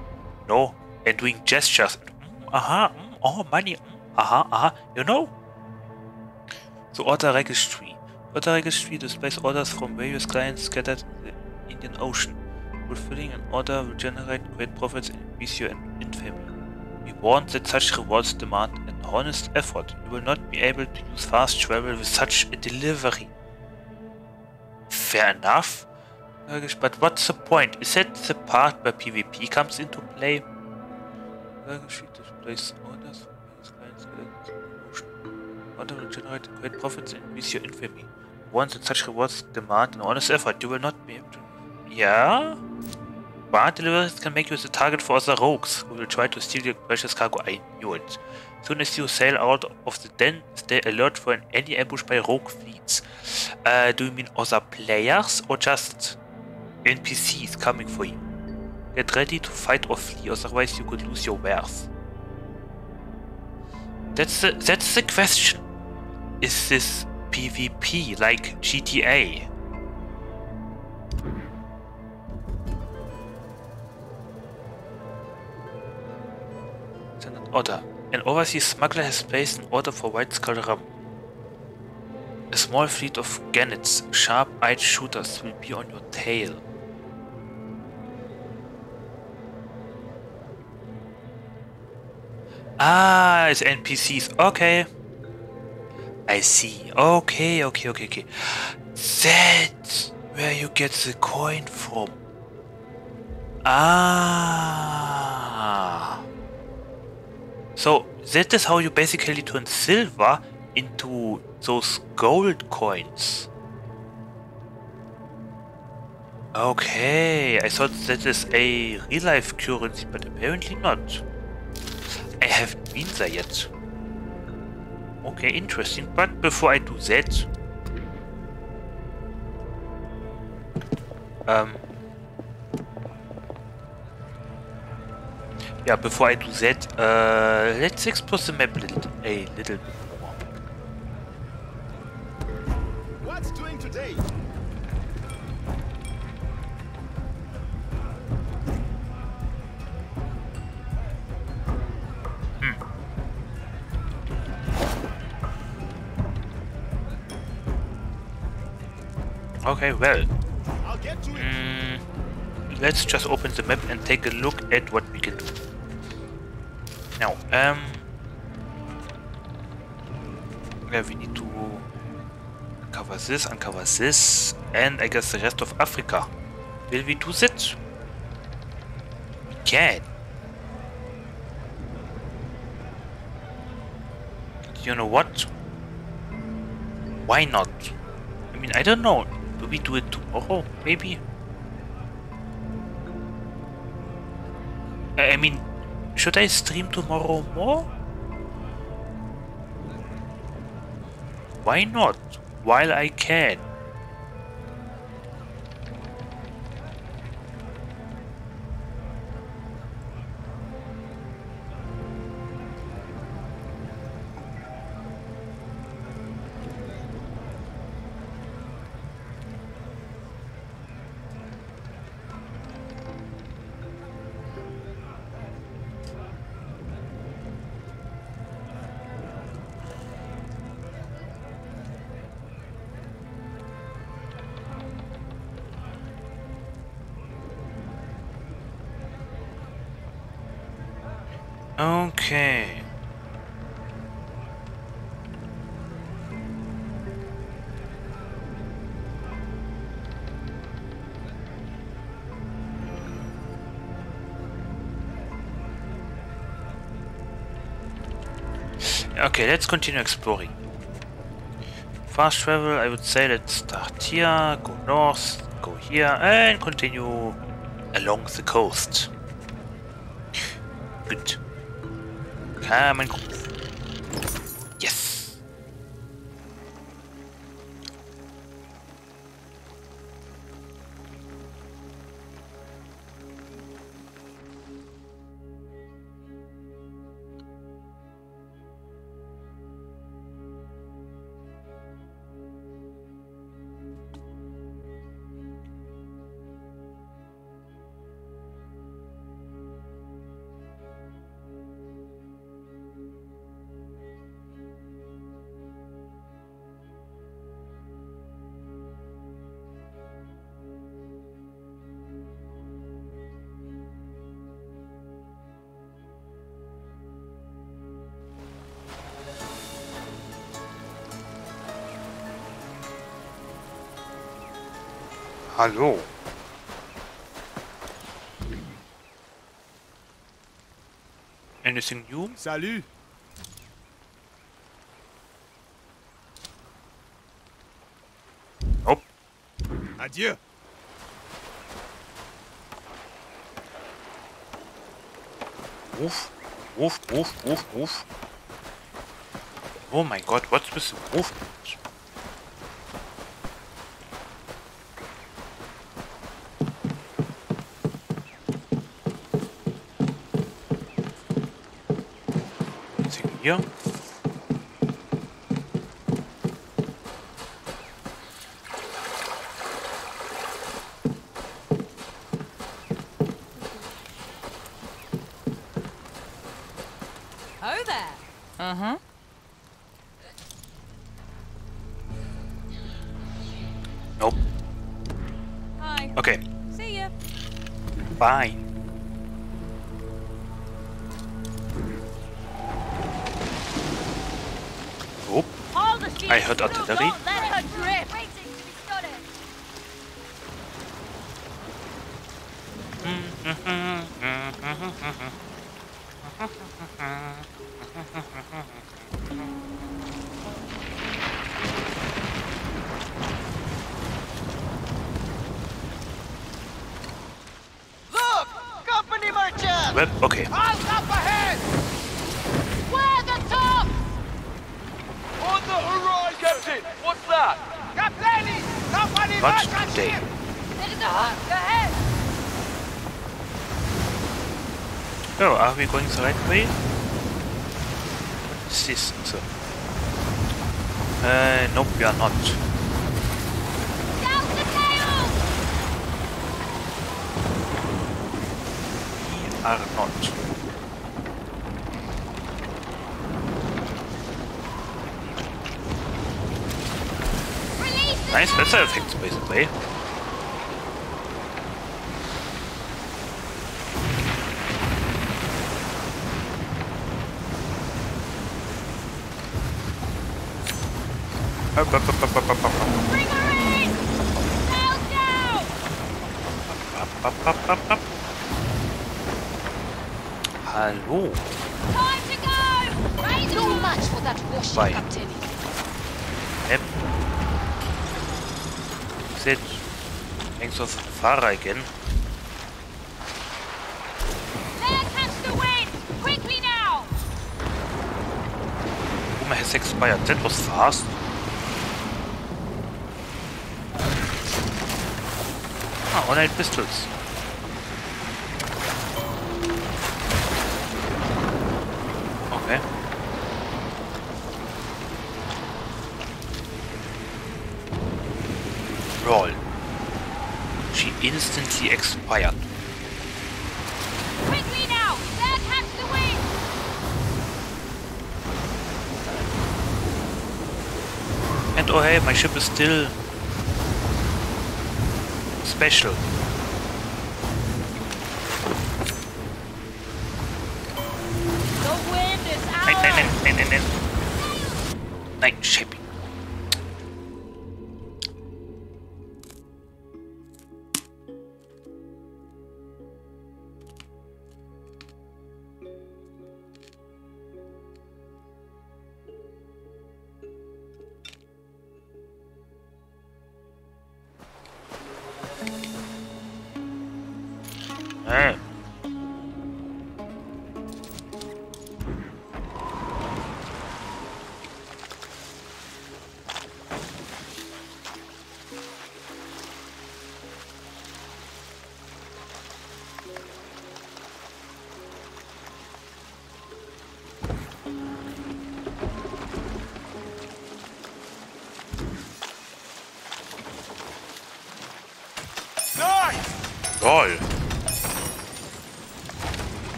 No? And doing gestures. Mm, aha, mm, oh, money. Mm, aha, aha. You know? The order registry. Order registry displays orders from various clients scattered in the Indian Ocean. Fulfilling an order will generate great profits in Visio and infamy. We warn that such rewards demand an honest effort. You will not be able to use fast travel with such a delivery. Fair enough. But what's the point? Is that the part where PvP comes into play? Displays orders clients. Order will generate great profits and increase your infamy. Once that such rewards demand an honest effort, you will not be able to. Yeah? Bad deliveries can make you the target for other rogues who will try to steal your precious cargo. I knew it. Soon as you sail out of the den, stay alert for an any ambush by rogue fleets. Uh, do you mean other players or just NPCs coming for you? Get ready to fight or flee, otherwise you could lose your wares. That's the that's the question. Is this PvP like GTA? Order. An overseas smuggler has placed an order for White Skull Rum. A small fleet of gannets, sharp-eyed shooters, will be on your tail. Ah, it's NPCs. Okay. I see. Okay, okay, okay, okay. That's where you get the coin from. Ah. So that is how you basically turn silver into those gold coins. Okay, I thought that is a real life currency, but apparently not. I haven't been there yet. Okay, interesting, but before I do that... Um... Yeah, before I do that, uh, let's explore the map a little, a little bit more. What's doing today? Okay, well. Mm, let's just open the map and take a look at what we can do. Now, um... Yeah, we need to uncover this, uncover this, and I guess the rest of Africa. Will we do that? We can. You know what? Why not? I mean, I don't know. Do we do it tomorrow? Maybe? I mean, should I stream tomorrow more? Why not? While I can. Okay. Okay, let's continue exploring. Fast travel, I would say let's start here, go north, go here, and continue along the coast. Good. Come and go. Yes. Hallo. Anything new? Salut. Nope. Adieu. Woof, woof, woof, woof, woof. Oh my god, what's with the movement? Anything here? Oh there. Uh-huh. Nope. Hi. Okay. See ya. Bye. going the right way? Sahara again. Uma has expired. That was fast. Ah, oh, on pistols. still special.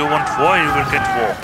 you want war, you will get war.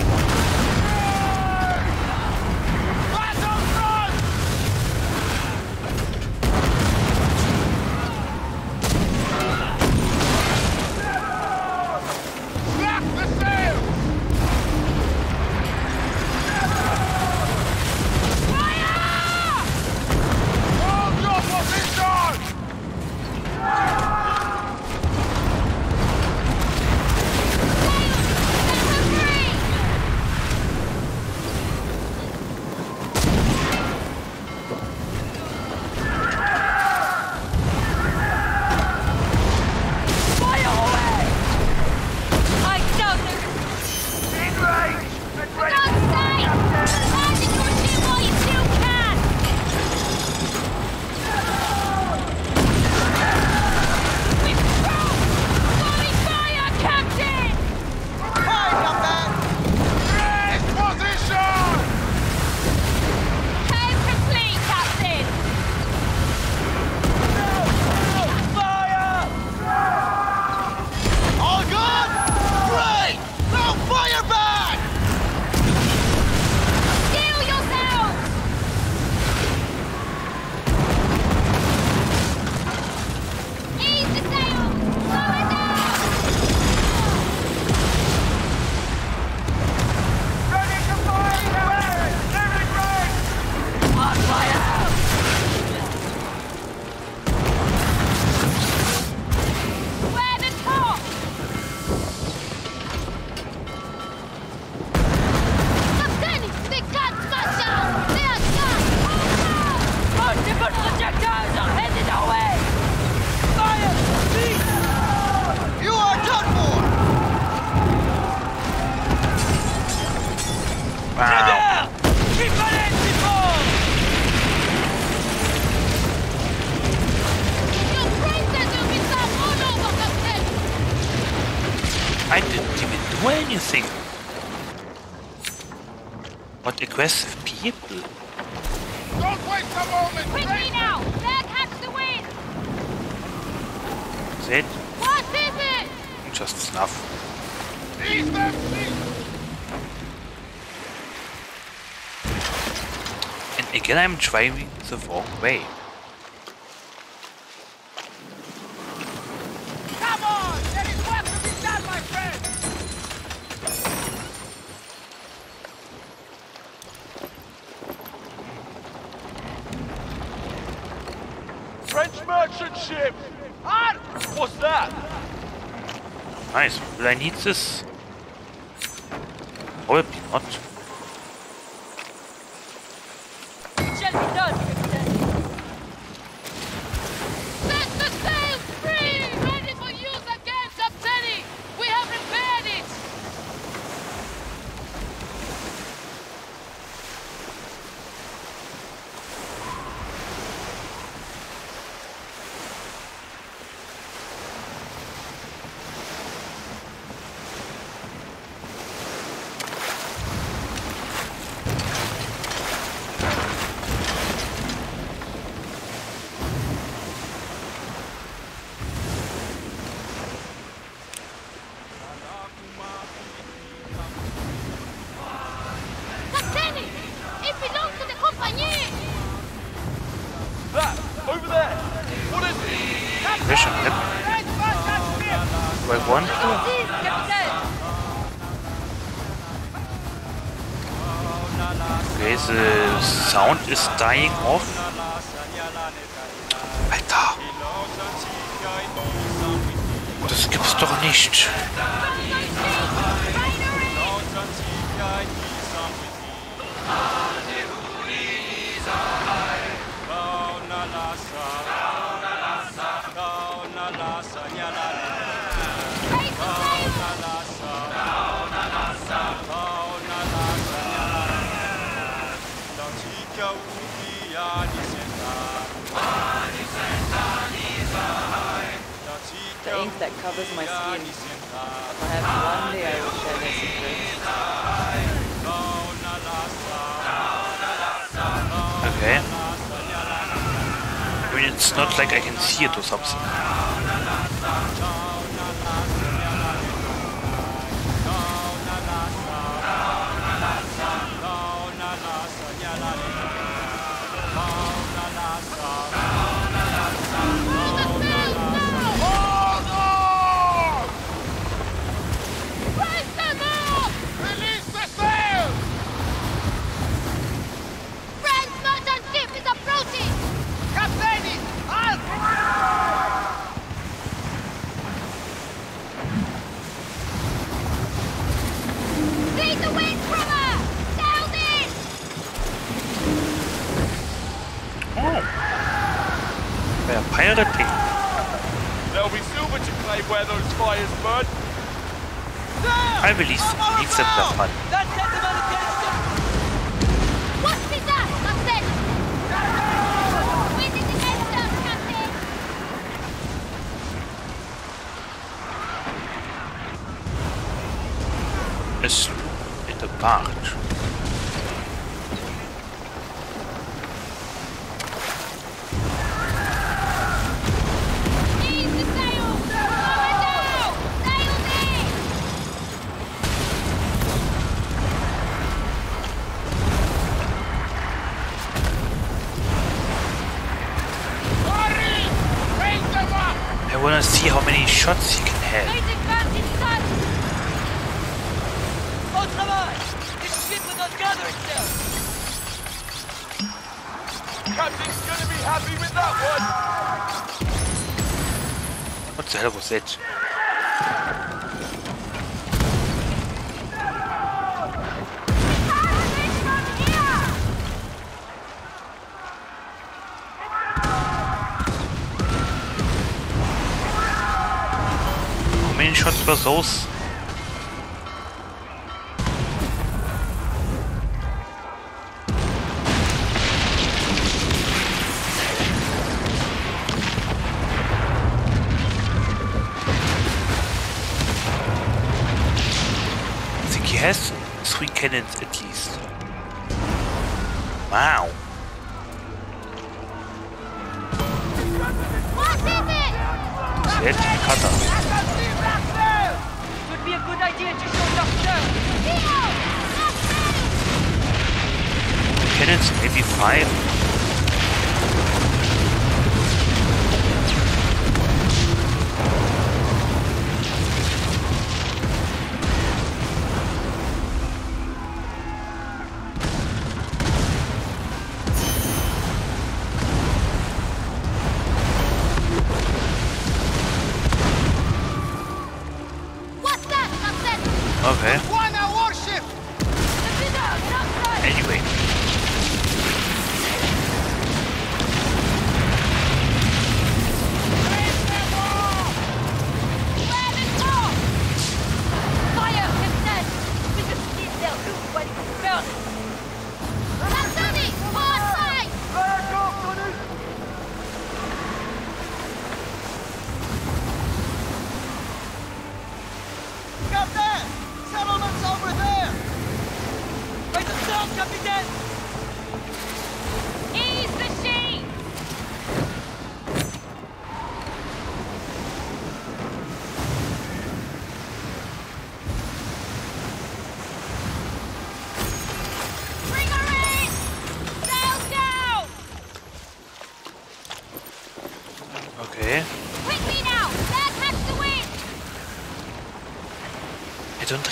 I'm driving the wrong way. French merchant ship! What's that? Nice. Will I need this? ist dying off. souls.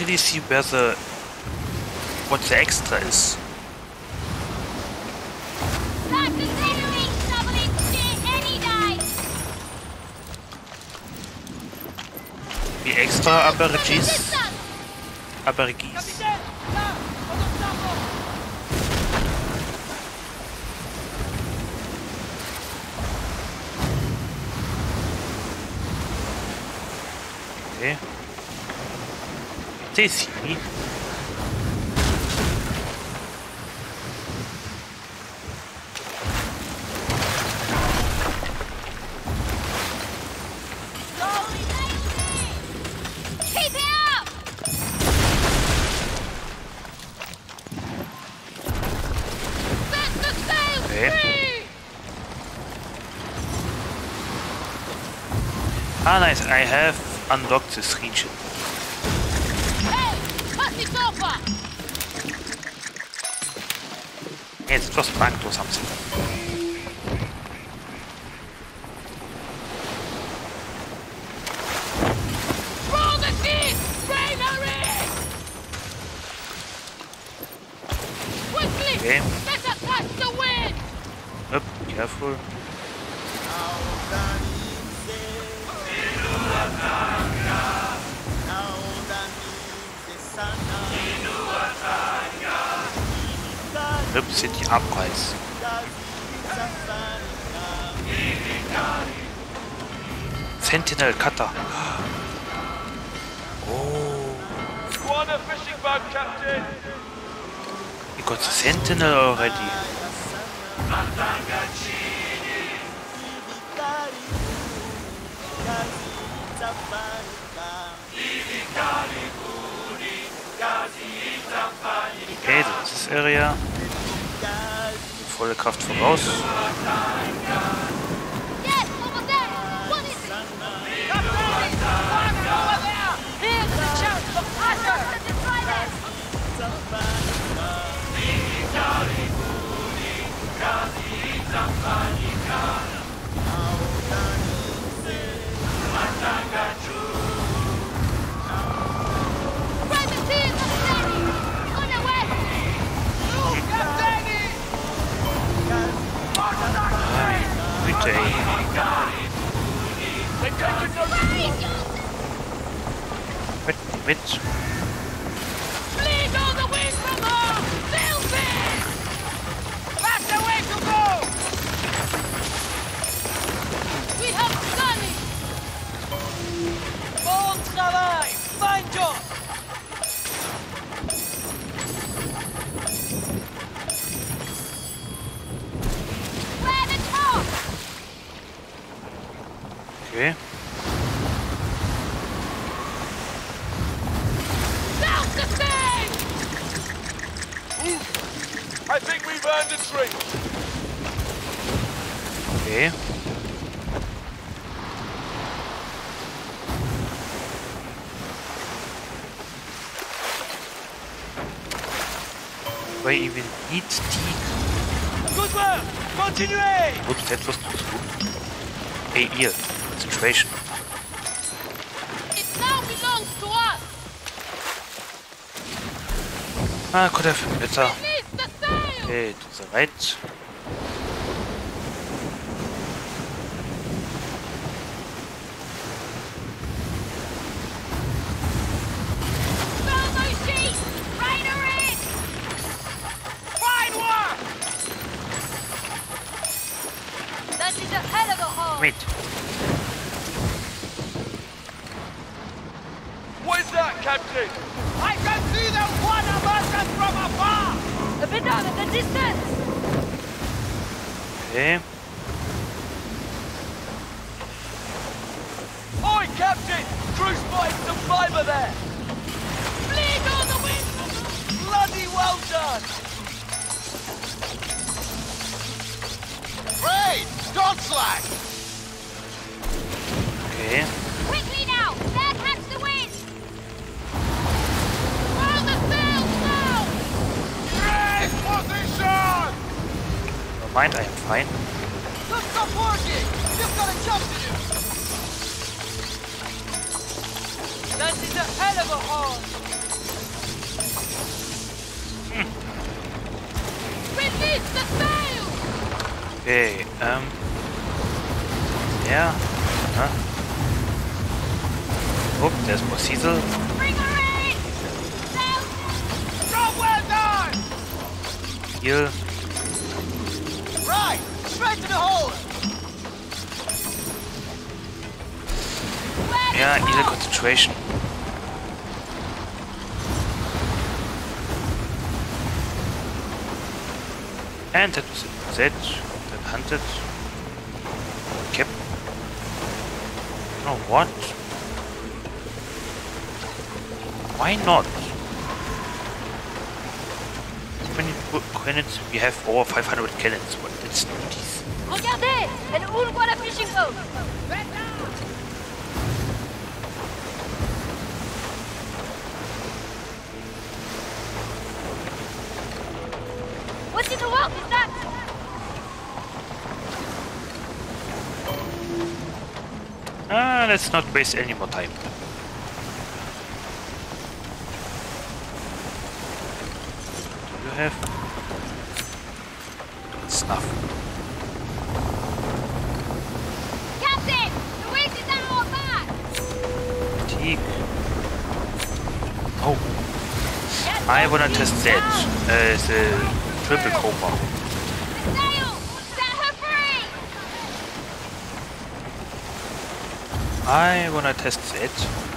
really see where the what the extra is. The extra aperitifs, aperitifs. Ceci. Ah nice, I have unlocked the region. just bank or something. Ah, gut, er bitte. Okay, du seid. waste any more time. Do you have? stuff. Captain! The wind is at our back! Teak. No. I wanna test that. Uh, a triple comb. I wanna test it.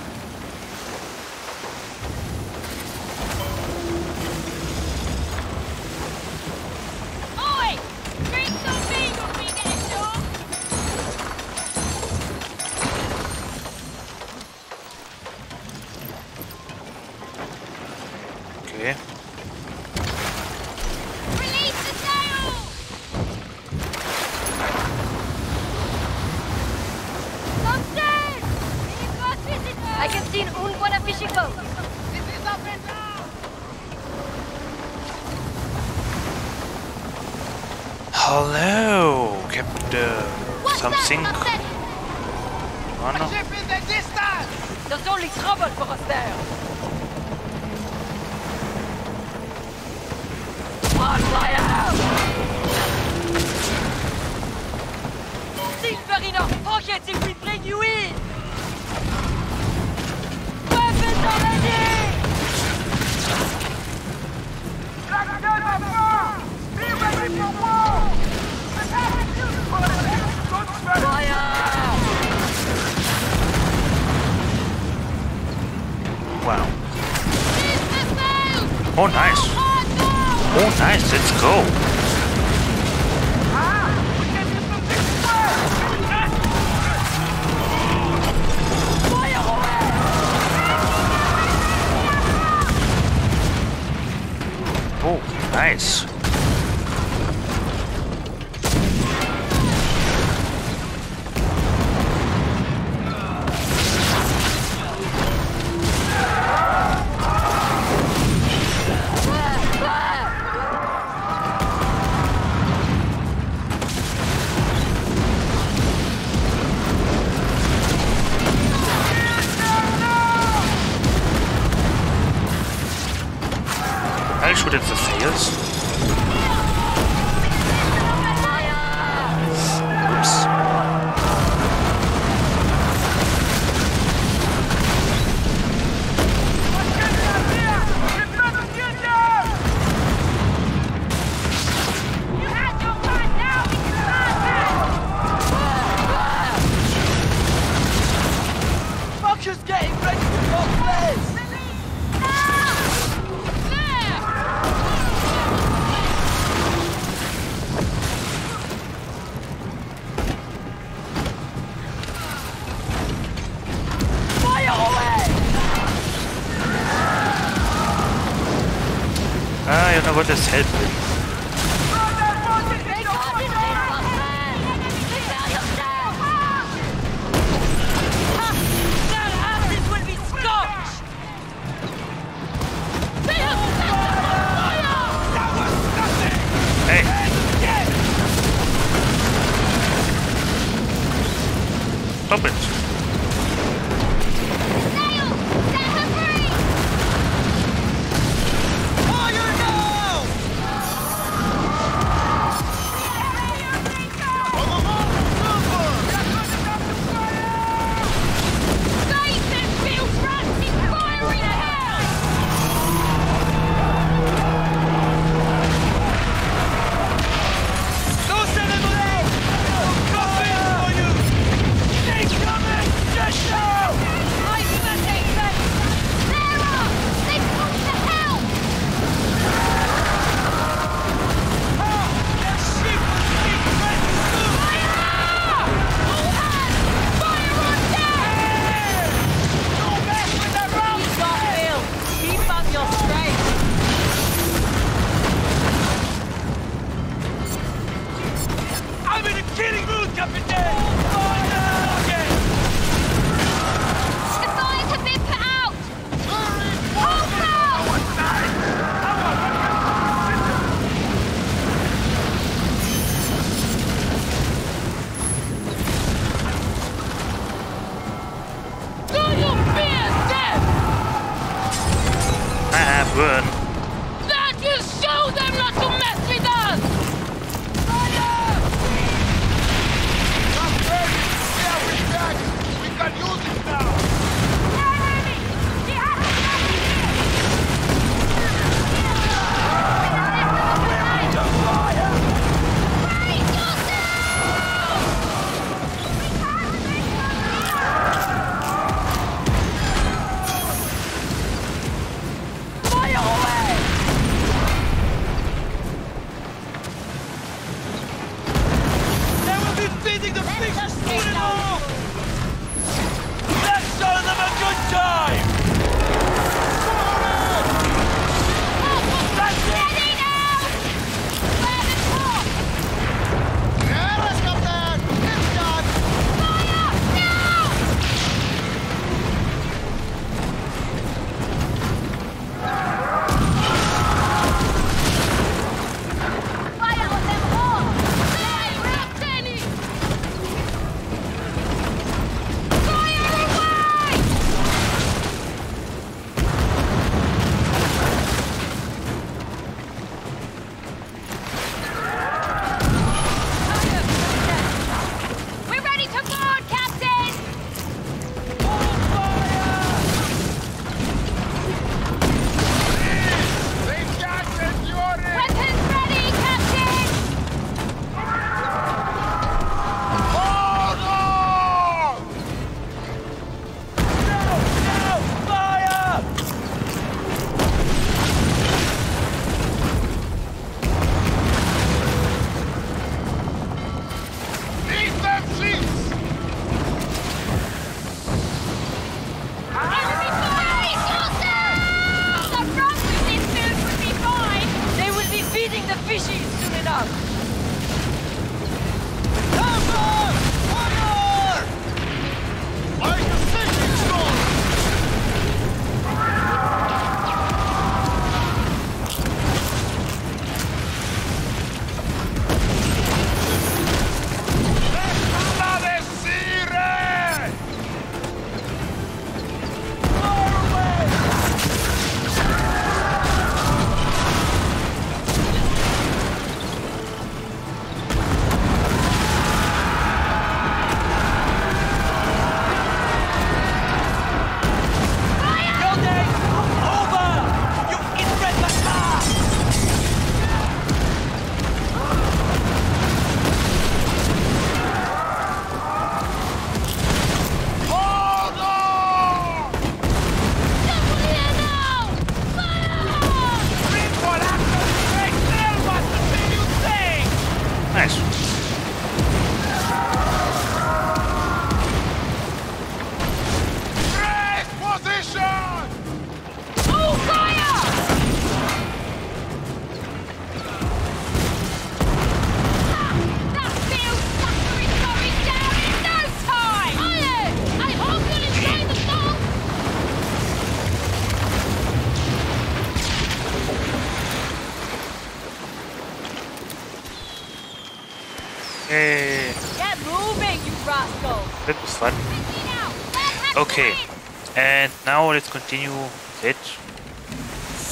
And now let's continue that.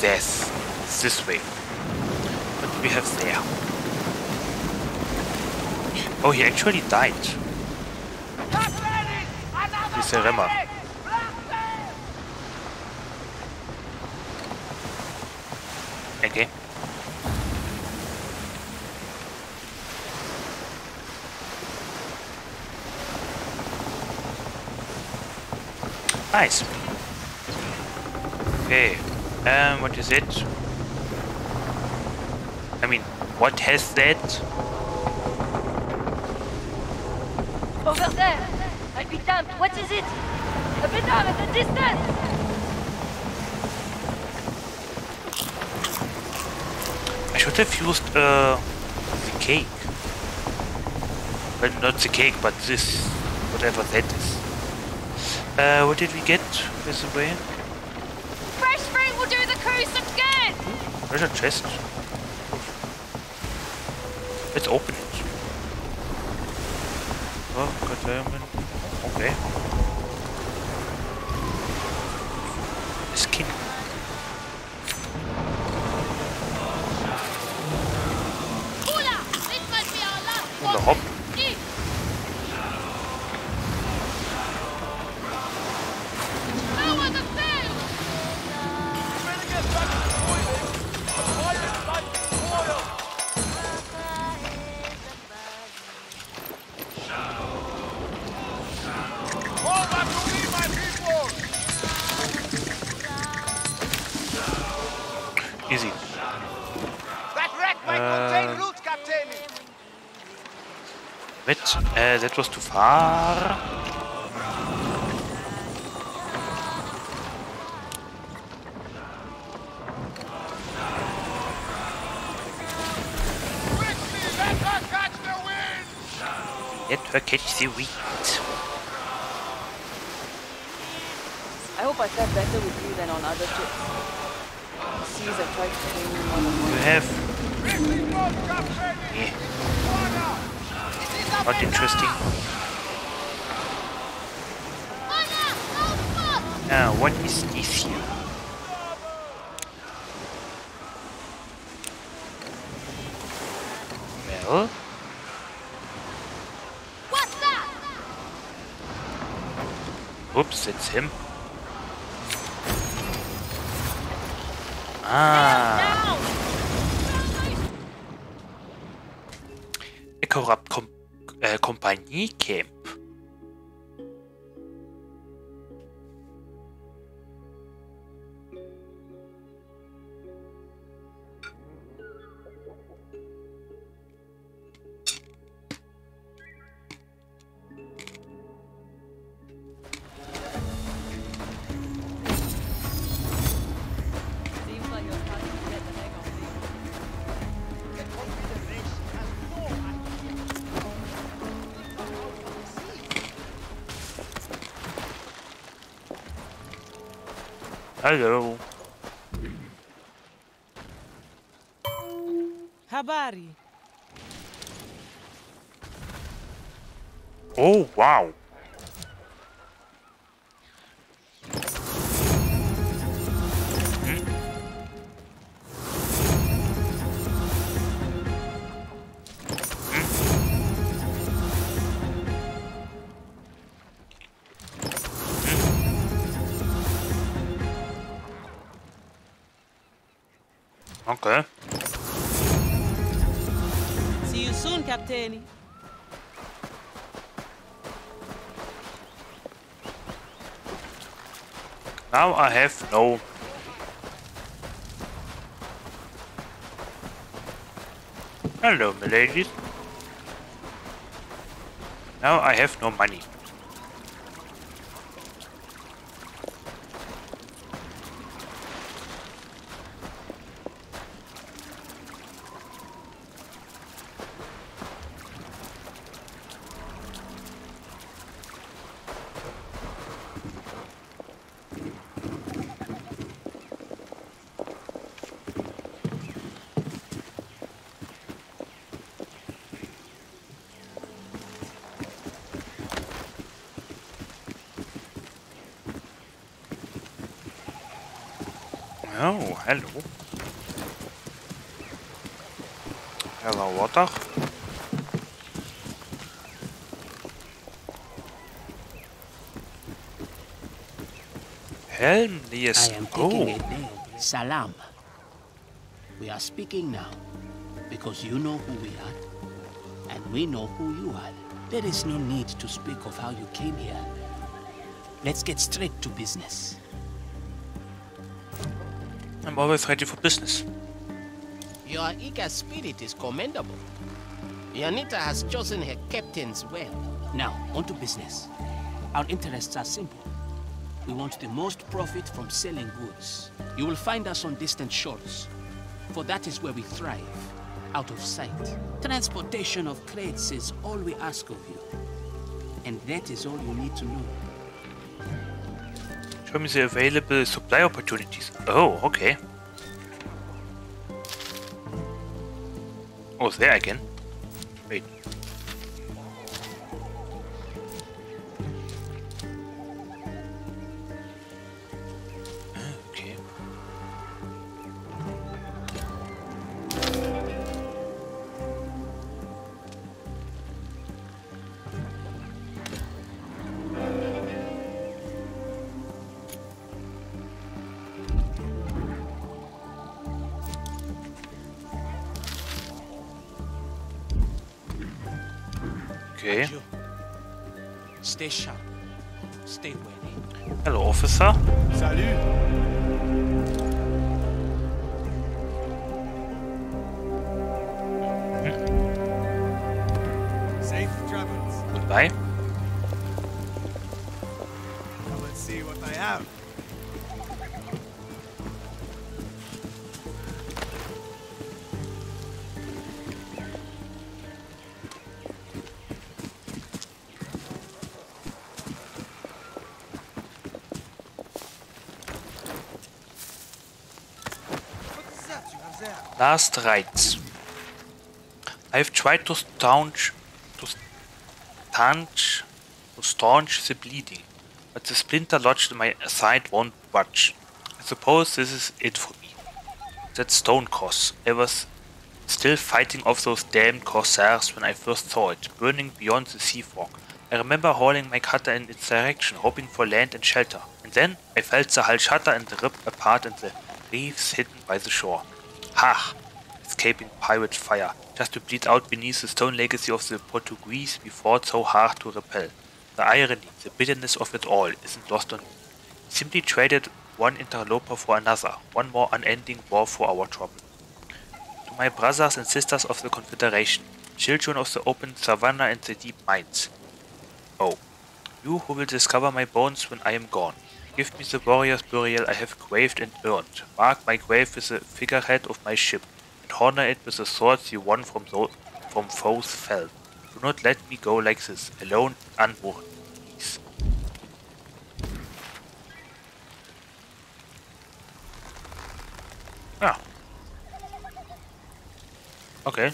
This. This way. What do we have there? Oh, he actually died. This is a Remmer. Okay. Nice. Okay. Um, what is it? I mean, what has that? Over there! I'd be damned, what is it? A bit out at the distance! I should have used uh, the cake. Well, not the cake, but this, whatever that is. Uh, what did we get, by the way? Where's a chest? Let's open it. Oh, goddamn uh, that was too far. Let her catch the wind! Let her catch the wind. I hope I fared better with you than on other trips. The seas have tried to bring me and more. You have. Not interesting. Now, what Hello. Habari. Oh, wow. Okay. See you soon, Captain. Now I have no. Hello, my ladies. Now I have no money. Hello. Hello, water. Helm, yes. I am taking Oh, a name. Salam. We are speaking now because you know who we are and we know who you are. There is no need to speak of how you came here. Let's get straight to business. I'm always ready for business. Your eager spirit is commendable. Yanita has chosen her captains well. Now, on to business. Our interests are simple. We want the most profit from selling goods. You will find us on distant shores, for that is where we thrive, out of sight. Transportation of crates is all we ask of you. And that is all you need to know. Show the available supply opportunities. Oh, okay. Oh, there again. Wait. I've tried to staunch to staunch to staunch the bleeding, but the splinter lodged in my side won't budge. I suppose this is it for me. That stone cross. I was still fighting off those damned corsairs when I first saw it, burning beyond the sea fog. I remember hauling my cutter in its direction, hoping for land and shelter. And then I felt the hull shatter and rip apart in the reefs hidden by the shore. Ha! Escaping pirate fire, just to bleed out beneath the stone legacy of the Portuguese we fought so hard to repel. The irony, the bitterness of it all, isn't lost on me. Simply traded one interloper for another, one more unending war for our trouble. To my brothers and sisters of the Confederation, children of the open savannah and the deep mines. Oh, you who will discover my bones when I am gone. Give me the warrior's burial I have craved and earned. Mark my grave with the figurehead of my ship, and honor it with the swords you won from, tho- from foes fell. Do not let me go like this, alone, unborn. Please. Ah. Okay.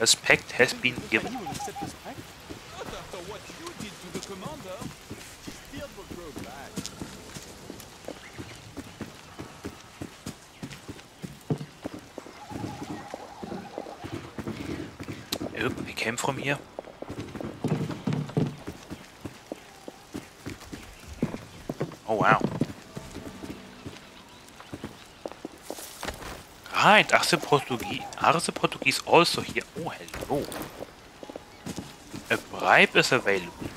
Respect has been given. Oop, I came from here. Oh wow. Right, are the Portuguese are the Portuguese also here? Oh hello. A bribe is available.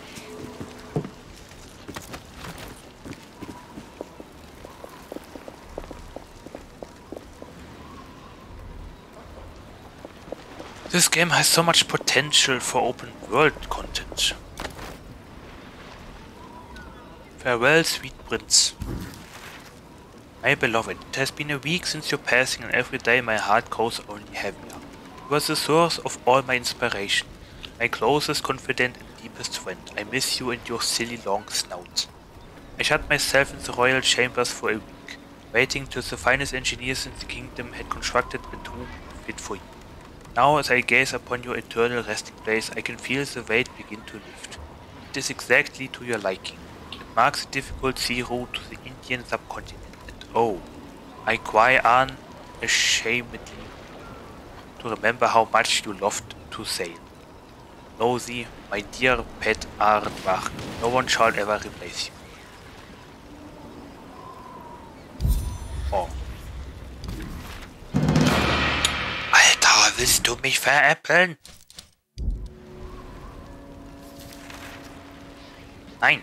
This game has so much potential for open world content. Farewell, sweet prince. My beloved, it has been a week since your passing and every day my heart grows only heavier. You are the source of all my inspiration, my closest confidant and deepest friend. I miss you and your silly long snout. I shut myself in the royal chambers for a week, waiting till the finest engineers in the kingdom had constructed a tomb fit for you. Now as I gaze upon your eternal resting place, I can feel the weight begin to lift. It is exactly to your liking. It marks a difficult sea route to the Indian subcontinent. And oh, I quite unashamedly to remember how much you loved to sail. Know thee, my dear pet Arenbach, no one shall ever replace you. Oh. Willst du mich veräppeln? Nein.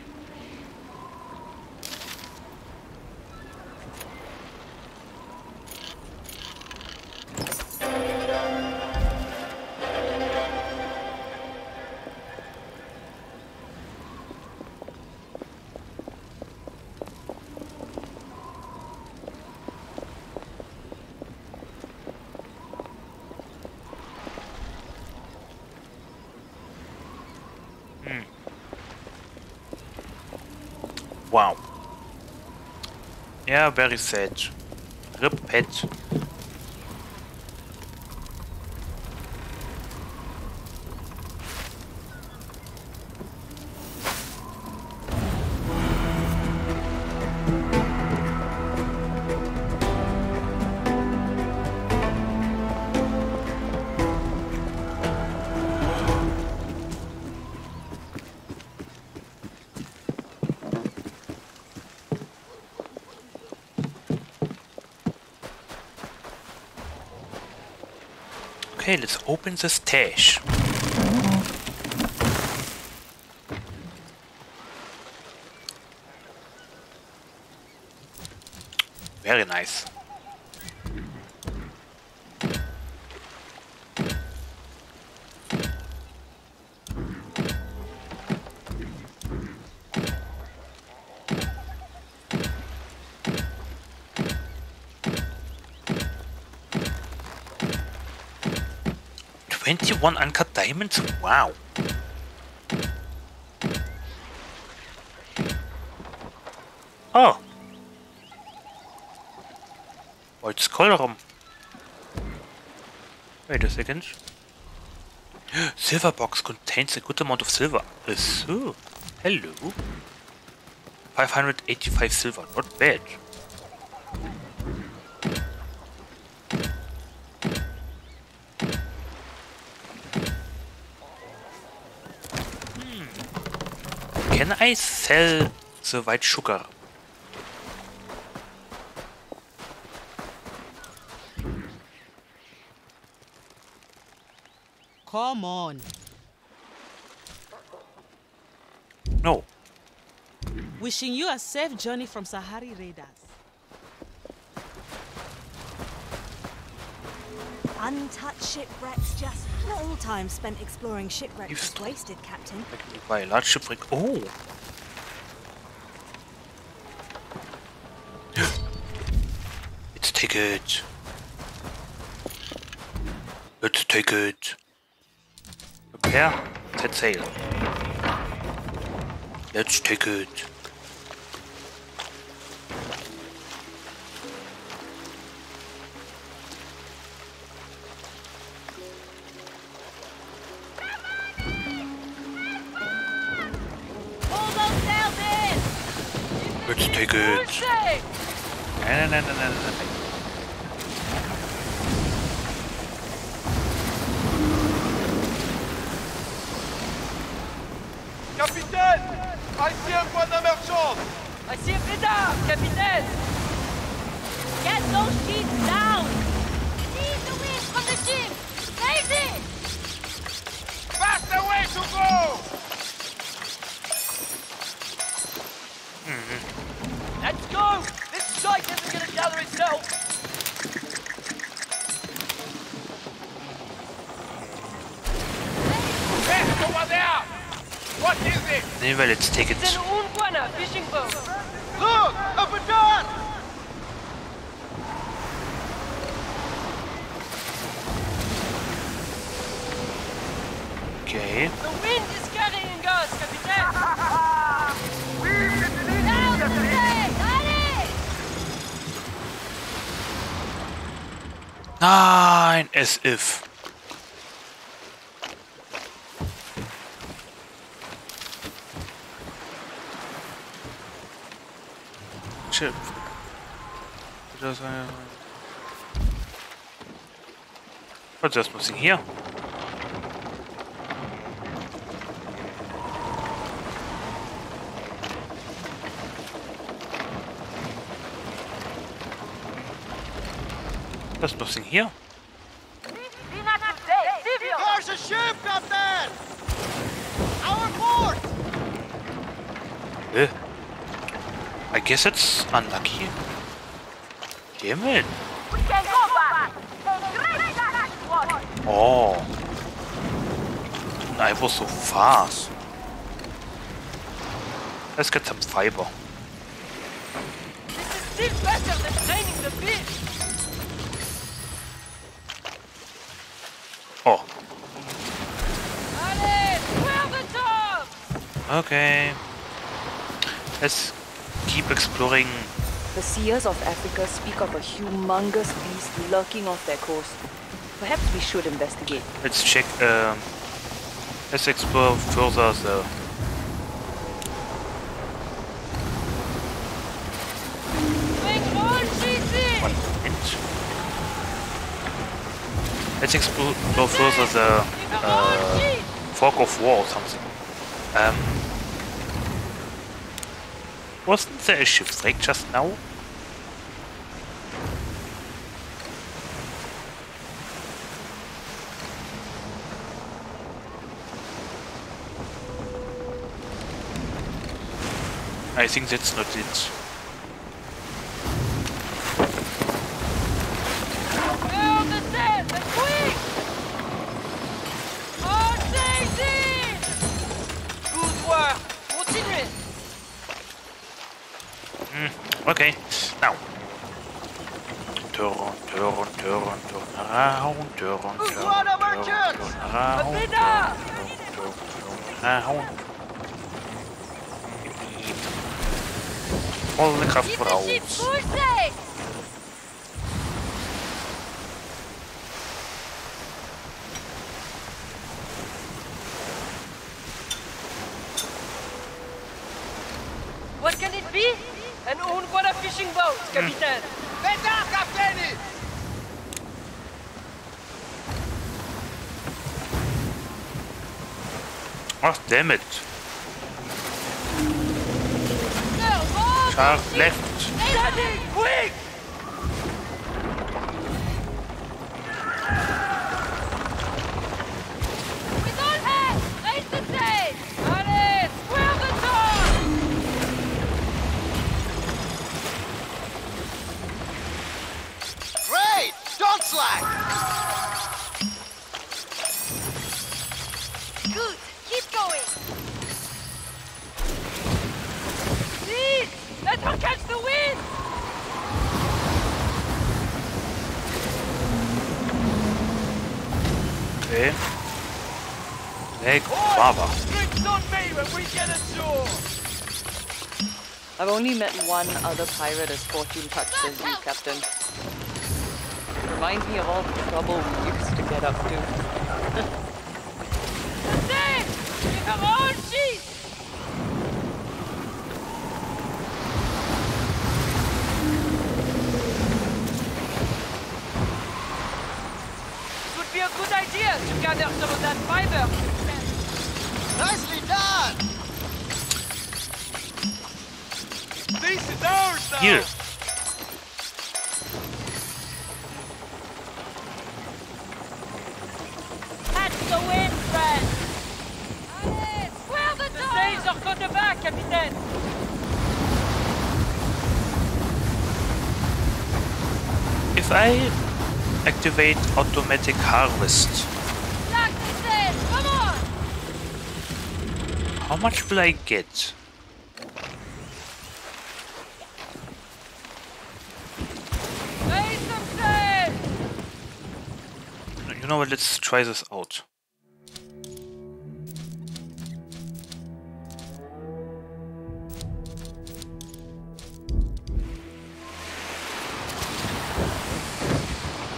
Yeah, very sad. Rip pet. Okay, let's open the stash. Very nice. Twenty-one uncut diamonds? Wow. Oh. oh Skull rum. Wait a second. [gasps] Silver box contains a good amount of silver. Uh, so, hello. 585 silver, not bad. Can I sell the white sugar? Come on. No. Wishing you a safe journey from Sahari raiders. Untouched shipwrecks just not all time spent exploring shipwrecks is wasted, Captain. By a large shipwreck. Oh. Let's take it. Let's take it. Prepare, set sail. Let's take it. In! Let's take it. Push No, no, no, no, no, no. Capitaine Ici un point d'émergence I see a radar, Capitaine! Get those sheets down! Seize the wind from the ship! Raise it! That's the way to go! Let's! This shite isn't gonna gather itself! Hey, over there! What is it? Anyway, let's take it. It's an Ungwana fishing boat! Look! Up and down! Okay. The wind is carrying us, Nein, as if. ship. Just, uh, But there's nothing here. There's nothing here. There's a ship, Captain! Our port! Eh. I guess it's unlucky. Damn it. Oh. I was so fast. Let's get some fiber. Still better than training the fish! Oh, Allez, where the top! Okay. Let's keep exploring. The seers of Africa speak of a humongous beast lurking off their coast. Perhaps we should investigate. Let's check. Um, let's explore further the. One minute. Let's explore further the uh, fog of war or something. Um, wasn't there a shipwreck just now? I think that's not it. Well, the set, the quick! On safety! Good work! Continue! Mm, okay, now. Turn, turn, turn, turn around, turn, turn, Who's turn, one of our turn, church? turn around, Abida! turn, turn, turn around. Volle Kraft Keep the ship voraus. full safe! What can it be? An Ungwana fishing boat, Captain. Beta, Captain! Oh, damn it. Shark left. Steady, quick! Only met one other pirate as fortune touched as you, Captain. Reminds me of all the trouble we used to get up to. Sail! Give her all sheet! It would be a good idea to gather some of that fiber. Nicely done! This is ours now! Here. Catch the wind, friend! Square the The sails are contre back, Capitaine! If I activate automatic harvest, how much will I get? You know what, let's try this out.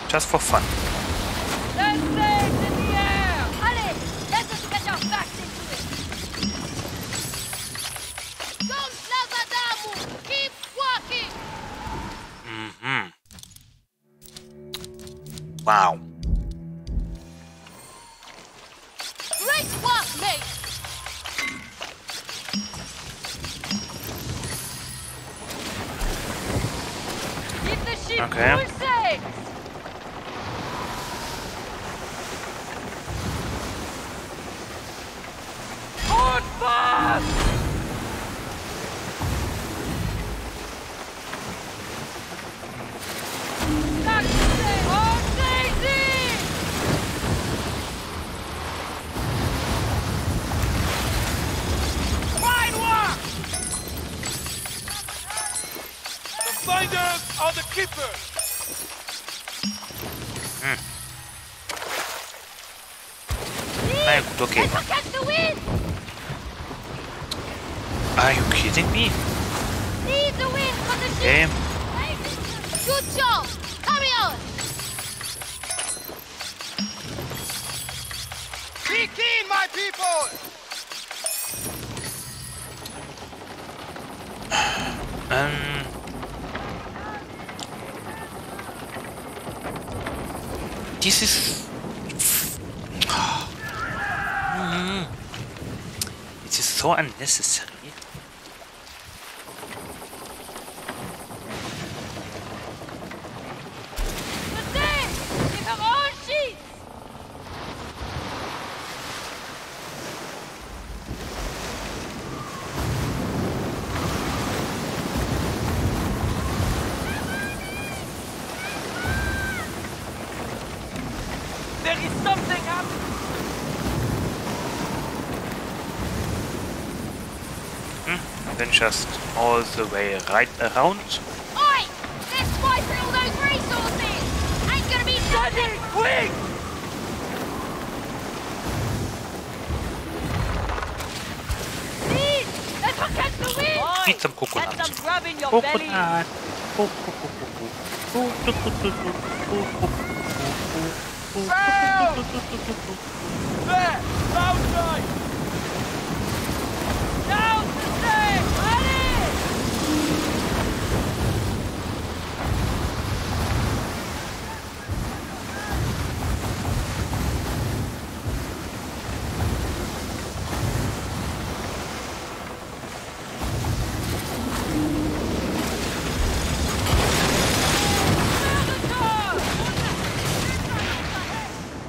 Just for fun. Just all the way right around. Oi! Let's wipe all those resources! Ain't gonna be nothing! Quick! Lead! Let's not the wind! Eat some coconut. Get some grub in your belly. Coconut. Sail! There! Outside! Down the sail! Ready!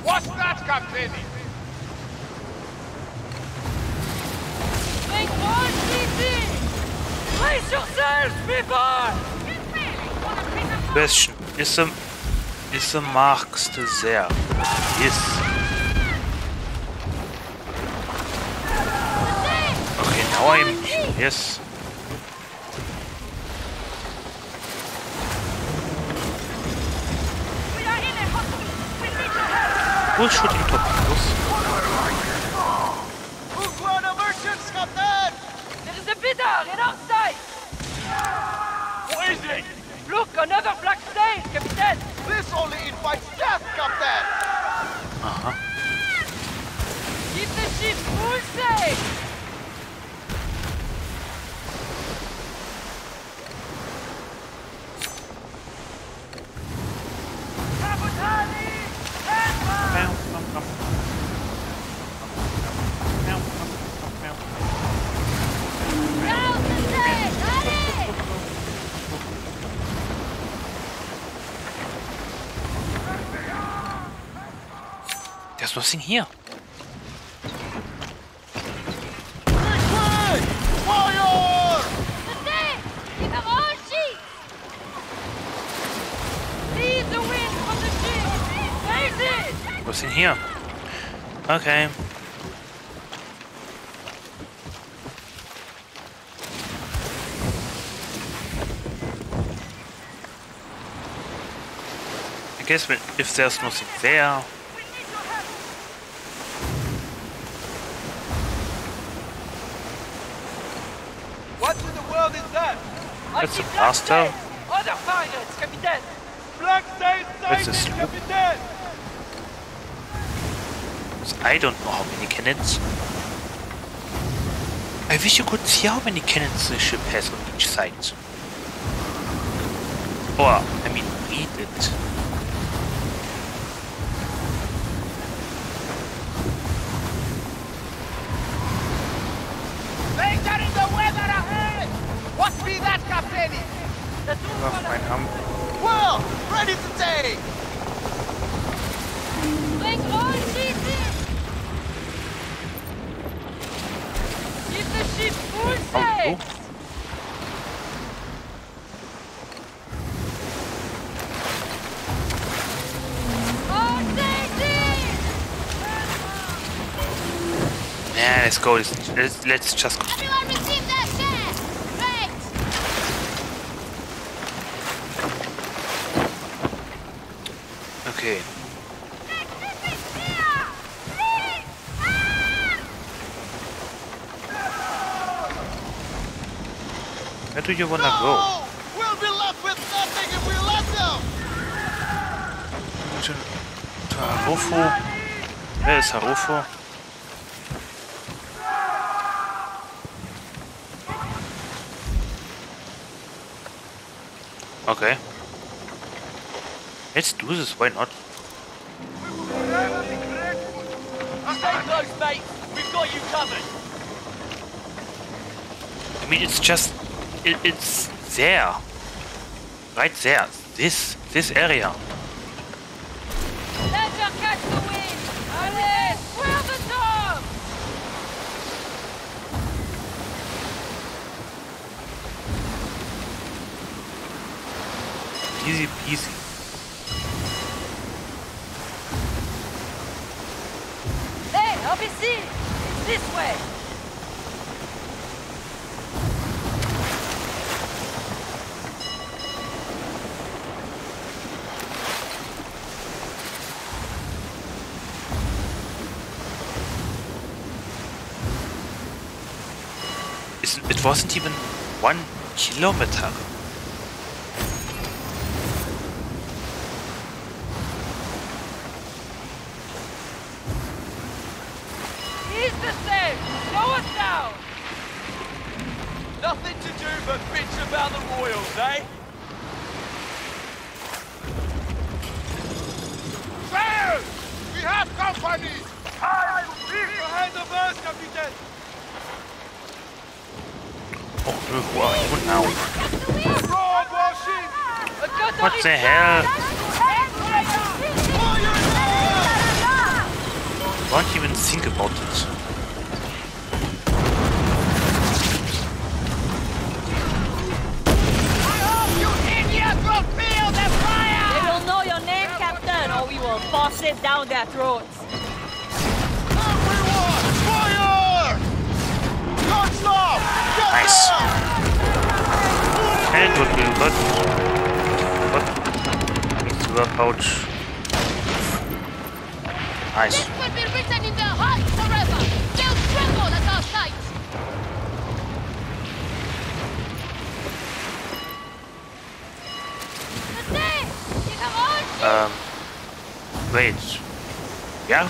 What's that, Captain? Make all easy! Brace yourselves, people! Question. Is the is the mark still there? Yes. Okay, now I'm yes. Who's shooting torpedoes? Who's one of merchants, Captain? There is a bidder in our sight! What is it? Look, another black sail, Captain! This only invites death, Captain! Uh-huh. Keep the ship full sail! Down the sail! Ready! There's nothing here. Quick! Fire! The sail! Give her all sheets! Lead the wind from the ship! Raise it! Nothing here. Okay. I guess if there's nothing there, What in the world is that? That's a blaster. Other pirates, Captain! Black sail a sighted, sloop. Captain! I don't know how many cannons. I wish you could see how many cannons the ship has on each side. Or, I mean, read it. Left with nothing if we let them! Harufo. Wer ist This, why not? Stay close, mate! We've got you covered! I mean, it's just... It, it's there. Right there. This, this area. Let her catch the wind! Allez! We're the top! Easy peasy. Hey, Obisi! It's this way! It's, it wasn't even one kilometer.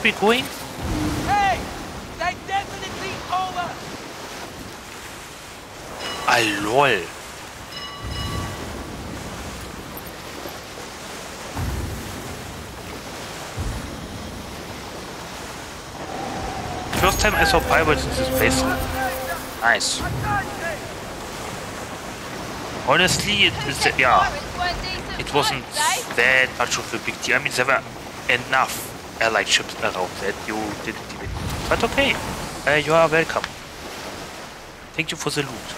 Where are going? Hey! They definitely over! Ah, lol. First time I saw pirates in this place. Nice. Honestly, it is yeah. It wasn't that much of a big deal. I mean, there were enough allied ships around that you didn't even. But okay, uh, you are welcome. Thank you for the loot.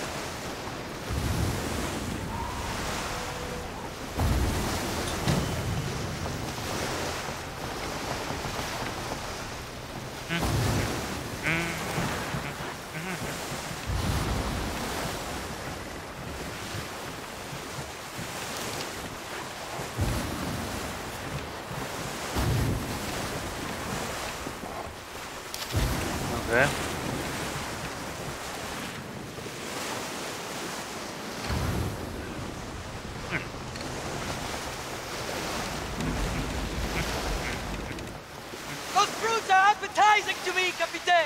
Okay. Those fruits are appetizing to me, Capitan!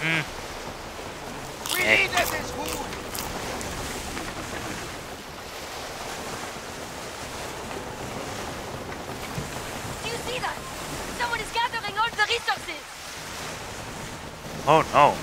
Mm. We Eh. need this as food! Oh no.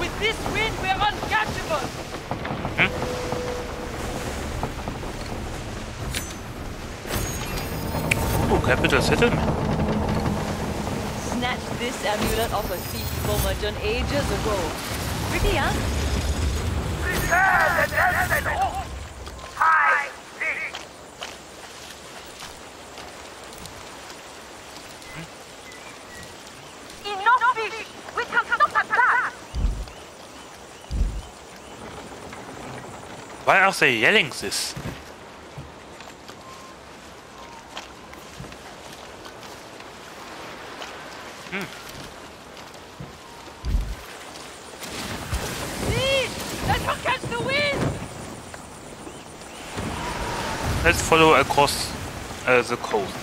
With this wind, we're uncatchable! Ooh, capital settlement. Snatched this amulet off a thief John ages ago. Pretty, huh? Prepare the desert! High sea! Enough fish! We can stop at that! Why are they yelling this? Lead! Let her catch the wind! Let's follow across uh, the coast.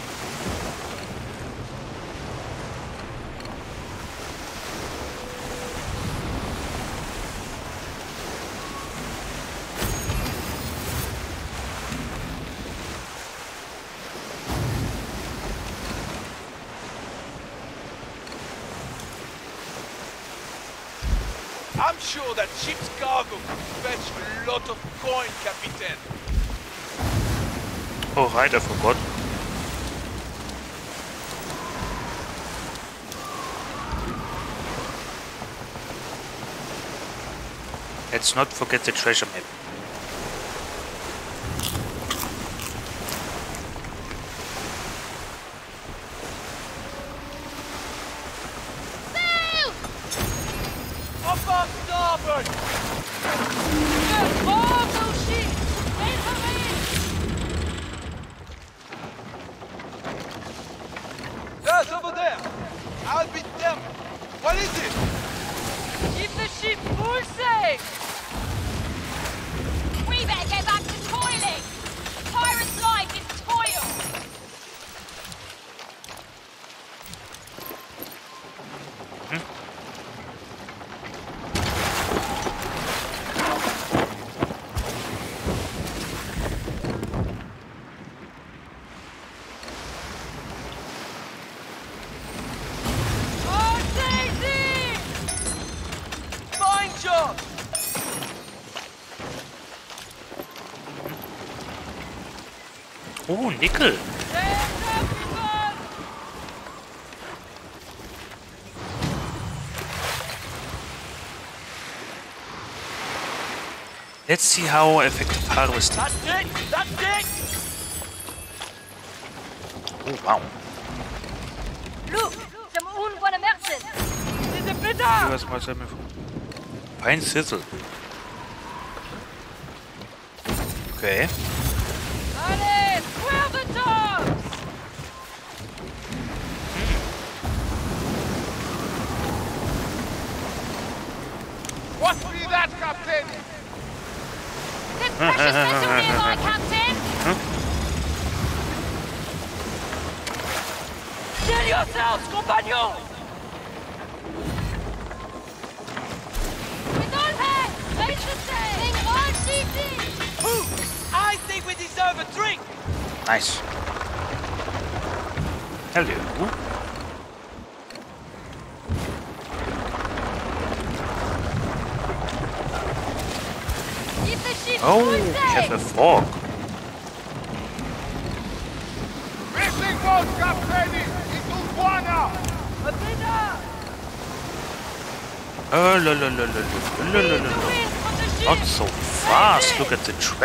I'm sure that ship's cargo could fetch a lot of coin, Captain. Right, I forgot. Let's not forget the treasure map. Up on starboard! Yes, all those ships! Wait for me! There's over there! I'll beat them! What is it? Keep the ship full safe! We better get back to toiling! Pirate's life is toil! Oh, Daisy! Fine job! Oh, nickel. Let's see how effective harvesting. That's it! That's it! Oh wow. Look! Some unwanted merchants! There's a Give bitter! us mal Sammel. Pine Sizzle. Okay.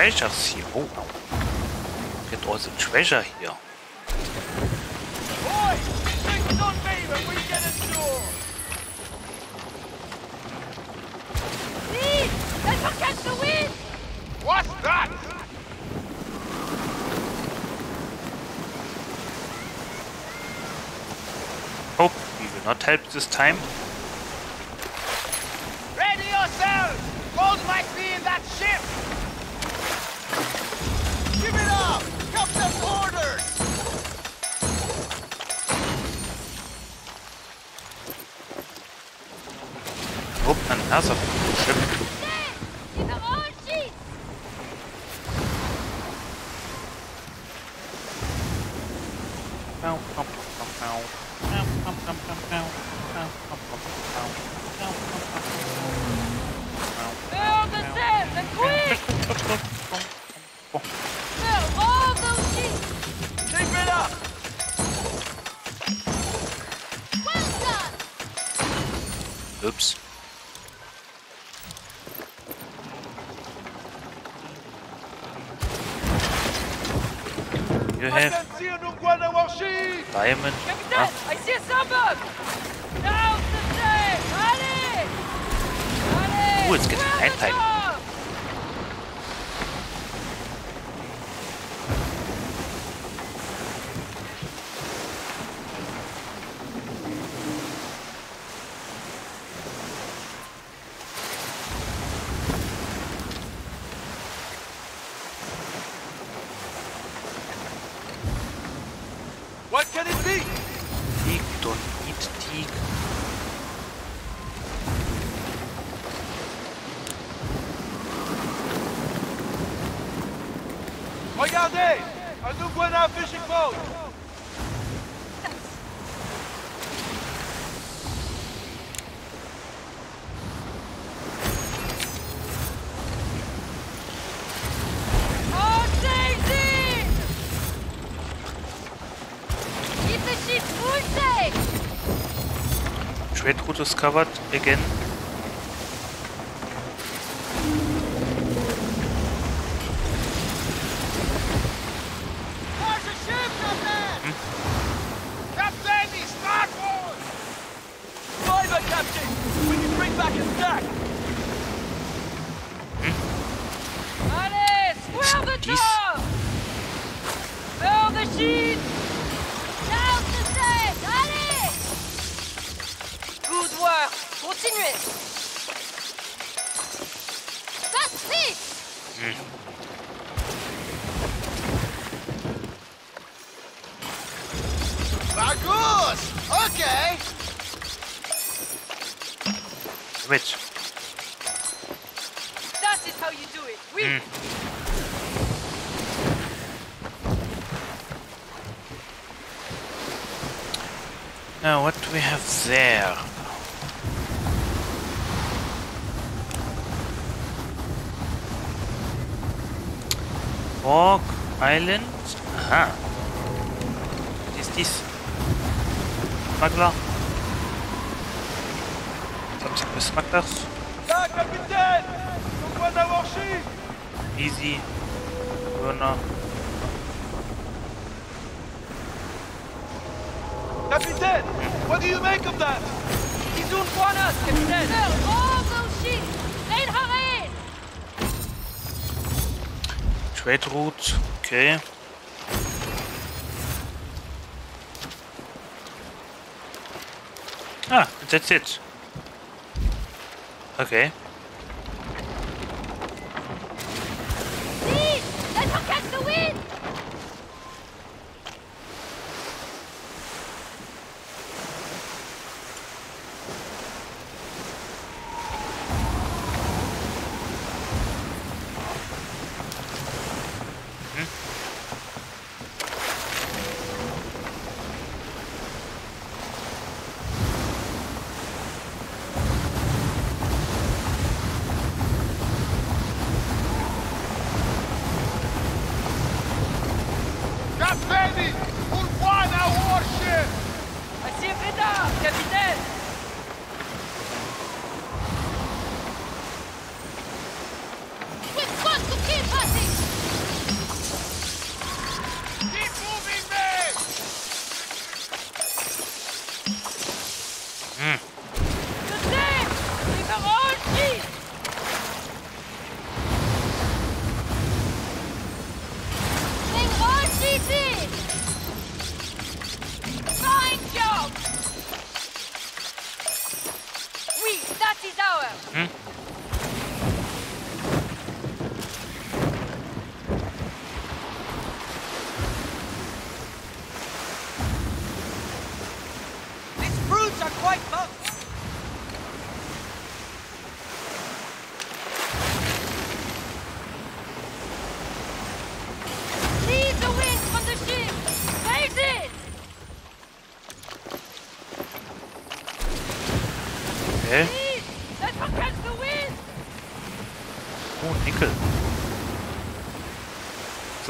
Treasure here. Oh, look at all the treasure here. What's that? Hope we will not help this time. Route covered again. There's a ship, Captain! Captain, he's starboard! Fiver, Captain! We can bring back a stack! Allez! Square the This- top! Fill the sheets! Down the sails! Allez! Good work! Continuez! That's it! Bagus! Okay! Wait. That is how you do it! Oui! Now, what do we have there? Hawk Island? Aha. What is this? Smuggler? Something with smugglers? Là, capitaine! Ungwana warship! Easy. Burner. Capitaine! What do you make of that? He's Ungwanas, Captain! Fill all those sheets! Raid her in! Trade route. Okay. Ah, that's it. Okay.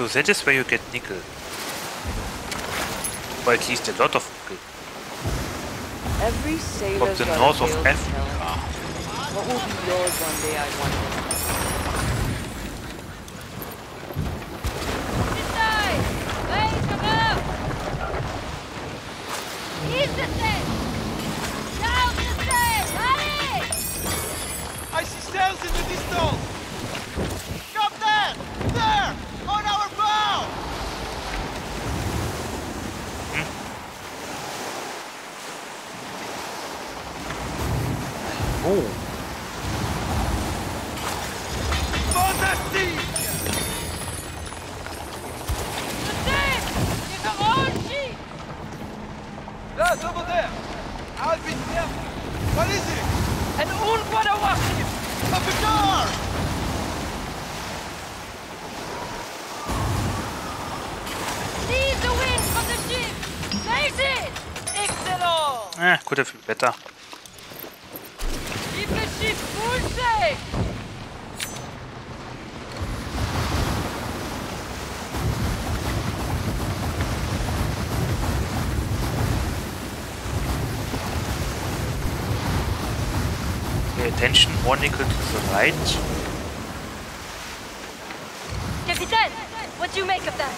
So that is where you get nickel. Or at least a lot of nickel. Every sailor's the north of Africa. What will be yours one day, I wonder. This side! Hey, come up! East the stairs! Down the stairs! Hurry! I see sails in the distance! Captain! There! On our bow! Oh. Fantastic! It's our own ship! That's over there! I'll be careful! What is it? An Ungwana warship! A Picard! Leave the wind from the ship! Face it! Excellent! Ah, could have been better. Keep the ship full sail! Pay attention, one nickel to the right. Capitaine, what do you make of that?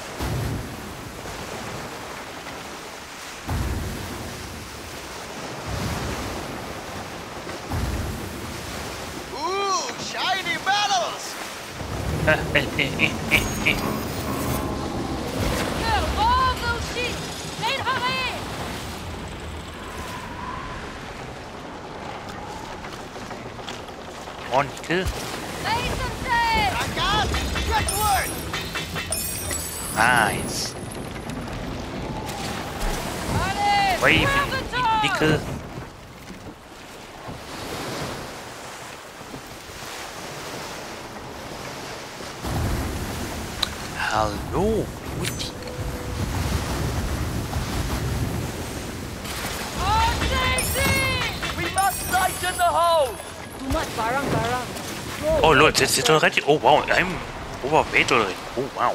Ooh, shiny medals! Kill all those ships! Main hurry! One nickel. Raise some sail! I got Good work! Nice. Hurry! Waving Grab the top! nickel. Hallo, Mutti. On safety! We must lighten the hose! Too much barang barang. Throw Oh away lord, the that's it already? Oh wow, I'm overweight already. Oh wow.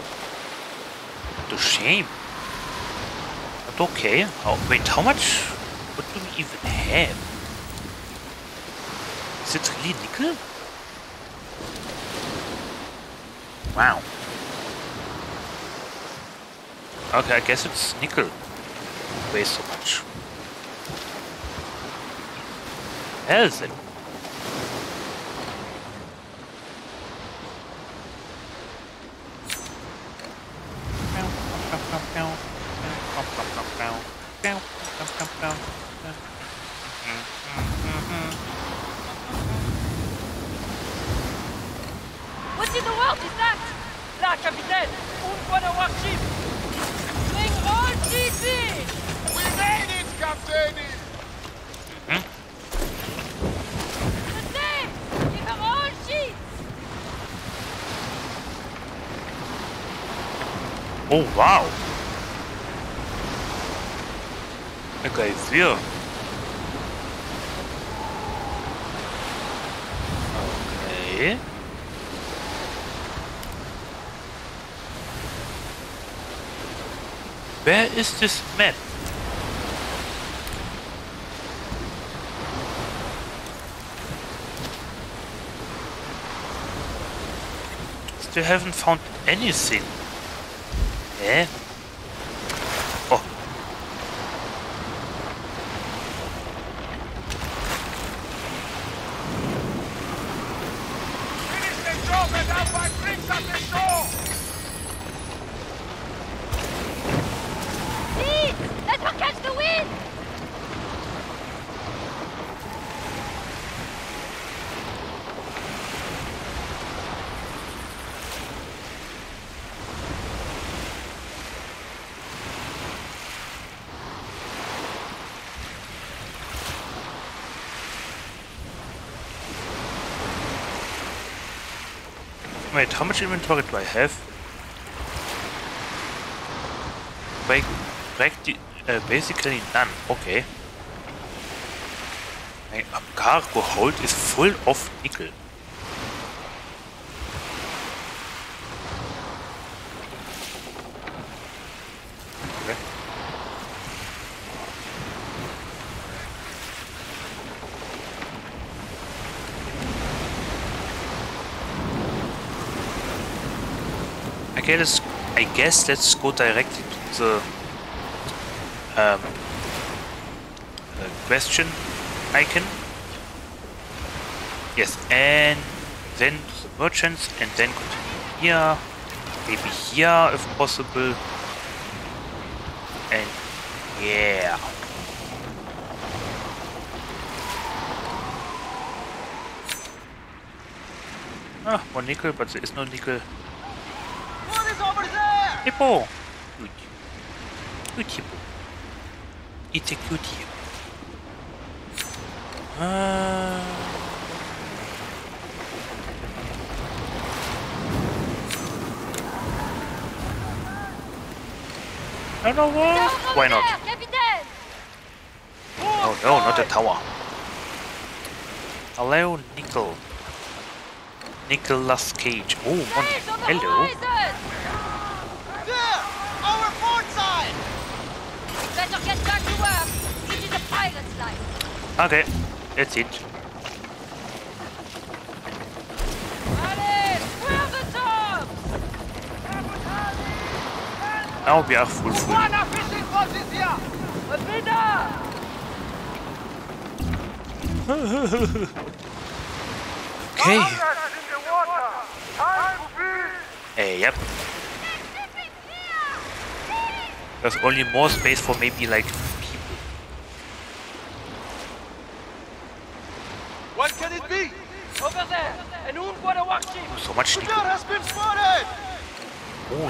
A shame. But okay. Oh, wait, how much? What do we even have? Is it really nickel? Wow. Okay, I guess it's nickel. Weighs so much. Hell then. What in the world is that? La capitaine! Ungwana warship! Bring all ships in! We made it, Captain! The sail! Give her all ships! Oh wow. Okay. Where is this map? Still haven't found anything. Eh? Oh. Finish the job and have my drinks at the shore! Please! Let her catch the wind! Wait, how much inventory do I have? Practi- uh, basically none. Okay. My cargo hold is full of nickel. Okay, let's. I guess let's go directly to the um, the question icon. Yes, and then to the merchants, and then continue here, maybe here if possible, and yeah. Ah, more nickel, but there is no nickel. What is over there? Hippo! Good. Good hippo. It's a cutie. Uh... I don't know what. Why not? Oh no, not the tower. Hello, Nickel. Nicholas Cage. Oh, one. Hello. There! Our port side! Better get back to work. It is a pirate's life. Okay, that's it. Alice! Where the tops? Now we are full full. One of fishing boats is here! A bidder! okay. Uh, yep. There's only more space for maybe like people. What can it be? Over there! An Unwater workship! Oh, so much nickel. has been spotted! Oh,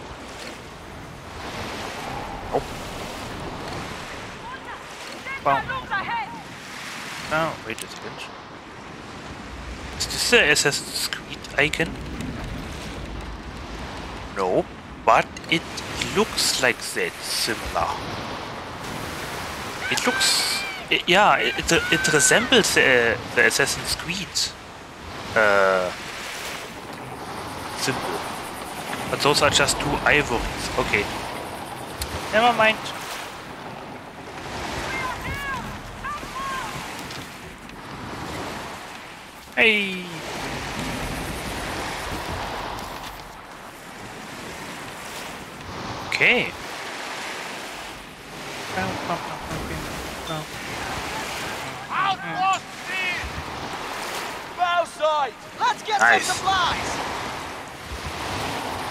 Bam. Now, wait a second. Is this the Assassin's Creed icon? No, but it looks like that, similar. It looks, i yeah, it, it resembles uh, the Assassin's Creed uh, symbol. But those are just two ivories. Okay. Never mind. Hey. Okay. Outpost speed! Bow side! Let's get Nice. some supplies!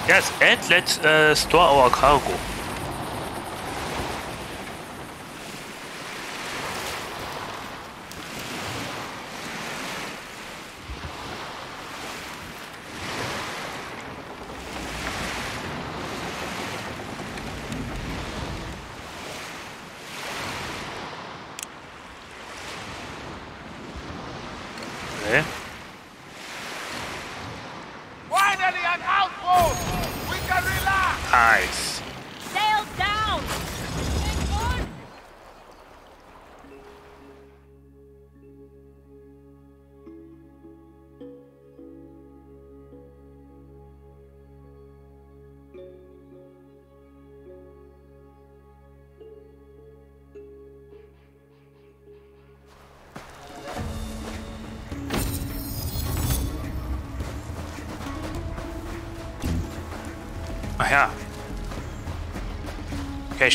Yes, and let's uh, store our cargo.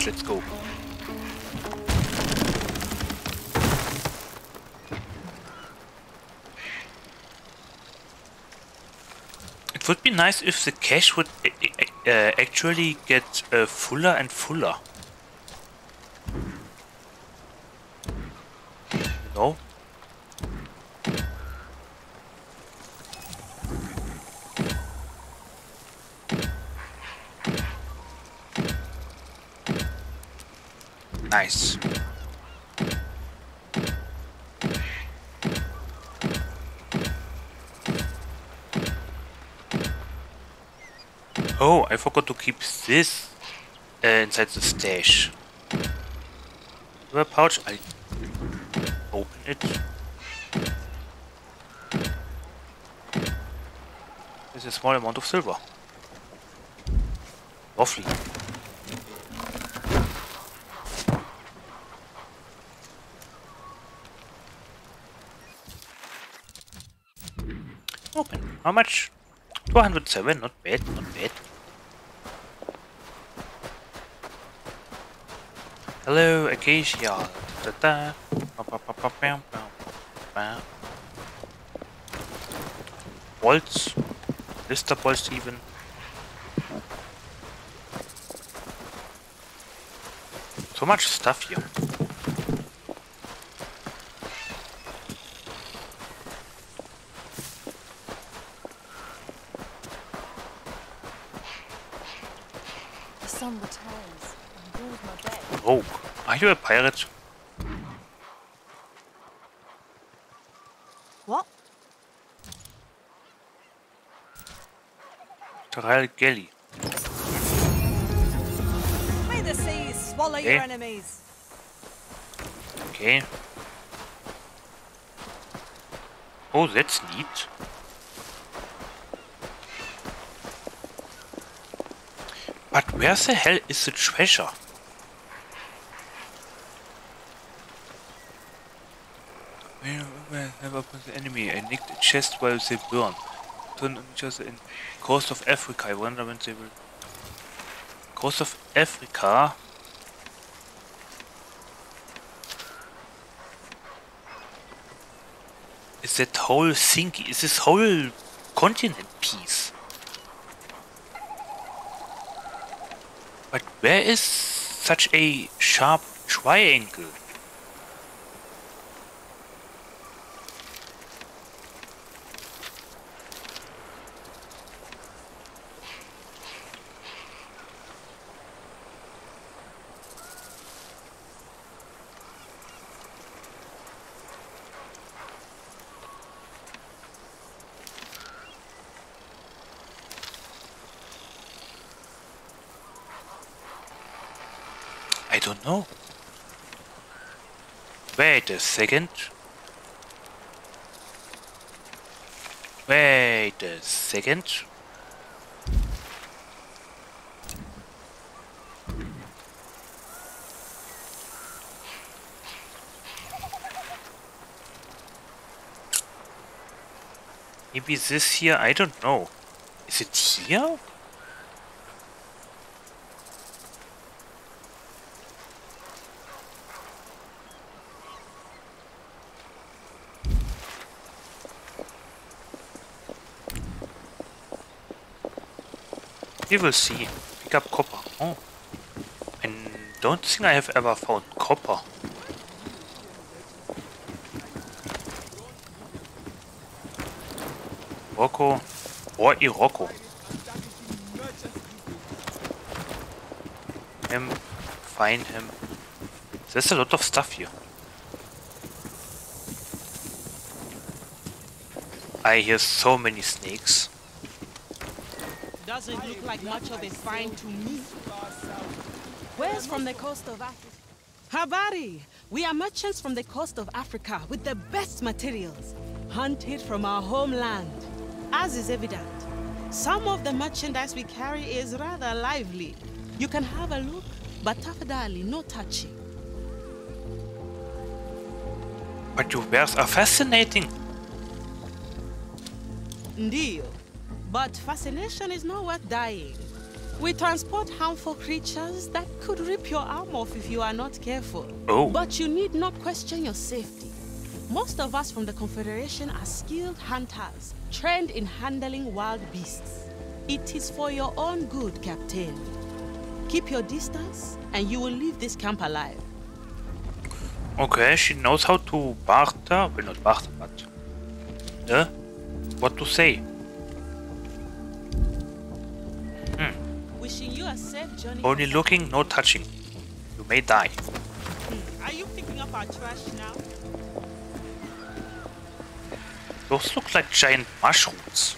Let's go. It would be nice if the cache would uh, actually get uh, fuller and fuller. No? Nice. Oh, I forgot to keep this uh, inside the stash. silver pouch. I open it. There's a small amount of silver. Lovely. Open. How much? 207, not bad, not bad. Hello, Acacia. Da -da. Bolts. Lister bolts even. So much stuff here. The sun returns and rules my bed. Oh, you a pirate? What? Trial Galley. May the seas swallow your enemies. Okay. Oh, that's neat. But where the hell is the treasure? Where, where, never upon the enemy. I nicked a chest while they burn. Turn just in coast of Africa. I wonder when they will. Coast of Africa. Is that whole thing? Is this whole continent piece? But where is such a sharp triangle? I don't know. Wait a second. Wait a second. Maybe this here, I don't know. Is it here? We will see. Pick up copper. Oh. I don't think I have ever found copper. Rocco or Irocco. Him, find him. There's a lot of stuff here. I hear so many snakes. Doesn't look like much of a find to me. Where's from the coast of Africa? Habari! We are merchants from the coast of Africa with the best materials, hunted from our homeland. As is evident, some of the merchandise we carry is rather lively. You can have a look, but tafadali, no touching. But your wares are fascinating. Ndio. But fascination is not worth dying. We transport harmful creatures that could rip your arm off if you are not careful. Oh. But you need not question your safety. Most of us from the Confederation are skilled hunters, trained in handling wild beasts. It is for your own good, Captain. Keep your distance, and you will leave this camp alive. Okay, she knows how to barter. Well, not barter, but. Uh, what to say? Only looking, no touching. You may die. Hmm. Are you picking up our trash now? Those look like giant mushrooms.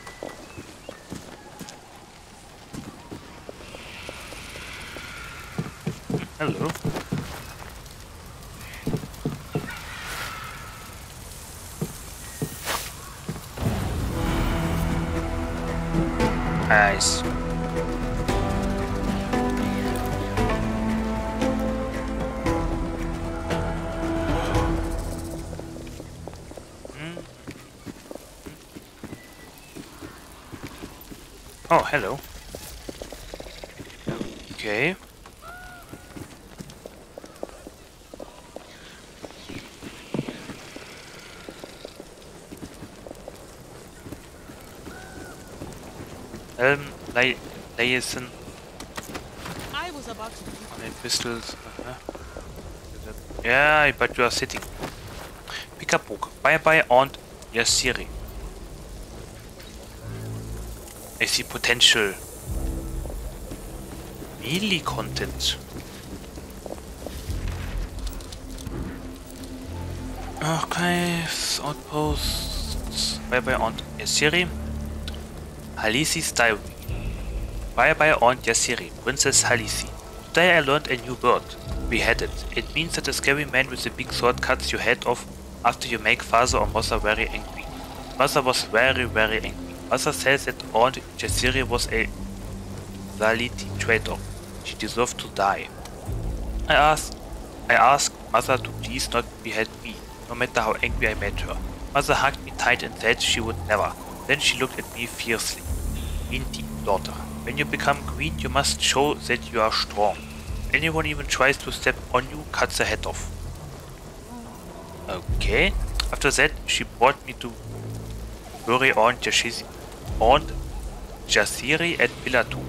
Hello. Okay. Um, li liaison I was about to on the pistols. Uh -huh. Yeah, but you are sitting. Pick up book. Bye bye Aunt Yasiri. I see potential. Melee content. Archives, outposts. Bye bye Aunt Yasiri. Halisi's diary. Bye bye Aunt Yasiri, Princess Halisi. Today I learned a new word. Beheaded. It It means that a scary man with a big sword cuts your head off after you make father or mother very angry. Mother was very very angry. Mother says that Aunt Yasiri was a Zaliti traitor. She deserved to die. I asked I asked mother to please not behead me, no matter how angry I made her. Mother hugged me tight and said she would never. Then she looked at me fiercely. Indeed, daughter. When you become queen, you must show that you are strong. Anyone even tries to step on you, cuts the head off. Okay. After that, she brought me to bury Aunt Jashizi, Aunt Jasiri at Pilatu.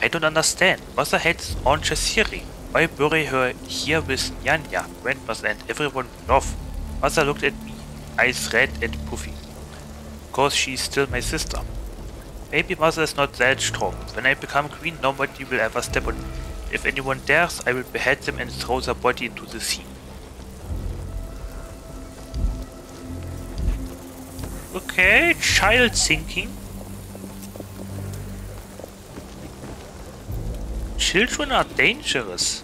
I don't understand. Mother hates Aunt Jasiri. Why bury her here with Nyanya, grandmother and everyone we love? Mother looked at me, eyes red and puffy. Because she's still my sister. Maybe mother is not that strong. When I become queen, nobody will ever step on me. If anyone dares, I will behead them and throw their body into the sea. Okay, child thinking. Children are dangerous.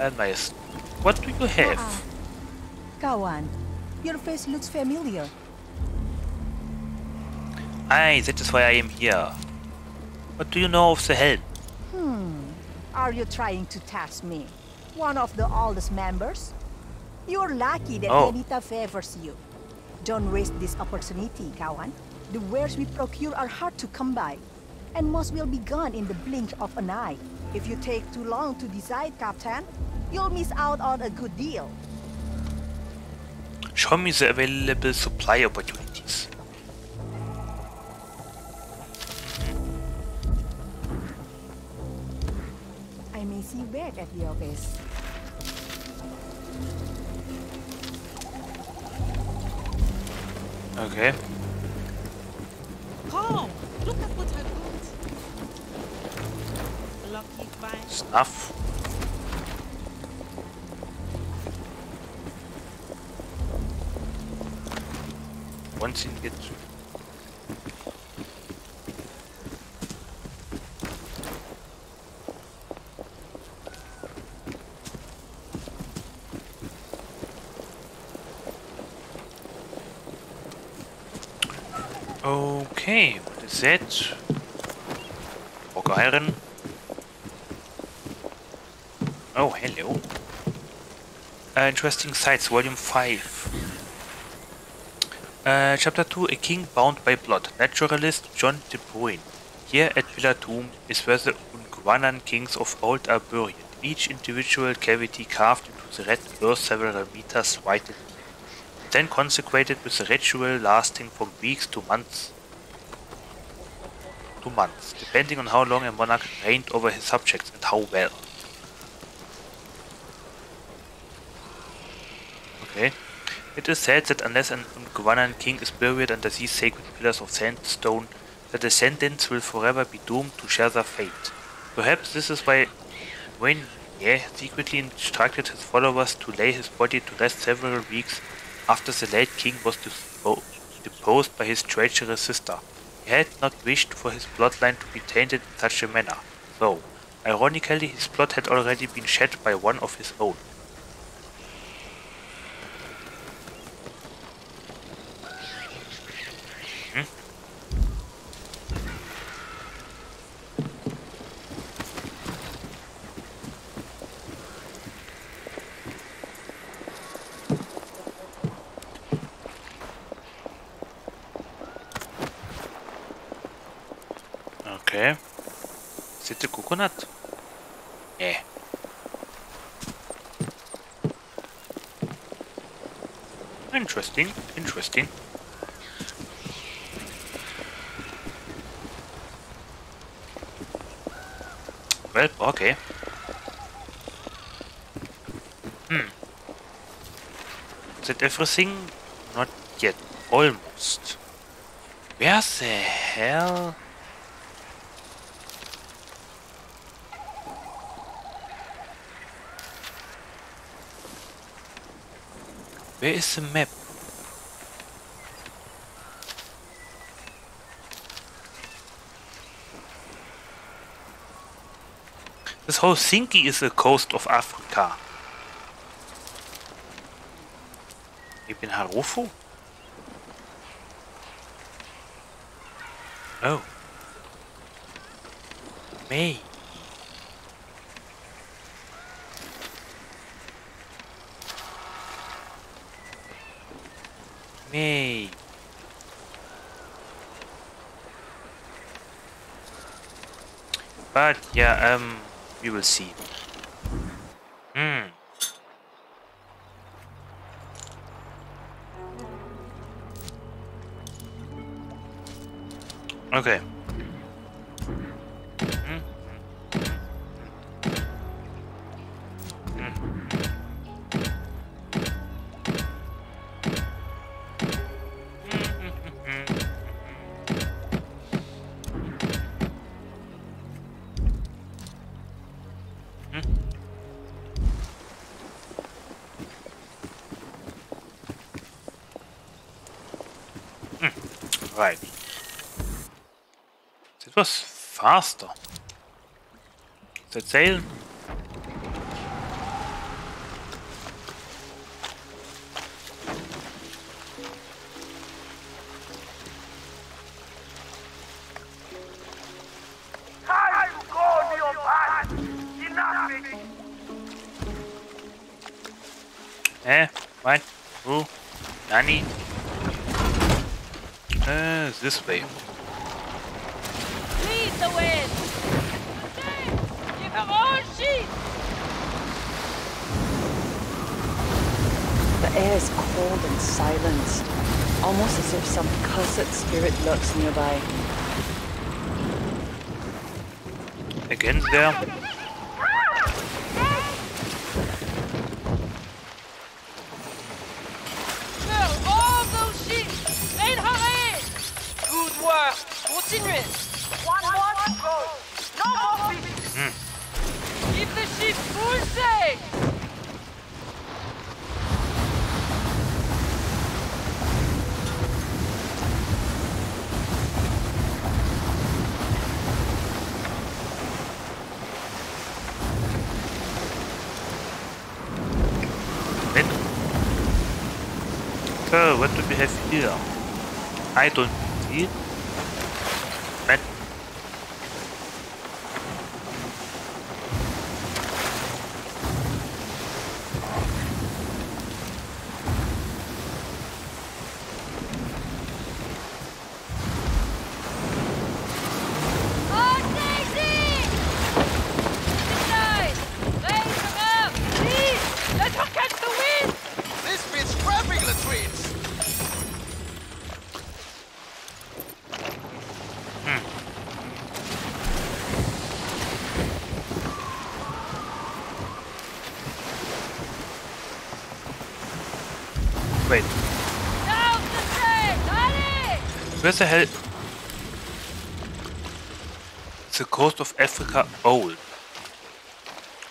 And my, what do you have? Kawan, your face looks familiar. Aye, that is why I am here. What do you know of the helm? Hmm. Are you trying to test me? One of the oldest members? You're lucky that Oh. Benita favors you. Don't waste this opportunity, Kawan. The wares we procure are hard to come by, and most will be gone in the blink of an eye. If you take too long to decide, Captain, you'll miss out on a good deal. Show me the available supply opportunities. I may see you back at the office. Okay. Come, look at what I Snuff. Once you get Okay, what is that? Rock iron. Oh, hello. Uh, interesting sights, volume 5. Uh, chapter 2 A King Bound by Blood. Naturalist John de Bruyn. Here at Villa Tomb is where the Ungwanan kings of old are buried, each individual cavity carved into the red earth several meters wide and then consecrated with a ritual lasting from weeks to months. To months, depending on how long a monarch reigned over his subjects and how well. Okay. It is said that unless an Ungwanan king is buried under these sacred pillars of sandstone, the descendants will forever be doomed to share their fate. Perhaps this is why Wayne secretly instructed his followers to lay his body to rest several weeks after the late king was deposed by his treacherous sister. He had not wished for his bloodline to be tainted in such a manner, though, ironically, his blood had already been shed by one of his own. Hmm? It a coconut? Yeah. Interesting, interesting. Well, okay. Hmm. Is that everything? Not yet. Almost. Where the hell? Where is the map? This whole thingy is the coast of Africa. In Harufu? Oh. May. May. But yeah, um, we will see. Hmm. Okay. Was faster. That sail? Eh? What? Who? Nani? Uh, this way. Lead the wind! Give her all sheet! The air is cold and silent, almost as if some cursed nearby. Again there. Kill all those sheep! Aid her in! Good work! Continuez! One more to go! No more feet! Keep the sheep full sail! Then. So, what do we have here? I don't see it. But On Daisy! Inside! Raise her up! Please! Let her catch the wind! This bit's crapping latrines! wait, Down the sail! The hell? The coast of Africa old.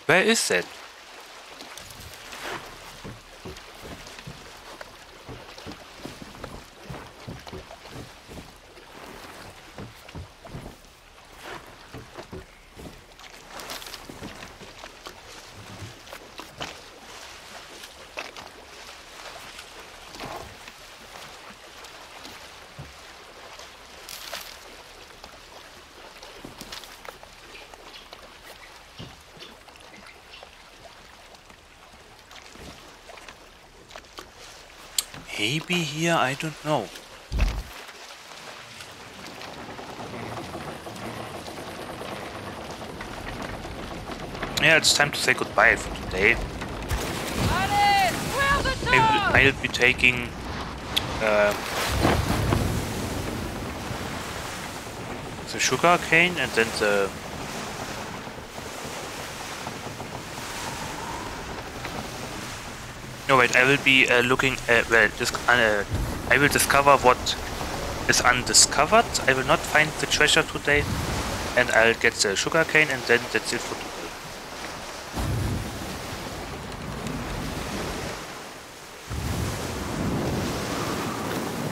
Where is that? Maybe here, I don't know. Yeah, it's time to say goodbye for today. I will, I'll be taking uh, the sugar cane and then the no wait I will be uh, looking at, well this, uh, I will discover what is undiscovered. I will not find the treasure today and I'll get the sugar cane and then that's it for today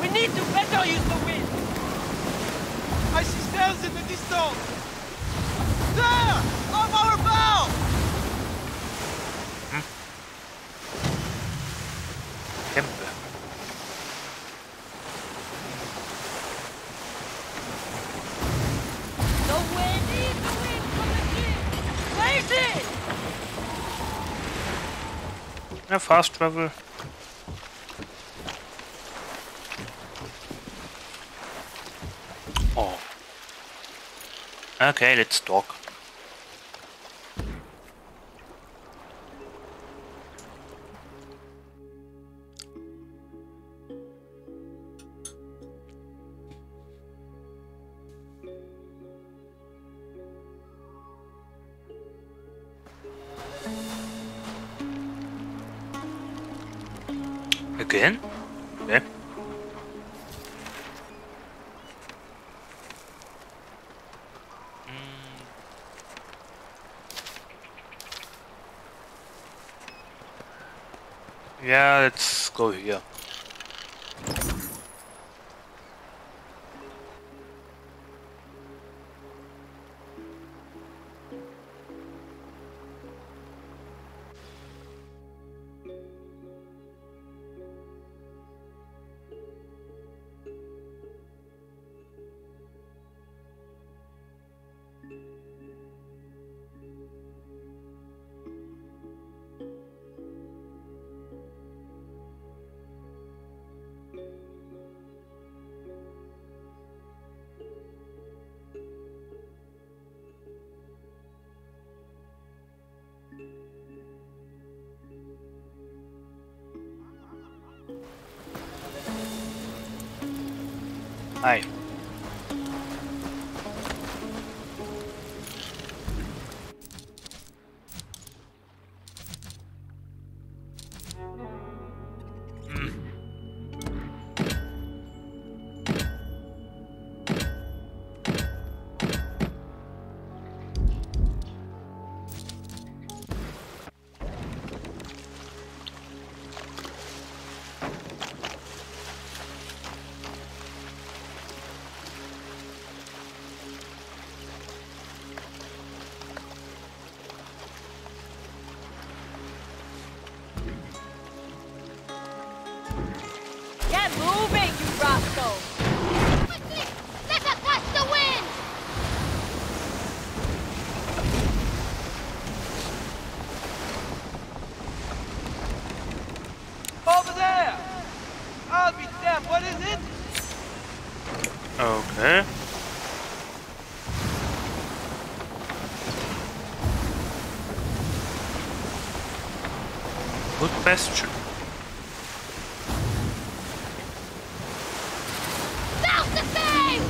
We need to better use the wind. I see sails in the distance! There! Off our bow! Kämpfe. The wind is the wind from the ship. Raise it! Ja, fast travel. Oh. Okay, let's talk. Question. Down the sail!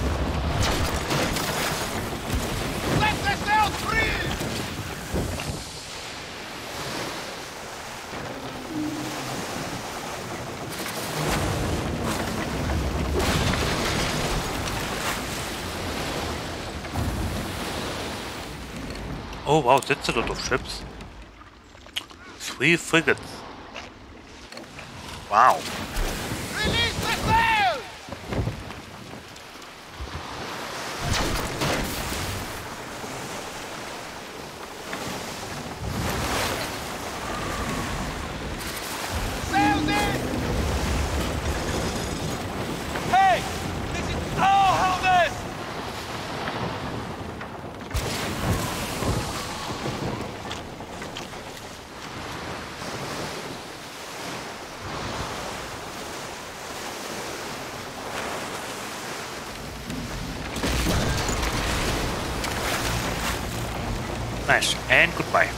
Let the sail free! Oh wow, that's a lot of ships. Three frigates. Wow. Release the sail! Sails in! Hey! This is our harvest! Nice. And goodbye.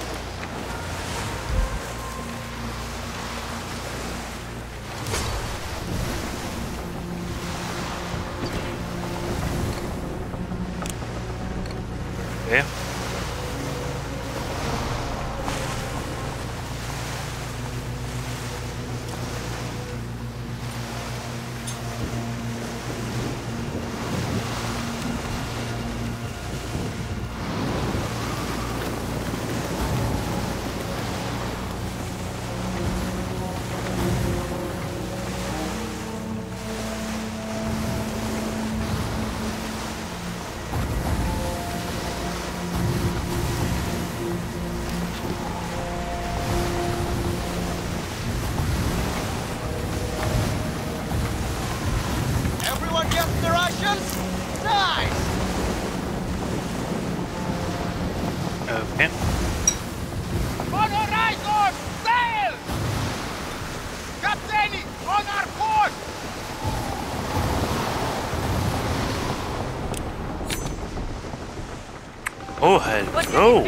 Oh, hello.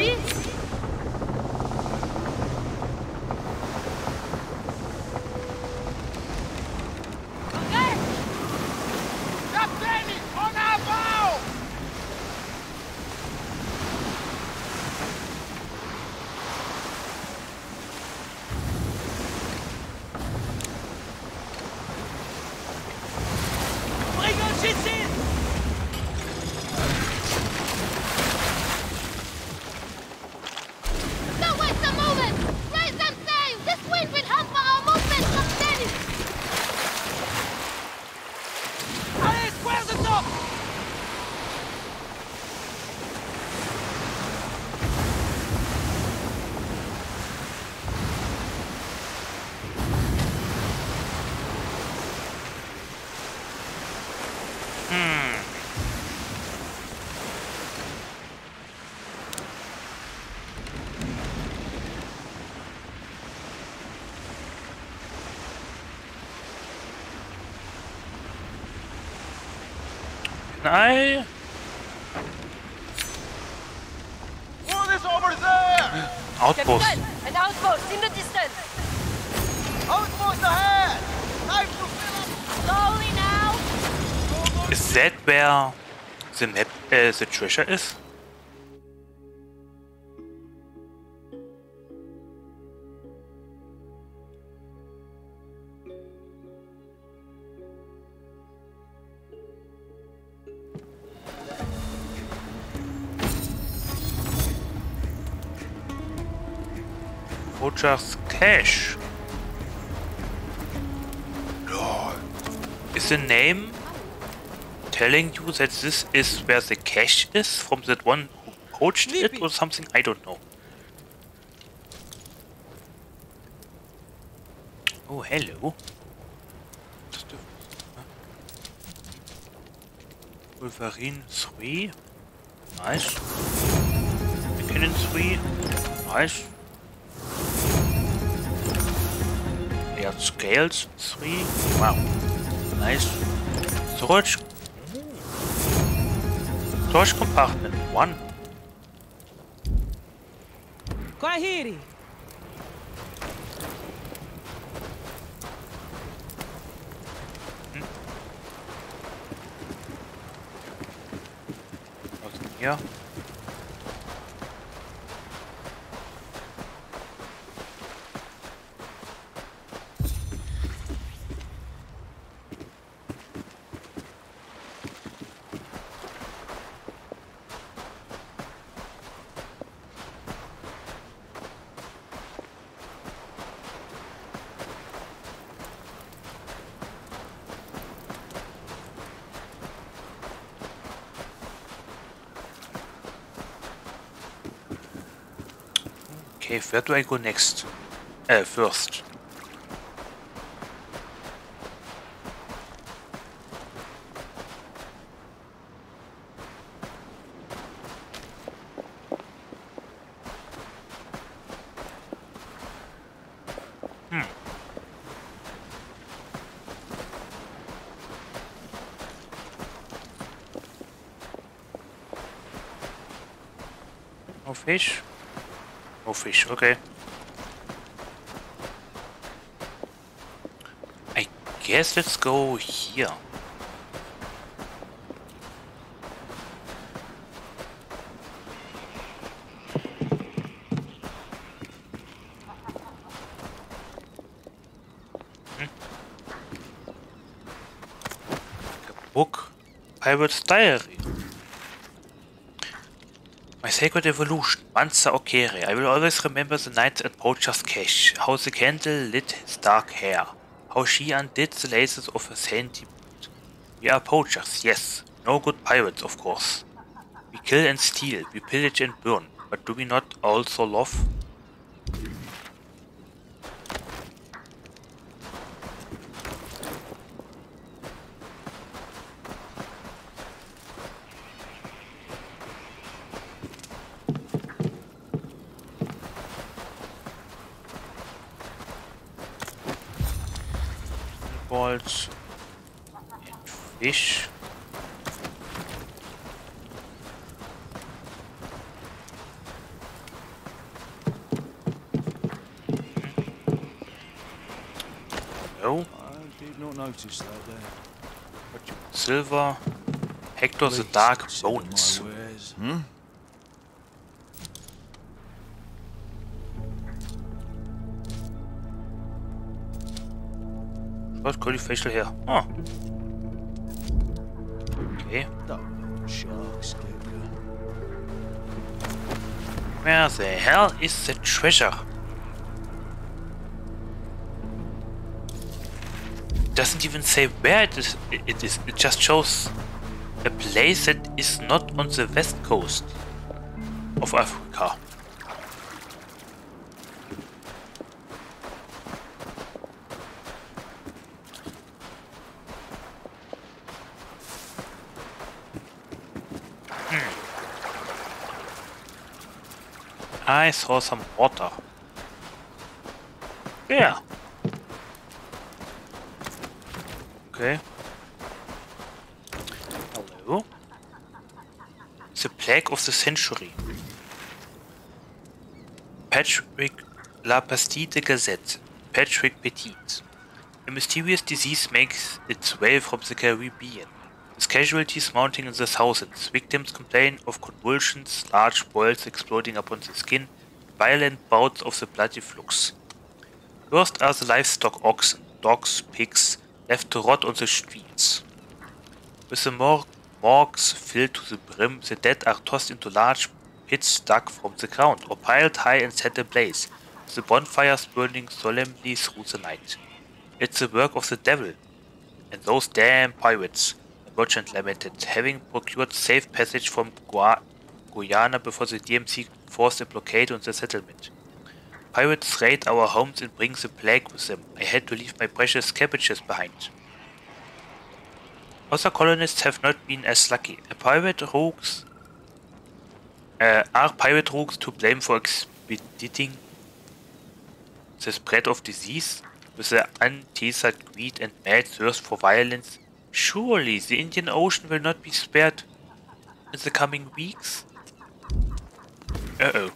Captain, on our bow! Bring your shits in! Don't waste a moment! Raise them sails! This wind will hamper our movement from steady! Allez, square the top! Hmm. Can I? What is over there? Outpost. Captain, an outpost in the distance! Outpost ahead! Time to fill up! Slowly now! Is that where the map, uh, the treasure is? Roger's cache. Lord. Is the name telling you that this is where the cache is from that one who poached it or something? I don't know. Oh, hello. Culverin 3. Nice. McKinnon 3. Nice. Yeah, scales 3. Wow. Nice. Storage. Storage compartment 1. Kwahiri. Okay, where do I go next? Uh, first. Hmm. Fish? fish, okay. I guess let's go here. Hmm? A Book Pirate's Diary. Sacred evolution, Mansa Okere. I will always remember the nights at Poacher's Cache, how the candle lit his dark hair, how she undid the laces of her sandy boot. We are poachers, yes. No good pirates, of course. We kill and steal, we pillage and burn, but do we not also love? Balls and fish. No. I did not notice that there. Silver. Hector the Dark Bones. Hmm? What could you facial hair? Oh. Okay. Sharks, Where the hell is the treasure? doesn't even say where it is. It is. It just shows a place that is not on the west coast of Africa. Hmm. I saw some water. Yeah. Okay. Hello. The of the century. Patrick La Pastille de Gazette. Patrick Petit. A mysterious disease makes its way from the Caribbean. With casualties mounting in the thousands, victims complain of convulsions, large boils exploding upon the skin, violent bouts of the bloody flux. Worst are the livestock oxen, dogs, pigs, left to rot on the streets. With the mor morgues filled to the brim, the dead are tossed into large pits dug from the ground or piled high and set ablaze, the bonfires burning solemnly through the night. It's the work of the devil, and those damn pirates, the merchant lamented, having procured safe passage from Gua Guyana before the DMC forced a blockade on the settlement. Pirates raid our homes and bring the plague with them. I had to leave my precious cabbages behind. Other colonists have not been as lucky. A pirate rogues uh, are pirate rogues to blame for expediting the spread of disease with their untethered greed and mad thirst for violence? Surely the Indian Ocean will not be spared in the coming weeks? Uh-oh.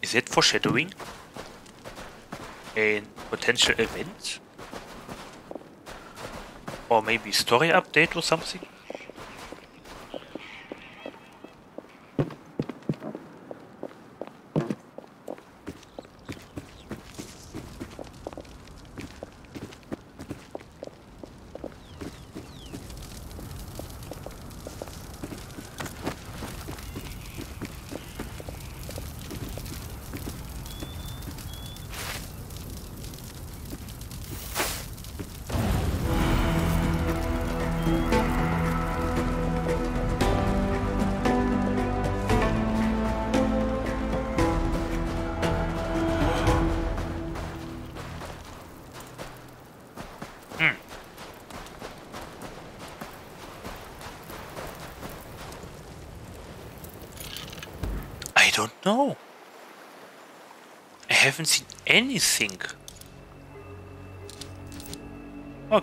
Is it foreshadowing? a potential event? Or maybe story update or something?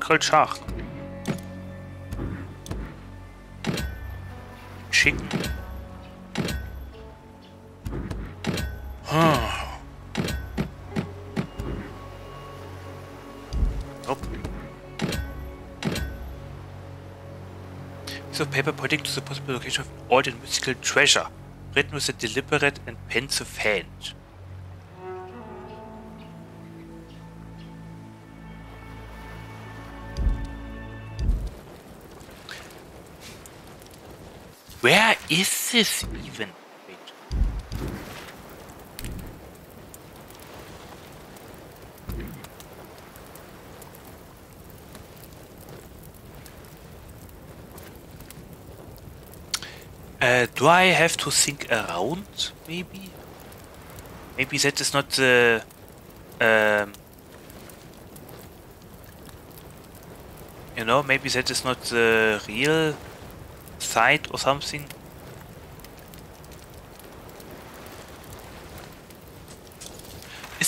Grilled shark. Nope. Of paper pointing to the possible location of old and mystical treasure written with a deliberate and pensive hand. Is this even? Wait. Uh, do I have to think around, maybe? Maybe that is not the... Um, you know, maybe that is not the real site or something.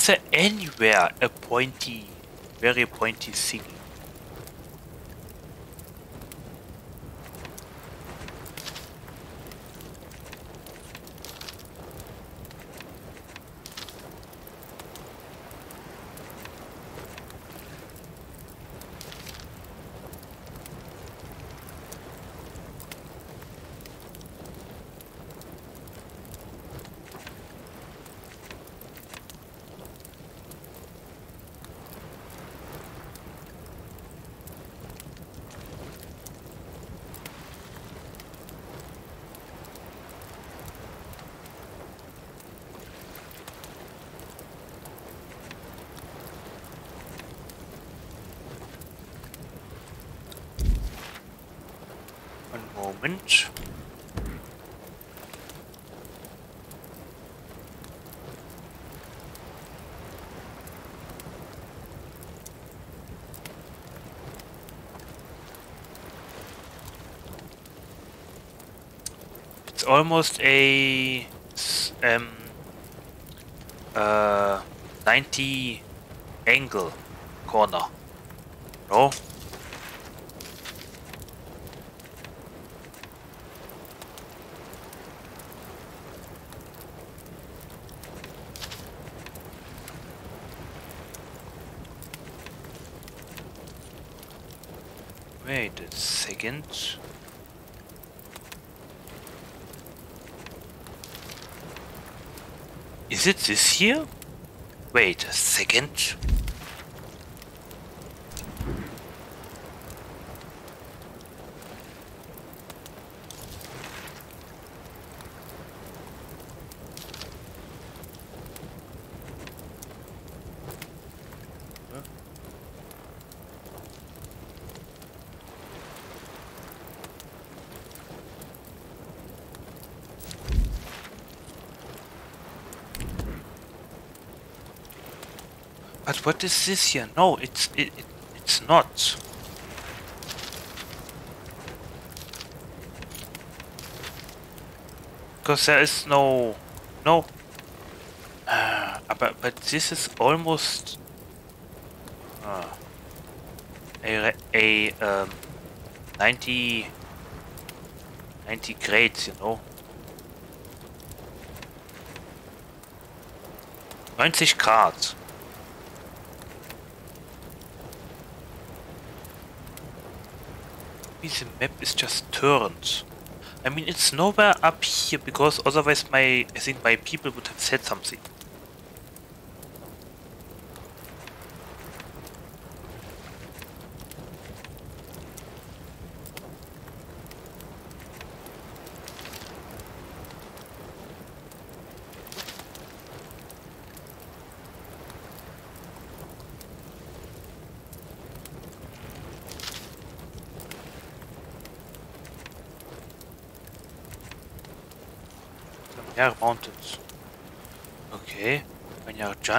Is there anywhere a pointy, very pointy thing? One moment. It's almost a um uh 90 angle corner. No? Wait a second. Is it this here? Wait a second. What is this here? No, it's it, it it's not. Because there is no no. Uh, but but this is almost uh, a a um, 90 90 grades, you know. 90 Grad. The map is just turned. I mean, it's nowhere up here because otherwise my, I think my people would have said something.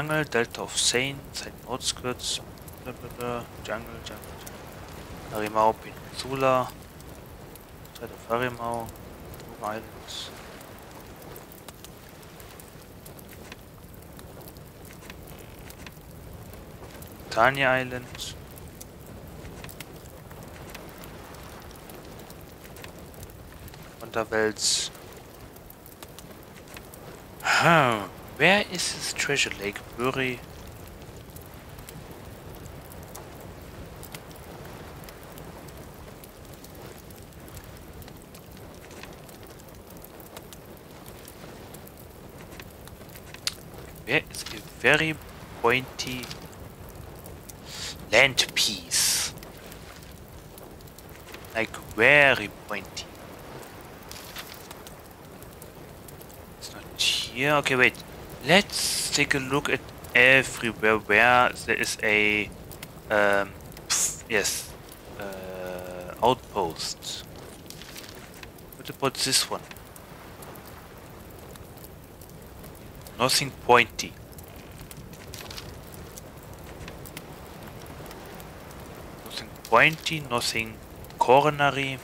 Jungle, Delta of Sane, Zeitnotskürz, Jungle, Jungle, Jungle, Arimau Peninsula, Zeit of Arimau, Doom Islands. Tanya Island. Unterwelts Where is this treasure lake? Where is a very pointy land piece? Like very pointy. It's not here. Okay, wait. Let's take a look at everywhere where there is a um, yes uh, outpost. What about this one? Nothing pointy. Nothing pointy, nothing coronary.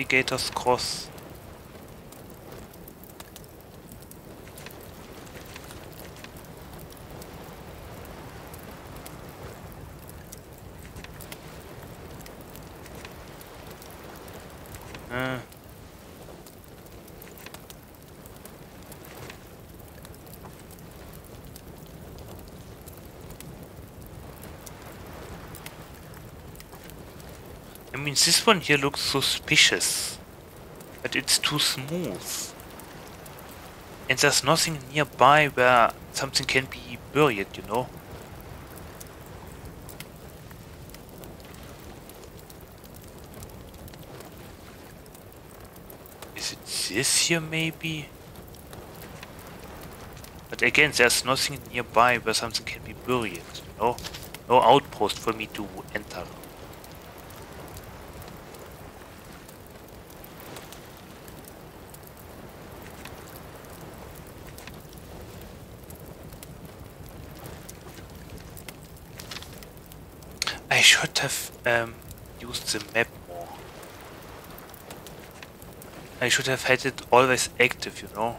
Navigator's cross. This one here looks suspicious, but it's too smooth. And there's nothing nearby where something can be buried, you know? Is it this here maybe? But again, there's nothing nearby where something can be buried, you know? No outpost for me to enter. I should have um, used the map more. I should have had it always active, you know.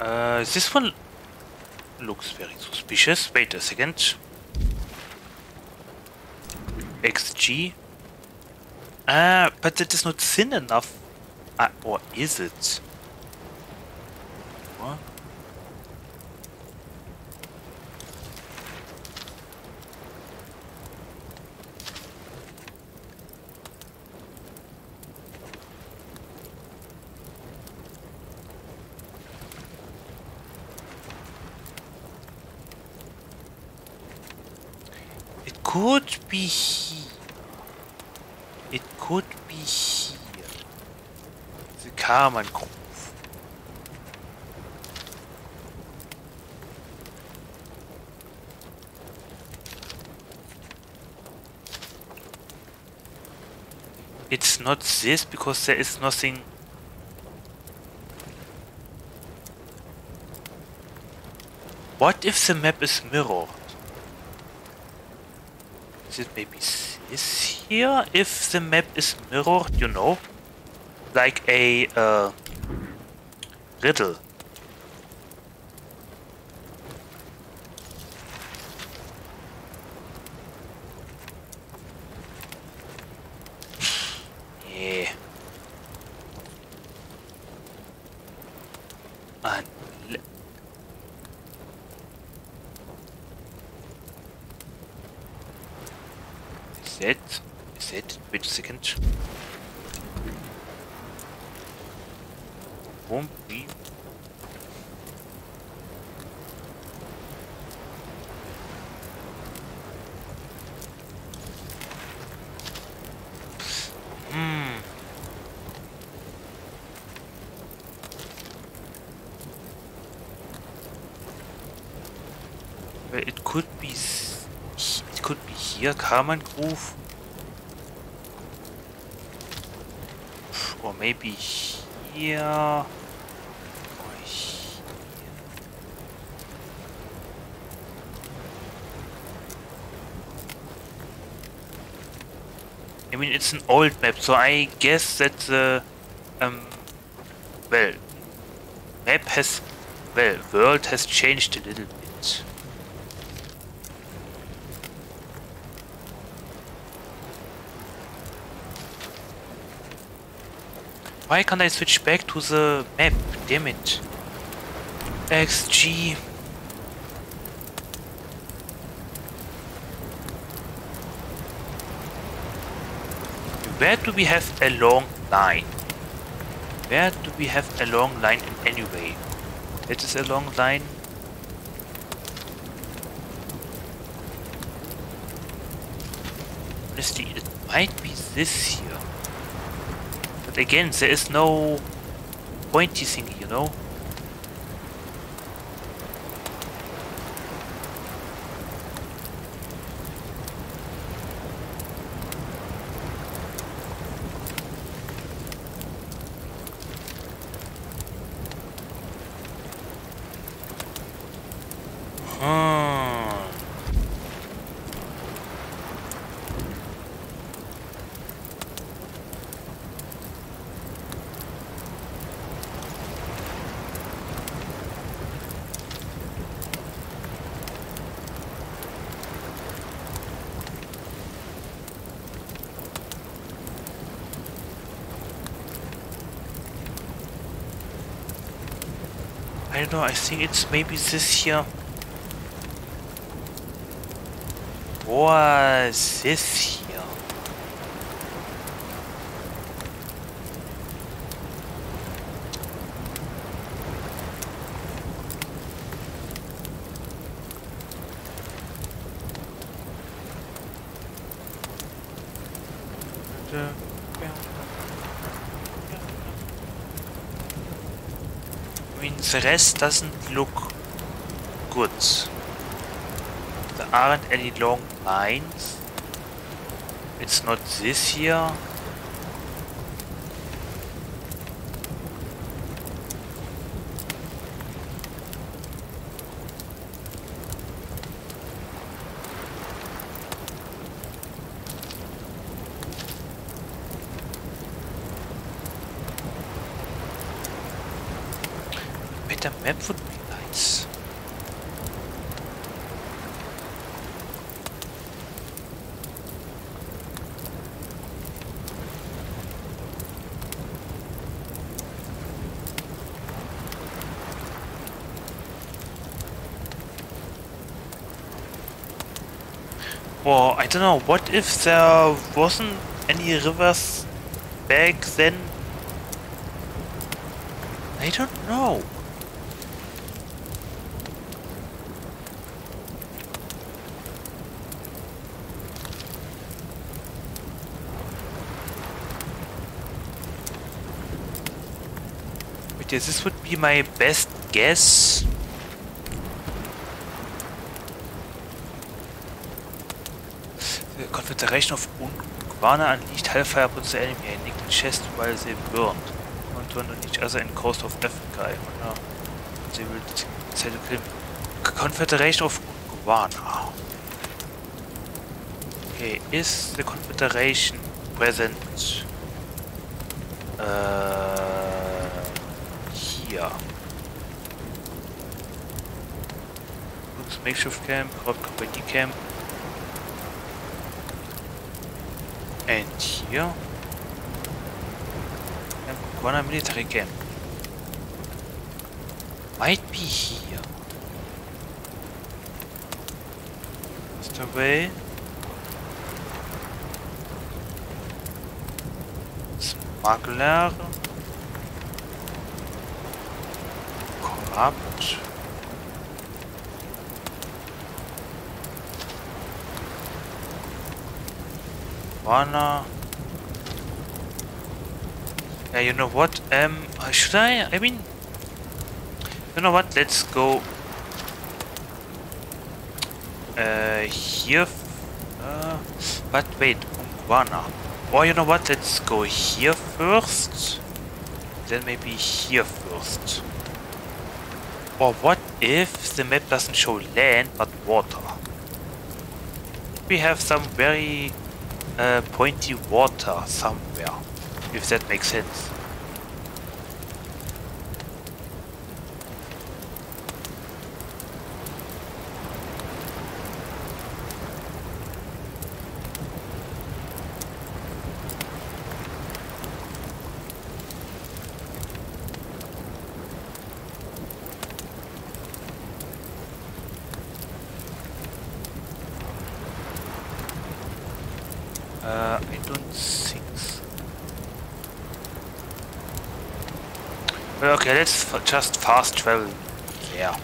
Uh, this one looks very suspicious. Wait a second. XG. Ah, but that is not thin enough. Ah, or is it? What? It could be here. It could be here. The Carmen Grove. It's not this because there is nothing. What if the map is mirrored? Is it maybe this here? If the map is mirrored, you know? Like a uh, riddle. Here, Carmen Grove. Or maybe here. Or here. I mean, it's an old map, so I guess that the um, well, map has, well, world has changed a little bit. Why can't I switch back to the map? Damn it. XG. Where do we have a long line? Where do we have a long line in any anyway? It is a long line. Honestly, it might be this here. Again, there is no pointy thing, you know? Hmm. I don't know, I think it's maybe this here. Was this here? I mean, the rest doesn't look good. There aren't any long lines. It's not this here. Would be nice. Well, I don't know, what if there wasn't any rivers back then? I don't know. Yeah, this would be my best guess. The Confederation of Ungwana unleashed hellfire upon the enemy, ending the chest while they burned. Contourned on each other in coast of Africa. I wonder they will decide to kill Confederation of Ungwana. Okay, is the Confederation present? Uh, here. Looks makeshift camp, corrupt company camp. And here. And Iguana military camp. Might be here. Mr. Way. Smuggler. Corrupt. Wanna. Yeah, you know what? Um, should I? I mean, you know what? Let's go. Uh, here. Uh, but wait, Ungwana. Or you know what? Let's go here first. Then maybe here first. Or what if the map doesn't show land but water? We have some very uh, pointy water somewhere, if that makes sense. Uh, I don't think so. Well, okay, let's just fast travel. Yeah.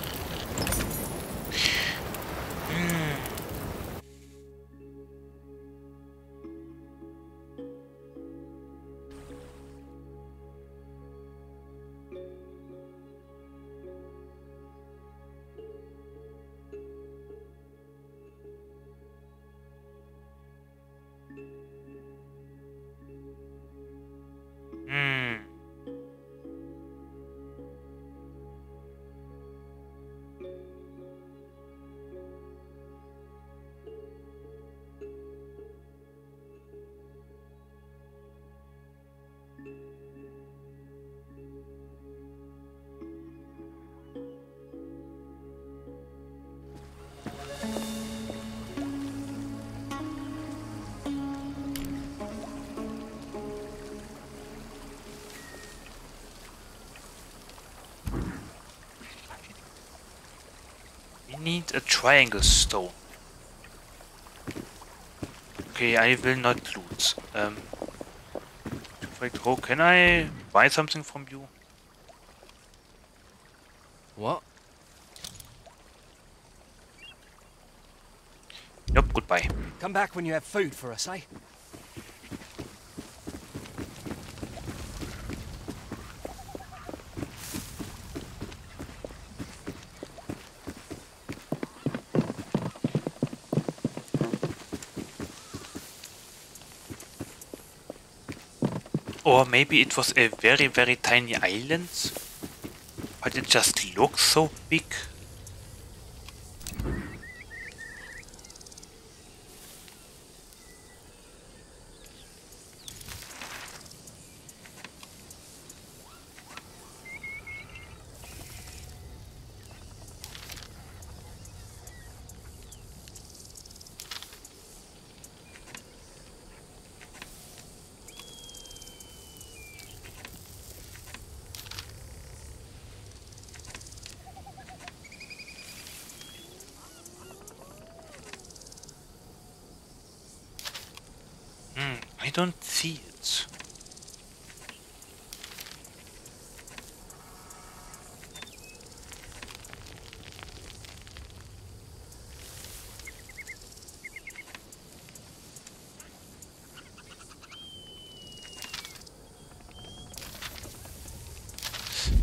Triangle stone. Okay, I will not loot. Um, oh, can I buy something from you? What? Nope, goodbye. Come back when you have food for us, eh? Or maybe it was a very, very tiny island, but it just looks so big. Don't see it.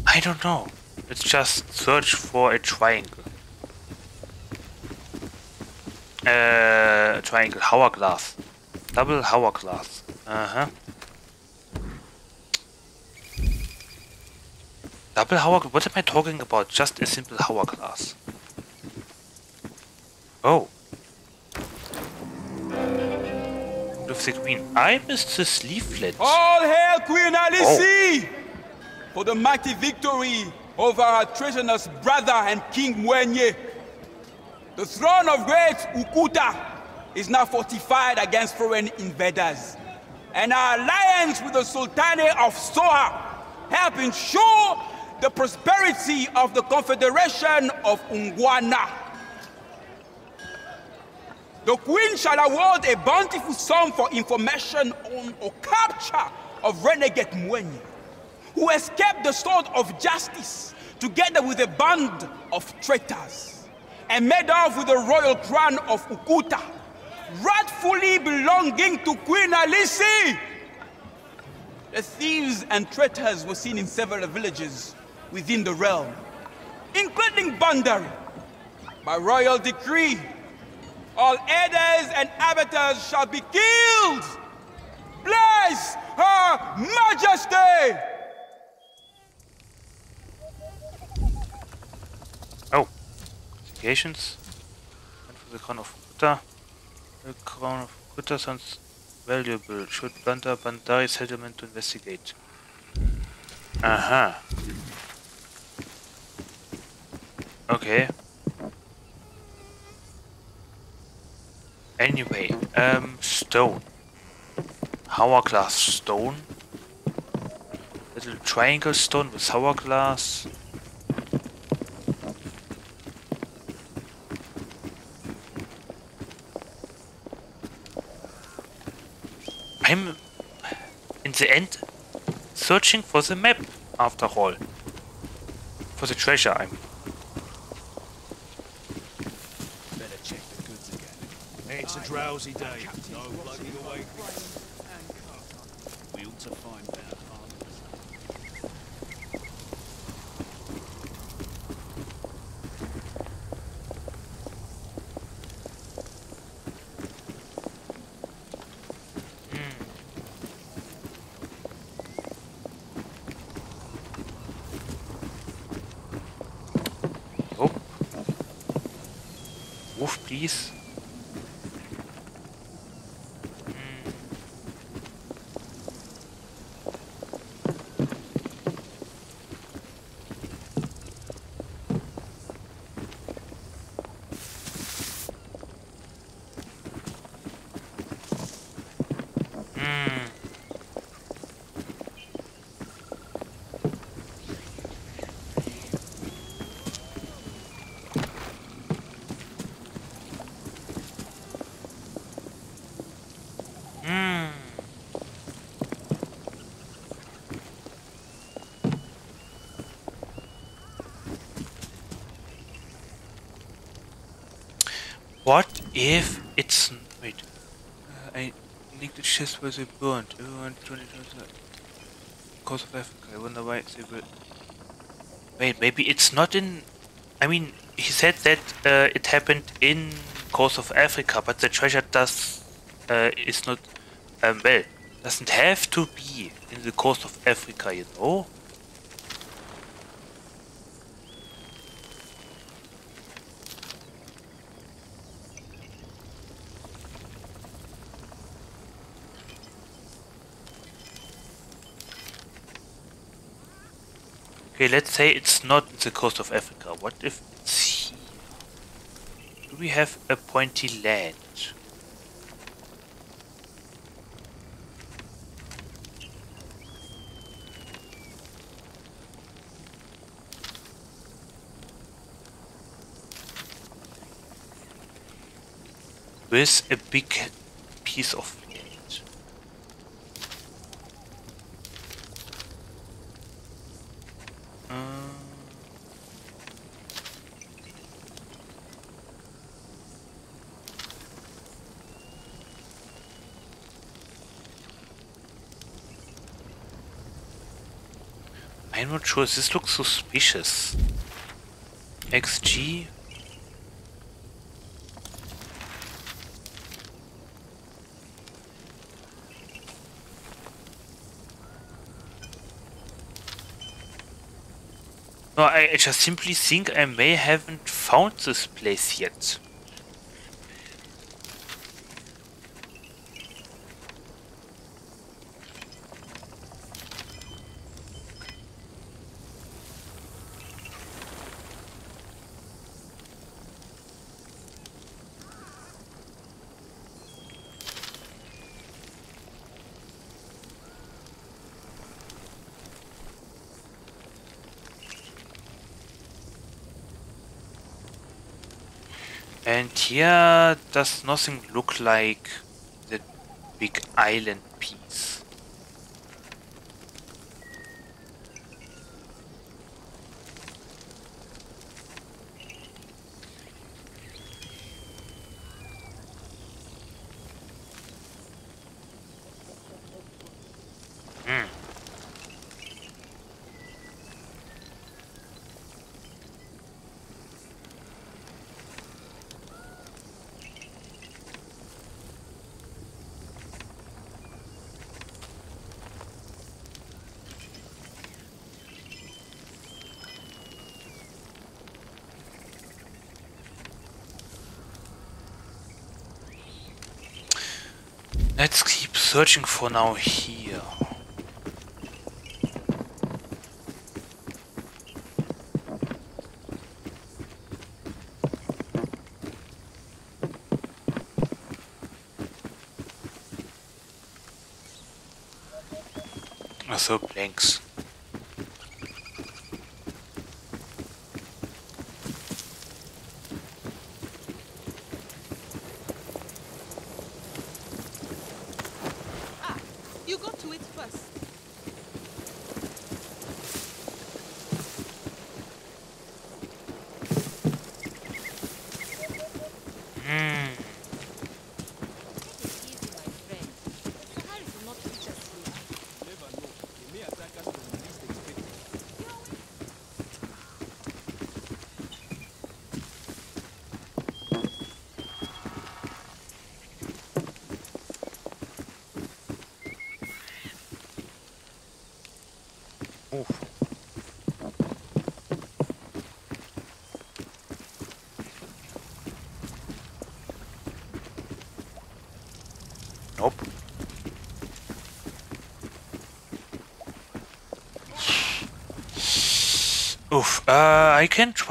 I don't know. Let's just search for a triangle. Uh, triangle hourglass. Double hourglass. Uh-huh. Double hourglass? What am I talking about? Just a simple hourglass. Oh. The queen. I missed this leaflet. All hail Queen Alice! Oh. For the mighty victory over her treasonous brother and King Mwenye. The throne of great Ukuta is now fortified against foreign invaders and our alliance with the Sultanate of Soha help ensure the prosperity of the Confederation of Ungwana. The Queen shall award a bountiful sum for information on or capture of renegade Mwenye, who escaped the sword of justice together with a band of traitors and made off with the royal crown of Ukuta rightfully belonging to Queen Alice. The thieves and traitors were seen in several villages within the realm, including Bandari. By royal decree, all elders and avatars shall be killed. Bless her majesty! Oh, investigations. And for the crown of Ukuta. The crown of Kuta sounds valuable. Should Banda Bandari settlement to investigate. Aha. Okay. Anyway, um, stone. Hourglass stone. Little triangle stone with hourglass. I'm, in the end, searching for the map, after all. For the treasure, I'm. Better check the goods again. It's a drowsy day. No lugging away. We ought to find better farmers. Nope. Move, please. Hmm. Hmm. What if it's wait? Uh, I think the chest was burnt. Everyone twenty Coast of Africa. I wonder why they were. Wait, maybe it's not in. I mean, he said that uh, it happened in Coast of Africa, but the treasure does uh, is not. Um, well, doesn't have to be in the coast of Africa, you know. Okay, let's say it's not the coast of Africa. What if it's here? Do we have a pointy land? With a big piece of land. Uh, This looks suspicious. XG. No, I, I just simply think I may haven't found this place yet. And here does nothing look like the big island piece. Hmm. Let's keep searching for now here. Also blanks.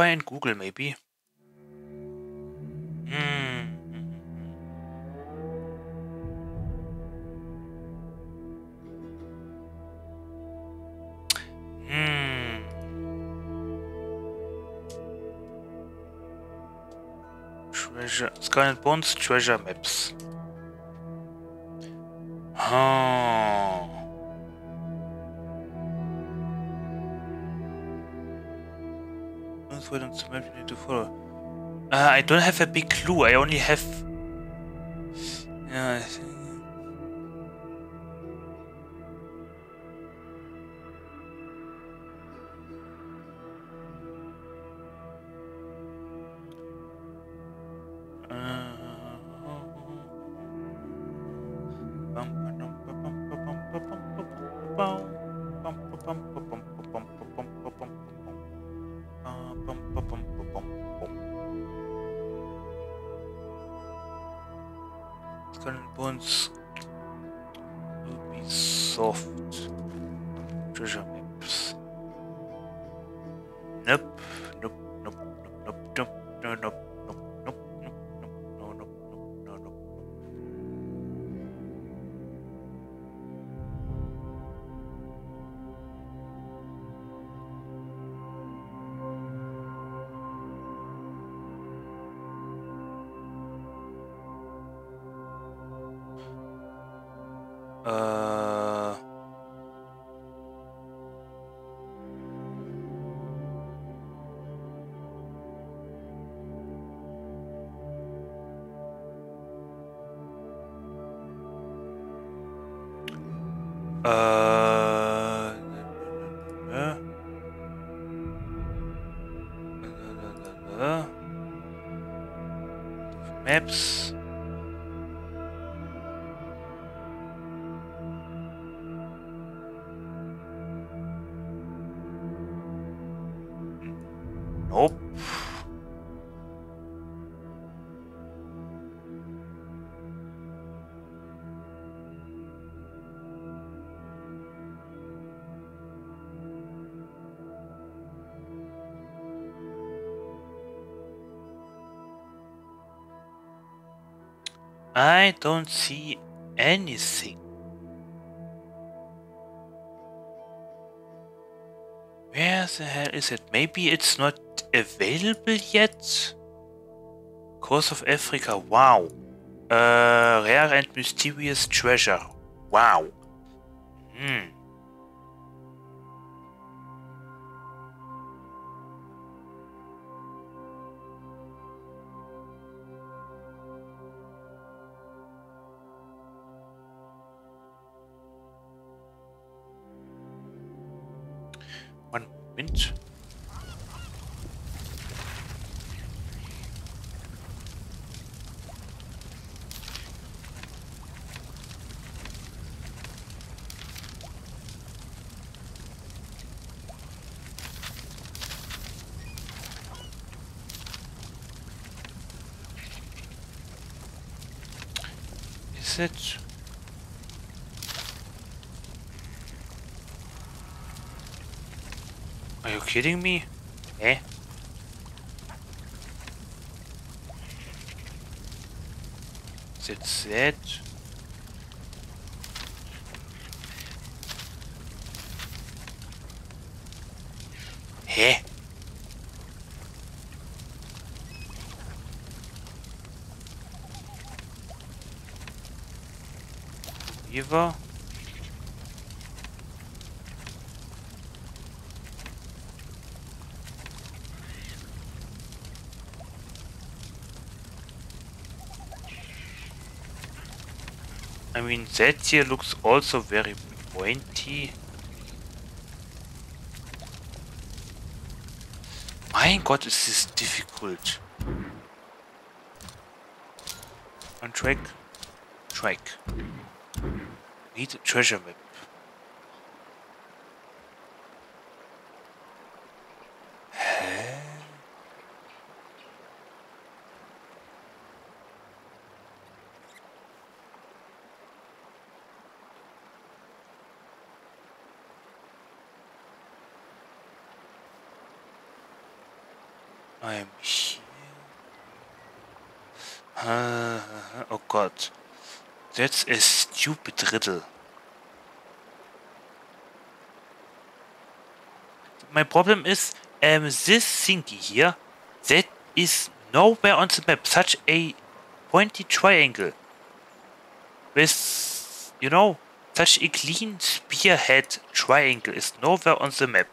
Try and Google maybe. Hmm. Hmm. Treasure. Skull and Bones treasure maps. Don't have a big clue. I only have. I don't see anything. Where the hell is it? Maybe it's not available yet? Course of Africa, wow. Uh, rare and mysterious treasure, wow. Kidding me? Eh? Is it that? Hä? Mean, that here looks also very pointy. Mein Gott, ist this difficult. On track. Track. Need a treasure map. Hä? I'm here. Uh, oh god. That's a stupid riddle. My problem is, um, this thingy here, that is nowhere on the map. Such a pointy triangle. With, you know, such a clean spearhead triangle is nowhere on the map.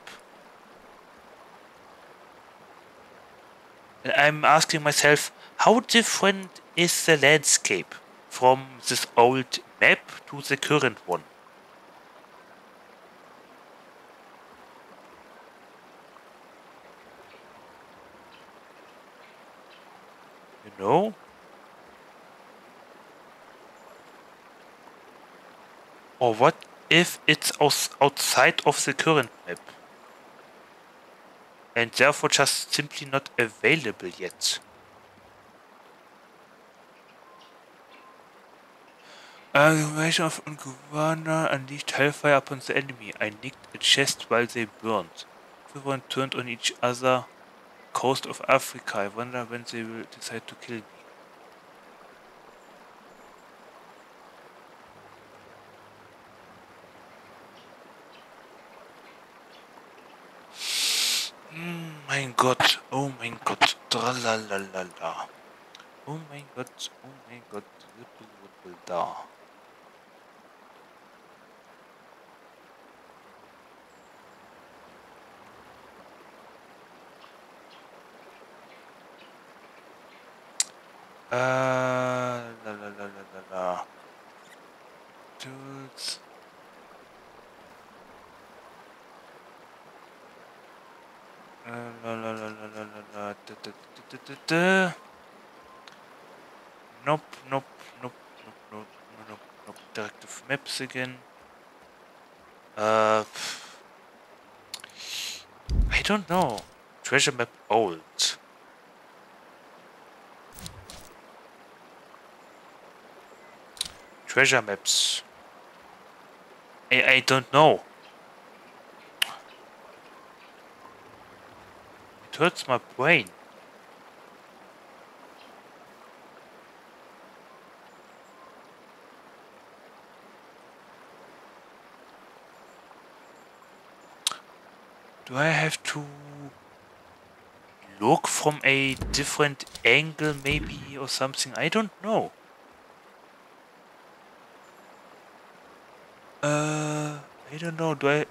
And I'm asking myself, how different is the landscape from this old map to the current one? You know? Or what if it's outside of the current map? And therefore just simply not available yet. Aggravation of Ungwana unleashed hellfire upon the enemy. I nicked a chest while they burned. Everyone turned on each other. Coast of Africa. I wonder when they will decide to kill me. Mm, mein Gott, oh mein Gott, tralalala. Oh mein Gott, oh mein Gott, da. Uh, la la la la la. Uh, la la la la la la. Da, da, da, da, da. Nope, nope, nope, nope, nope, nope, nope. Directive maps again. Uh, I don't know. Treasure map old. Treasure maps. I, I don't know. It hurts my brain. Do I have to look from a different angle maybe or something? I don't know. Uh, I don't know. Do I?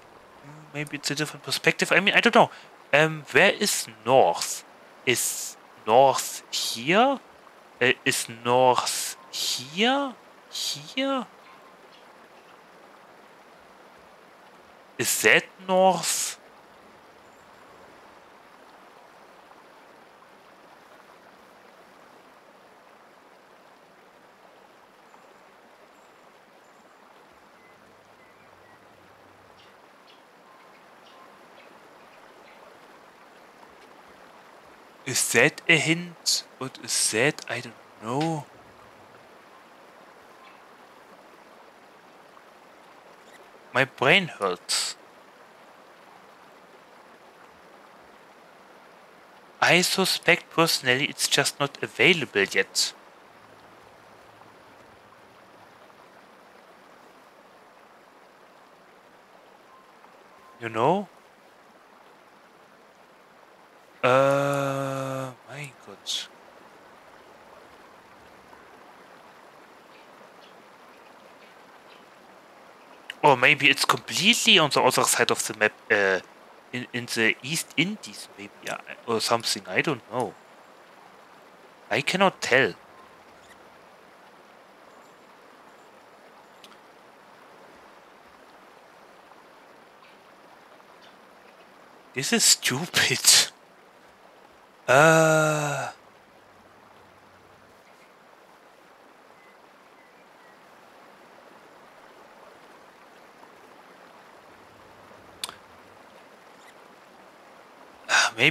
Maybe it's a different perspective. I mean, I don't know. Um, where is north? Is north here? Uh, is north here? Here? Is that north? Is that a hint? What is that? I don't know. My brain hurts. I suspect personally it's just not available yet. You know? Uh, my God. Maybe it's completely on the other side of the map, uh, in, in the East Indies, maybe, uh, or something, I don't know. I cannot tell. This is stupid. [laughs] Uh.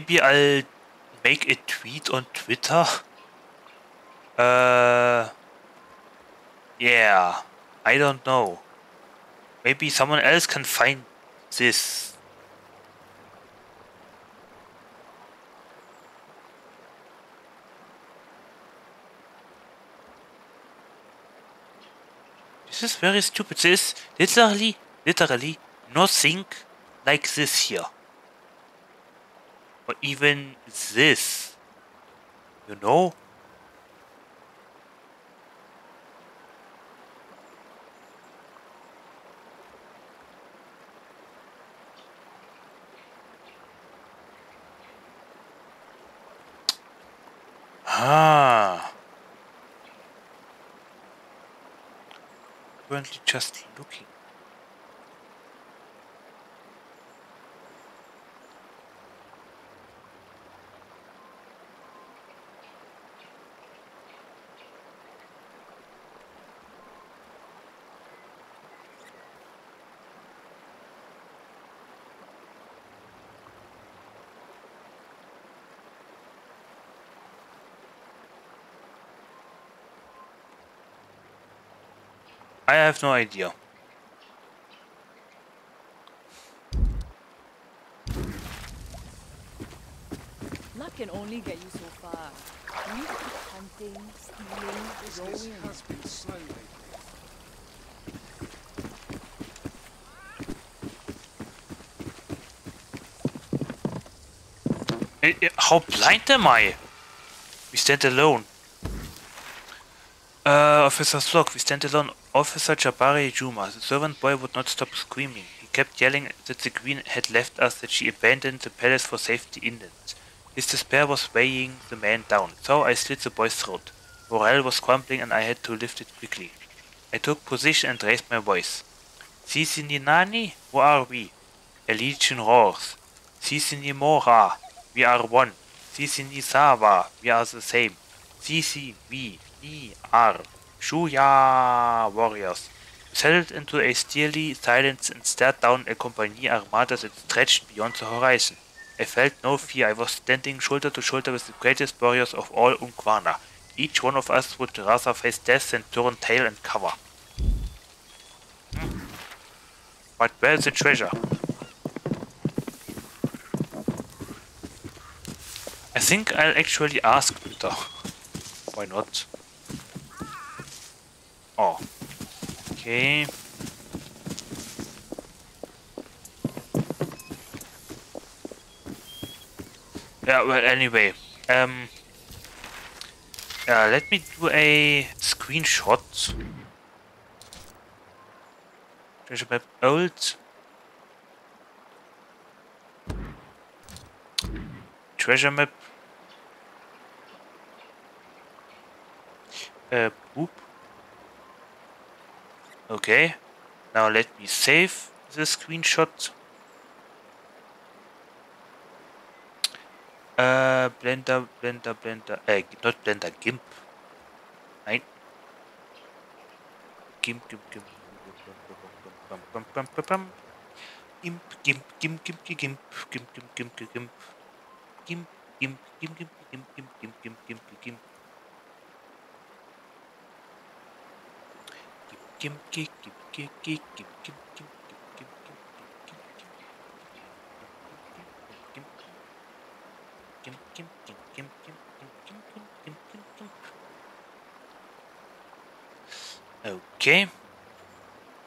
maybe I'll make a tweet on Twitter. Uh, yeah, I don't know. Maybe someone else can find this. This is very stupid. This literally, literally nothing like this here. Or even this. You know? Ah. Currently just looking. Have no idea. Luck can only get you so far. You keep hunting, stealing, Business growing. has been slowly. Eh, eh, How blind am I? We stand alone. Uh, Officer Scurlock, we stand alone. Officer Jabari Juma. The servant boy would not stop screaming. He kept yelling that the queen had left us, that she abandoned the palace for safety inland. His despair was weighing the man down, so I slit the boy's throat. Morale was crumbling and I had to lift it quickly. I took position and raised my voice. Sisi ni nani? Who are we? A legion roars. Sisi ni mora. We are one. Sisi ni sawa. We are the same. Sisi, we, ni, are. Shuya warriors. Settled into a steely silence and stared down a company armada that stretched beyond the horizon. I felt no fear. I was standing shoulder to shoulder with the greatest warriors of all Ungwana. Each one of us would rather face death than turn tail and cover. But where's the treasure? I think I'll actually ask Peter. Why not? Oh. Okay. Yeah, well, anyway. Um. Yeah, let me do a screenshot. Treasure map old. Treasure map. Uh, boop. Okay. Now let me save the screenshot. Uh, Blender, Blender, Blender, äh, not Blender, GIMP. Nein. GIMP, GIMP, GIMP. Bum, bum, bum, bum, bum. GIMP, GIMP, GIMP, GIMP, GIMP, GIMP, GIMP, GIMP, GIMP. GIMP, GIMP, GIMP, GIMP, GIMP, GIMP, GIMP, GIMP, GIMP, GIMP. GIMP, GIMP, GIMP, GIMP, GIMP, GIMP, GIMP, GIMP, GIMP, GIMP, GIMP, GIMP, GIMP, GIMP, GIMP, GIMP, GIMP, GIMP, GIMP. Okay.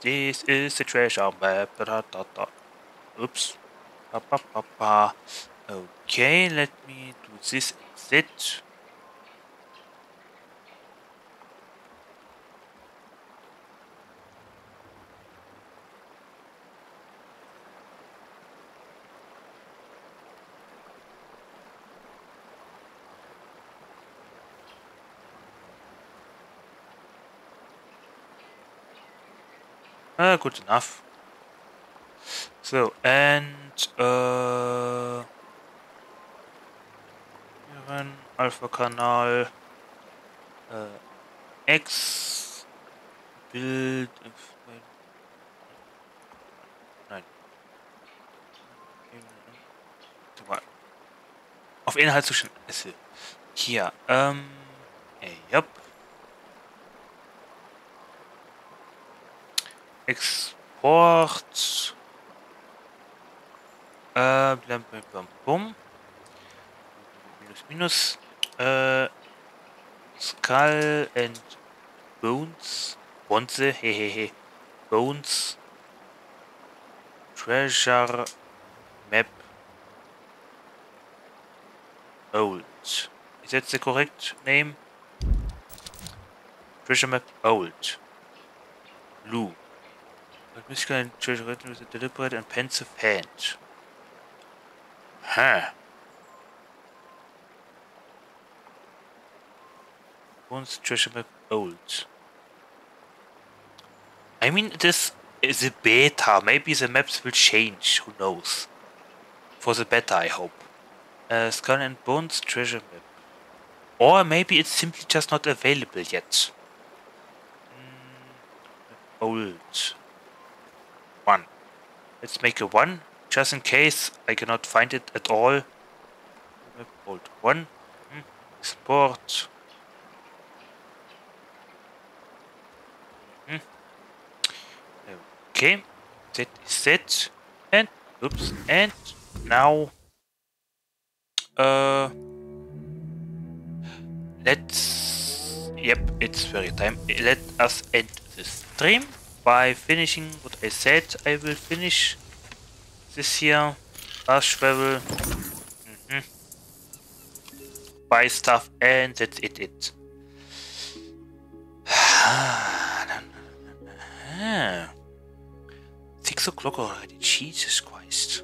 This is the treasure map. Da, da, da. Oops. Ba, ba, ba. Okay, let me do this instead. Uh, good enough. So, and, uh, wir rein, Alpha-Kanal, äh, X, Bild. Auf Inhaltszustand, hier, ähm, äh, jupp. Export. Äh, blam, blam, blam, bum. Minus, minus. Äh, Skull and Bones. Bonze, hehehe. Bones. Treasure map old. Is that the correct name? Treasure map old. Blue. But and treasure written with a deliberate and pensive hand. Huh. Once treasure map old. I mean, this is a beta. Maybe the maps will change. Who knows? For the better, I hope. Uh, Skull and Bones treasure map. Or maybe it's simply just not available yet. Mm, old. One. Let's make a one, just in case I cannot find it at all. Map Old one. Mm, Export. Mm. Okay, that is it. And oops, and now uh let's yep, it's very time. Let us end the stream by finishing what I said I will finish this year. Fast travel. Mhm. Buy stuff and that's it it. [sighs] [sighs] Six o'clock already. Jesus Christ.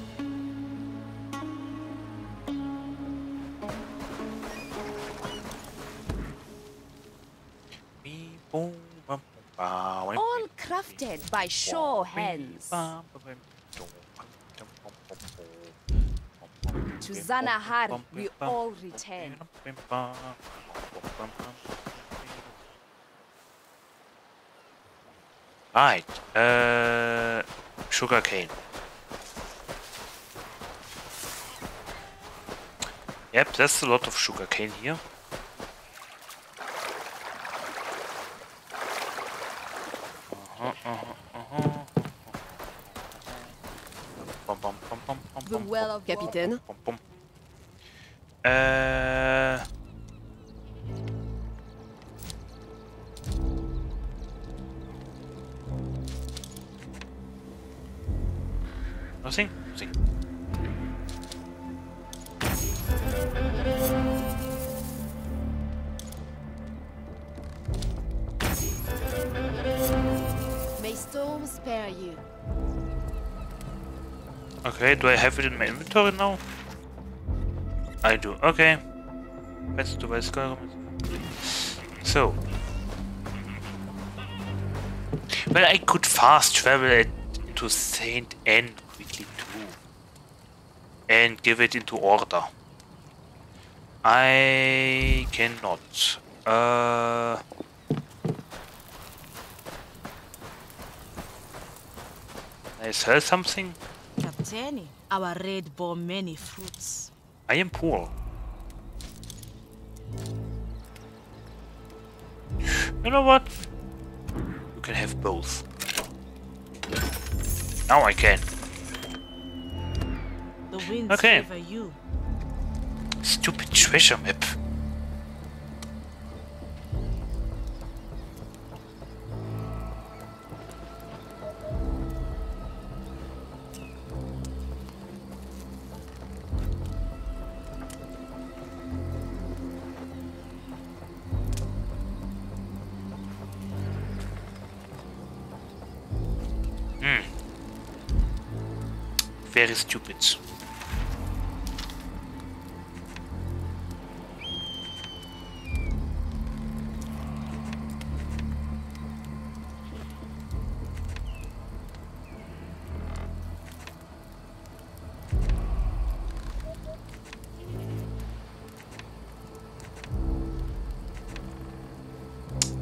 All crafted by sure hands. To Zanahari we all return. Right, uh, sugarcane. Yep, that's a lot of sugarcane here. Uh-huh, uh-huh, uh-huh. Bum, bum, bum, bum, bum, The bum, well bum, of Capitaine. bum, bum. Uh, nothing? Okay, do I have it in my inventory now? I do, okay. Let's do my. So. Well, I could fast travel it into Saint Anne quickly too. And give it into order. I cannot. Uh. I sell something? Captain, our raid bore many fruits. I am poor. You know what? You can have both. Now I can. The winds Okay. favor you. Stupid treasure map. very stupid.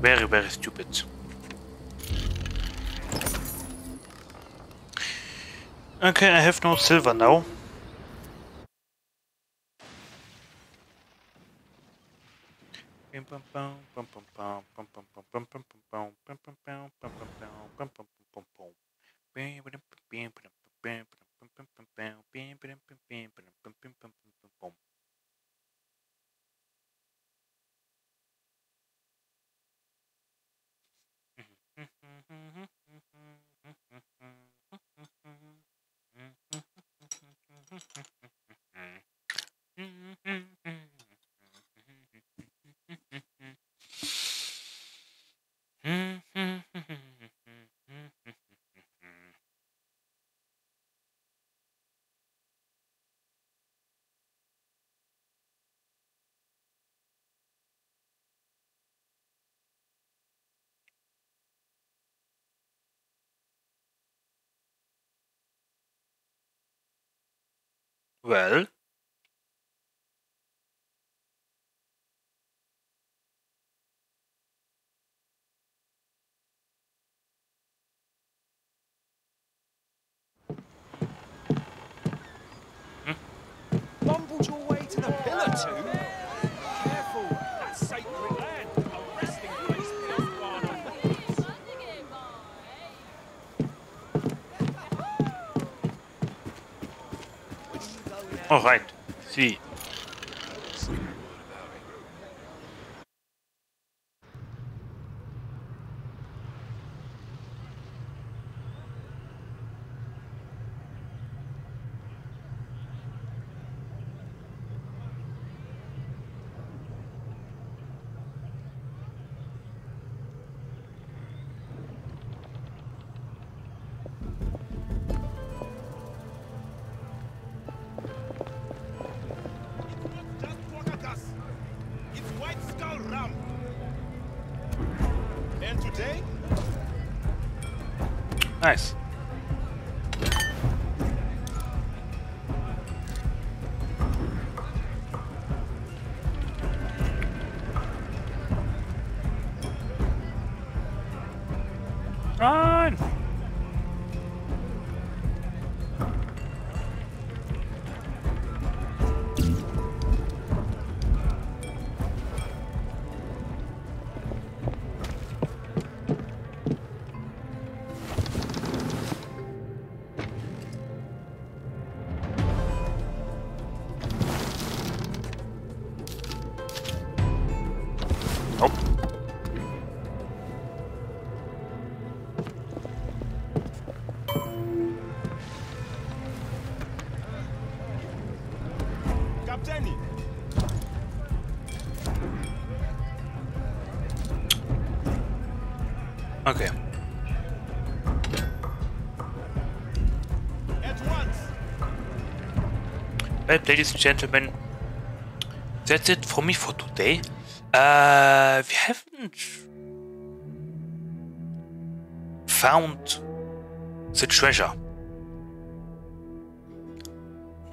Very, very stupid. Okay, I have no silver now. Well, hmm? Bumbled your way to the pillar too? Careful, that's sacred land. A resting place for those guano all right. See. Well, ladies and gentlemen, that's it for me for today. Uh, we haven't found the treasure.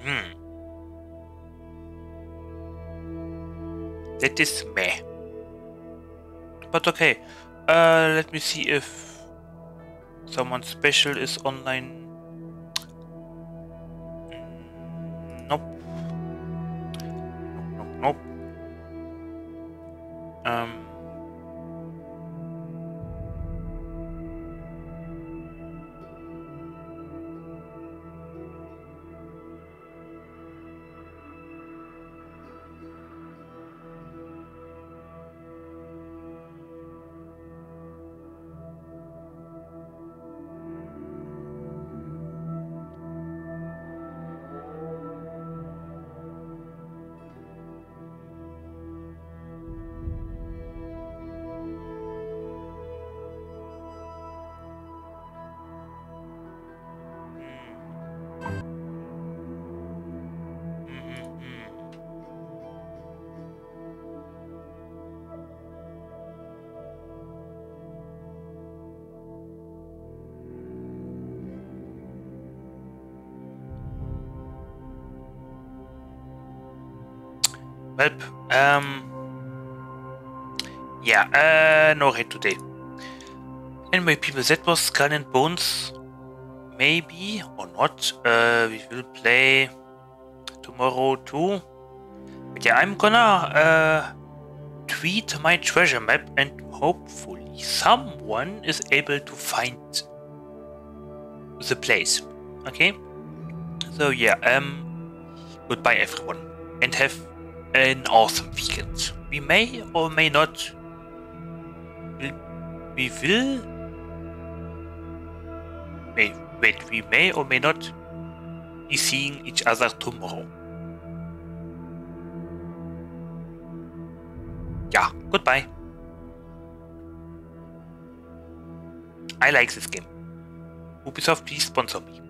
Hmm. That is meh. But okay, uh, let me see if someone special is online. Well, um, yeah, uh, no raid today. Anyway, people, that was Skull and Bones. Maybe or not. Uh, we will play tomorrow too. But yeah, I'm gonna uh, tweet my treasure map and hopefully someone is able to find the place. Okay? So yeah, um goodbye everyone and have an awesome weekend. We may or may not we will may wait, we may or may not be seeing each other tomorrow. Yeah, goodbye. I like this game. Ubisoft, please sponsor me.